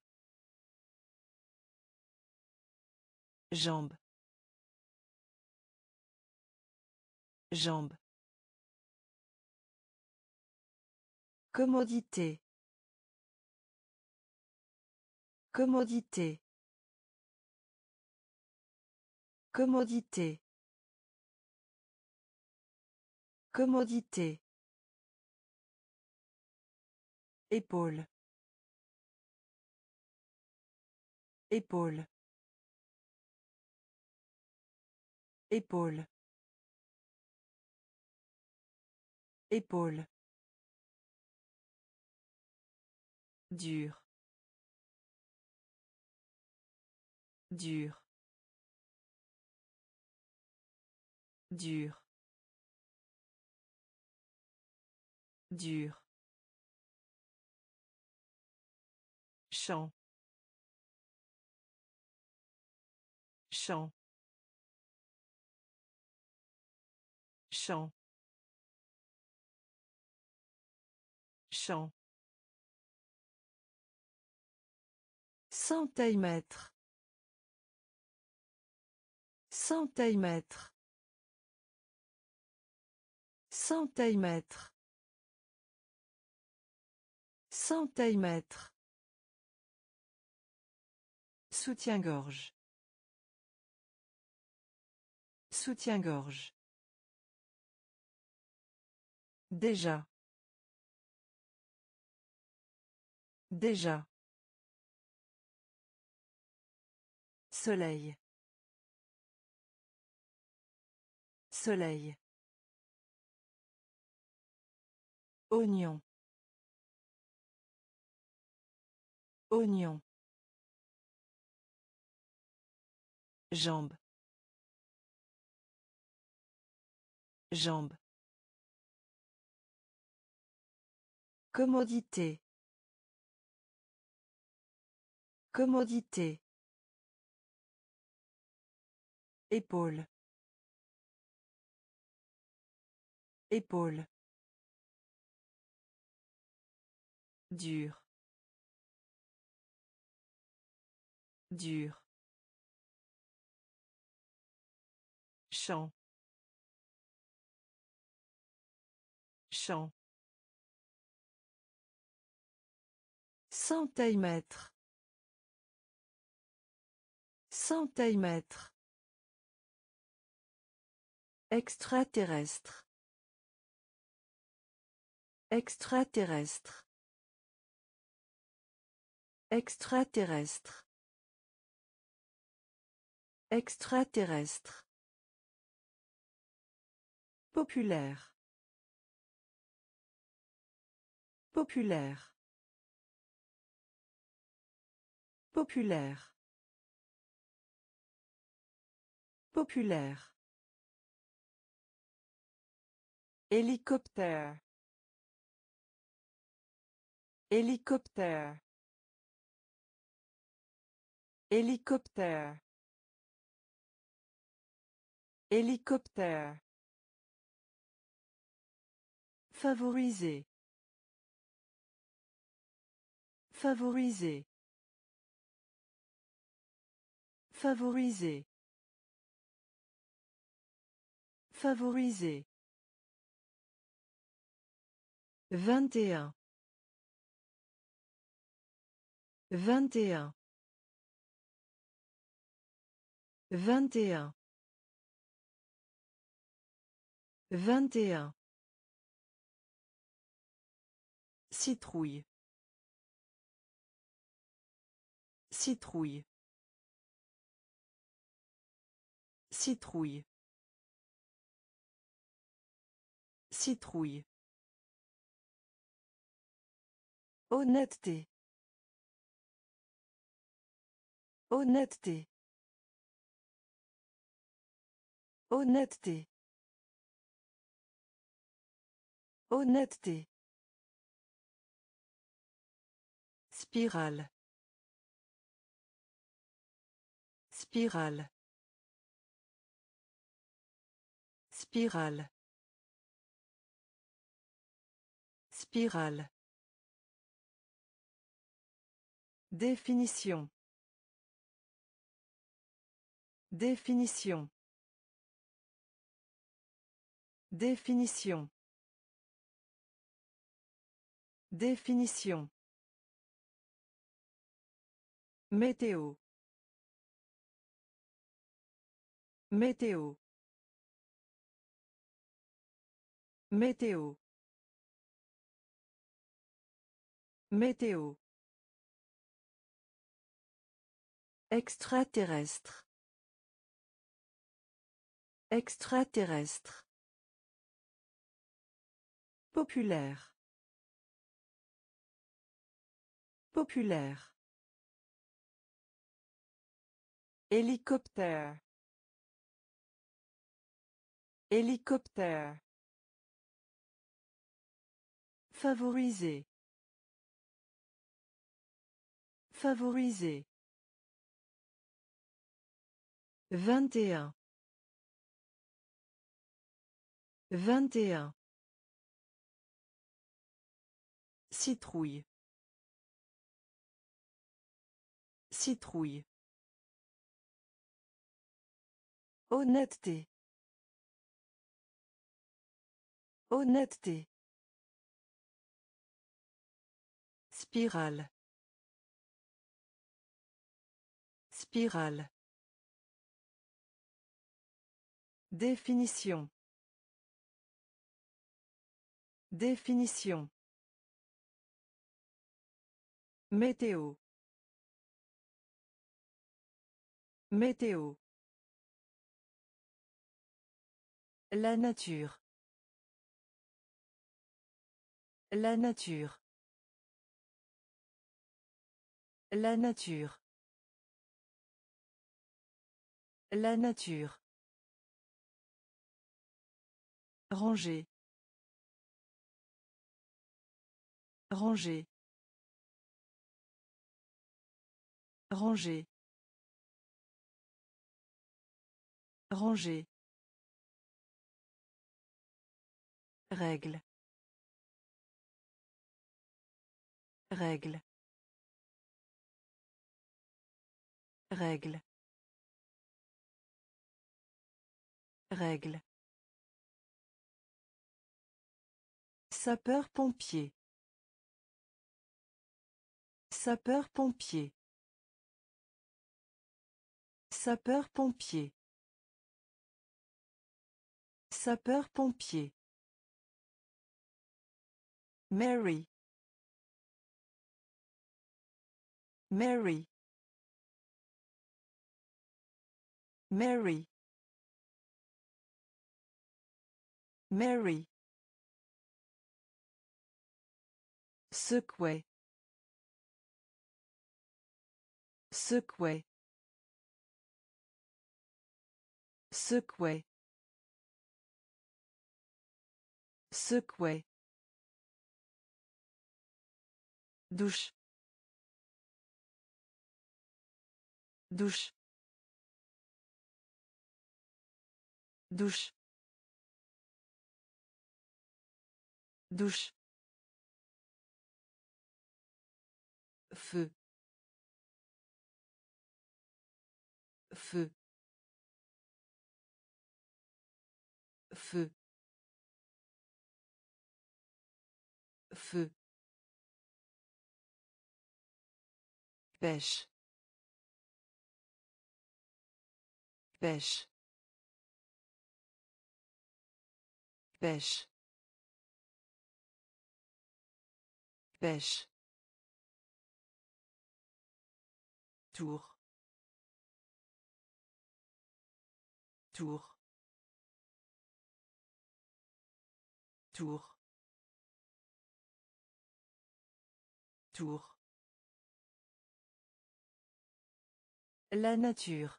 Jambe. Jambe. Commodité. Commodité. Commodité. Commodité. Épaule. Épaule. Épaule. Épaule. Dur. Dur. Dur. Dur. Champ. Champ. Champ. Champ. Centimètre. Centimètre. Centimètre. Centimètre. Soutien-gorge. Soutien-gorge. Déjà. Déjà. Soleil. Soleil. Oignon. Oignon. Jambe. Jambe. Commodité. Commodité. Épaule. Épaule. Dur. Dur. Champ. Champ. Centimètre. Centimètre. Extraterrestre. Extraterrestre. Extraterrestre. Extraterrestre. Populaire. Populaire. Populaire. Populaire. Hélicoptère. Hélicoptère. Hélicoptère. Hélicoptère. Favoriser. Favoriser. Favoriser. Favoriser. Vingt et un. Vingt et un. Vingt et un. Vingt et un. Citrouille. Citrouille. Citrouille. Citrouille. Honnêteté. Honnêteté. Honnêteté. Honnêteté. Spirale. Spirale. Spirale. Spirale. Définition. Définition. Définition. Définition. Météo. Météo. Météo. Météo. Extraterrestre. Extraterrestre. Populaire. Populaire. Hélicoptère. Hélicoptère. Favoriser. Favoriser. Vingt et un. Vingt et un. Citrouille. Citrouille. Honnêteté. Honnêteté. Spirale. Spirale. Définition. Définition. Météo. Météo. La nature. La nature. La nature. La nature. Ranger. Ranger. Ranger. Ranger. Règle. Règle. Règle. Règle. Sapeur-pompier. Sapeur-pompier. Sapeur-pompier. Sapeur-pompier. Mary. Mary. Mary. Mary. Secouer. Secouer. Secouer. Secouer. Douche. Douche. Douche. Douche. Feu. Feu. Feu. Feu. Pêche. Pêche. Pêche. Pêche. Tour. Tour. Tour. Tour. La nature.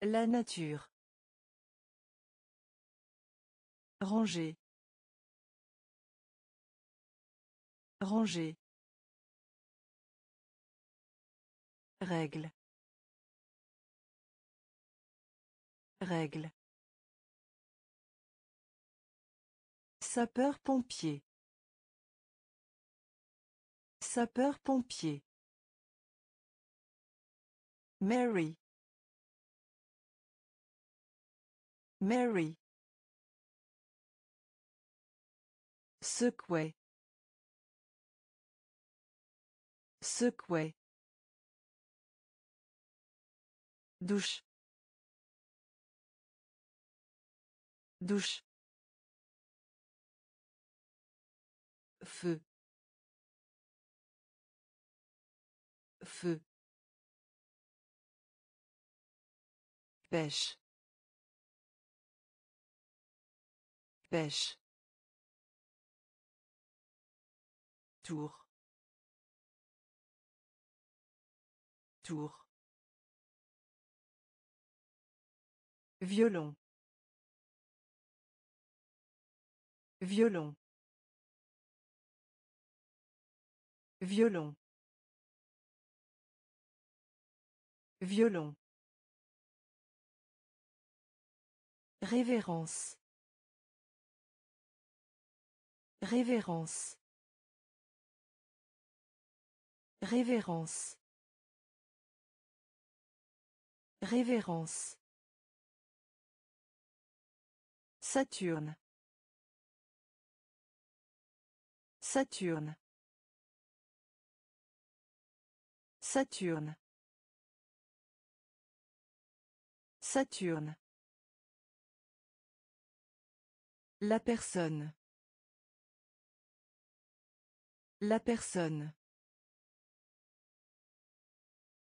La nature. Ranger. Ranger. Règle. Règle. Sapeur-pompier. Sapeur-pompier. Mary. Mary. Secouer. Secouer. Douche. Douche. Feu. Feu. Pêche. Pêche. Tour. Tour. Violon. Violon. Violon. Violon. Révérence. Révérence. Révérence. Révérence. Saturne. Saturne. Saturne. Saturne. La personne. La personne.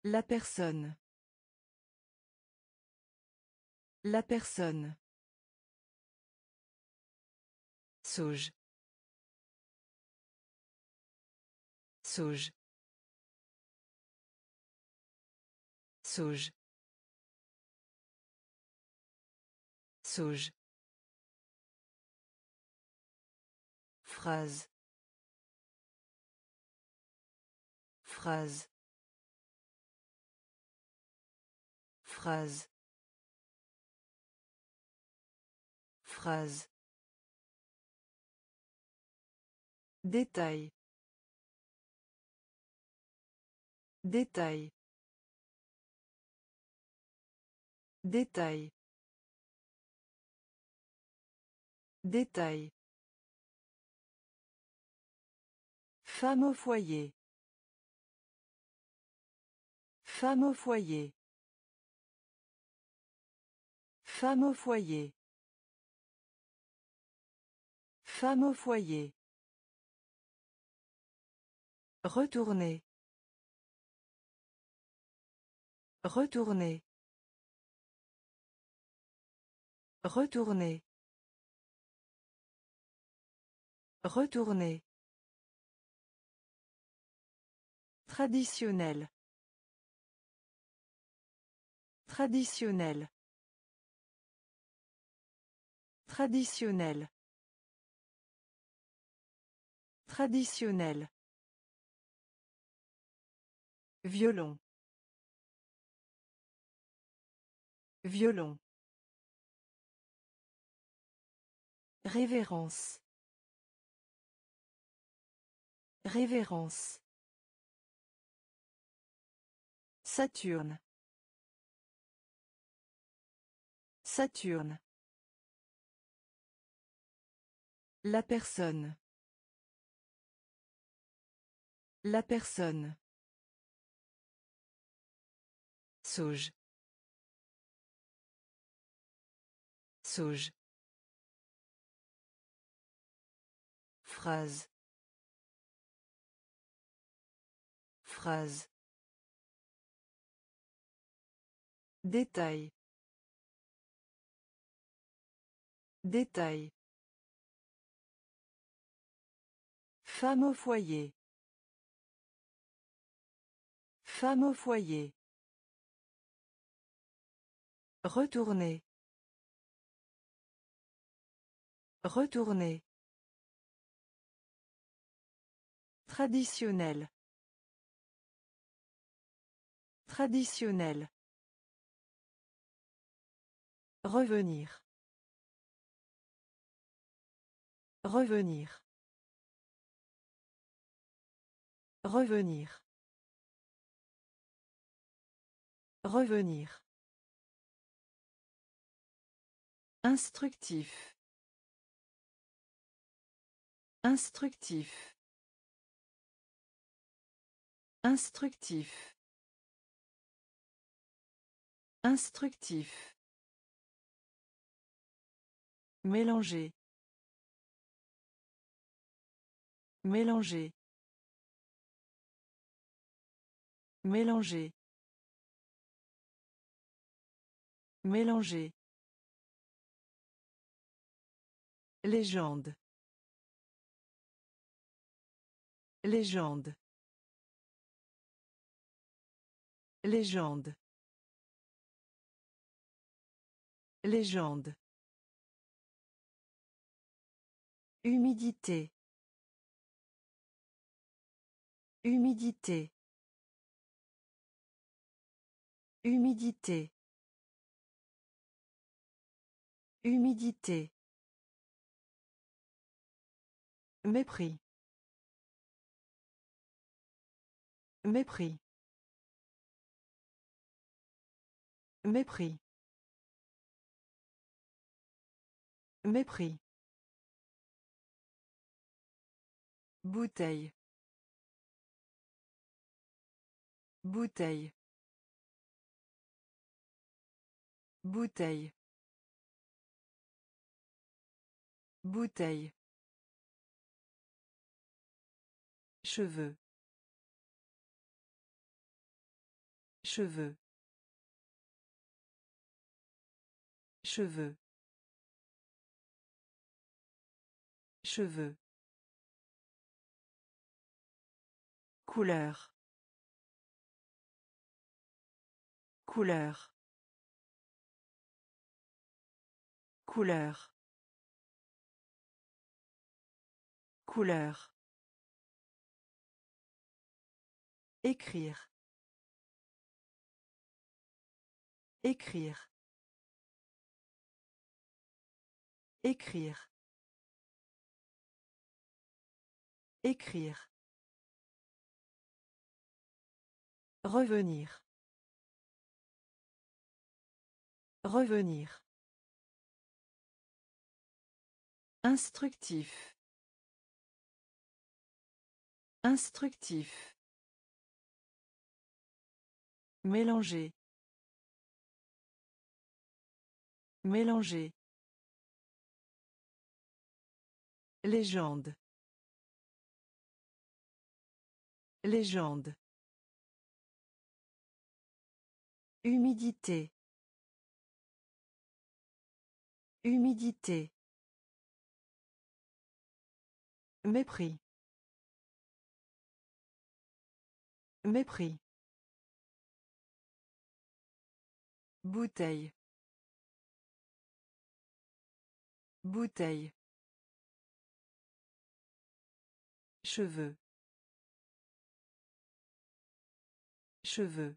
La personne. La personne. Sauge. Sauge. Sauge. Sauge. Phrase. Phrase. Phrase. Phrase. Détail. Détail. Détail. Détail. Femme au foyer. Femme au foyer. Femme au foyer. Femme au foyer. Retourner. Retourner. Retourner. Retourner. Traditionnel. Traditionnel. Traditionnel. Traditionnel. Violon. Violon. Révérence. Révérence. Saturne. Saturne. La personne. La personne. Sauge. Sauge. Phrase. Phrase. Détail. Détail. Femme au foyer. Femme au foyer. Retourner. Retourner. Traditionnel. Traditionnel. Revenir. Revenir. Revenir. Revenir. Instructif. Instructif. Instructif. Instructif. Mélanger. Mélanger. Mélanger. Mélanger. Légende. Légende. Légende. Légende. Humidité. Humidité. Humidité. Humidité. Mépris. Mépris. Mépris. Mépris. Bouteille. Bouteille. Bouteille. Bouteille. Cheveux. Cheveux. Cheveux. Cheveux. Couleur. Couleur. Couleur. Couleur. Écrire. Écrire. Écrire. Écrire. Revenir. Revenir. Instructif. Instructif. Mélanger. Mélanger. Légende. Légende. Humidité. Humidité. Mépris. Mépris. Bouteille. Bouteille. Cheveux. Cheveux.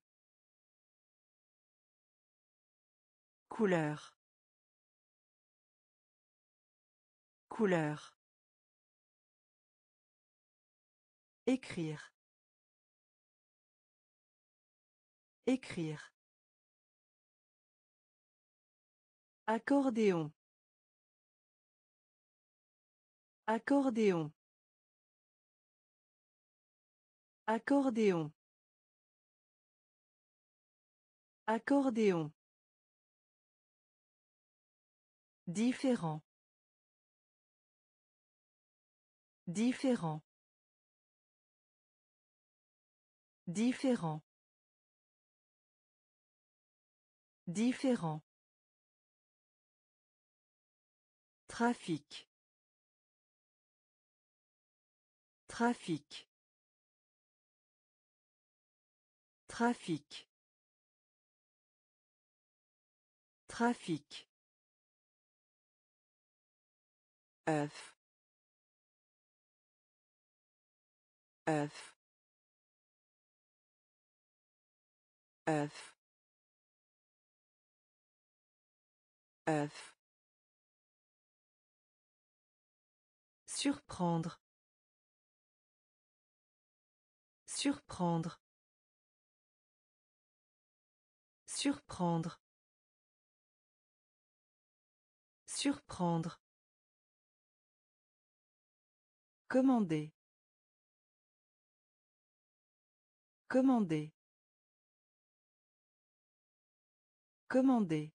Couleur. Couleur. Écrire. Écrire. Accordéon. Accordéon. Accordéon. Accordéon. Différent. Différent. Différent. Différent. Trafic. Trafic. Trafic. Trafic. œuf œuf œuf surprendre. Surprendre. Surprendre. Surprendre. Commander. Commander. Commander.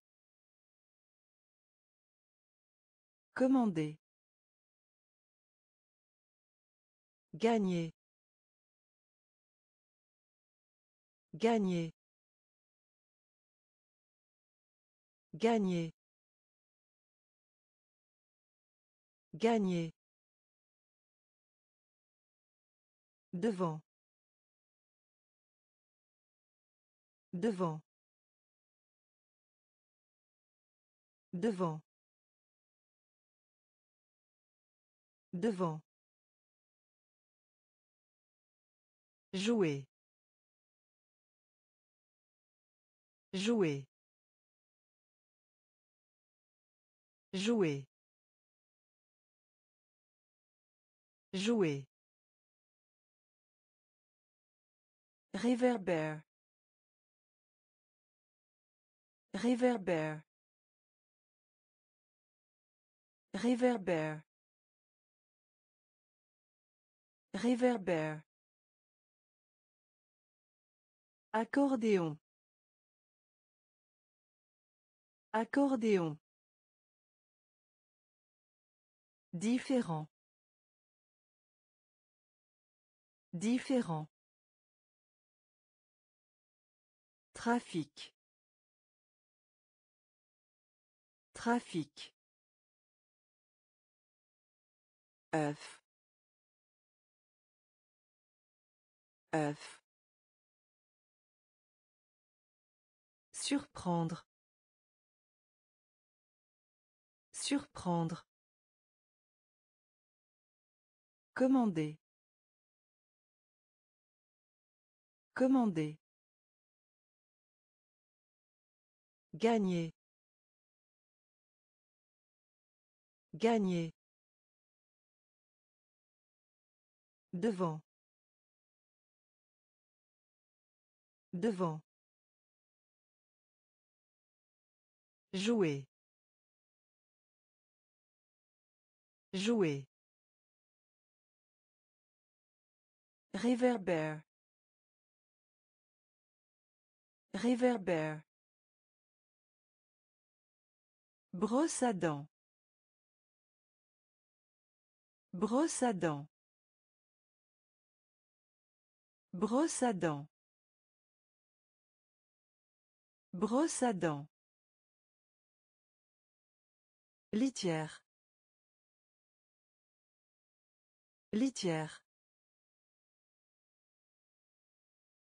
Commander. Gagner. Gagner. Gagner. Gagner. Devant. Devant. Devant. Devant. Jouer. Jouer. Jouer. Jouer. Réverbère. Réverbère. Réverbère. Réverbère. Accordéon. Accordéon. Différent. Différent. Trafic. Trafic. Œuf œuf surprendre. Surprendre. Commander. Commander. Gagner. Gagner Devant. Devant. Jouer. Jouer. Réverbère. Réverbère. Brosse à dents. Brosse à dents. Brosse à dents. Brosse à dents. Litière. Litière.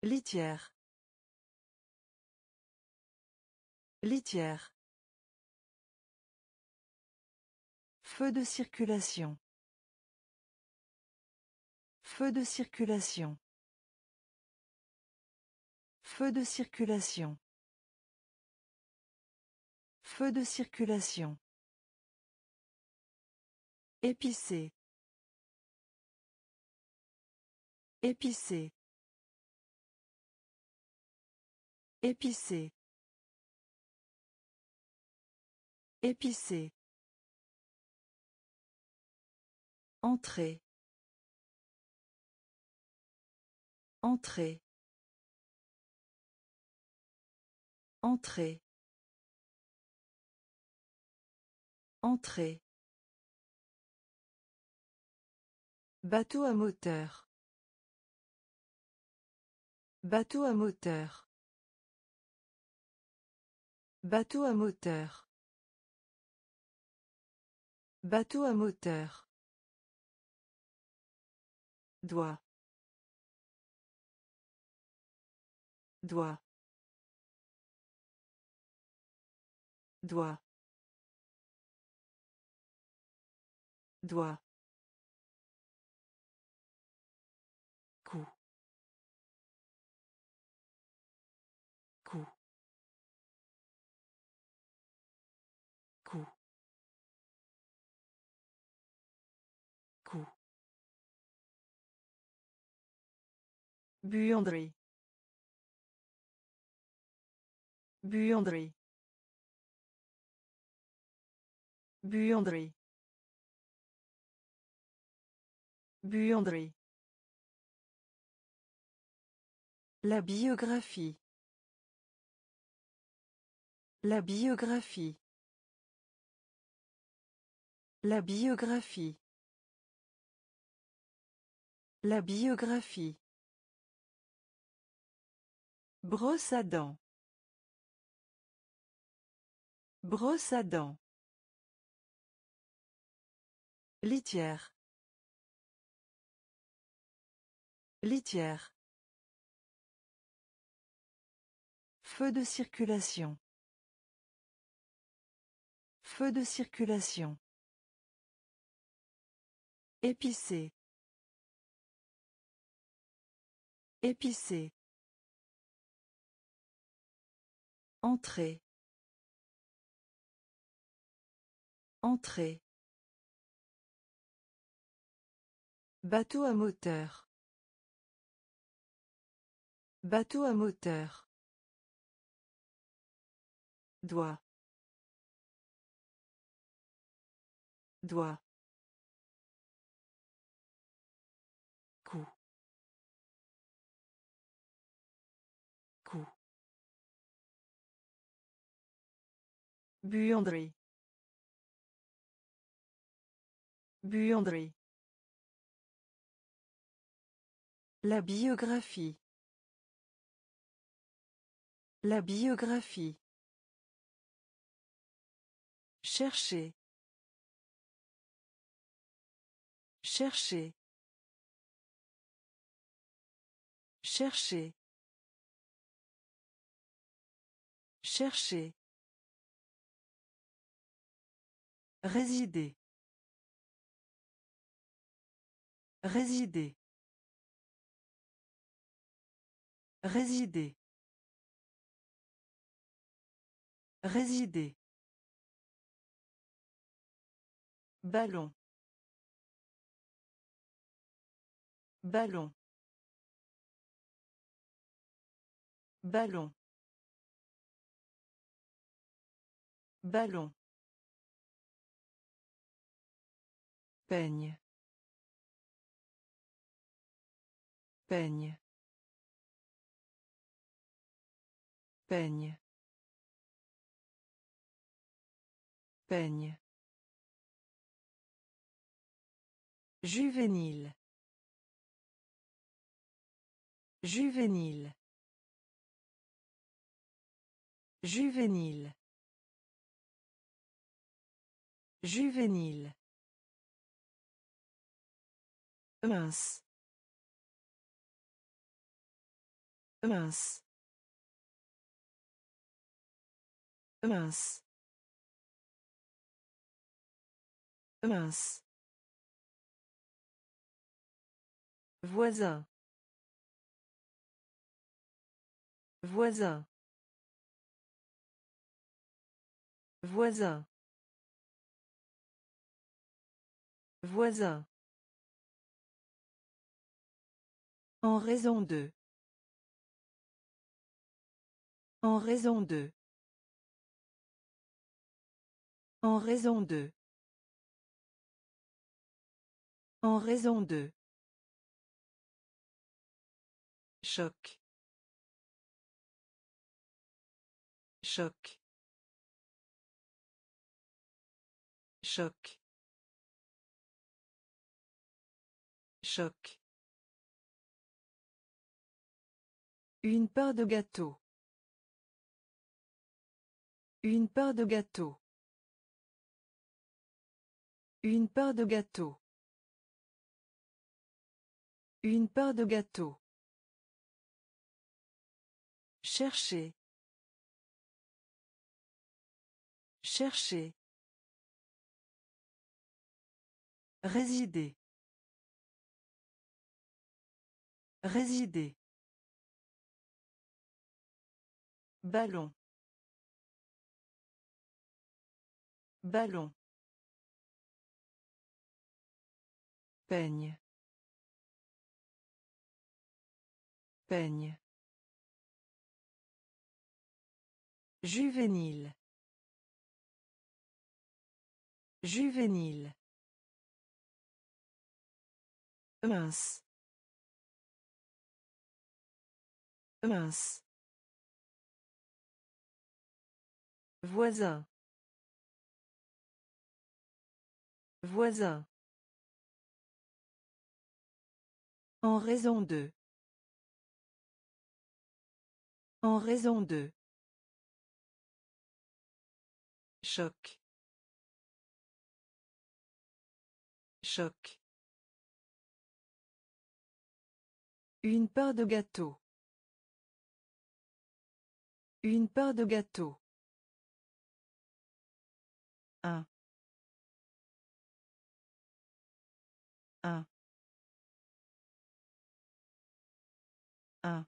Litière. Litière. Feu de circulation. Feu de circulation. Feu de circulation. Feu de circulation. Épicé. Épicé. Épicé. Épicé. Entrée. Entrée. Entrée. Entrée. Bateau à moteur. Bateau à moteur. Bateau à moteur. Bateau à moteur. Doigt. Doigt. Doigt. Doigt. Buanderie. Buanderie. Buanderie. Buanderie. La biographie. La biographie. La biographie. La biographie. Brosse à dents. Brosse à dents. Litière. Litière. Feu de circulation. Feu de circulation. Épicé. Épicé. Entrée. Entrée. Bateau à moteur. Bateau à moteur. Doigt. Doigt. Coup. Coup. Buanderie. Buanderie. La biographie. La biographie. Chercher. Chercher. Chercher. Chercher. Résider. Résider. Résider. Résider. Ballon. Ballon. Ballon. Ballon. Peigne. Peigne. Peigne. Peigne. Juvénile. Juvénile. Juvénile. Juvénile. Mince. Mince. Mince. Mince. Voisin. Voisin. Voisin. Voisin. En raison de. En raison de. En raison de. En raison de. Choc. Choc. Choc. Choc. Une part de gâteau. Une part de gâteau. Une part de gâteau. Une part de gâteau. Chercher. Chercher. Résider. Résider. Ballon. Ballon. Peigne. Peigne. Juvénile. Juvénile. mince mince Voisin. Voisin. En raison de. En raison de. Choc. Choc. Une part de gâteau. Une part de gâteau. Un. Un. Un.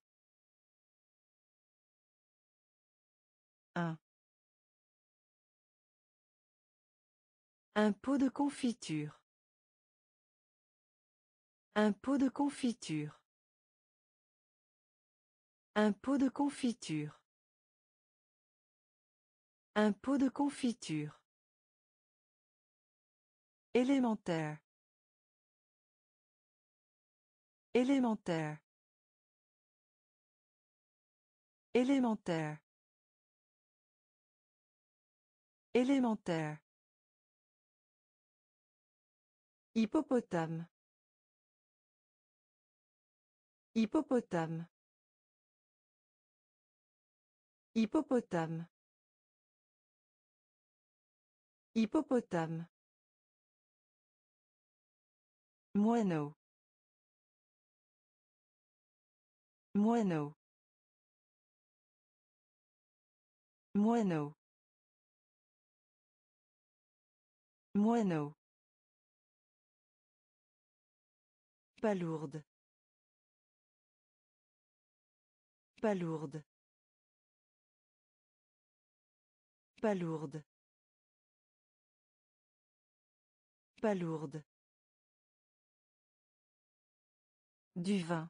Un. Un pot de confiture. Un pot de confiture. Un pot de confiture. Un pot de confiture. Élémentaire. Élémentaire. Élémentaire. Élémentaire. Hippopotame. Hippopotame. Hippopotame. Hippopotame. Moineau. Moineau. Moineau. Moineau. Palourde. Palourde. Palourde. Palourde. Du vin.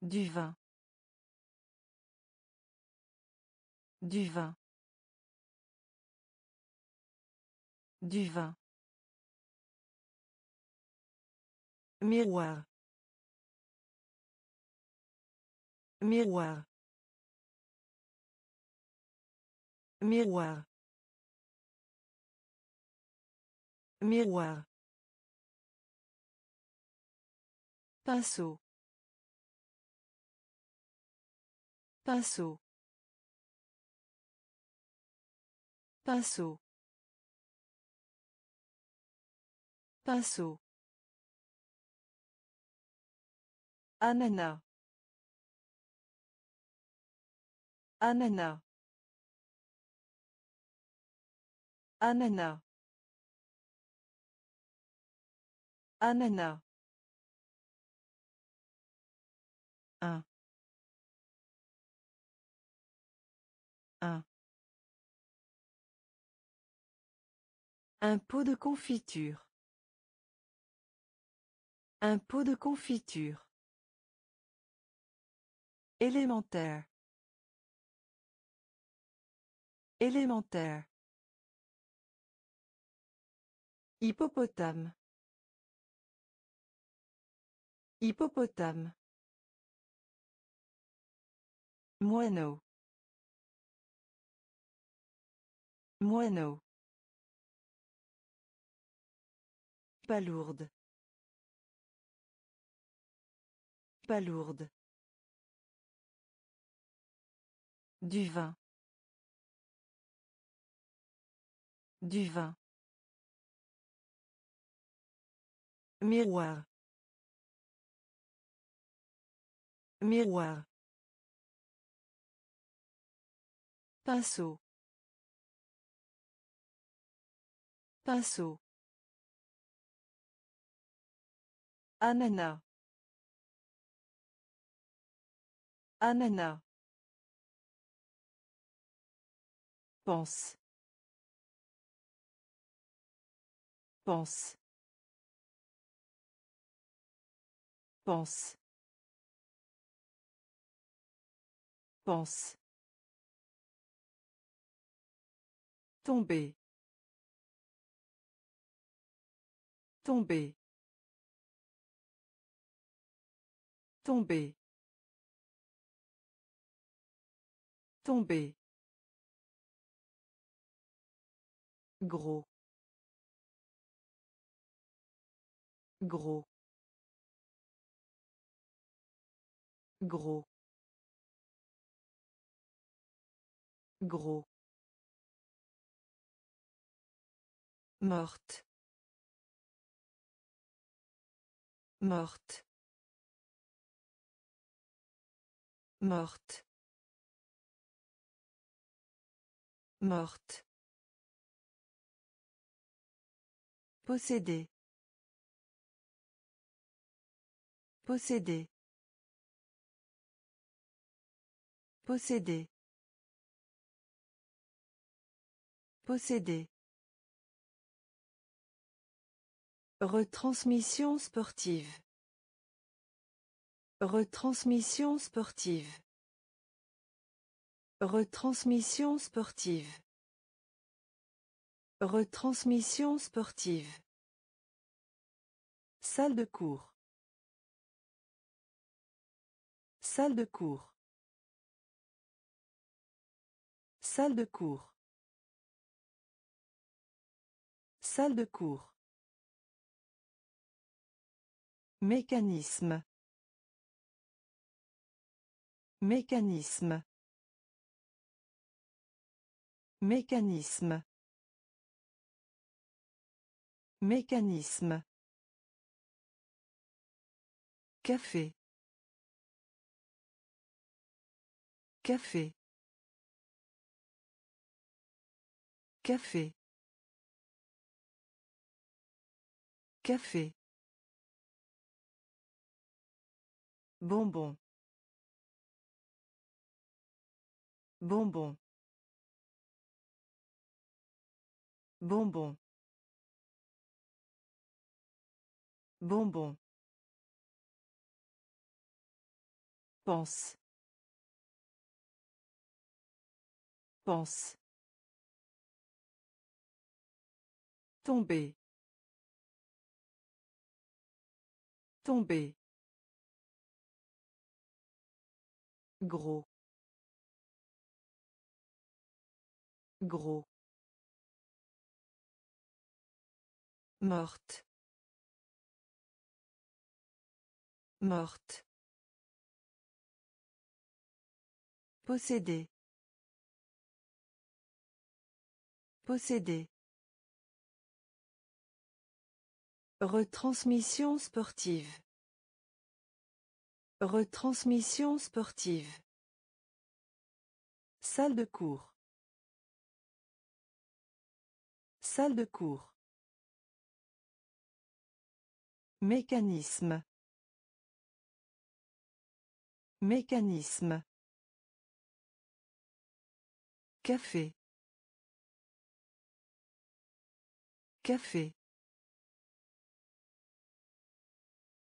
Du vin. Du vin. Du vin. Miroir. Miroir. Miroir. Miroir. Pinceau. Pinceau. Pinceau. Pinceau. Ananas. Ananas. Ananas. Ananas. Un. Un. Un pot de confiture. Un pot de confiture. Élémentaire. Élémentaire. Hippopotame. Hippopotame. Moineau. Moineau. Palourde. Palourde. Du vin. Du vin. Miroir. Miroir. Pinceau. Pinceau. Ananas. Ananas. Pense. Pense. Pense. Pense. Tomber. Tomber. Tomber. Tomber. Gros. Gros. Gros. Gros. Morte. Morte. Morte. Morte. Posséder. Posséder. Posséder. Posséder. Retransmission sportive. Retransmission sportive. Retransmission sportive. Retransmission sportive. Salle de cours. Salle de cours. Salle de cours. Salle de cours. Mécanisme. Mécanisme. Mécanisme. Mécanisme. Café. Café. Café. Café. Bonbon. Bonbon. Bonbon. Bonbon. Pense. Pense. Tomber. Tomber. Gros. Gros. Morte. Morte. Posséder. Posséder. Retransmission sportive. Retransmission sportive. Salle de cours. Salle de cours. Mécanisme. Mécanisme. Café. Café.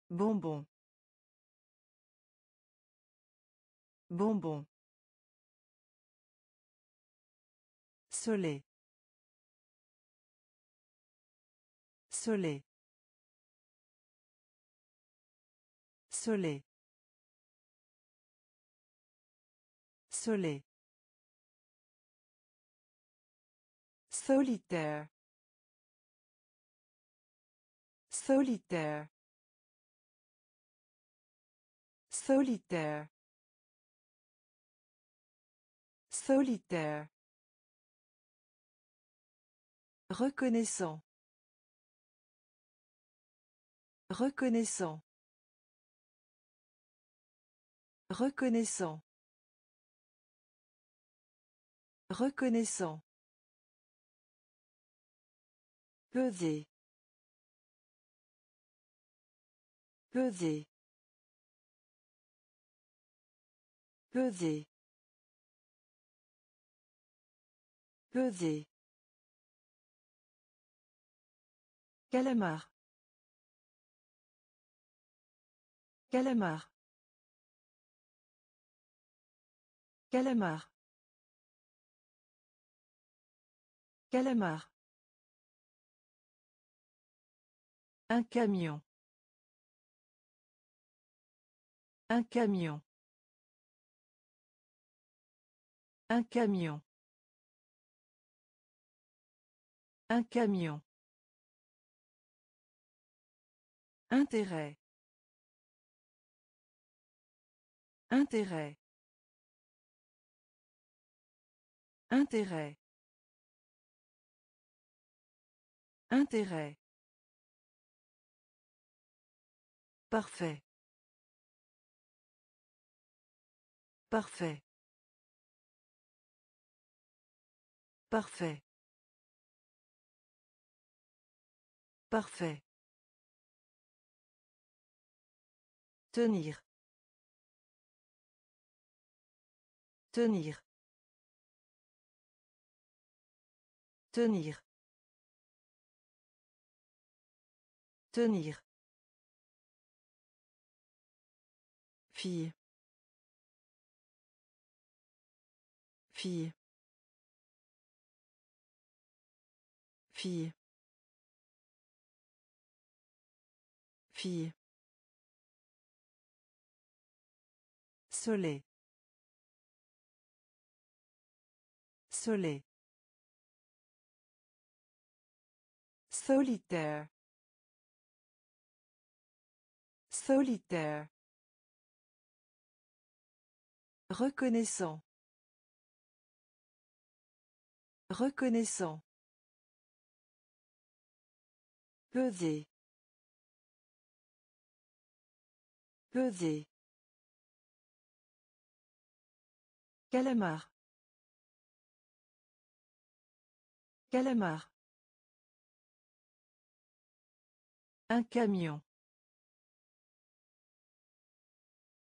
Bonbon. Bonbon. Soleil. Soleil. Soleil. Soleil. Solitaire. Solitaire. Solitaire. Solitaire. Reconnaissant. Reconnaissant. Reconnaissant. Reconnaissant. Peser. Peser. Peser. Calamar. Calamar. Calamar. Calamar. Un camion. Un camion. Un camion. Un camion. Intérêt. Intérêt. Intérêt. Intérêt. Parfait. Parfait. Parfait. Parfait. Tenir. Tenir. Tenir. Tenir. Fille. Fille. Fille. Fille. Soleil. Soleil. Solitaire. Solitaire. Reconnaissant. Reconnaissant. Peser. Peser. Calamar. Un camion.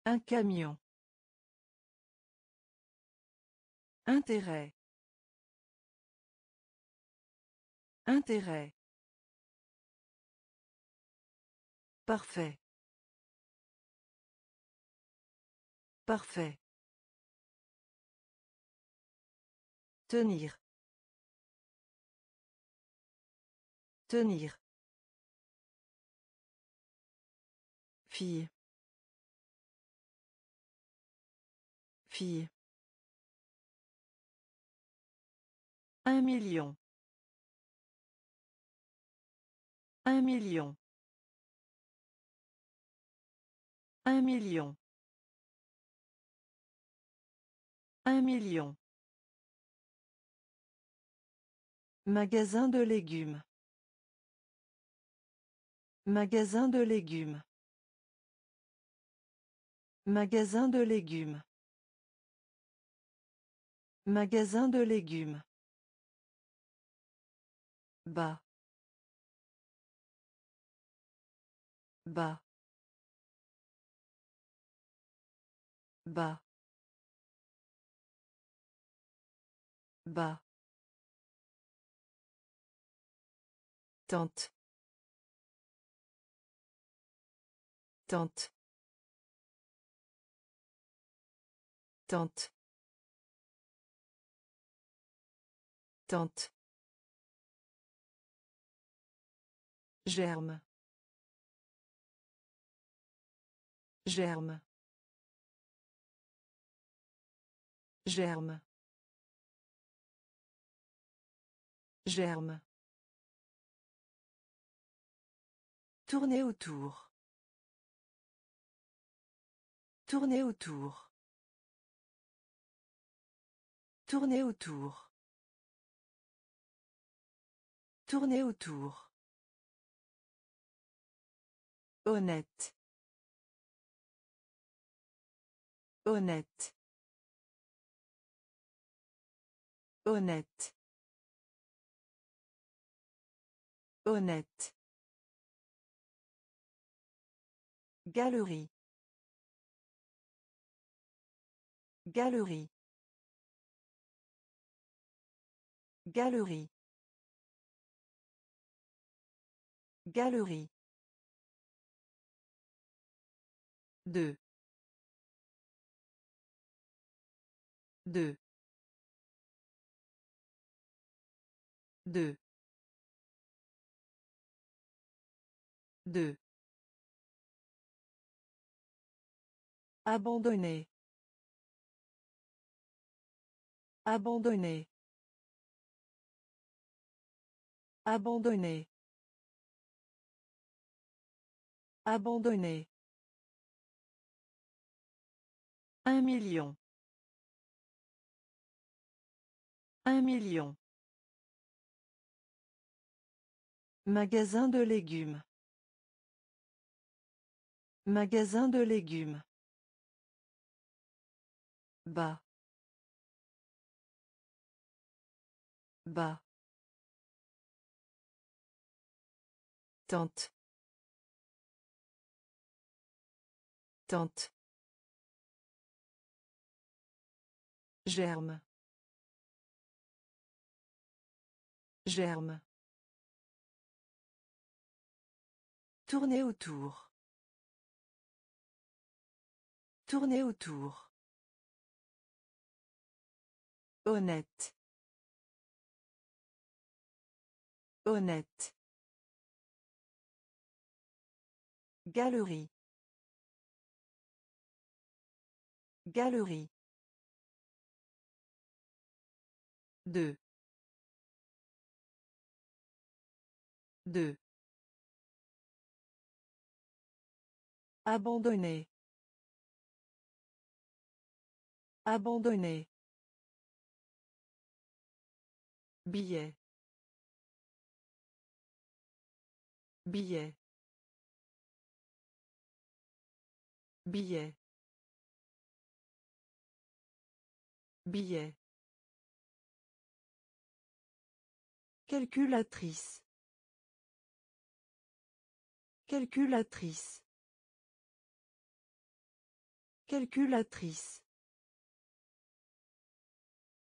Un camion. Intérêt. Intérêt. Parfait. Parfait. Tenir. Tenir. Fille. Fille. Un million. Un million. Un million. Un million. Magasin de légumes. Magasin de légumes. Magasin de légumes. Magasin de légumes. Bas. Bas. Bas. Bas. Tente. Tente. Tente. Tente. Germe. Germe. Germe. Germe. Tourner autour. Tourner autour. Tourner autour. Tourner autour. Honnête. Honnête. Honnête. Honnête. Galerie. Galerie. Galerie. Galerie. Deux. Deux. Deux. deux Abandonner. Abandonner. Abandonner. Abandonner. Un million. Un million. Magasin de légumes. Magasin de légumes. Bas. Bas. Tente. Tente. Germe. Germe. Tourner autour. Tourner autour. Honnête. Honnête. Galerie. Galerie. Deux. Deux. Abandonner. Abandonner. Billet. Billet. Billet. Billet. Calculatrice. Calculatrice. Calculatrice.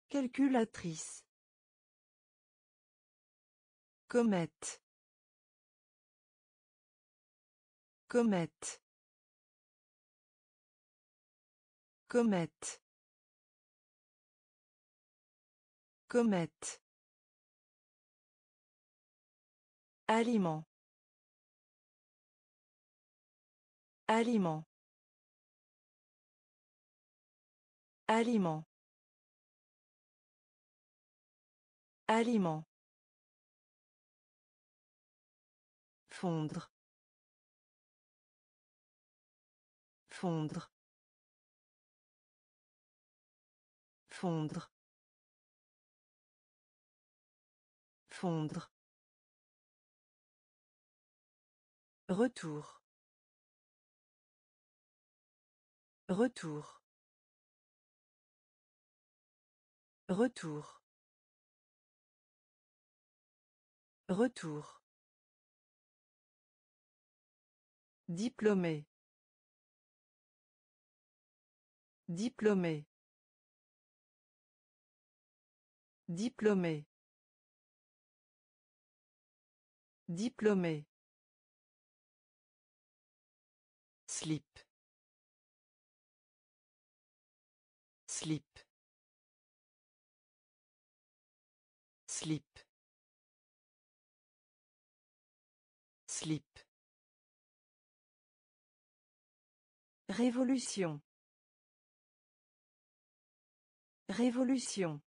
Calculatrice. Comète. Comète. Comète. Comète. Aliment. Aliment. Aliment. Aliment. Fondre. Fondre. Fondre. Fondre. Retour. Retour. Retour. Retour. Diplômé. Diplômé. Diplômé. Diplômé. Slip. Slip. Slip. Slip. Révolution. Révolution.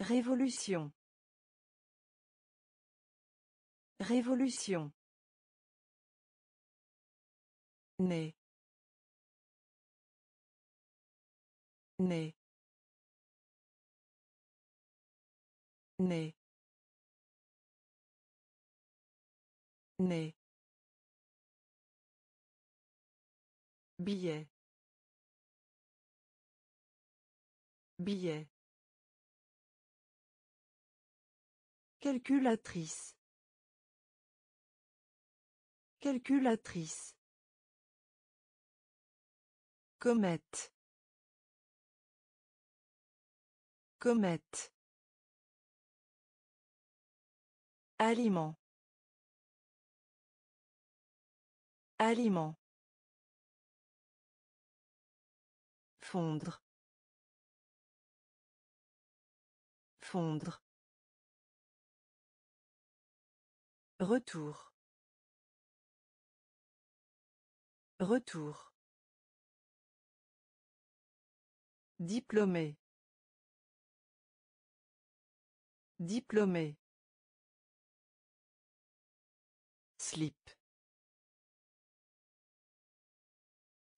Révolution. Révolution. Né. Né. Né. Né. Billet. Billet. Calculatrice. Calculatrice. Comète. Comète. Aliment. Aliment. Fondre. Fondre. Retour. Retour. Diplômé. Diplômé. Slip.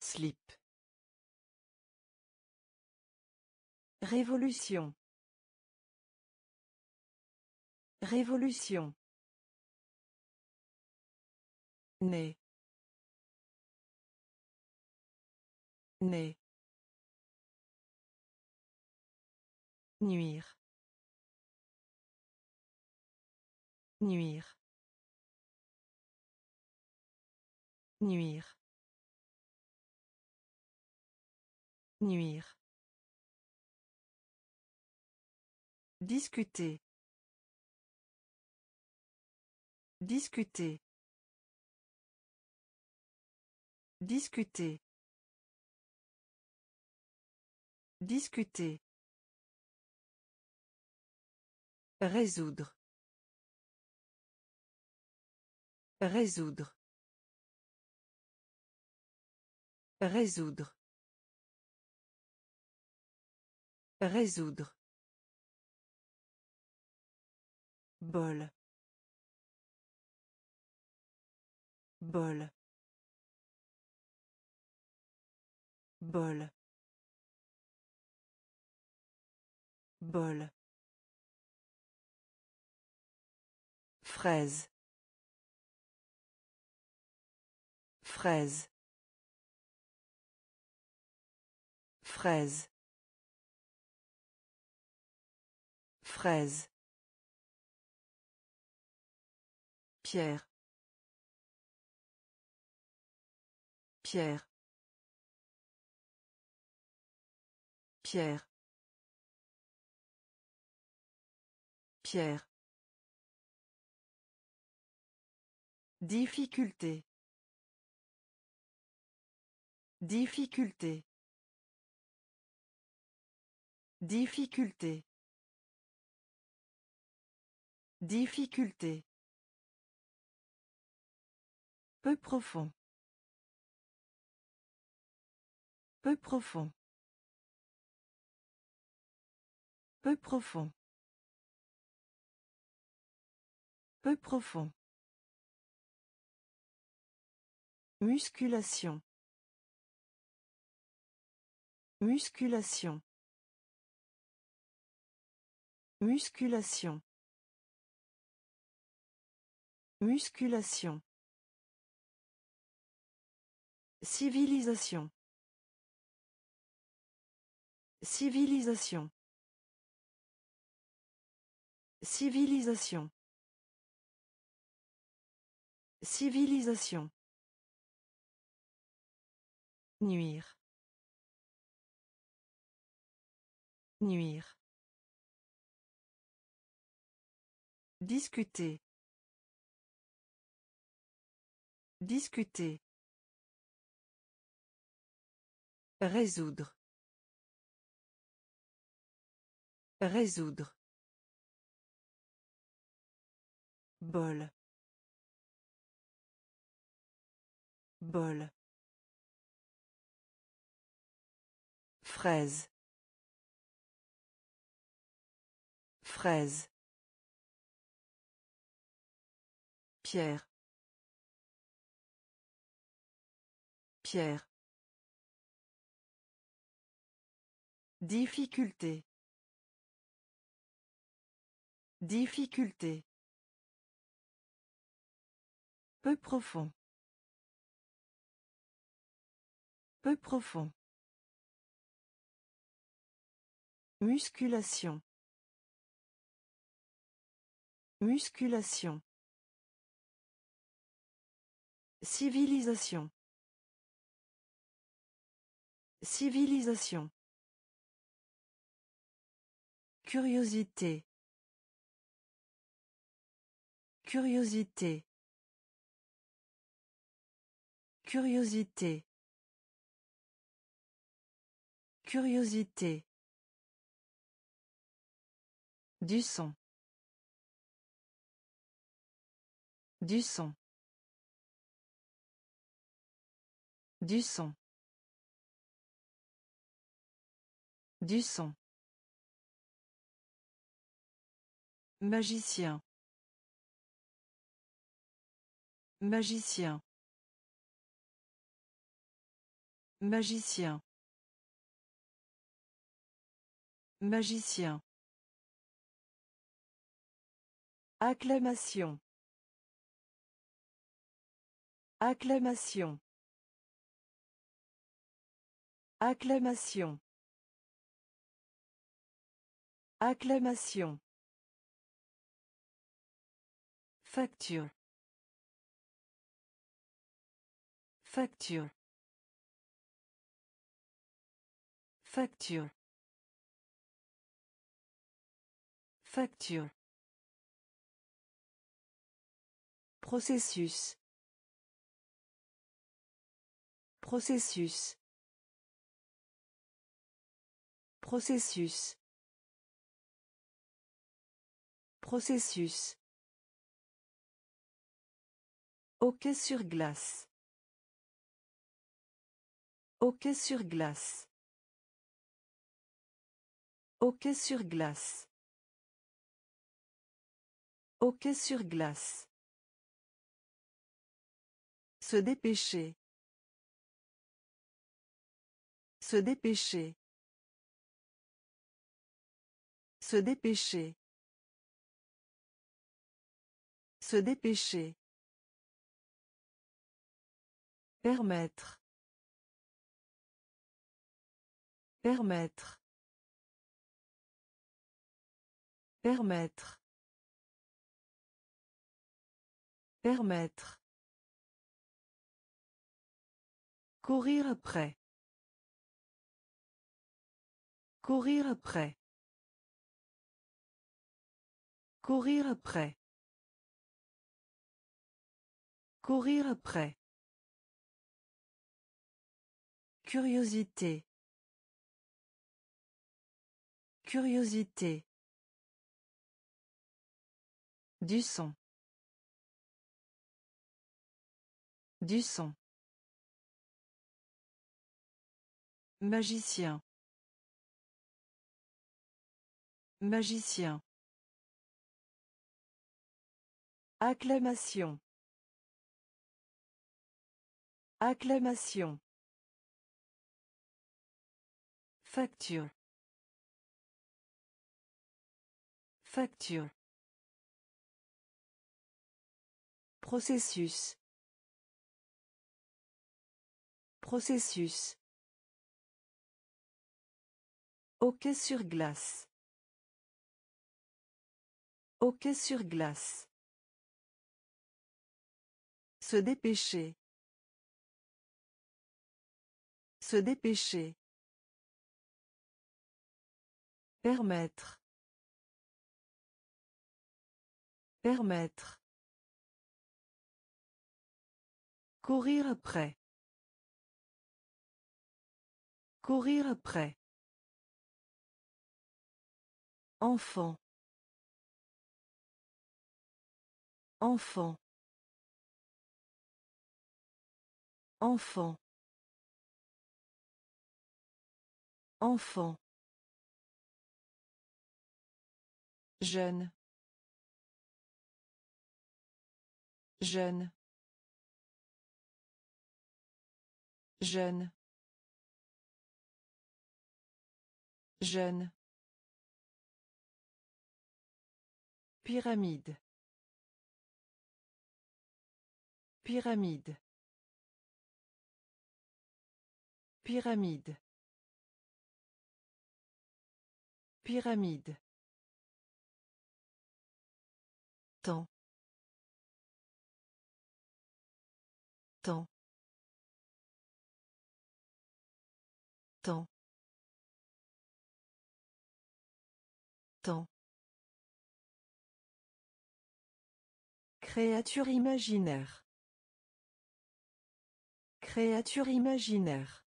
Slip. Révolution. Révolution. Né. Né. Nuire. Nuire. Nuire. Nuire. Discuter. Discuter. Discuter. Discuter. Résoudre. Résoudre. Résoudre. Résoudre. Bol. Bol. Bol. Bol. Fraise. Fraise. Fraise. Fraise. Pierre. Pierre. Pierre. Pierre. Difficulté. Difficulté. Difficulté. Difficulté. Peu profond. Peu profond. Peu profond. Peu profond. Musculation. Musculation. Musculation. Musculation. Civilisation. Civilisation. Civilisation. Civilisation. Nuire. Nuire. Discuter. Discuter. Résoudre. Résoudre. Bol. Bol. Fraise. Fraise. Pierre. Pierre. Difficulté. Difficulté. Peu profond. Peu profond. Musculation. Musculation. Civilisation. Civilisation. Curiosité. Curiosité. Curiosité. Curiosité. Du son. Du son. Du son. Du son. Magicien. Magicien. Magicien. Magicien. Acclamation. Acclamation. Acclamation. Acclamation. Facture. Facture. Facture. Facture. Processus. Processus. Processus. Processus. Hockey sur glace. Hockey sur glace. Hockey sur glace. Hockey sur glace. Se dépêcher. Se dépêcher. Se dépêcher. Se dépêcher. Permettre. Permettre. Permettre. Permettre. Courir après. Courir après. Courir après. Courir après. Curiosité. Curiosité. Du son. Du son. Magicien. Magicien. Acclamation. Acclamation. Facture. Facture. Processus. Processus. Hockey sur glace. Hockey sur glace. Se dépêcher. Se dépêcher. Permettre. Permettre. Courir après. Courir après. Enfant. Enfant. Enfant. Enfant. Jeune. Jeune. Jeune. Jeune. Pyramide. Pyramide. Pyramide. Pyramide. Temps. Temps. Créature imaginaire. Créature imaginaire.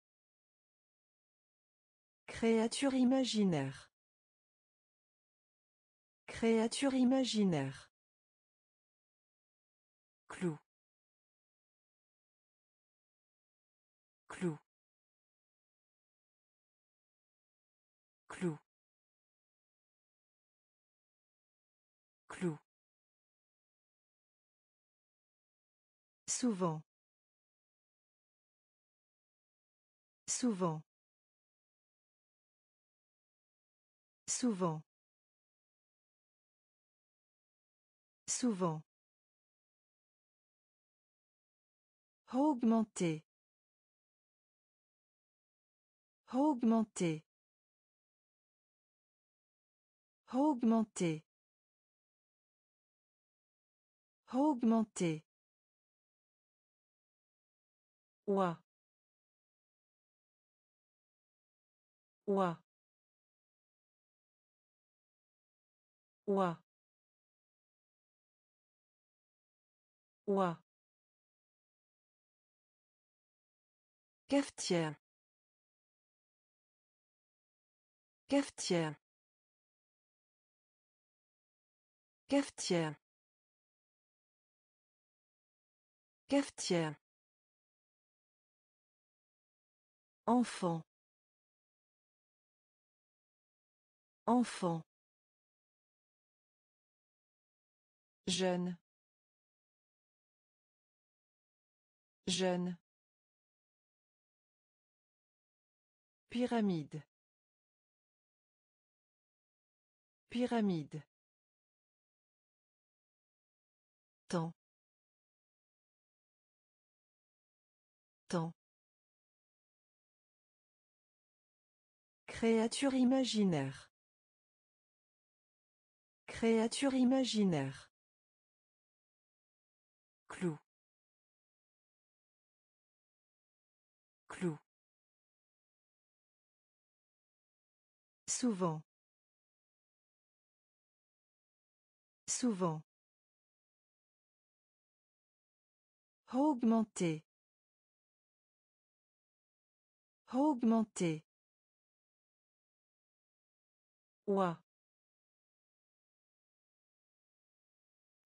Créature imaginaire. Créature imaginaire. Souvent. Souvent. Souvent. Souvent. Augmenter. Augmenter. Augmenter. Augmenter. Ouah. Ouah. Ouah. Ouah. Cafetière. Cafetière. Cafetière. Cafetière. Enfant. Enfant. Jeune. Jeune. Pyramide. Pyramide. Temps. Temps. Créature imaginaire. Créature imaginaire. Clou. Clou. Souvent. Souvent. Augmenter. Augmenter. Ouah.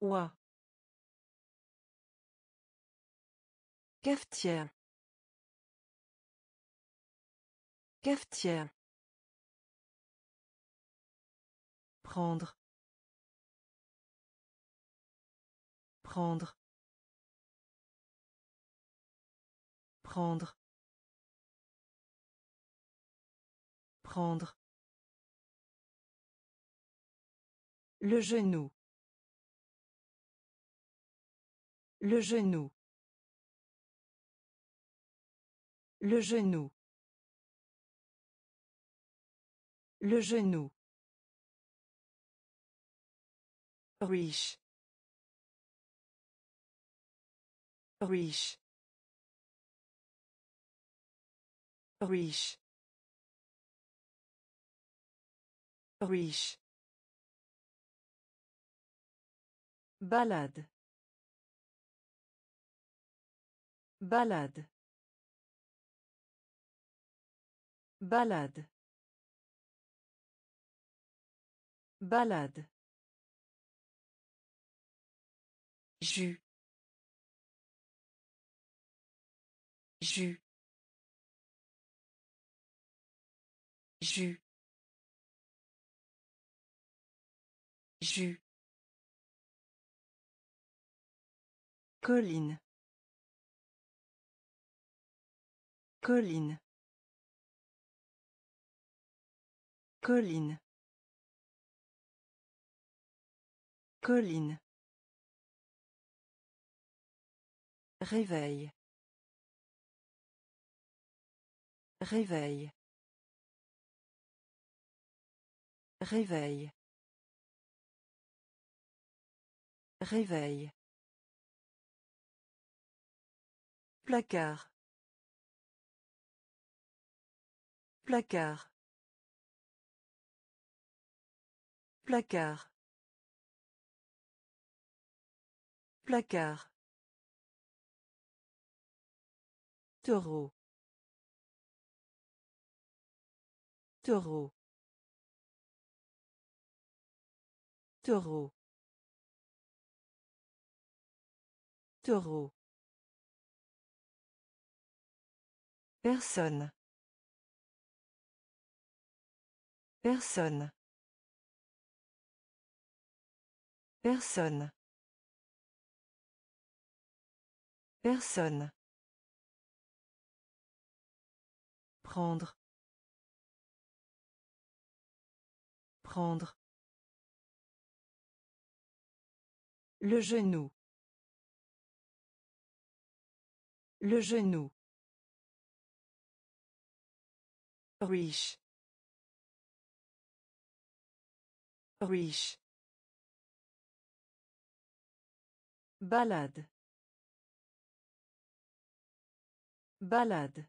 Ouah. Cafetière. Cafetière. Prendre. Prendre. Prendre. Prendre. Le genou. Le genou. Le genou. Le genou. Riche. Riche. Riche. Riche. Balade. Balade. Balade. Balade. Jus. Jus. Jus. Jus. Colline. Colline. Colline. Colline. Réveil. Réveil. Réveil. Réveil. Placard. Placard. Placard. Placard. Taureau. Taureau. Taureau. Taureau. Personne. Personne. Personne. Personne. Prendre. Prendre. Le genou. Le genou. Riche. Riche. Balade. Balade.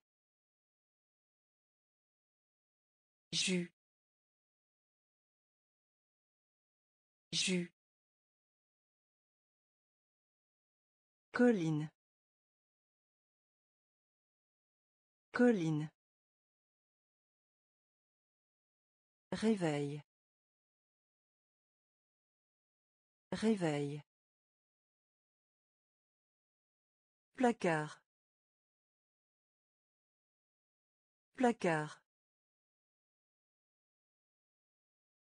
Jus. Jus. Colline. Colline. Réveil. Réveil. Placard. Placard.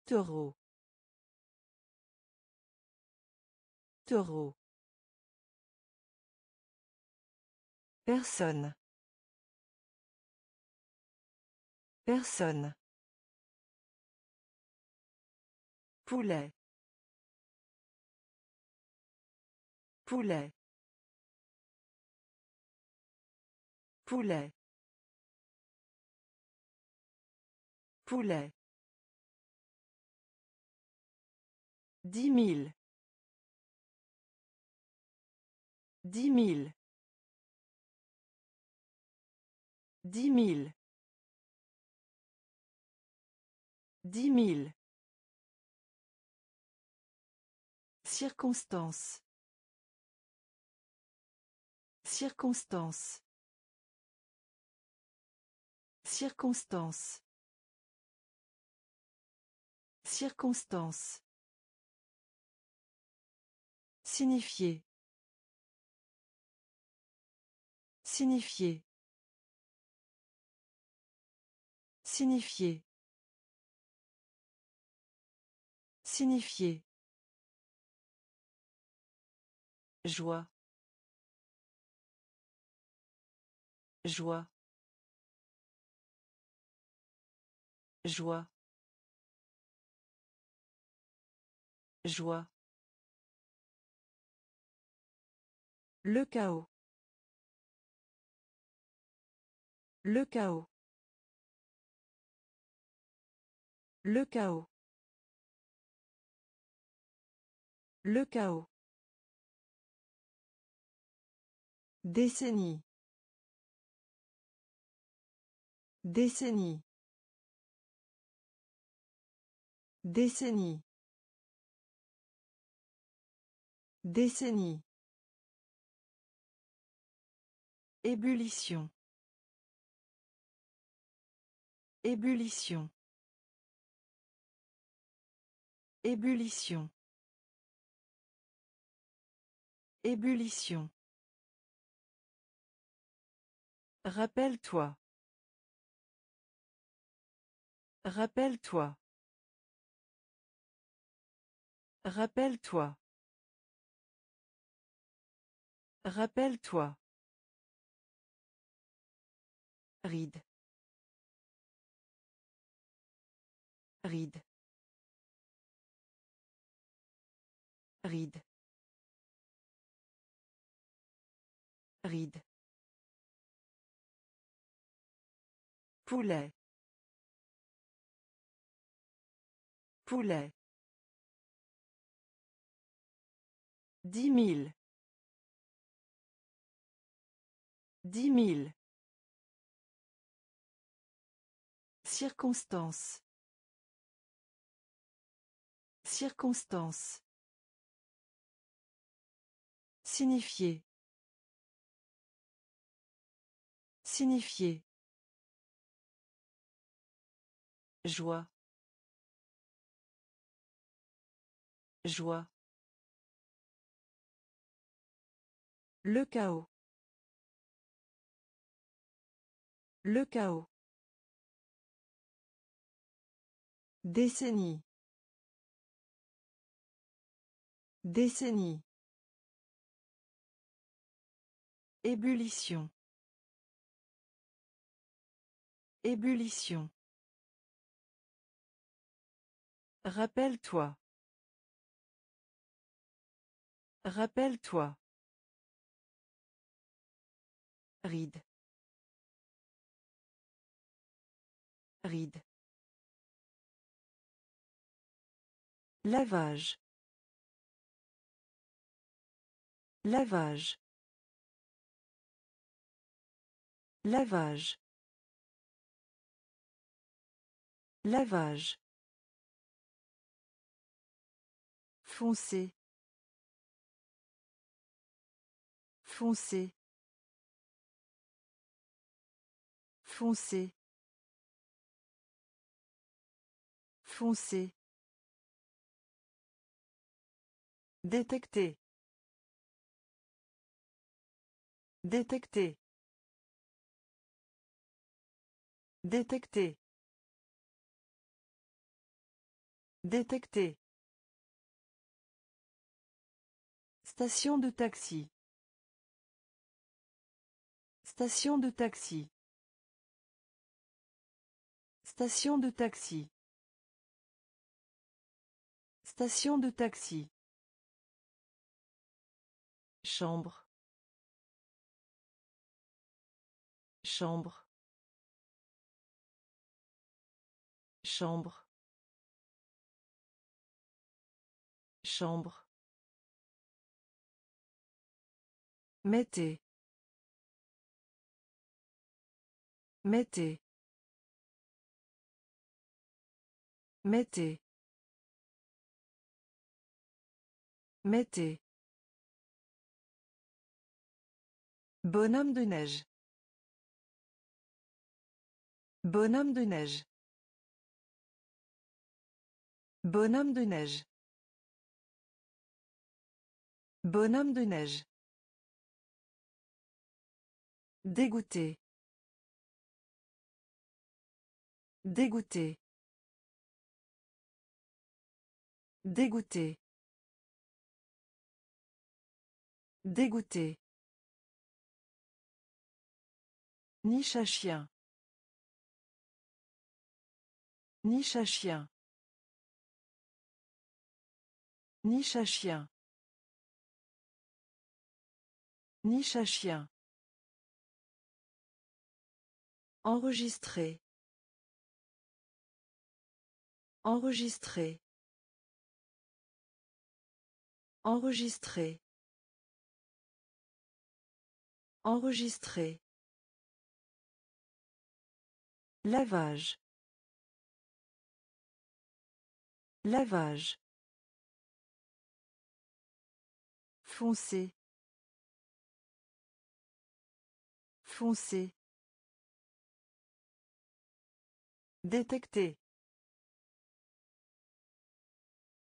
Taureau. Taureau. Personne. Personne. Poulet. Poulet. Poulet. Poulet. Dix mille. Dix mille. Dix mille. Dix mille. Circonstance. Circonstance. Circonstance. Circonstance. Signifier. Signifier. Signifier. Signifier. Joie. Joie. Joie. Joie. Le chaos. Le chaos. Le chaos. Le chaos. Décennie. Décennie. Décennie. Décennie. Ébullition. Ébullition. Ébullition. Ébullition. Rappelle-toi. Rappelle-toi. Rappelle-toi. Rappelle-toi. Ride. Ride. Ride. Poulet. Poulet. Dix mille. Dix mille. Circonstance. Circonstance. Signifier. Signifier. Joie. Joie. Le chaos. Le chaos. Décennie. Décennie. Ébullition. Ébullition. Rappelle-toi. Rappelle-toi. Ride. Ride. Lavage. Lavage. Lavage. Lavage. Foncé. Foncé. Foncé. Foncé. Détecter. Détecter. Détecter. Détecter. Station de taxi. Station de taxi. Station de taxi. Station de taxi. Chambre. Chambre. Chambre. Chambre. Mettez. Mettez. Mettez. Mettez. Bonhomme de neige. Bonhomme de neige. Bonhomme de neige. Bonhomme de neige. Dégoûté. Dégoûté. Dégoûté. Dégoûté. Niche à chien. Niche à chien. Niche à chien. Niche à chien. Enregistrer. Enregistrer. Enregistrer. Enregistrer. Lavage. Lavage. Foncé. Foncé. Détecter.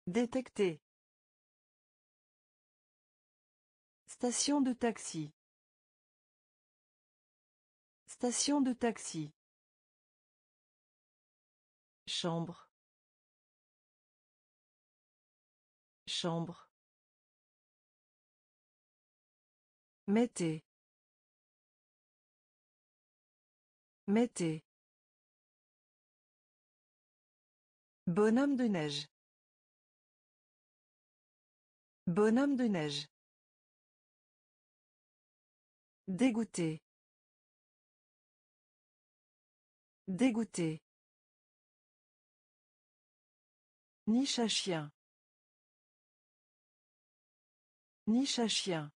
Détecter. Station de taxi. Station de taxi. Chambre. Chambre. Mettez. Mettez. Bonhomme de neige. Bonhomme de neige. Dégoûté. Dégoûté. Niche à chien. Niche à chien.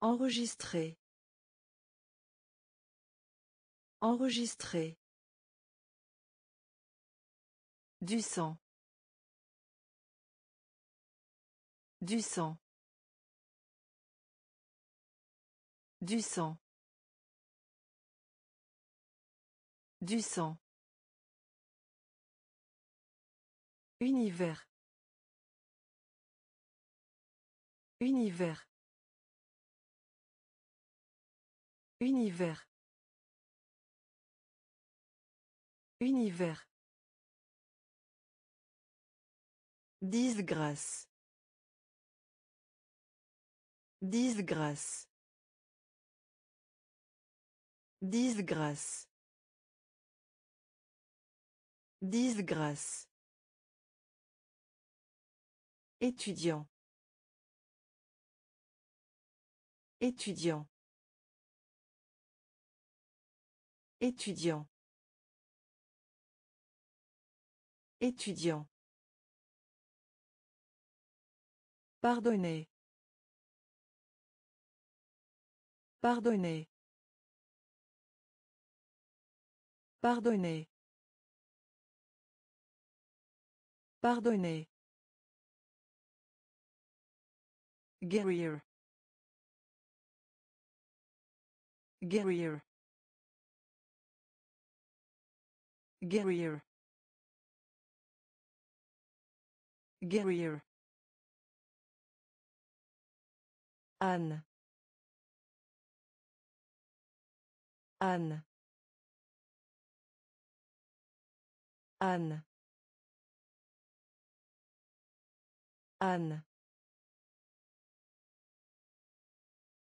Enregistrer. Enregistrer. Du sang. Du sang. Du sang. Du sang. Univers. Univers. Univers. Univers. Disgrâce. Disgrâce. Disgrâce. Disgrâce. Étudiant. Étudiant. Étudiant. Étudiant. Pardonnez. Pardonnez. Pardonnez. Pardonnez. Guerrier. Guerrier. Guerrier. Guerrier. Anne. Anne. Anne. Anne.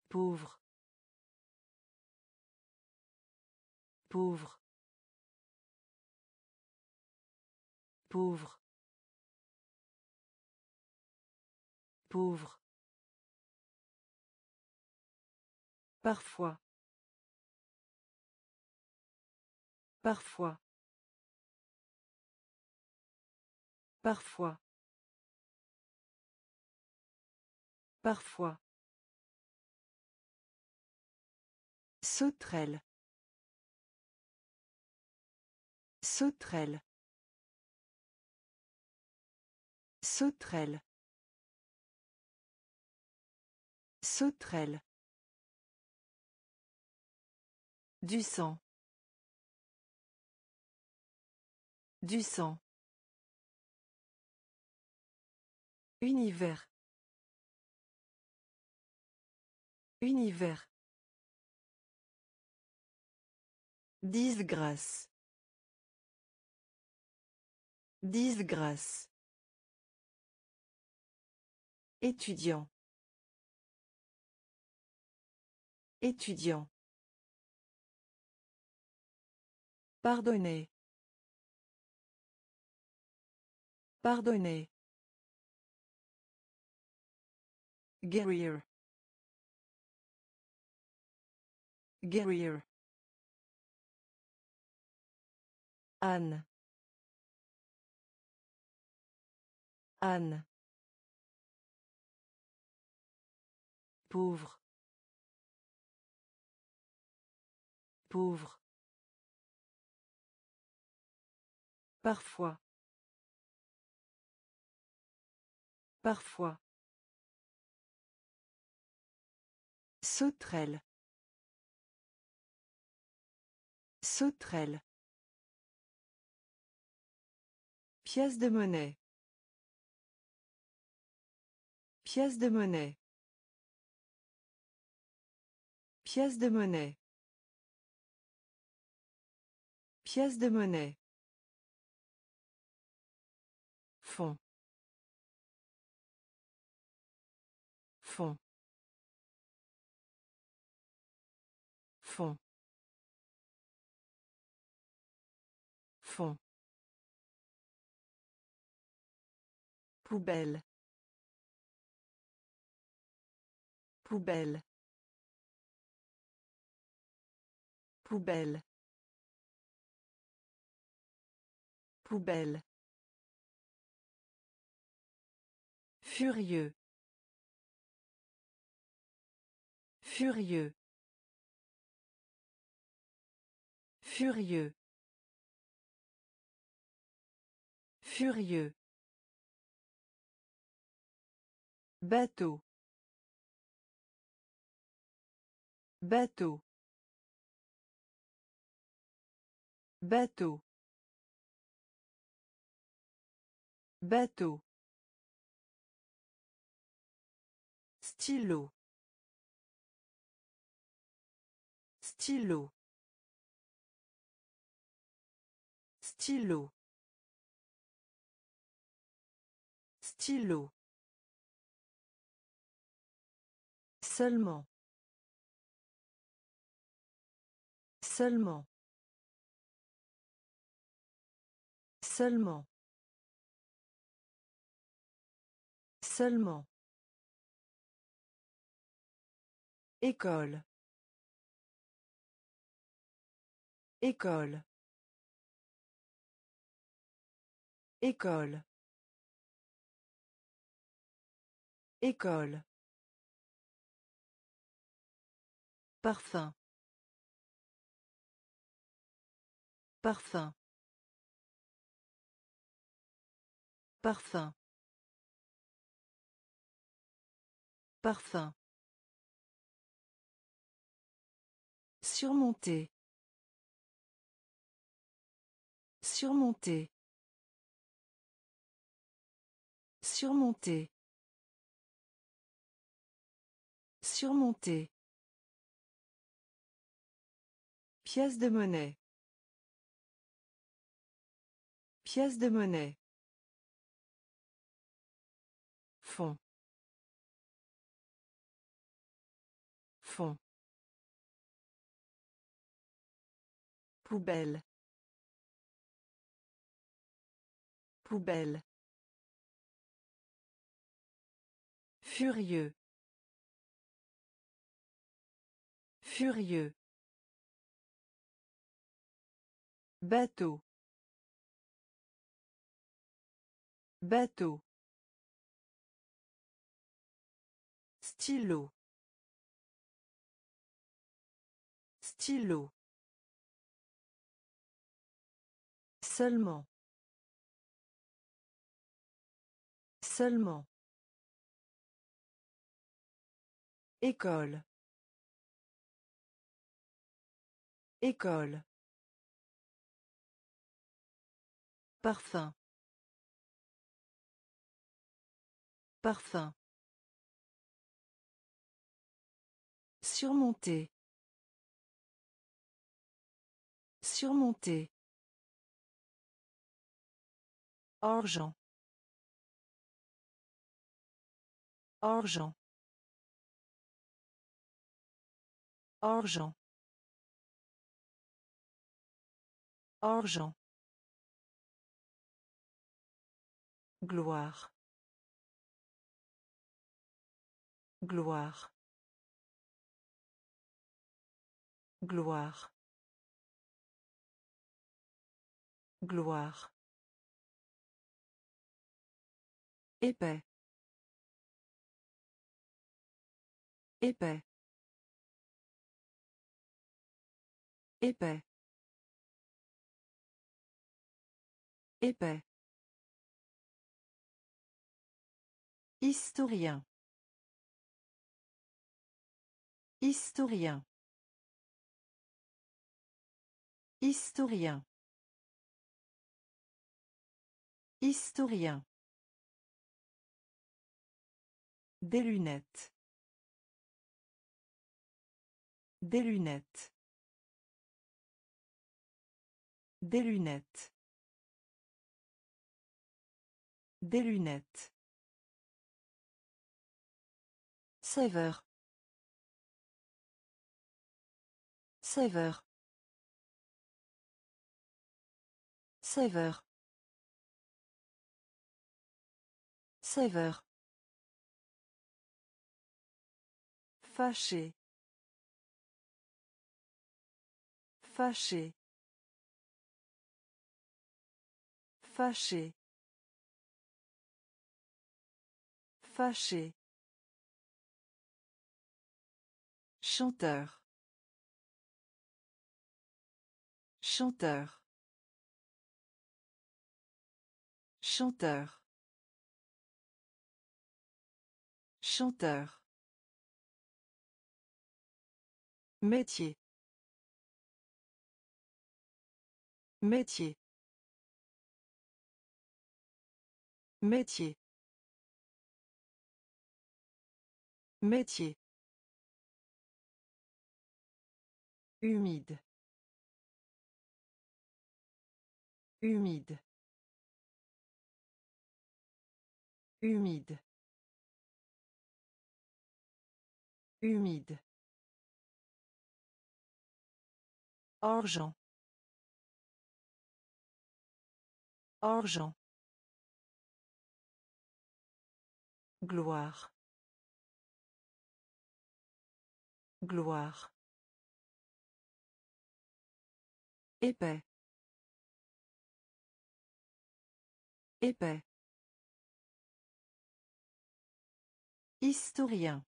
Pauvre. Pauvre. Pauvre. Pauvre. Parfois. Parfois. Parfois. Parfois. Sauterelle. Sauterelle. Sauterelle. Sauterelle. Du sang. Du sang. Univers. Univers. Disgrâce. Disgrâce. Étudiant. Étudiant. Pardonnez. Pardonnez. Guerrier. Guerrier. Anne. Anne. Pauvre. Pauvre. Parfois. Parfois. Sauterelle. Sauterelle. Pièce de monnaie. Pièce de monnaie. Pièce de monnaie. Pièce de monnaie. Fond. Fond. Fond. Fond. Poubelle. Poubelle. Poubelle. Poubelle. Furieux. Furieux. Furieux. Furieux. Bateau. Bateau. Bateau. Bateau. Stylo. Stylo. Stylo. Stylo. Seulement. Seulement. Seulement. Seulement. École. École. École. École. Parfum. Parfum. Parfum. Parfum. Surmonter. Surmonter. Surmonter. Surmonter. Pièce de monnaie. Pièce de monnaie. Fond. Poubelle. Poubelle. Furieux. Furieux. Bateau. Bateau. Stylo. Stylo. Seulement. Seulement. École. École. Parfum. Parfum. Surmonter. Surmonter. Argent. Argent. Argent. Argent. Gloire. Gloire. Gloire. Gloire. Épais. Épais. Épais. Épais. Historien. Historien. Historien. Historien. Des lunettes. Des lunettes. Des lunettes. Des lunettes. Saveur. Saveur. Saveur. Saveur. Fâché. Fâché. Fâché. Fâché. Chanteur. Chanteur. Chanteur. Chanteur. Métier. Métier. Métier. Métier. Humide. Humide. Humide. Humide. Argent. Argent. Gloire. Gloire. Épais. Épais. Historien.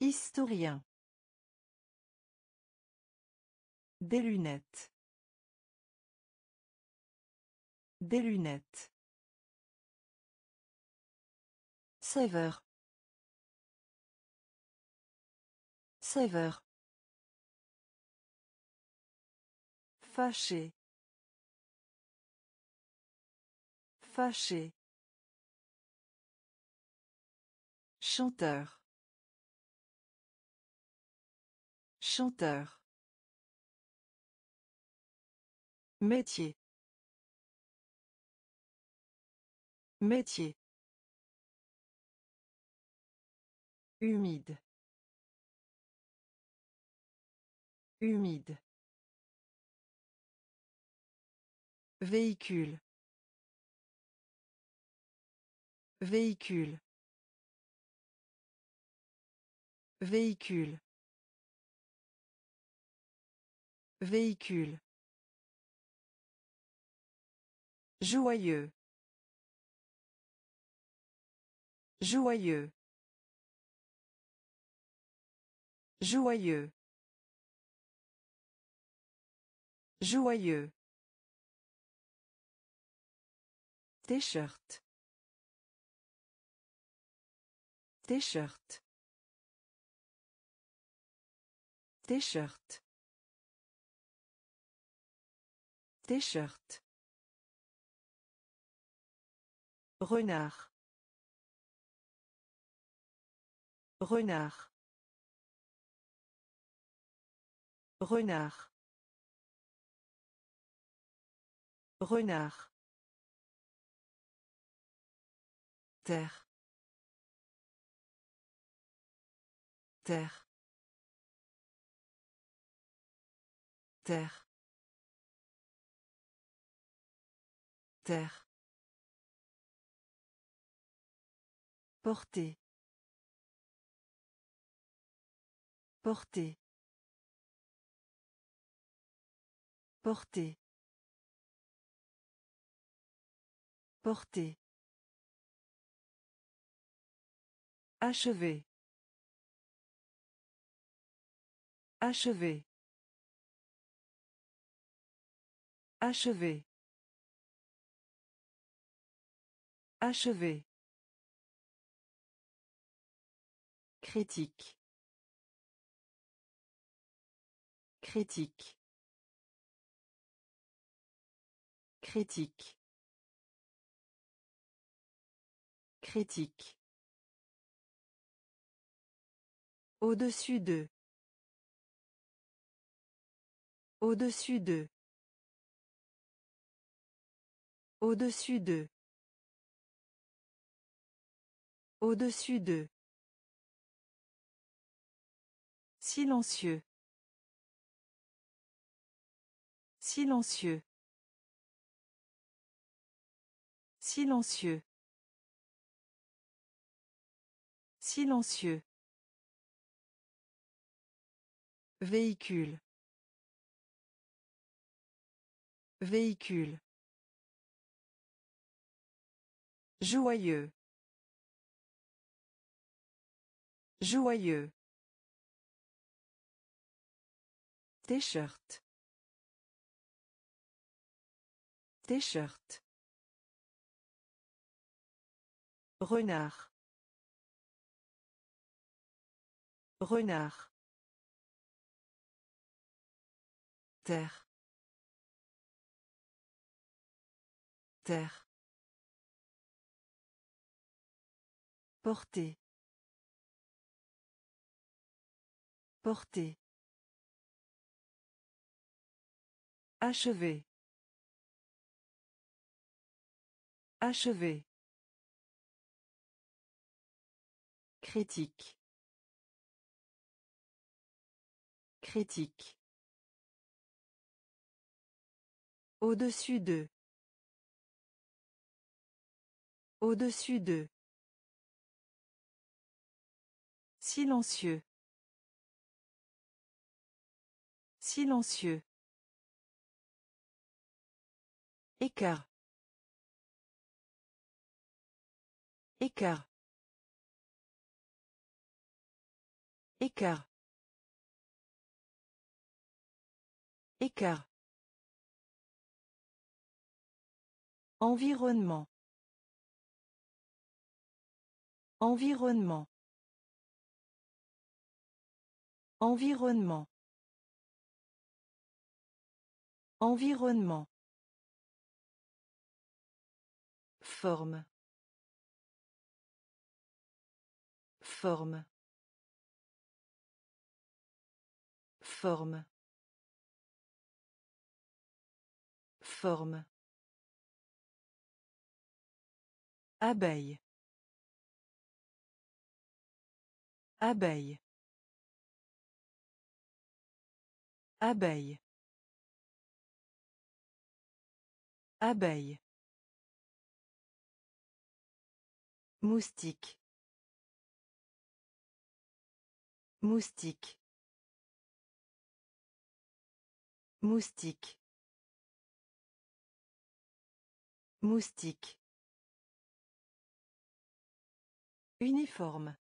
Historien. Des lunettes. Des lunettes. Saveur. Saveur. Fâché. Fâché. Chanteur. Chanteur. Métier. Métier. Humide. Humide. Véhicule. Véhicule. Véhicule. Véhicule. Joyeux. Joyeux. Joyeux. Joyeux. T-shirt. T-shirt. T-shirt. T-shirt. Renard. Renard. Renard. Renard. Terre. Terre. Terre. Terre. Porter. Porter. Porter. Porter. Achever. Achever. Achever. Achever. Critique. Critique. Critique. Critique. Au-dessus d'eux. Au-dessus d'eux. Au-dessus d'eux. Au-dessus d'eux. Silencieux. Silencieux. Silencieux. Silencieux. Véhicule. Véhicule. Joyeux. Joyeux. T-shirt. T-shirt. Renard. Renard. Terre. Terre. Porter. Porter. Achever. Achever. Critique. Critique. Au-dessus d'eux. Au-dessus d'eux. Silencieux. Silencieux. Écart. Écart. Écart. Écart. Environnement. Environnement. Environnement. Environnement. Forme. Forme. Forme. Forme. Abeille. Abeille. Abeille. Abeille. Moustique. Moustique. Moustique. Moustique. Uniforme.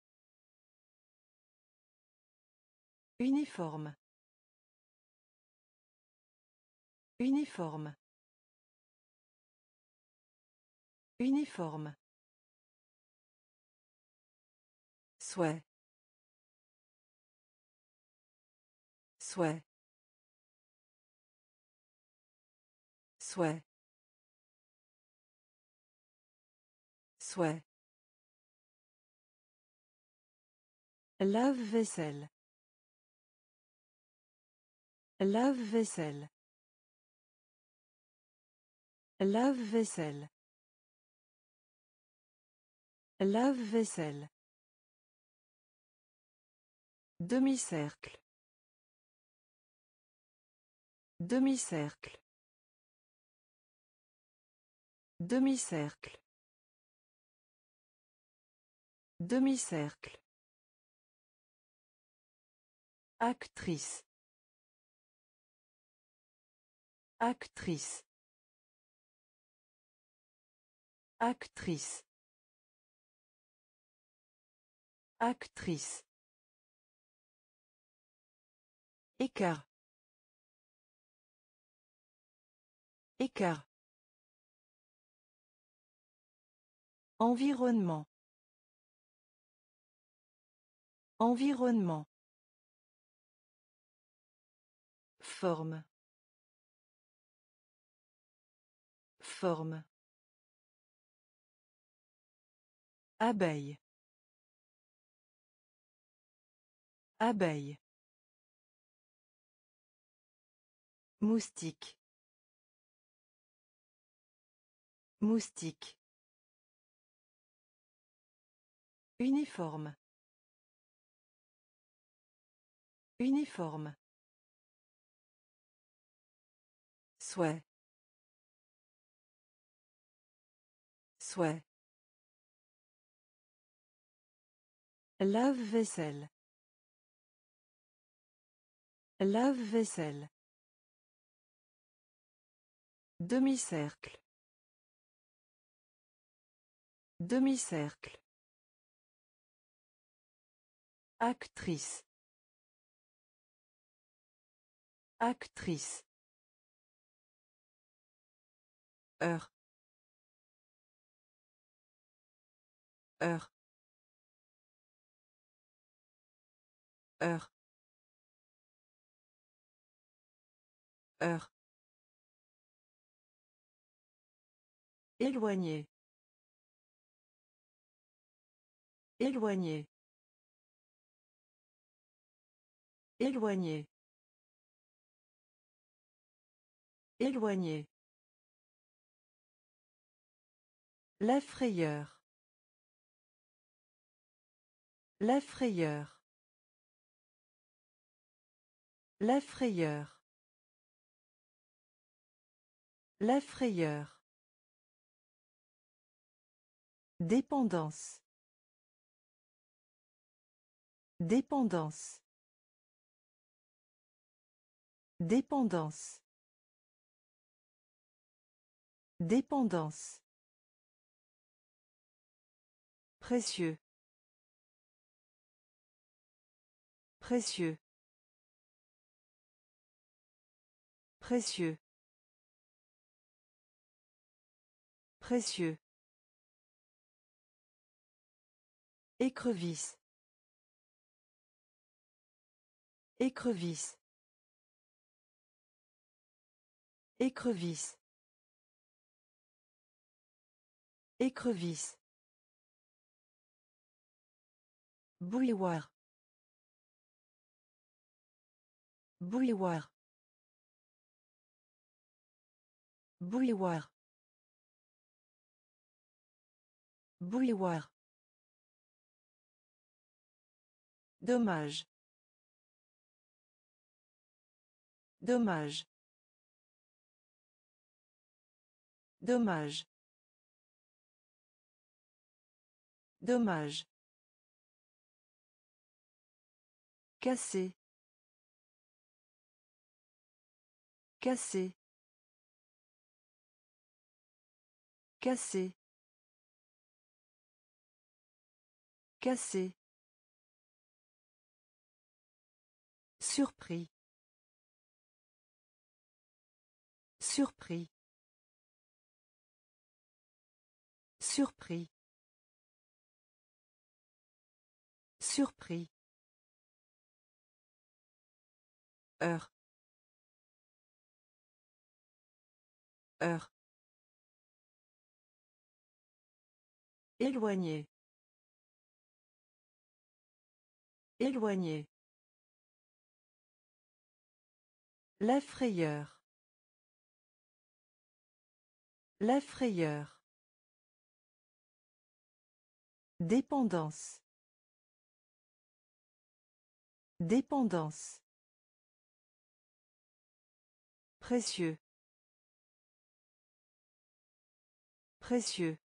Uniforme. Uniforme. Uniforme. Souhait. Souhait. Souhait. Souhait. Lave-vaisselle. Lave-vaisselle. Lave-vaisselle. Lave-vaisselle. Demi-cercle. Demi-cercle. Demi-cercle. Demi-cercle. Actrice. Actrice. Actrice. Actrice. Écart. Écart. Environnement. Environnement. Forme. Forme. Abeille. Abeille. Moustique. Moustique. Uniforme. Uniforme. Souhait. Souhait. Lave-vaisselle. Lave-vaisselle. Demi-cercle. Demi-cercle. Actrice. Actrice. Heure. Heure. Heure. Heure. Éloigné. Éloigné. Éloigné. Éloigné. La frayeur. La frayeur. La frayeur. La frayeur. Dépendance. Dépendance. Dépendance. Dépendance. Précieux. Précieux. Précieux. Précieux. Écrevisse. Écrevisse. Écrevisse. Écrevisse. Bouilloire. Bouilloire. Bouilloire. Bouilloire. Dommage. Dommage. Dommage. Dommage. Cassé. Cassé. Cassé. Cassé. Surpris. Surpris. Surpris. Surpris. Heure. Heure. Éloigné. Éloigné. La frayeur. La frayeur. Dépendance. Dépendance. Précieux. Précieux.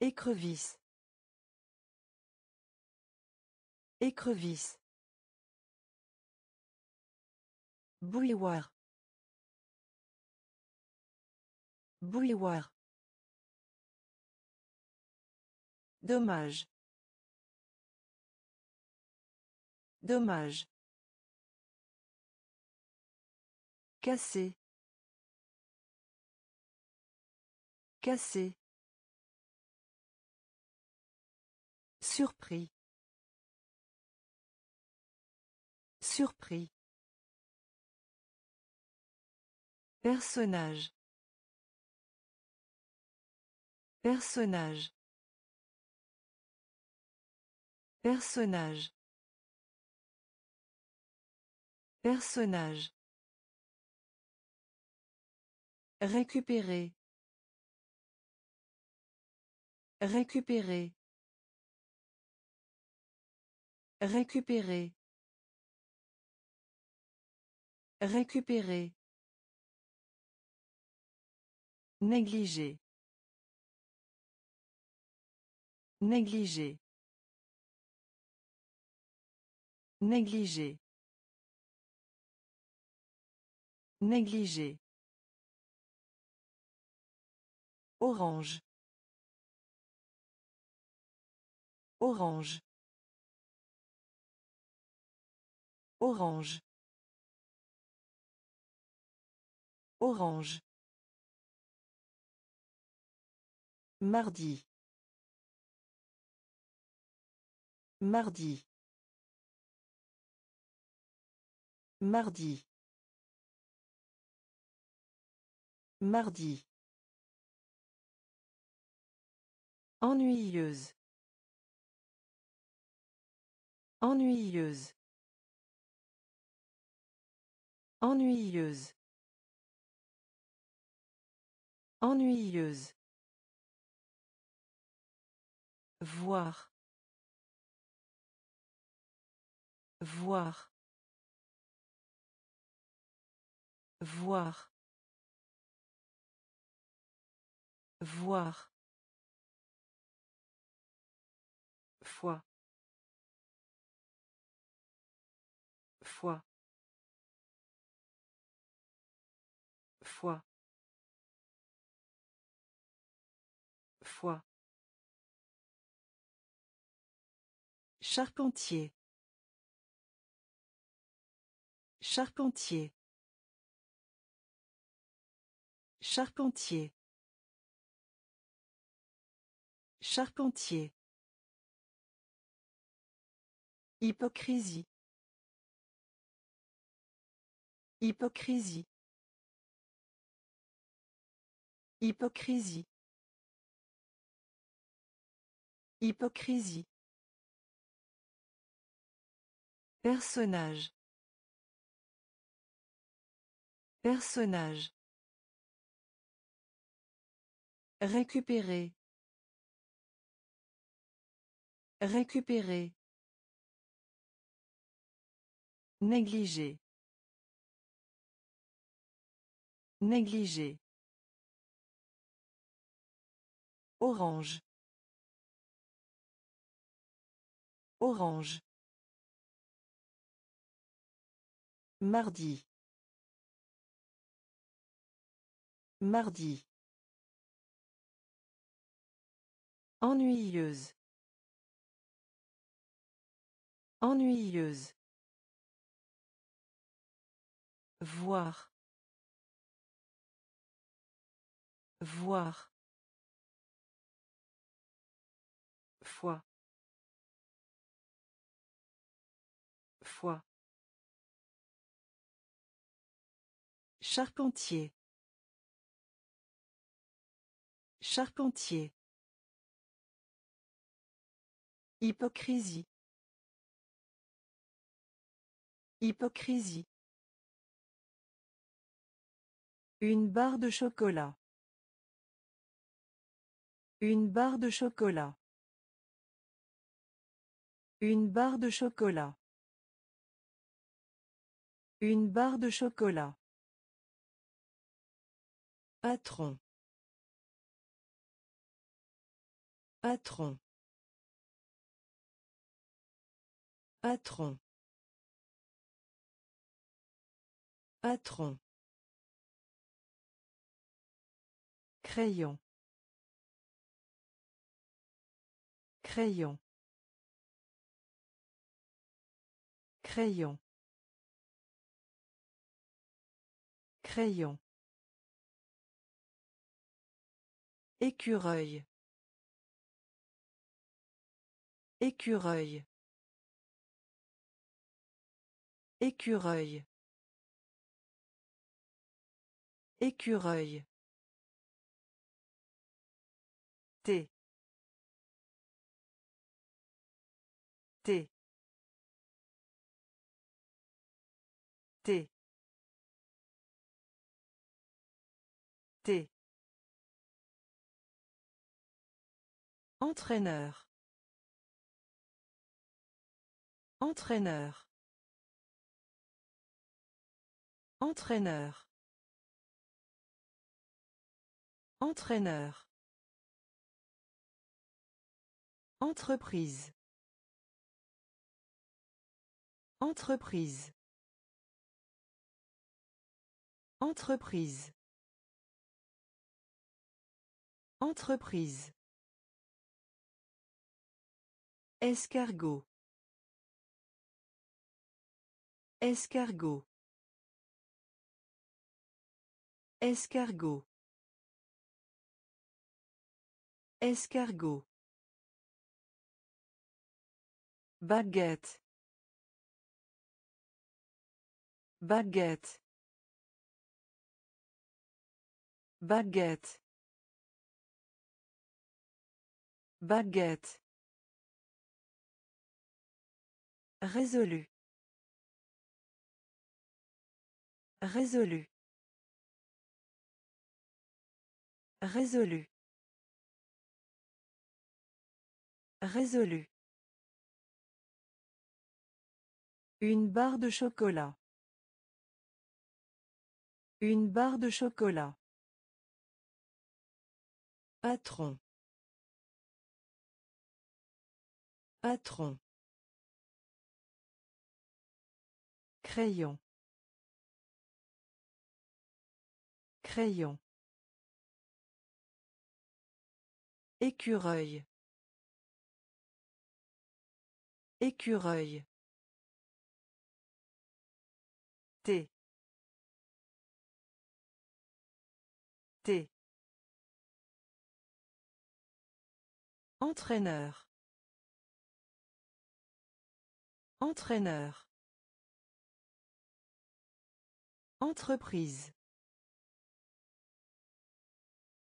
Écrevisse. Écrevisse. Bouilloire. Bouilloire. Dommage. Dommage. Cassé. Cassé. Surpris. Surpris. Personnage. Personnage. Personnage. Personnage. Récupérer. Récupérer. Récupérer. Récupérer. Négliger. Négliger. Négliger. Négliger. Orange. Orange. Orange. Orange. Mardi. Mardi. Mardi. Mardi. Ennuyeuse. Ennuyeuse. Ennuyeuse. Ennuyeuse. Voir. Voir. Voir. Voir. Foi. Foi. Foi. Foi. Charpentier. Charpentier. Charpentier. Charpentier. Hypocrisie. Hypocrisie. Hypocrisie. Hypocrisie. Personnage. Personnage. Récupérer. Récupérer. Négliger. Négliger. Orange. Orange. Mardi. Mardi. Ennuyeuse. Ennuyeuse. Voir. Voir. Foi. Foi. Charpentier. Charpentier. Hypocrisie. Hypocrisie. Une barre de chocolat. Une barre de chocolat. Une barre de chocolat. Une barre de chocolat. Patron. Patron. Patron. Patron. Crayon. Crayon. Crayon. Crayon. Écureuil. Écureuil. Écureuil. Écureuil. T. T. T. T. Entraîneur. Entraîneur. Entraîneur. Entraîneur. Entreprise. Entreprise. Entreprise. Entreprise. Escargot. Escargot. Escargot. Escargot. Baguette. Baguette. Baguette. Baguette. Résolu. Résolu. Résolu. Résolu. Une barre de chocolat. Une barre de chocolat. Patron. Patron. Crayon. Crayon. Écureuil. Écureuil. T. T. Entraîneur. Entraîneur. Entreprise.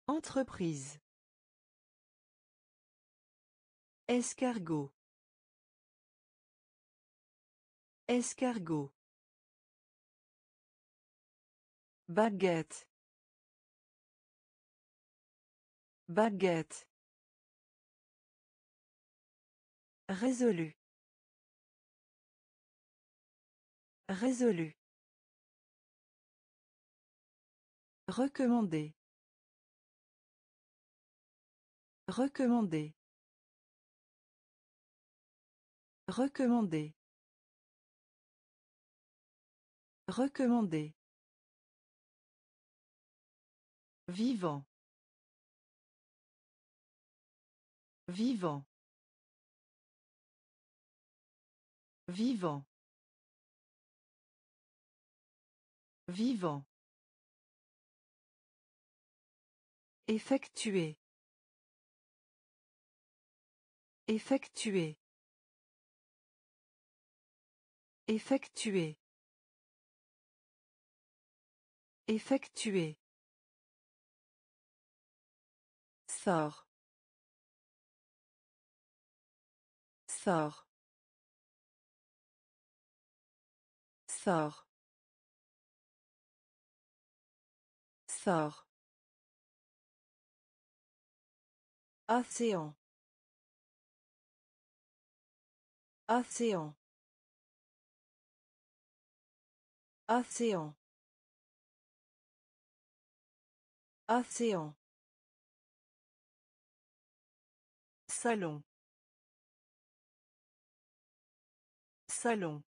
Entreprise. Escargot. Escargot. Baguette. Baguette. Résolu. Résolu. Recommander. Recommander. Recommander. Recommander. Vivant. Vivant. Vivant. Vivant. Effectuer. Effectuer. Effectuer. Effectuer. Sort. Sort. Sort. Sort. Océan. Océan. Océan. Océan. Salon. Salon.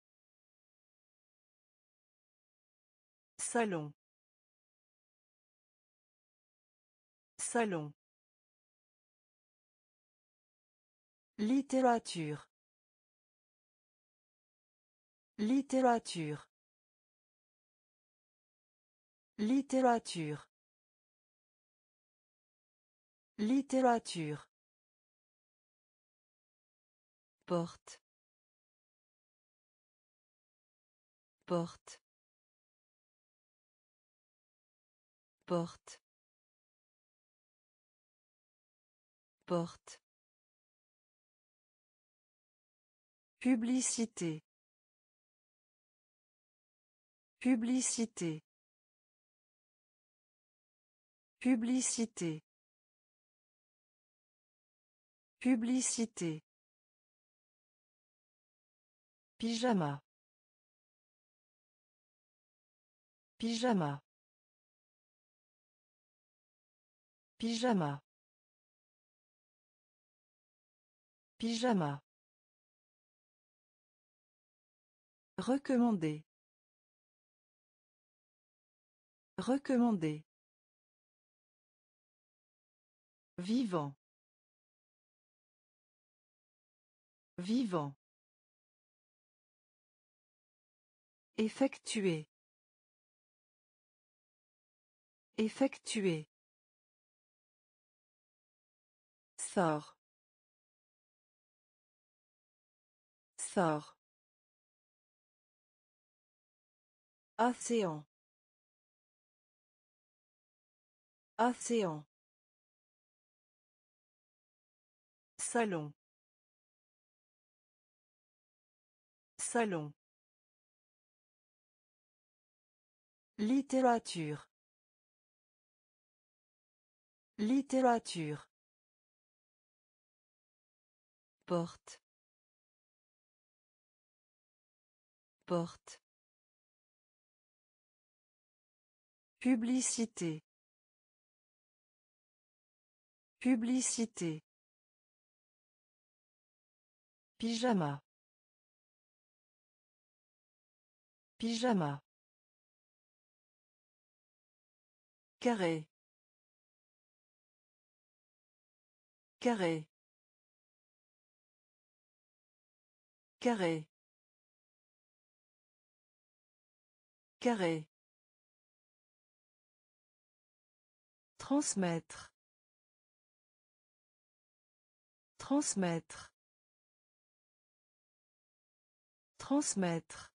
Salon. Salon. Littérature. Littérature. Littérature. Littérature. Porte. Porte. Porte. Porte. Publicité. Publicité. Publicité. Publicité. Pyjama. Pyjama. Pyjama. Pyjama. Recommander. Recommander. Vivant. Vivant. Effectuer. Effectuer. Sort. Sort. Océan. Océan. Salon. Salon. Littérature. Littérature. Porte. Porte. Publicité. Publicité. Pyjama. Pyjama. Carré. Carré. Carré. Carré. Transmettre. Transmettre. Transmettre.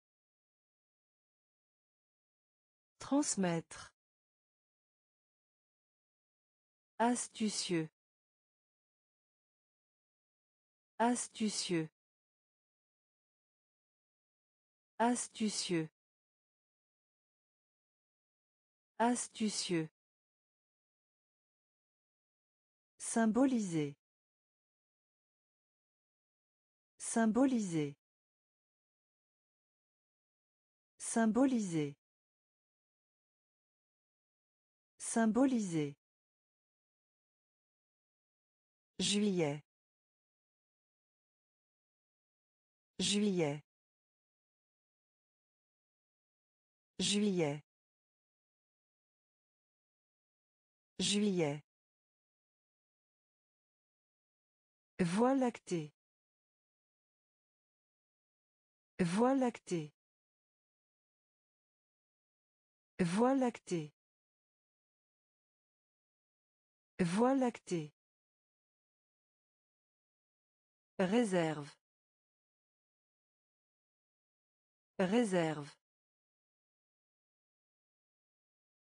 Transmettre. Astucieux. Astucieux. Astucieux. Astucieux. Symboliser. Symboliser. Symboliser. Symboliser. Juillet. Juillet. Juillet. Juillet. Voie lactée. Voie lactée. Voie lactée. Voie lactée. Réserve. Réserve.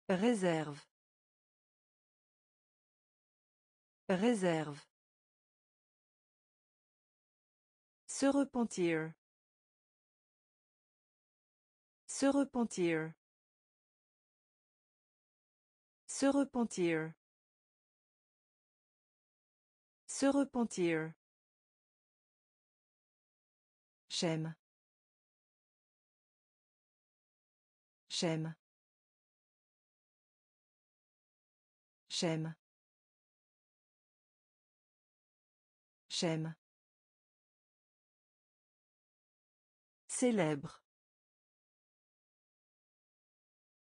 Réserve. Réserve. Se repentir. Se repentir. Se repentir. Se repentir. J'aime. J'aime. J'aime. J'aime. Célèbre.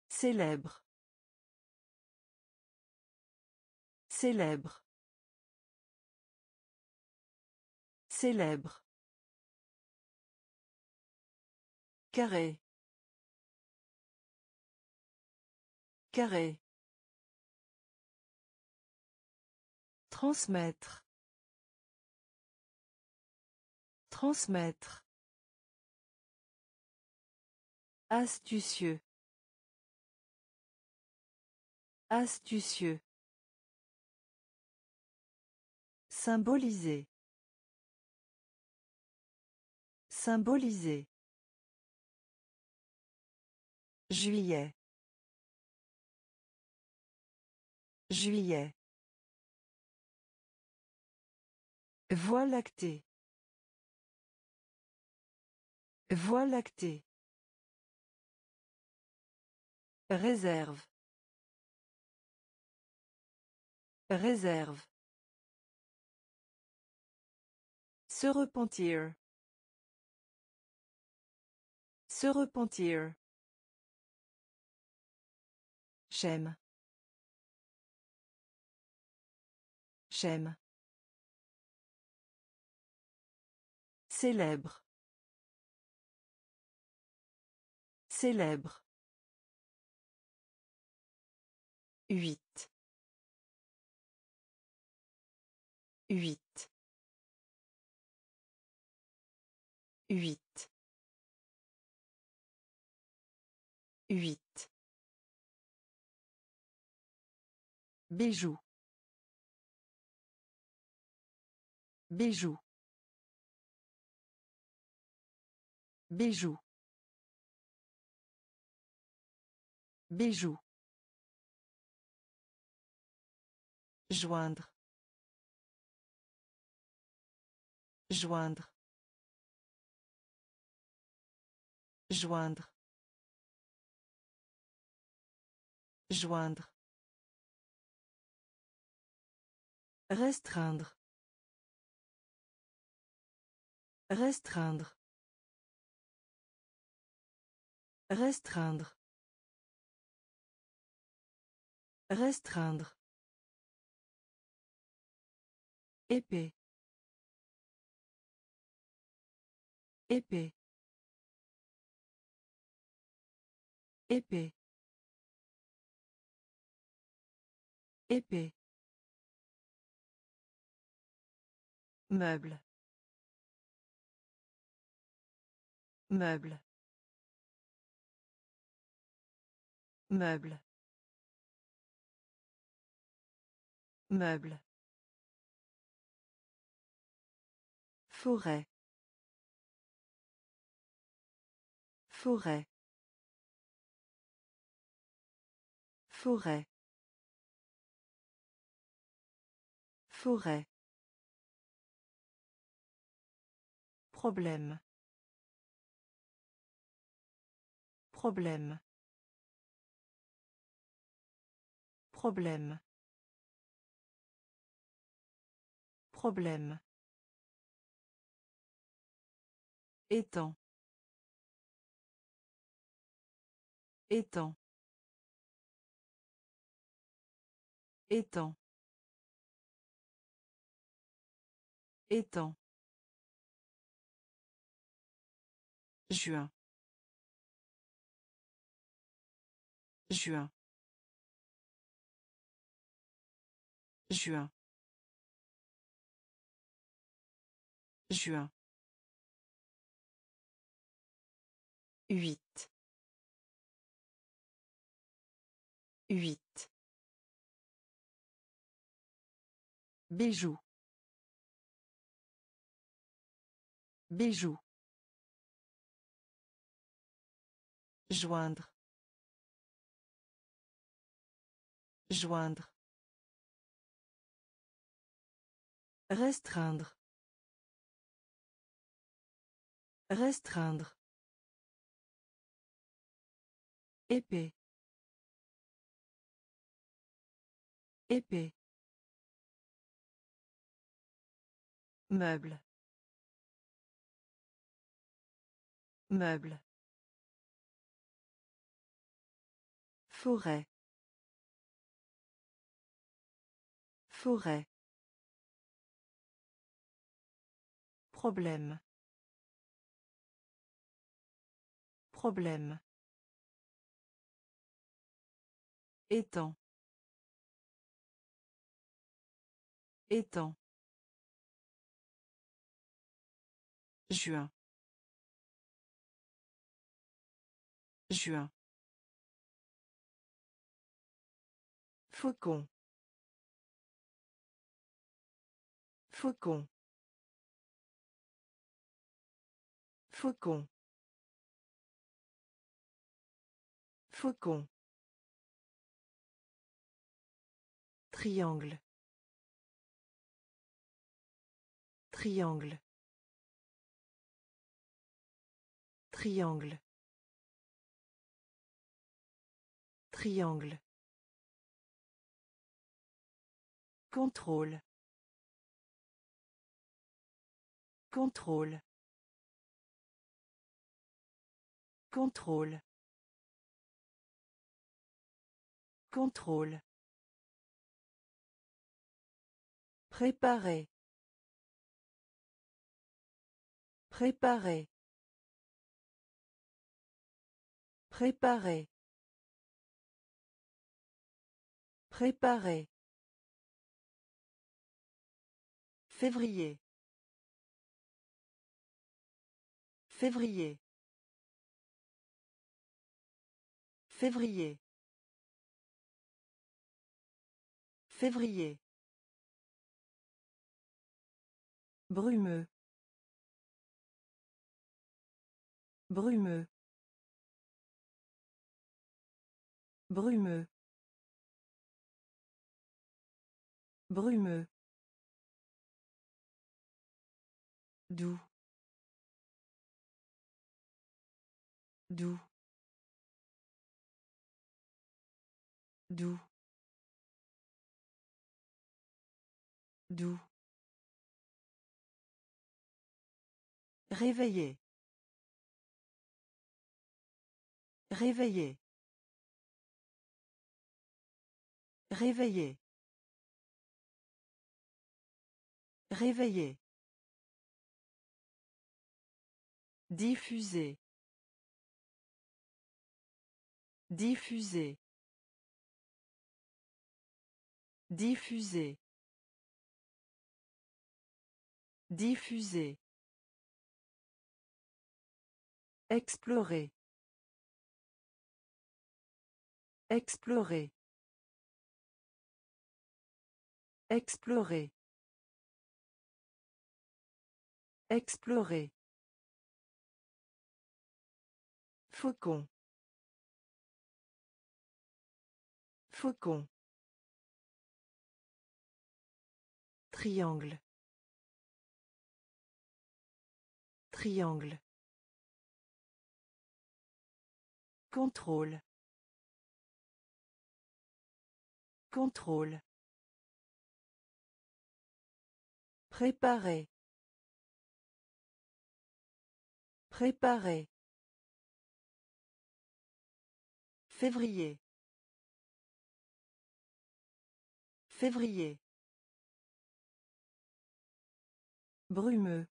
Célèbre. Célèbre. Célèbre. Carré. Carré. Transmettre. Transmettre. Astucieux. Astucieux. Symboliser. Symboliser. Juillet. Juillet. Voie lactée. Voie lactée. Réserve. Réserve. Se repentir. Se repentir. J'aime. J'aime. Célèbre. Célèbre. Huit. Huit. Huit. Huit. Bijou. Bijou. Bijou. Joindre. Joindre. Joindre. Joindre. Restreindre. Restreindre. Restreindre. Restreindre. Épée. Épée. Épée. Épée. Meuble. Meuble. Meuble. Meuble. Forêt. Forêt. Forêt. Forêt. Problème. Problème. Problème. Problème. Étant. Étant. Étant. Étant. Juin. Juin. Juin. Juin. Huit. Huit. Bijou. Bijou. Joindre. Joindre. Restreindre. Restreindre. Épée. Épée. Meuble. Meuble. Forêt. Forêt. Problème. Problème. Étant. Étant. Juin. Juin. Faucon. Faucon. Faucon. Faucon. Triangle. Triangle. Triangle. Triangle. Contrôle. Contrôle. Contrôle. Contrôle. Préparer. Préparer. Préparer. Préparer. Février. Février. Février. Février. Brumeux. Brumeux. Brumeux. Brumeux. Doux. Doux. Doux. Doux. Réveiller. Réveiller. Réveiller. Réveiller. Diffuser. Diffuser. Diffuser. Diffuser. Explorer. Explorer. Explorer. Explorer. Faucon. Faucon. Triangle. Triangle. Contrôle. Contrôle. Préparer. Préparer. Février. Février. Brumeux.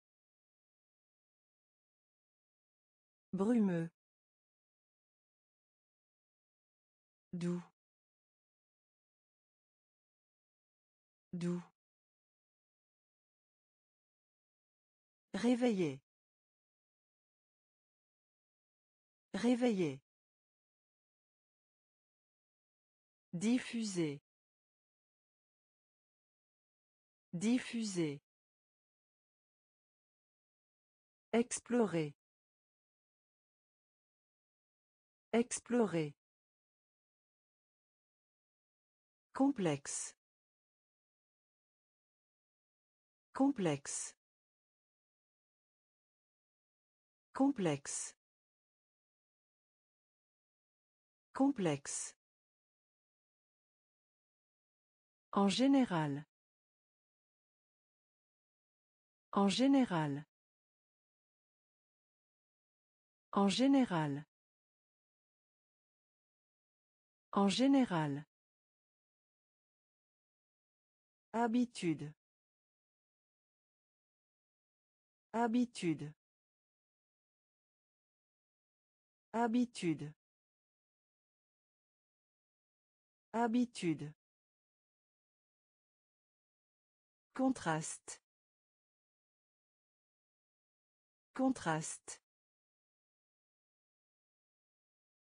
Brumeux. Doux. Doux. Réveiller. Réveiller. Diffuser. Diffuser. Explorer. Explorer. Complexe. Complexe. Complexe. Complexe. En général. En général. En général. En général. Habitude. Habitude. Habitude. Habitude. Contraste. Contraste.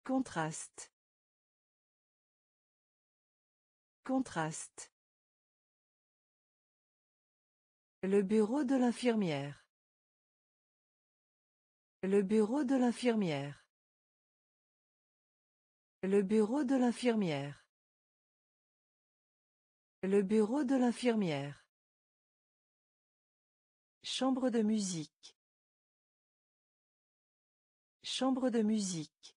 Contraste. Contraste. Le bureau de l'infirmière. Le bureau de l'infirmière. Le bureau de l'infirmière. Le bureau de l'infirmière. Chambre de musique. Chambre de musique.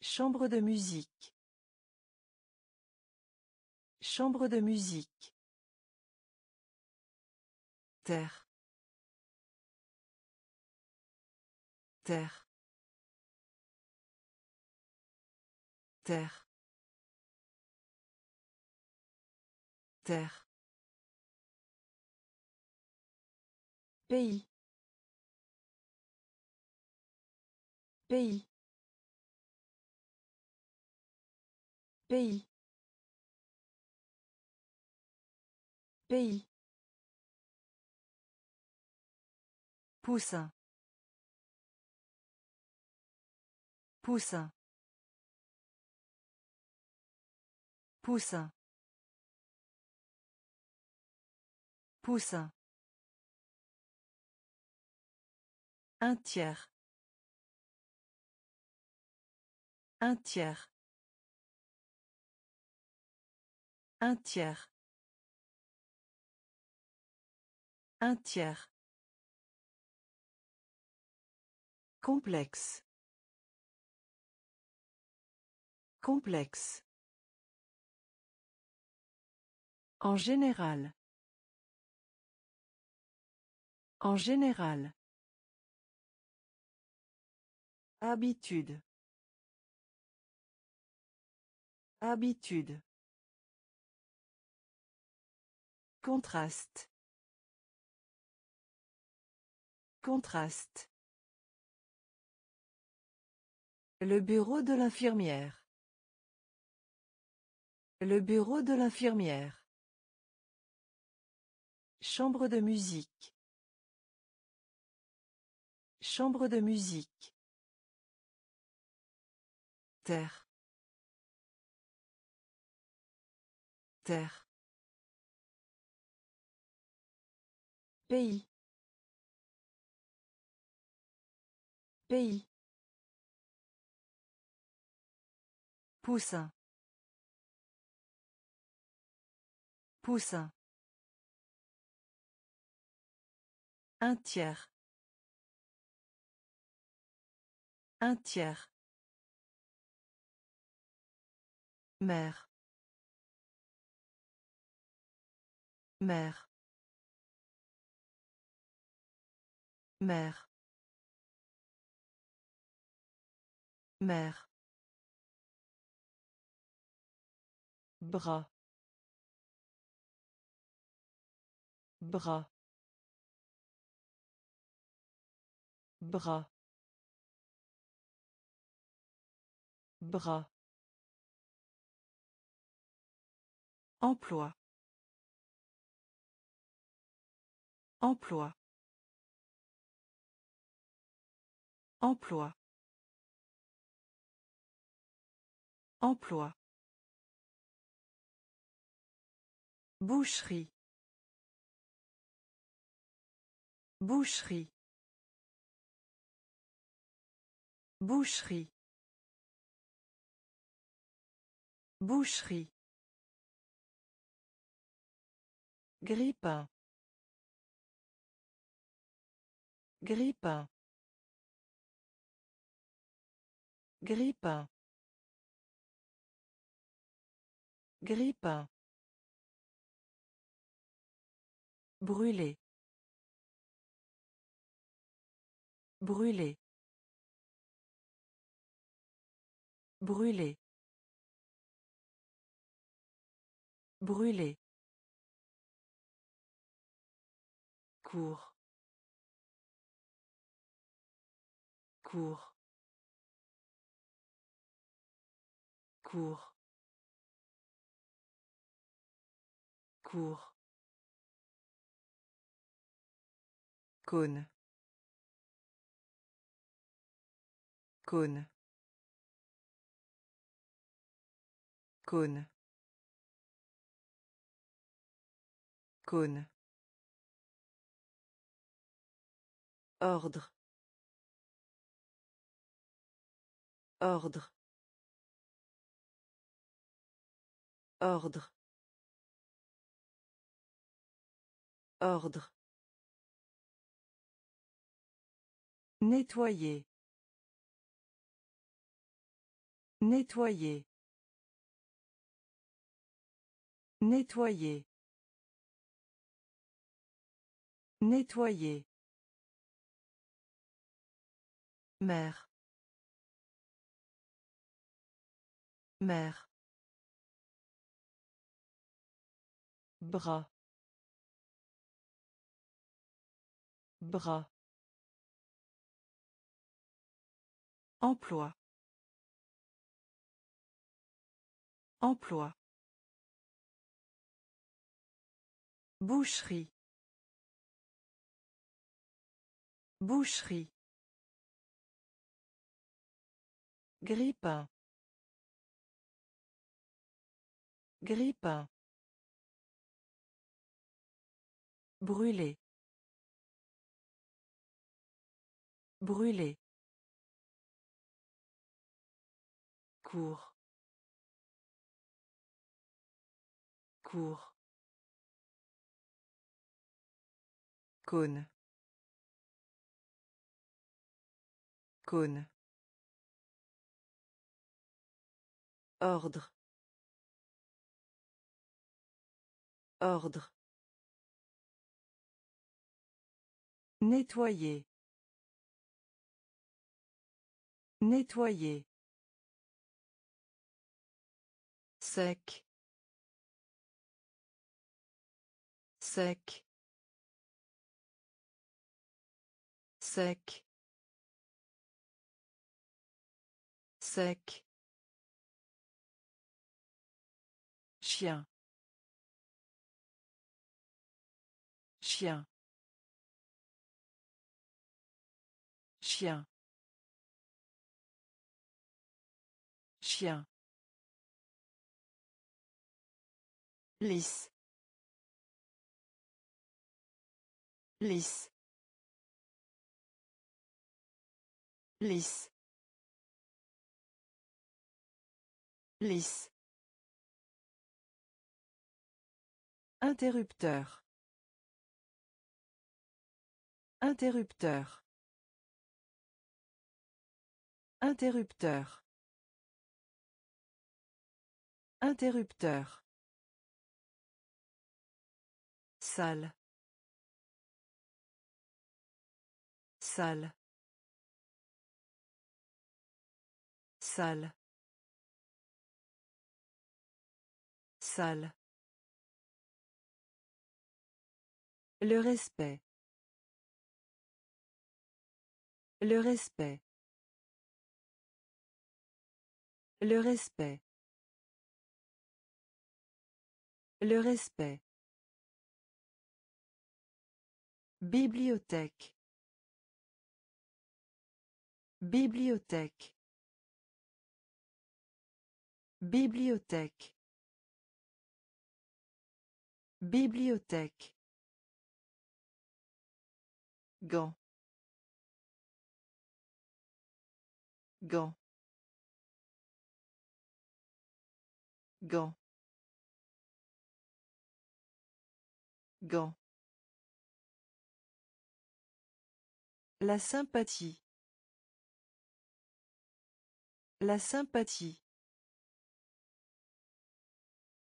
Chambre de musique. Chambre de musique. Terre. Terre. Terre. Terre. Pays. Pays. Pays. Pays. Poussin. Poussin. Poussin. Poussin. Un tiers. Un tiers. Un tiers. Un tiers. Complexe. Complexe. En général. En général. Habitude. Habitude. Contraste. Contraste. Le bureau de l'infirmière. Le bureau de l'infirmière. Chambre de musique. Chambre de musique. Terre. Terre. Pays. Pays. Poussin. Poussin. Un tiers. Un tiers. Mère. Mère. Mère. Mère. Bras. Bras. Bras. Bras. Emploi. Emploi. Emploi. Emploi. Boucherie. Boucherie. Boucherie. Boucherie. Grippin. Grippin. Grippin. Grippin. Brûler. Brûler. Brûler. Brûler. Cours. Cours. Cours. Cours. Cône. Cône. Cône. Cône. Ordre. Ordre. Ordre. Ordre. Nettoyer. Nettoyer. Nettoyer. Nettoyer. Mère. Mère. Bras. Bras. Emploi. Emploi. Boucherie. Boucherie. Grippin. Grippin. Brûler. Brûler. Cours. Cours. Cône. Cône. Ordre. Ordre. Nettoyer. Nettoyer. Sec. Sec. Sec. Sec. Chien. Chien. Chien. Chien. Lisse. Lisse. Lisse. Lisse. Interrupteur. Interrupteur. Interrupteur. Interrupteur. Salle. Salle. Salle. Salle. Le respect. Le respect. Le respect. Le respect. Bibliothèque. Bibliothèque. Bibliothèque. Bibliothèque. Gant. Gant. Gant. La sympathie. La sympathie.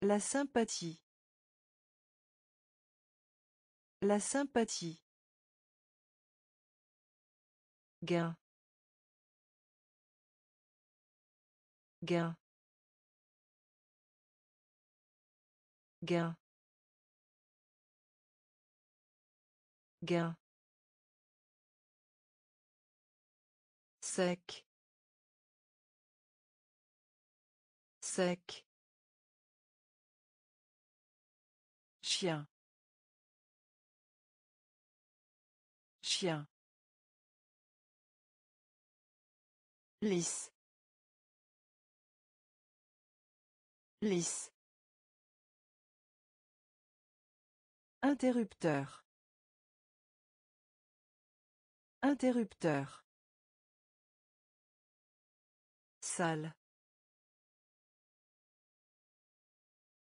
La sympathie. La sympathie. Gain. Gain. Gain. Sec. Sec. Chien. Chien. Lisse. Lisse. Interrupteur. Interrupteur. Salle.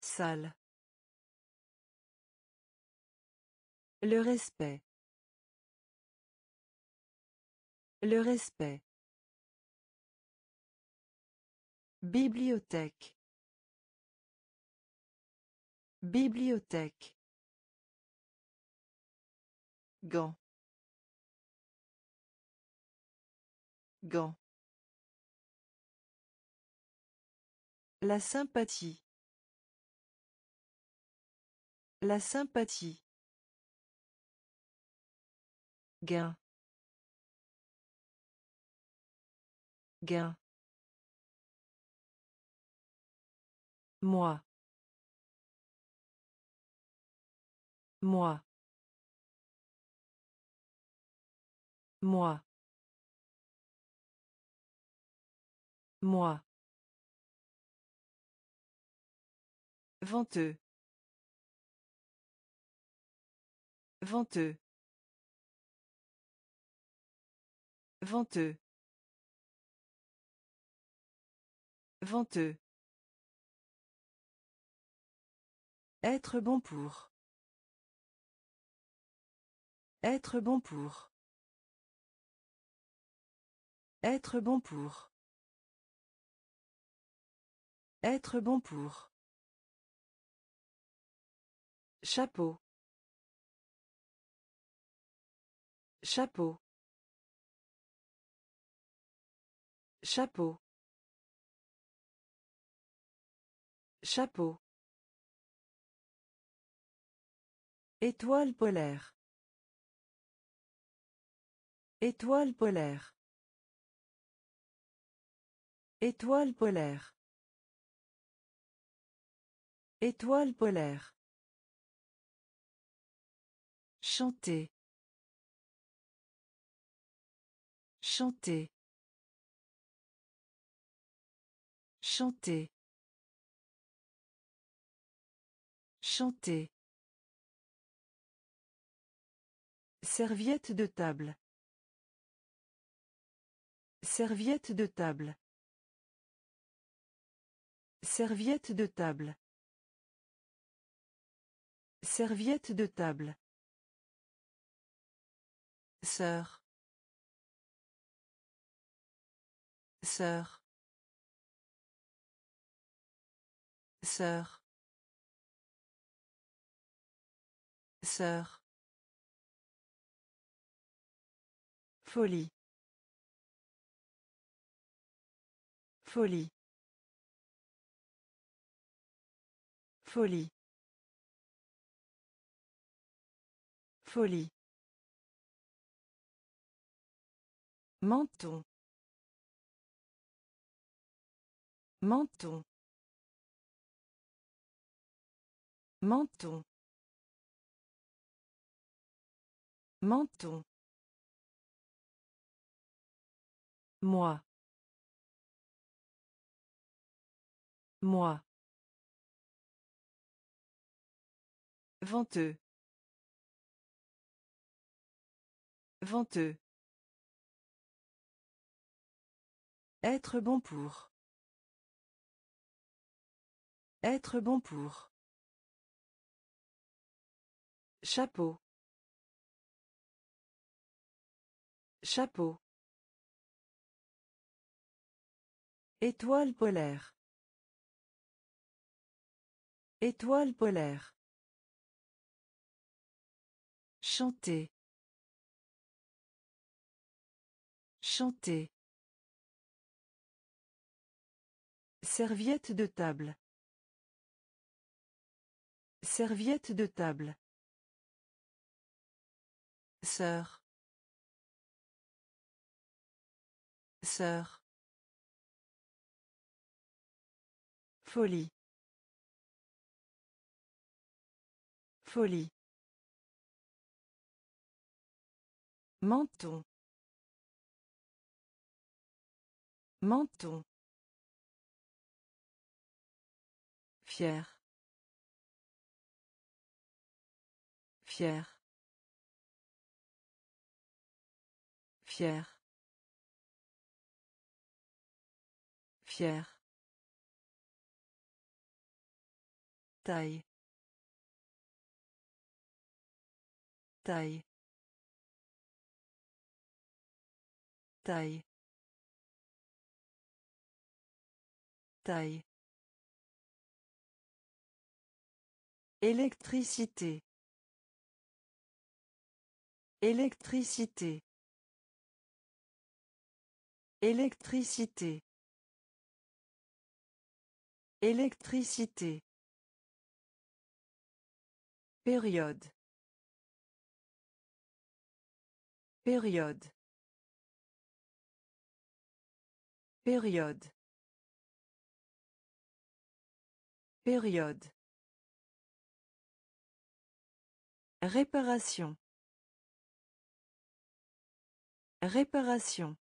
Salle. Le respect. Le respect. Bibliothèque. Bibliothèque. Gant. Gant. La sympathie. La sympathie. Gain. Gain. Moi. Moi. Moi. Moi. Venteux. Venteux. Venteux. Venteux. Être bon pour. Être bon pour. Être bon pour. Être bon pour. Chapeau. Chapeau. Chapeau. Chapeau. Étoile polaire. Étoile polaire. Étoile polaire. Étoile polaire. Chanter. Chanter. Chanter. Chanter. Serviette de table. Serviette de table. Serviette de table. Serviette de table. Sœur. Sœur. Sœur. Sœur. Folie. Folie. Folie. Folie. Menton. Menton. Menton. Menton. Moi. Moi. Venteux. Venteux. Être bon pour. Être bon pour. Chapeau. Chapeau. Étoile polaire. Étoile polaire. Chanter. Chanter. Serviette de table. Serviette de table. Sœur. Sœur. Folie. Folie. Menton. Menton. Fier. Fier. Fier. Fier. Taille. Taille. Taille. Taille. Électricité. Électricité. Électricité. Électricité. Période. Période. Période. Période. Réparation. Réparation.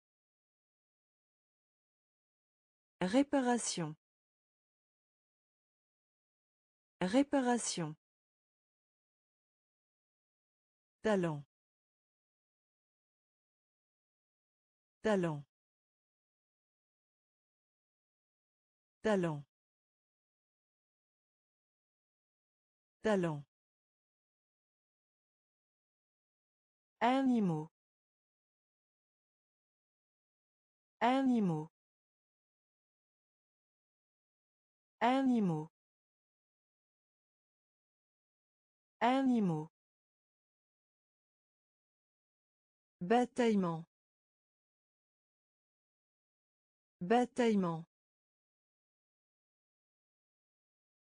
Réparation. Réparation. Talent. Talent. Talent. Talent. Animaux. Animaux. Animaux. Animaux. Bataillement. Bataillement.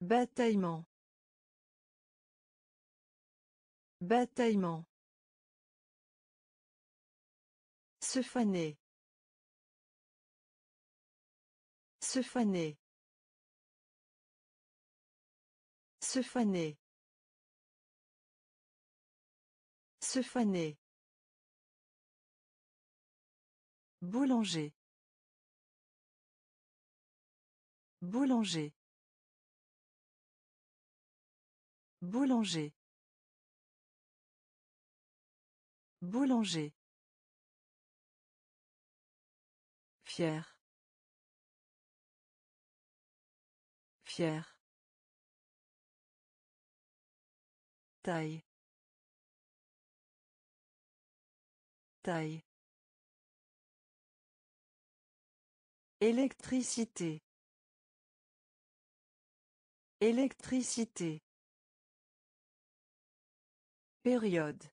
Bataillement. Bataillement. Se faner. Se faner. Se faner. Se faner. Boulanger. Boulanger. Boulanger. Boulanger. Fier. Fier. Taille. Taille. Électricité. Électricité. Période.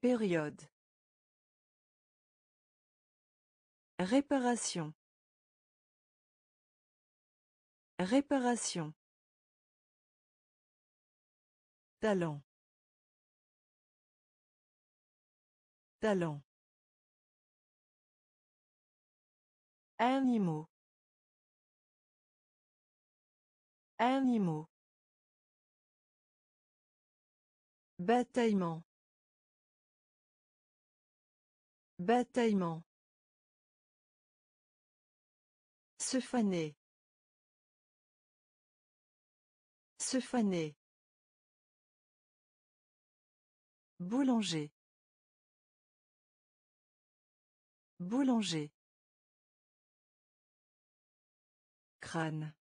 Période. Réparation. Réparation. Talent. Talent. Animaux. Animaux. Bataillement. Bataillement. Se faner. Se faner. Boulanger. Boulanger. Crâne.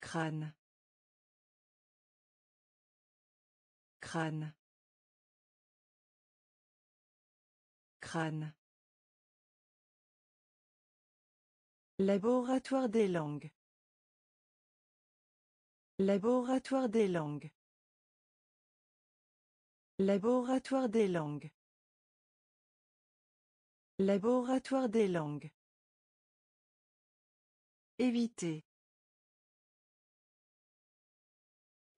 Crâne. Crâne. Crâne. Laboratoire des langues. Laboratoire des langues. Laboratoire des langues. Laboratoire des langues. Éviter.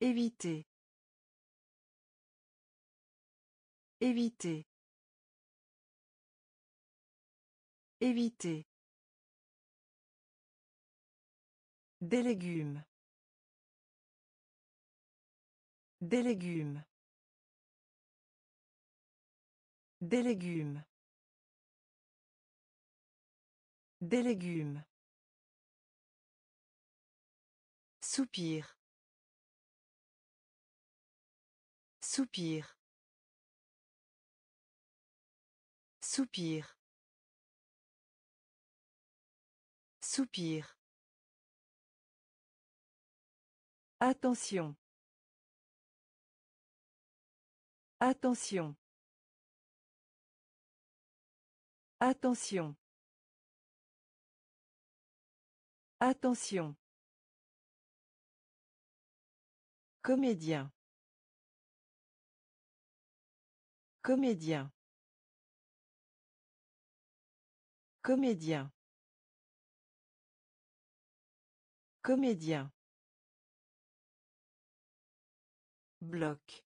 Éviter. Éviter. Éviter. Des légumes. Des légumes. Des légumes. Des légumes. Soupir. Soupir. Soupir. Soupir. Attention. Attention. Attention. Attention. Comédien. Comédien. Comédien. Comédien. Bloc.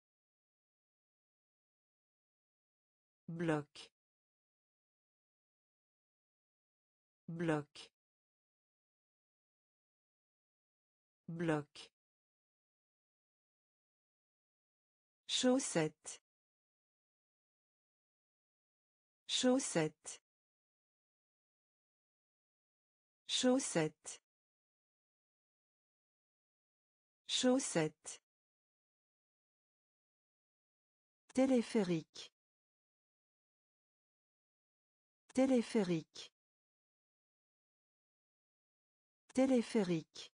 Bloc. Bloc. Bloc. Chaussette. Chaussette. Chaussette. Chaussette. Téléphérique. Téléphérique. Téléphérique.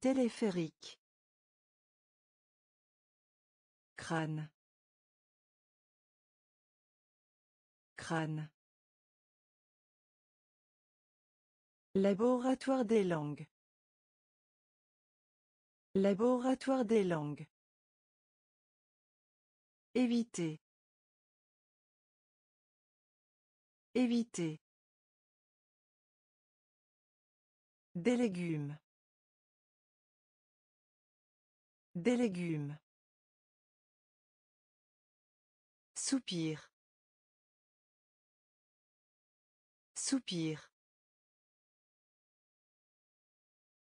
Téléphérique. Crâne. Crâne. Laboratoire des langues. Laboratoire des langues. Éviter. Éviter. Des légumes. Des légumes. Soupir. Soupir.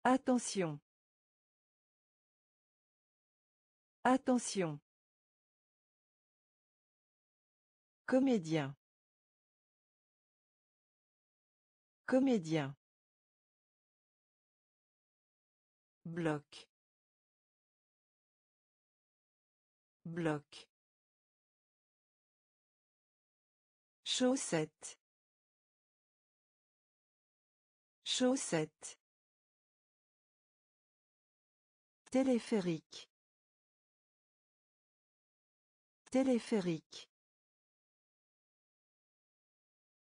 Attention. Attention. Comédien. Comédien. Bloc. Bloc. Chaussette. Chaussette. Téléphérique. Téléphérique.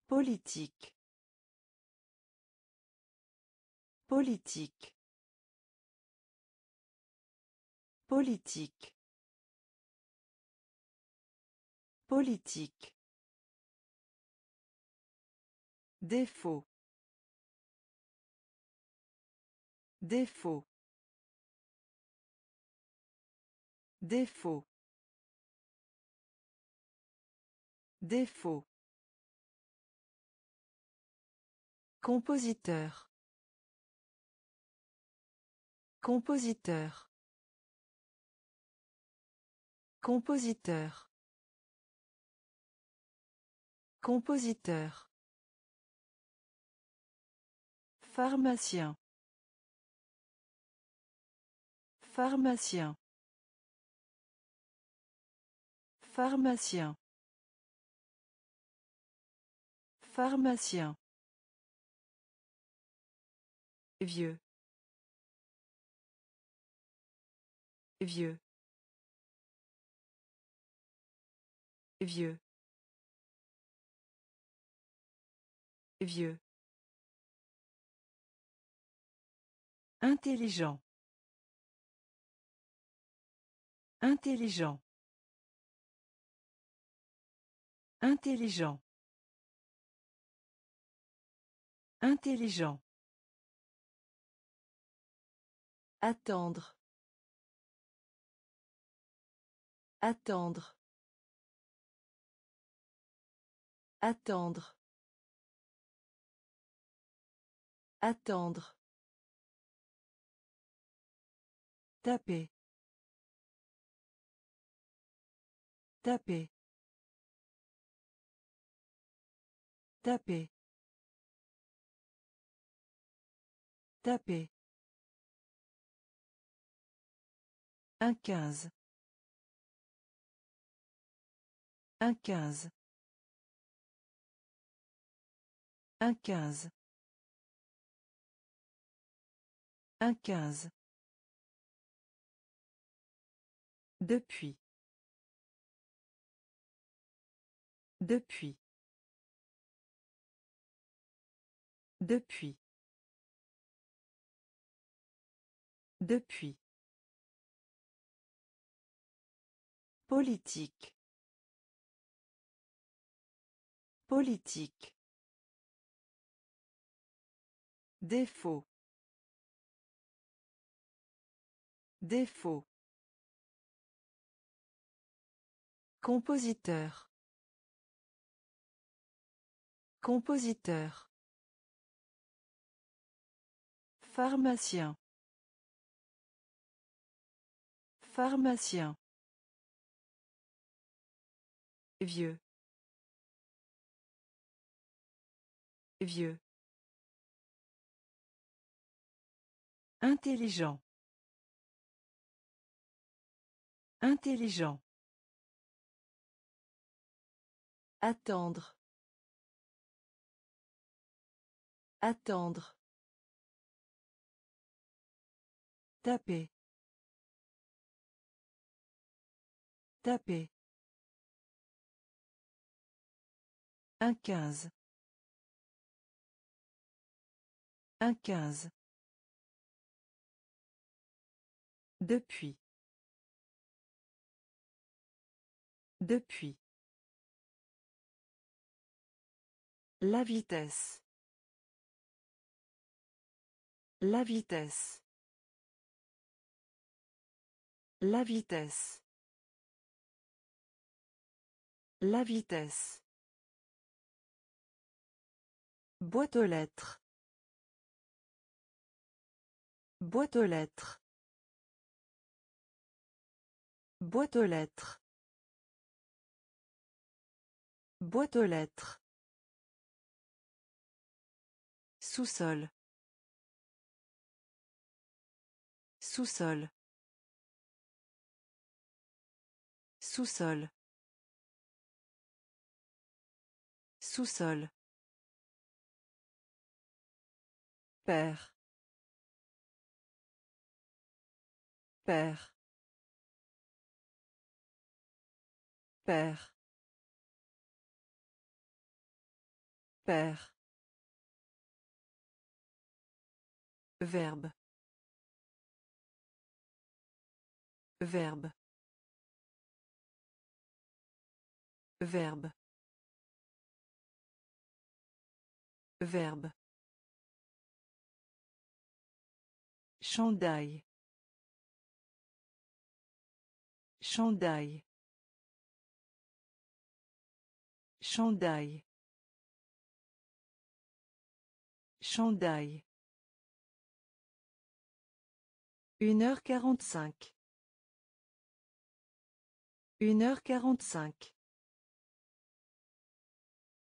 Politique. Politique. Politique. Politique. Défaut. Défaut. Défaut. Défaut. Compositeur. Compositeur. Compositeur. Compositeur. Pharmacien. Pharmacien. Pharmacien. Pharmacien. Vieux. Vieux. Vieux. Vieux. Intelligent. Intelligent. Intelligent. Intelligent. Attendre. Attendre. Attendre. Attendre. Taper. Taper. Taper. Taper. Un quinze. Un quinze. Un quinze. Un quinze. Depuis. Depuis. Depuis. Depuis. Politique. Politique. Défaut. Défaut. Compositeur. Compositeur. Pharmacien. Pharmacien. Vieux. Vieux. Intelligent. Intelligent. Attendre. Attendre. Taper. Taper. Un quinze. Un quinze. Depuis. Depuis. La vitesse. La vitesse. La vitesse. La vitesse. Boîte aux lettres. Boîte aux lettres. Boîte aux lettres. Boîte aux lettres. Sous-sol. Sous-sol. Sous-sol. Sous-sol. Père. Père. Père. Père. Verbe. Verbe. Verbe. Verbe. Chandail. Chandail. Chandail. Chandail. Une heure quarante-cinq. Une heure quarante-cinq.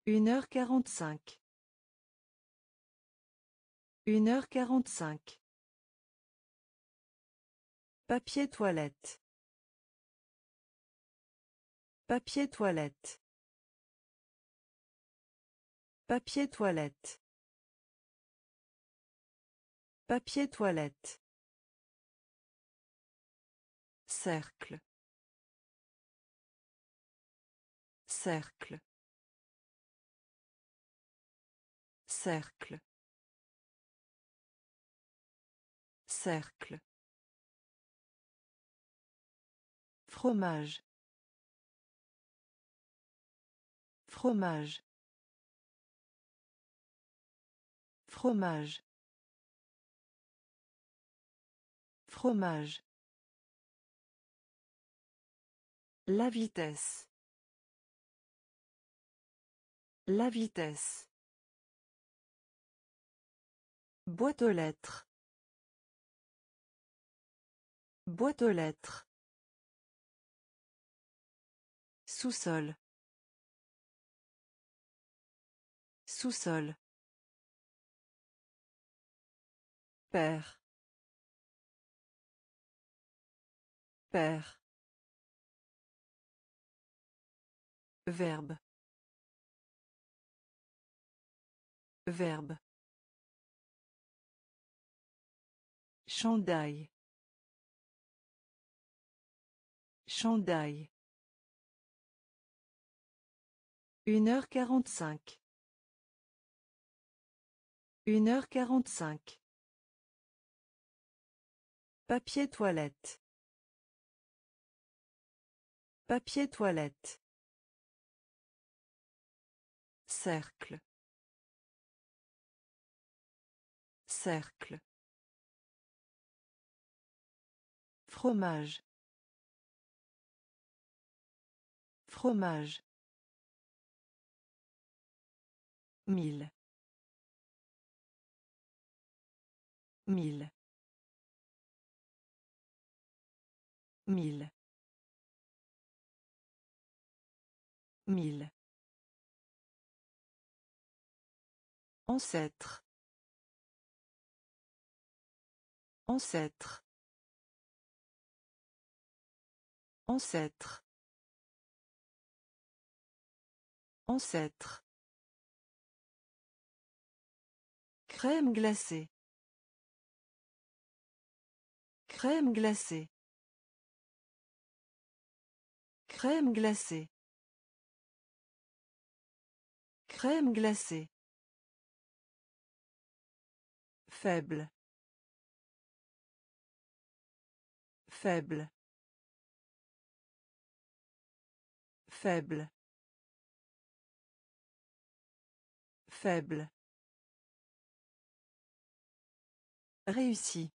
Une heure quarante-cinq. Une heure quarante-cinq. Papier toilette. Papier toilette. Papier toilette. Papier toilette. Cercle. Cercle. Cercle. Cercle. Fromage. Fromage. Fromage. Fromage. La vitesse. La vitesse. Boîte aux lettres. Boîte aux lettres. Sous-sol. Sous-sol. Père. Père. Verbe. Verbe. Chandail. Chandail. Une heure quarante-cinq. Une heure quarante-cinq. Papier toilette. Papier toilette. Cercle. Cercle. Fromage. Fromage. Mille. Mille. Mille. Mille. Ancêtre. Ancêtre. Ancêtre. Ancêtre. Crème glacée. Crème glacée. Crème glacée. Crème glacée. Faible. Faible. Faible. Faible. Réussi.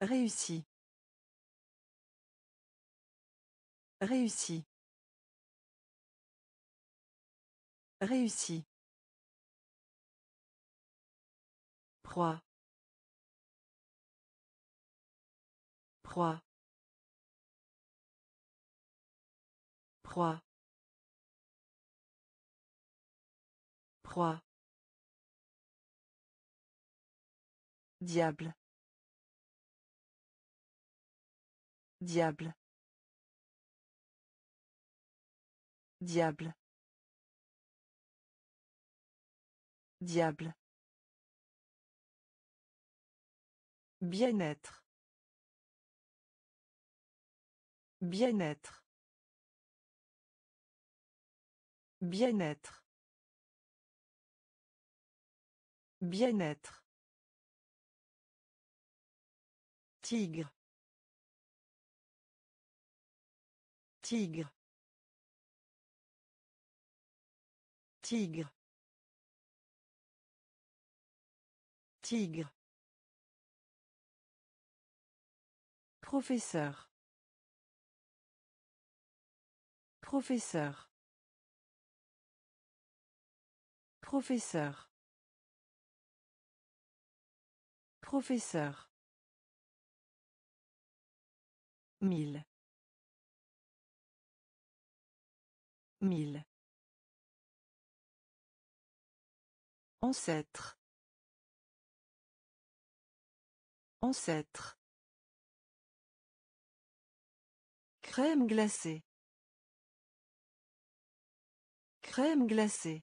Réussi. Réussi. Réussi. Proie. Proie. Proie. Proie. Diable. Diable. Diable. Diable. Bien-être. Bien-être. Bien-être. Bien-être. Tigre. Tigre. Tigre. Tigre. Professeur. Professeur. Professeur. Professeur. Mille. Mille. Ancêtre. Ancêtre. Crème glacée. Crème glacée.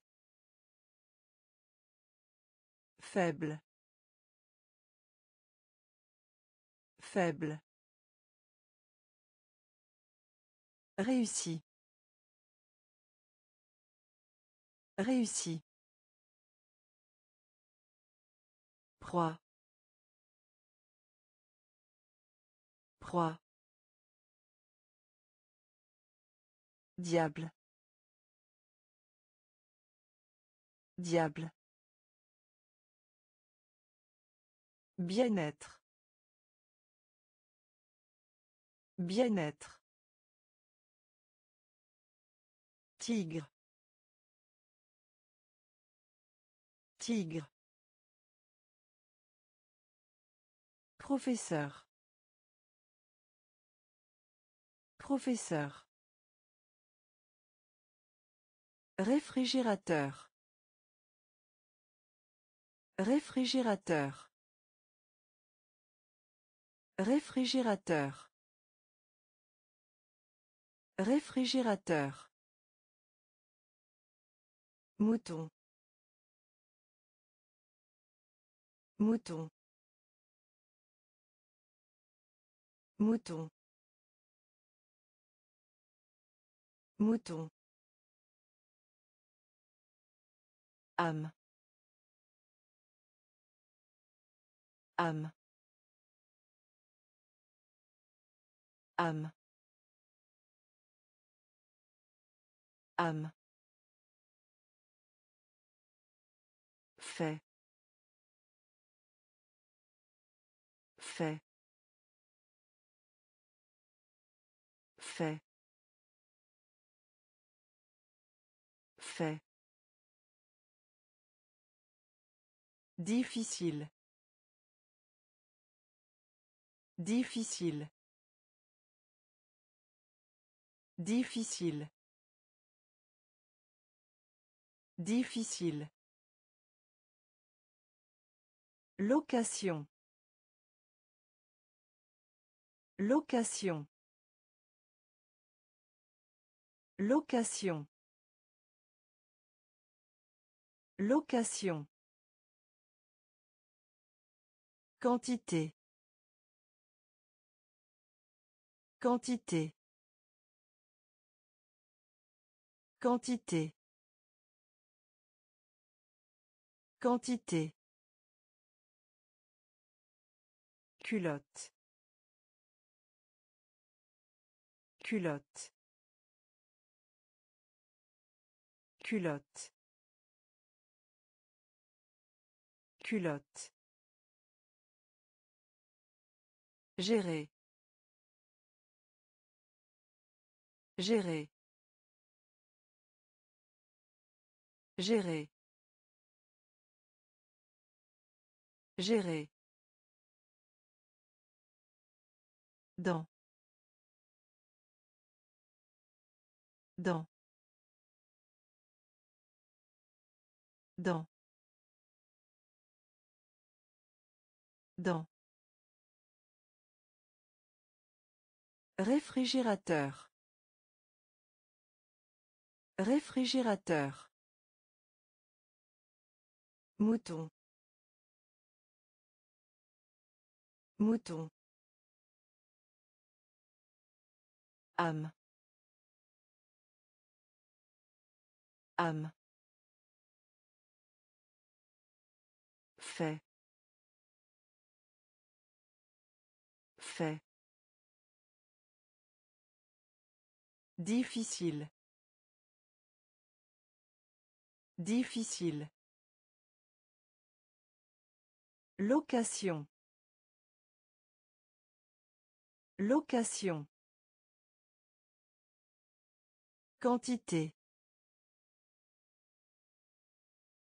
Faible. Faible. Réussi. Réussi. Proie. Proie. Diable. Diable. Bien-être. Bien-être. Tigre. Tigre. Professeur. Professeur. Réfrigérateur. Réfrigérateur. Réfrigérateur. Réfrigérateur. Mouton. Mouton. Mouton. Mouton. âme âme âme âme fait fait fait fait Difficile. Difficile. Difficile. Difficile. Location. Location. Location. Location. Quantité. Quantité. Quantité. Quantité. Culotte. Culotte. Culotte. Culotte. Gérer. Gérer. Gérer. Gérer. Dans. Dans. Dans. Dans. Réfrigérateur. Réfrigérateur. Mouton. Mouton. Âme âme fait fait difficile. Difficile. Location. Location Quantité.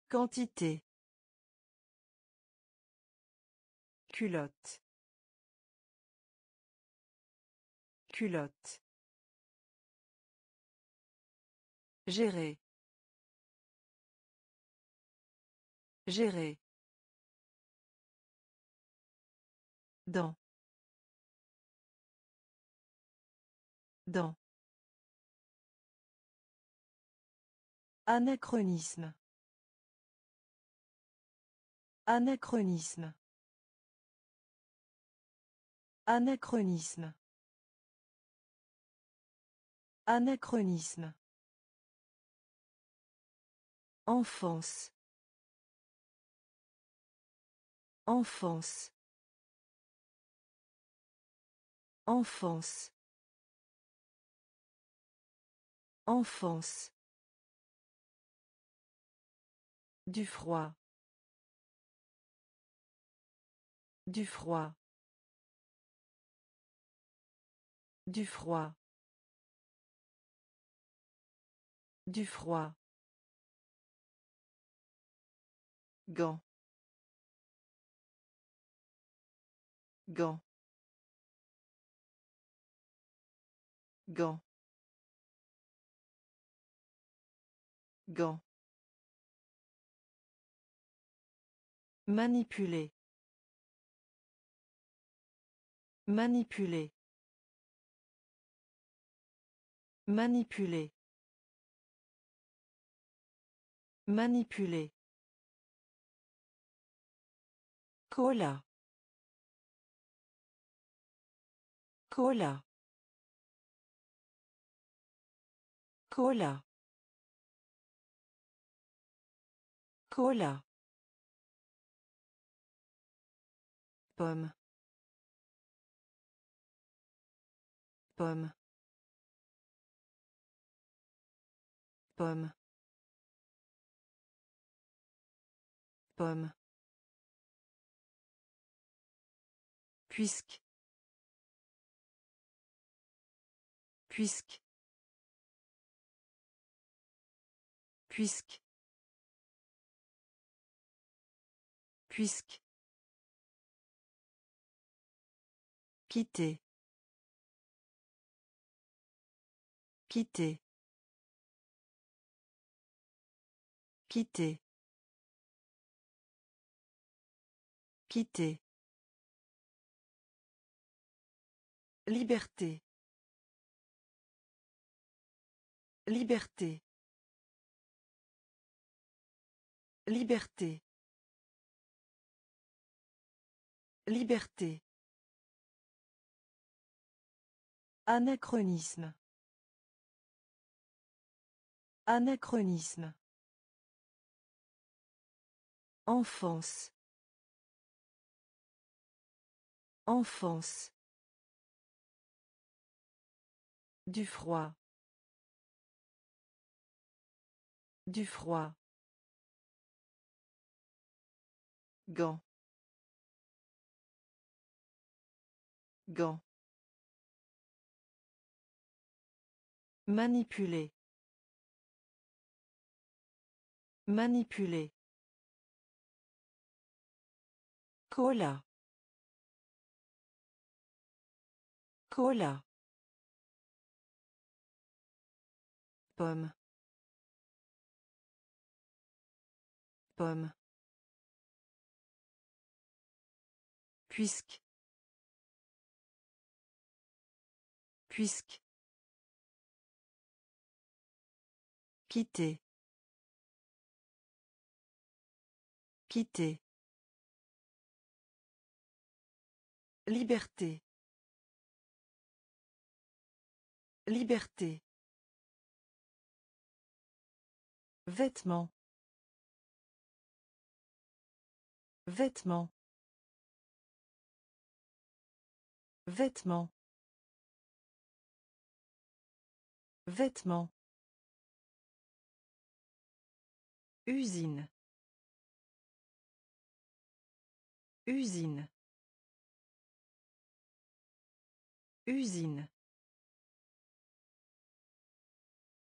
Quantité. Culotte. Culotte. Gérer. Gérer. Dans. Dans. Anachronisme. Anachronisme. Anachronisme. Anachronisme. Enfance. Enfance. Enfance. Enfance. Du froid. Du froid. Du froid. Du froid. Gant. Gant. Gant. Gant. Manipuler. Manipuler. Manipuler. Manipuler. Cola. Cola. Cola. Cola. Pomme. Pomme. Pomme. Pomme. Puisque. Puisque. Puisque. Puisque. Quitter. Quitter. Quitter. Quitter. Liberté. Liberté. Liberté. Liberté. Anachronisme. Anachronisme. Enfance. Enfance. Du froid. Du froid. Gant. Gant. Manipuler. Manipuler. Cola. Cola. Pomme. Pomme. Puisque. Puisque. Quitter. Liberté. Liberté. Vêtements. Vêtements. Vêtements. Vêtements. Usine. Usine. Usine.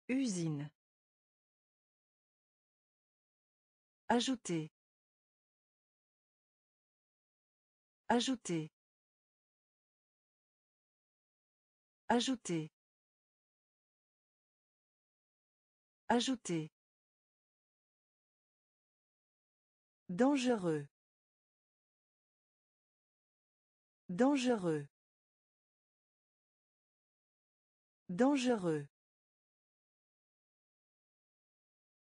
Usine. Ajouter. Ajouter. Ajouter. Ajouter. Dangereux. Dangereux. Dangereux.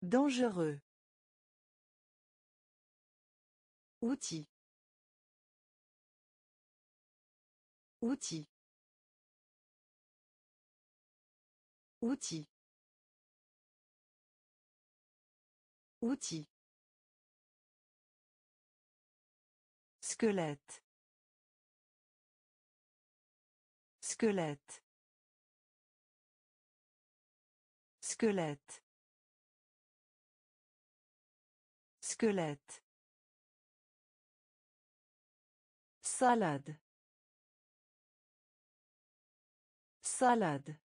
Dangereux. Outil. Outil. Outil. Outil. Squelette. Squelette. Squelette. Squelette. Salade. Salade.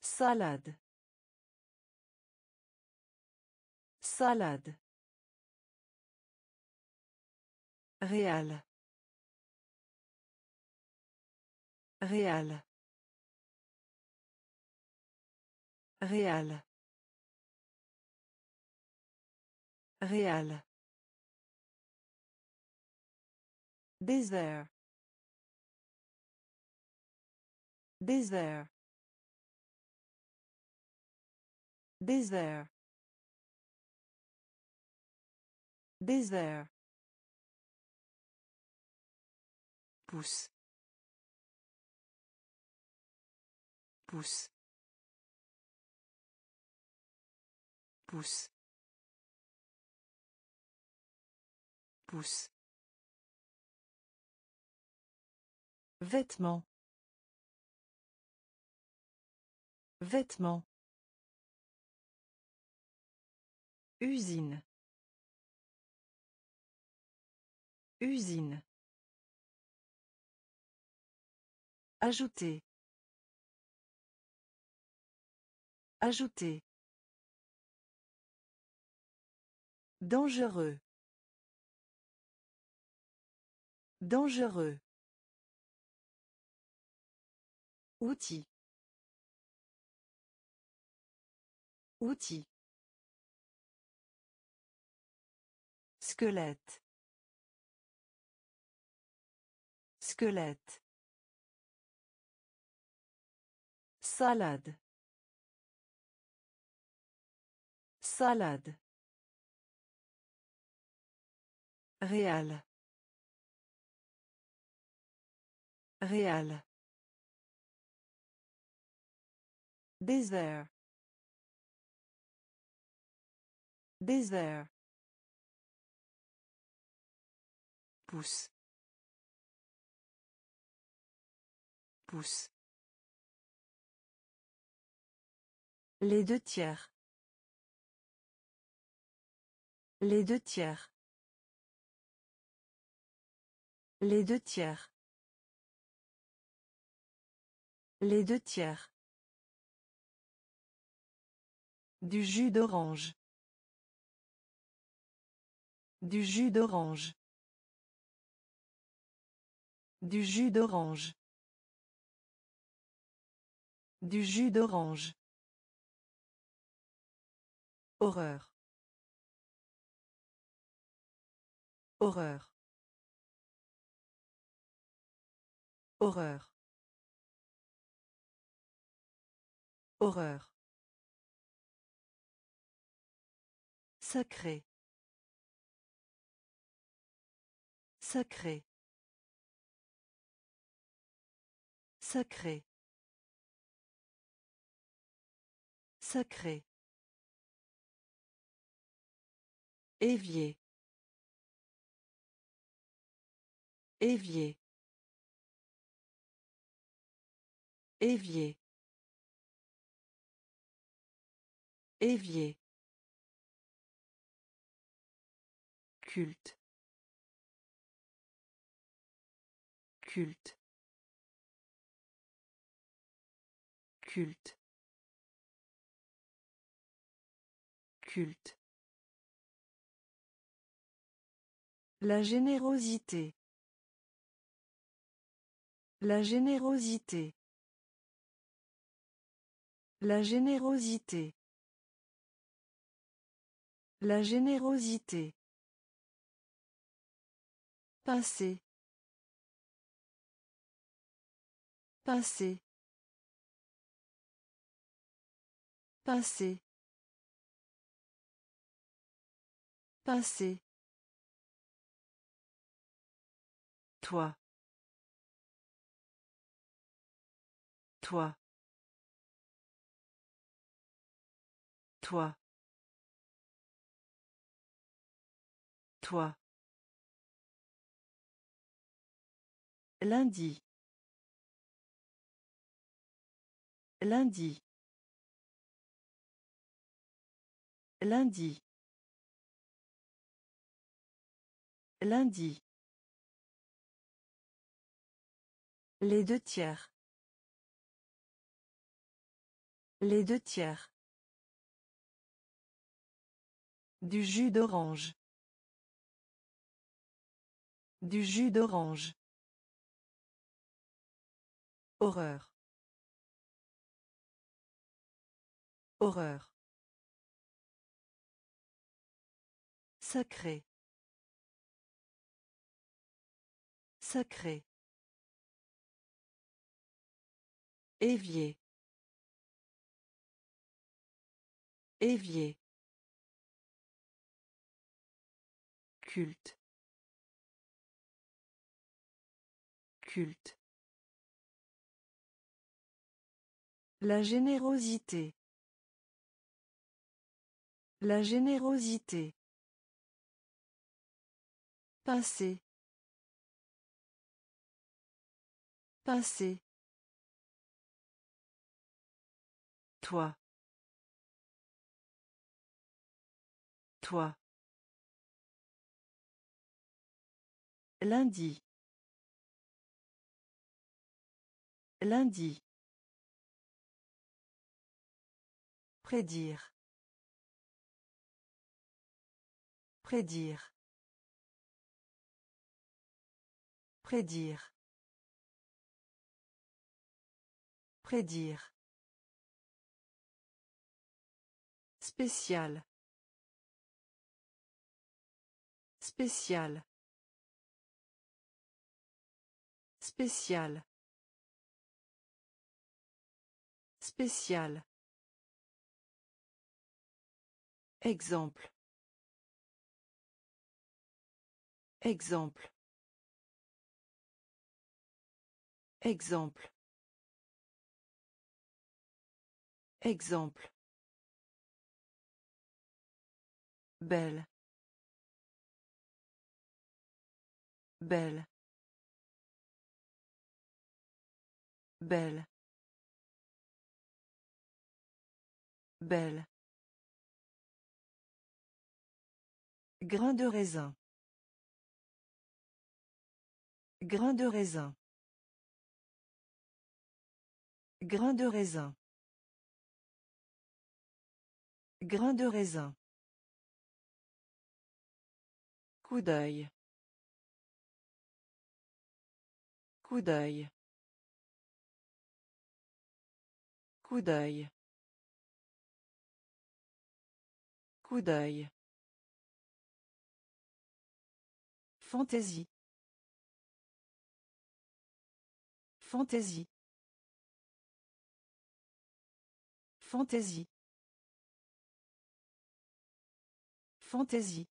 Salade. Salade. Réal. Réal. Réal. Réal. Désert. Désert. Désert. Désert. Pousse. Pousse. Pousse. Pousse. Vêtements. Vêtements. Usine. Usine. Ajouter. Ajouter. Dangereux. Dangereux. Outil. Outil. Squelette. Squelette. Salade. Salade. Réal. Réal. Désert. Désert. Pousse. Pousse. Les deux tiers. Les deux tiers. Les deux tiers. Les deux tiers. Du jus d'orange. Du jus d'orange. Du jus d'orange. Du jus d'orange. Horreur. Horreur. Horreur. Horreur. Sacré. Sacré. Sacré. Sacré. Évier. Évier. Évier. Évier. Culte. Culte. Culte. Culte. La générosité. La générosité. La générosité. La générosité. Pincer. Pincer. Pincer. Pincer. Toi. Toi. Toi. Toi. Lundi. Lundi. Lundi. Lundi. Les deux tiers. Les deux tiers. Du jus d'orange. Du jus d'orange. Horreur. Horreur. Sacré. Sacré. Évier. Évier. Culte. Culte. La générosité. La générosité. Pincer. Pincer. Toi. Toi. Lundi. Lundi. Prédire. Prédire. Prédire. Prédire. Spécial. Spécial. Spécial. Spécial. Exemple. Exemple. Exemple. Exemple. Belle. Belle. Belle. Belle. Grain de raisin. Grain de raisin. Grain de raisin. Grain de raisin. Coup d'œil. Coup d'œil. Coup d'œil. Coup d'œil. Fantaisie. Fantaisie. Fantaisie. Fantaisie.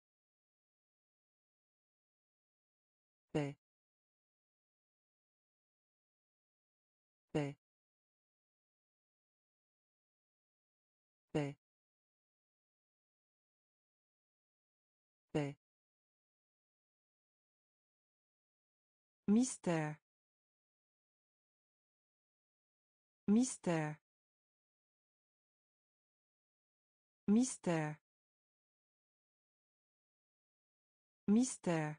Mystère. Mystère. Mystère. Mystère.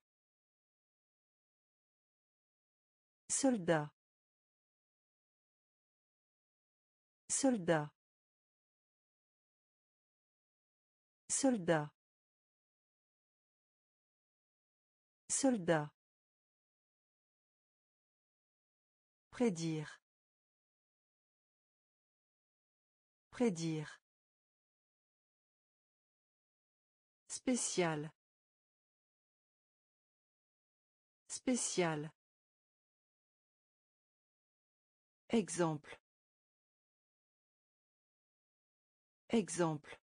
Soldat. Soldat. Soldat. Soldat. Prédire. Prédire. Spécial. Spécial. Exemple. Exemple.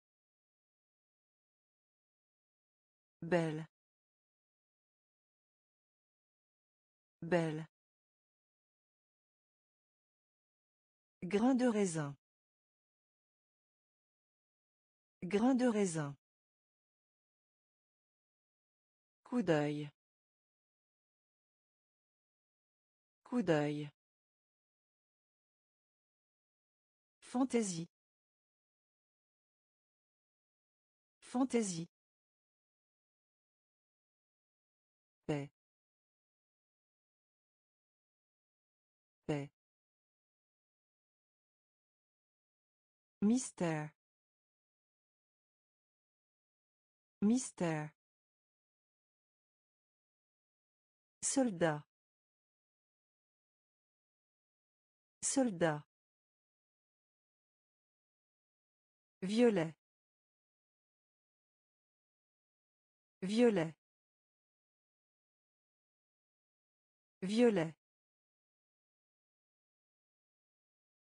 Belle. Belle. Grain de raisin. Grain de raisin. Coup d'œil. Coup d'œil. Fantaisie. Fantaisie. Mystère. Mystère. Soldat. Soldat. Violet. Violet. Violet.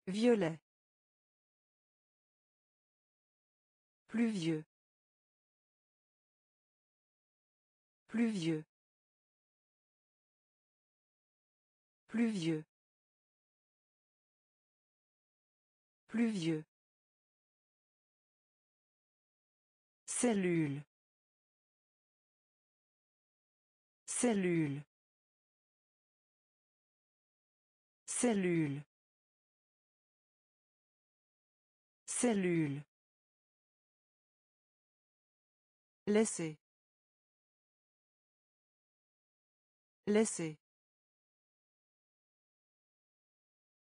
Violet. Pluvieux. Pluvieux. Pluvieux. Pluvieux. Cellule. Cellule. Cellule. Cellule. Laissez. Laissez.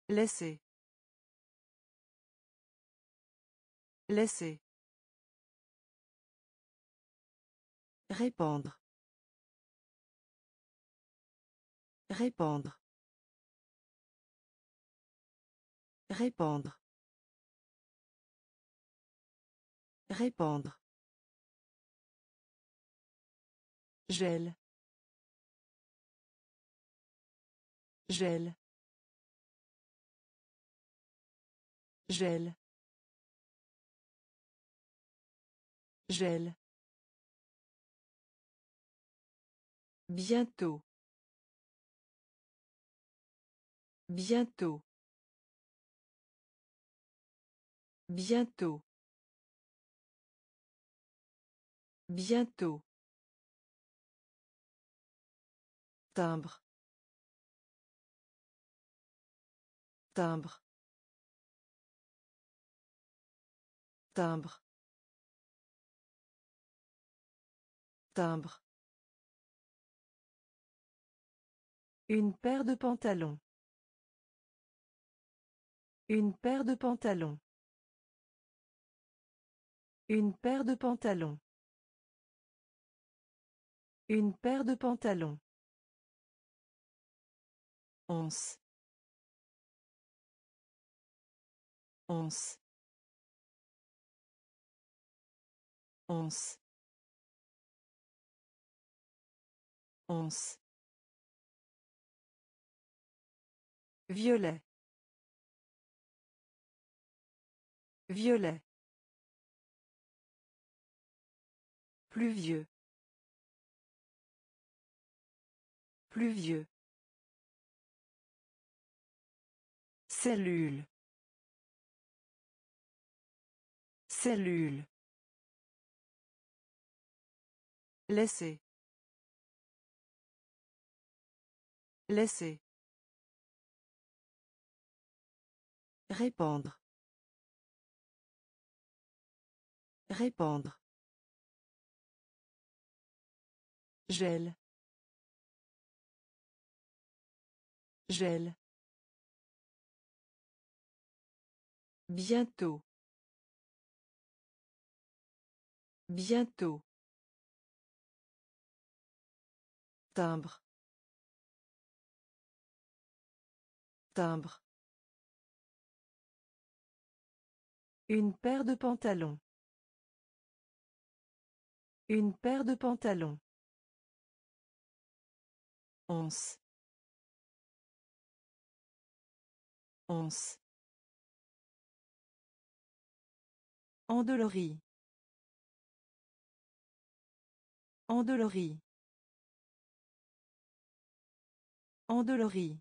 Laissez. Laissez. Répandre. Répandre. Répandre. Répandre. Gel. Gel. Gel. Gel. Bientôt. Bientôt. Bientôt. Bientôt. Timbre. Timbre. Timbre. Timbre. Une paire de pantalons. Une paire de pantalons. Une paire de pantalons. Une paire de pantalons. Once. Once. Once. Once. Violet. Violet. Pluvieux. Pluvieux. Cellule. Cellule. Laisser. Laisser. Répandre. Répandre. Gel. Gel. Bientôt. Bientôt. Timbre. Timbre. Une paire de pantalons. Une paire de pantalons. Once. Once. Endolorie. Endolorie. Endolorie.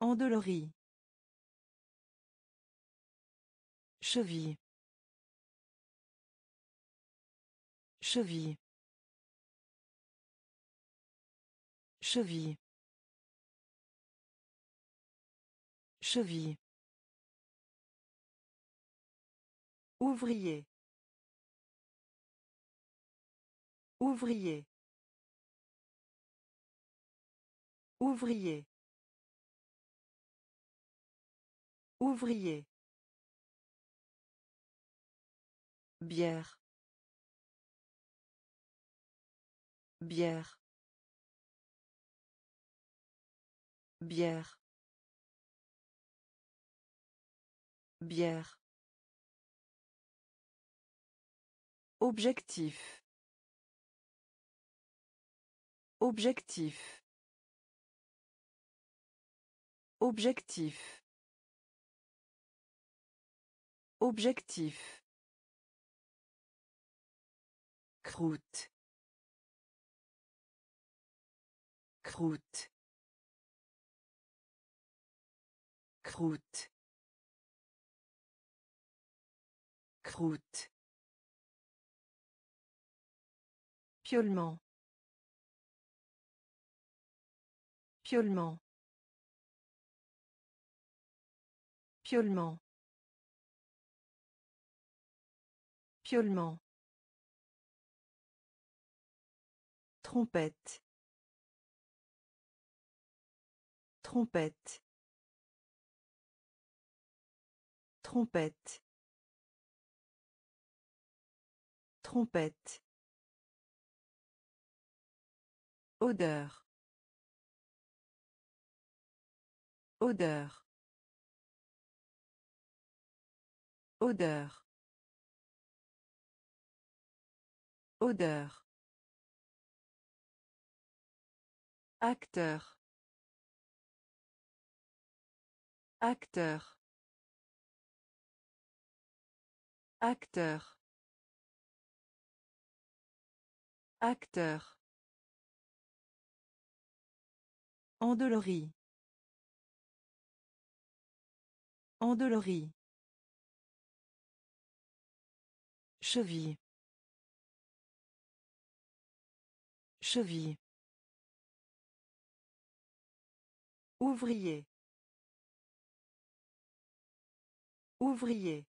Endolorie. Cheville. Cheville. Cheville. Cheville. Ouvrier. Ouvrier. Ouvrier. Ouvrier. Bière. Bière. Bière. Bière. Objectif. Objectif. Objectif. Objectif. Croûte. Croûte. Croûte. Croûte. Piolement. Piolement. Piolement. Piolement. Trompette. Trompette. Trompette. Trompette. Odeur. Odeur. Odeur. Odeur. Acteur. Acteur. Acteur. Acteur. Endolori. Endolori. Cheville. Cheville. Ouvrier. Ouvrier.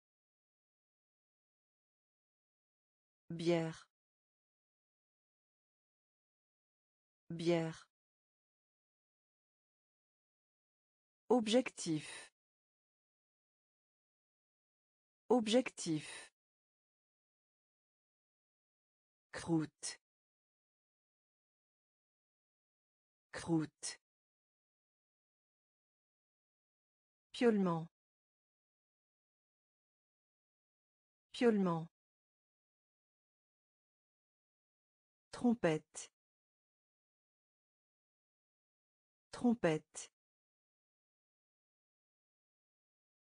Bière. Bière. Objectif. Objectif. Croûte. Croûte. Piolement. Piolement. Trompette. Trompette.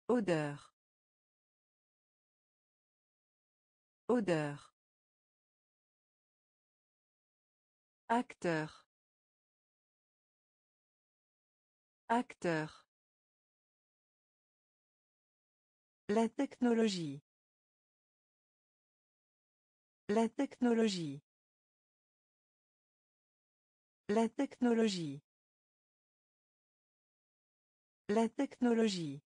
Odeur. Odeur. Acteur. Acteur. La technologie. La technologie. La technologie. La technologie.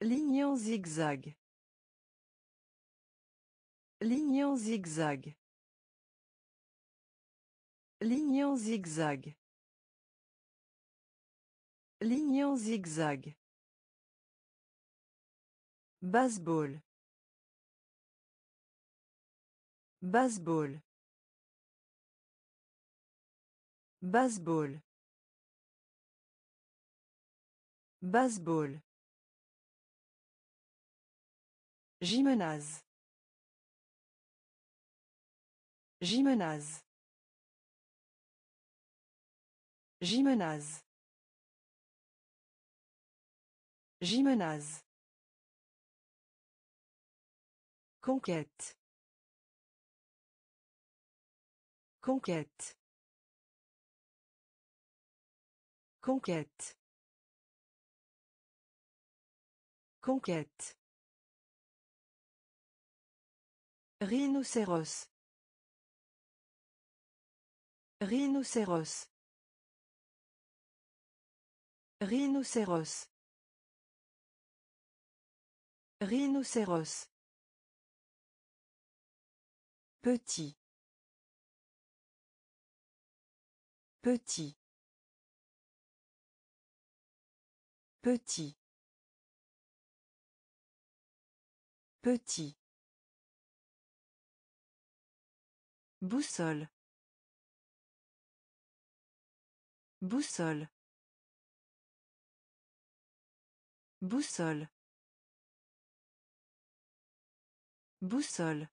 Ligne zigzag. Ligne zigzag. Ligne zigzag. Ligne zigzag. Baseball. Baseball. Baseball. Baseball. Gymnase. Gymnase. Gymnase. Gymnase. Conquête. Conquête. Conquête. Conquête. Rhinocéros. Rhinocéros. Rhinocéros. Rhinocéros. Petit. Petit. Petit. Petit. Boussole. Boussole. Boussole. Boussole.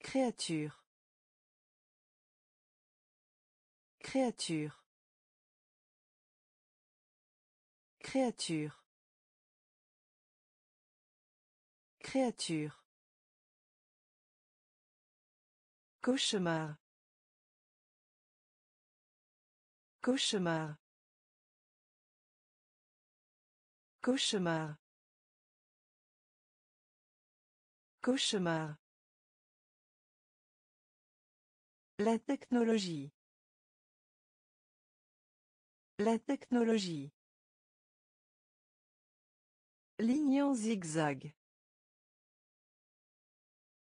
Créature. Créature. Créature. Créature. Cauchemar. Cauchemar. Cauchemar. Cauchemar. La technologie. La technologie. Ligne zigzag.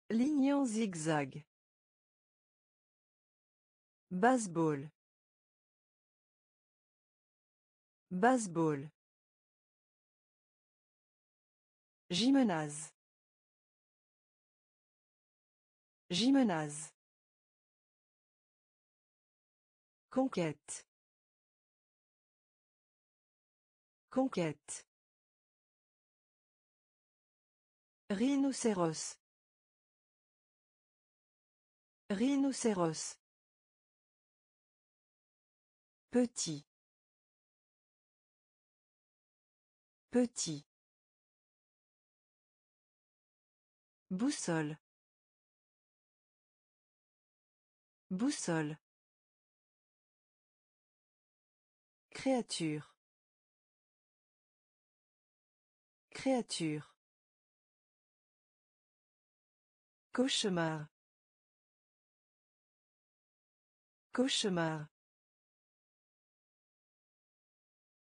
Ligne zigzag. Baseball. Baseball. Gymnase. Gymnase. Conquête. Conquête. Rhinocéros. Rhinocéros. Petit. Petit. Boussole. Boussole. Créature. Créature. Cauchemar. Cauchemar.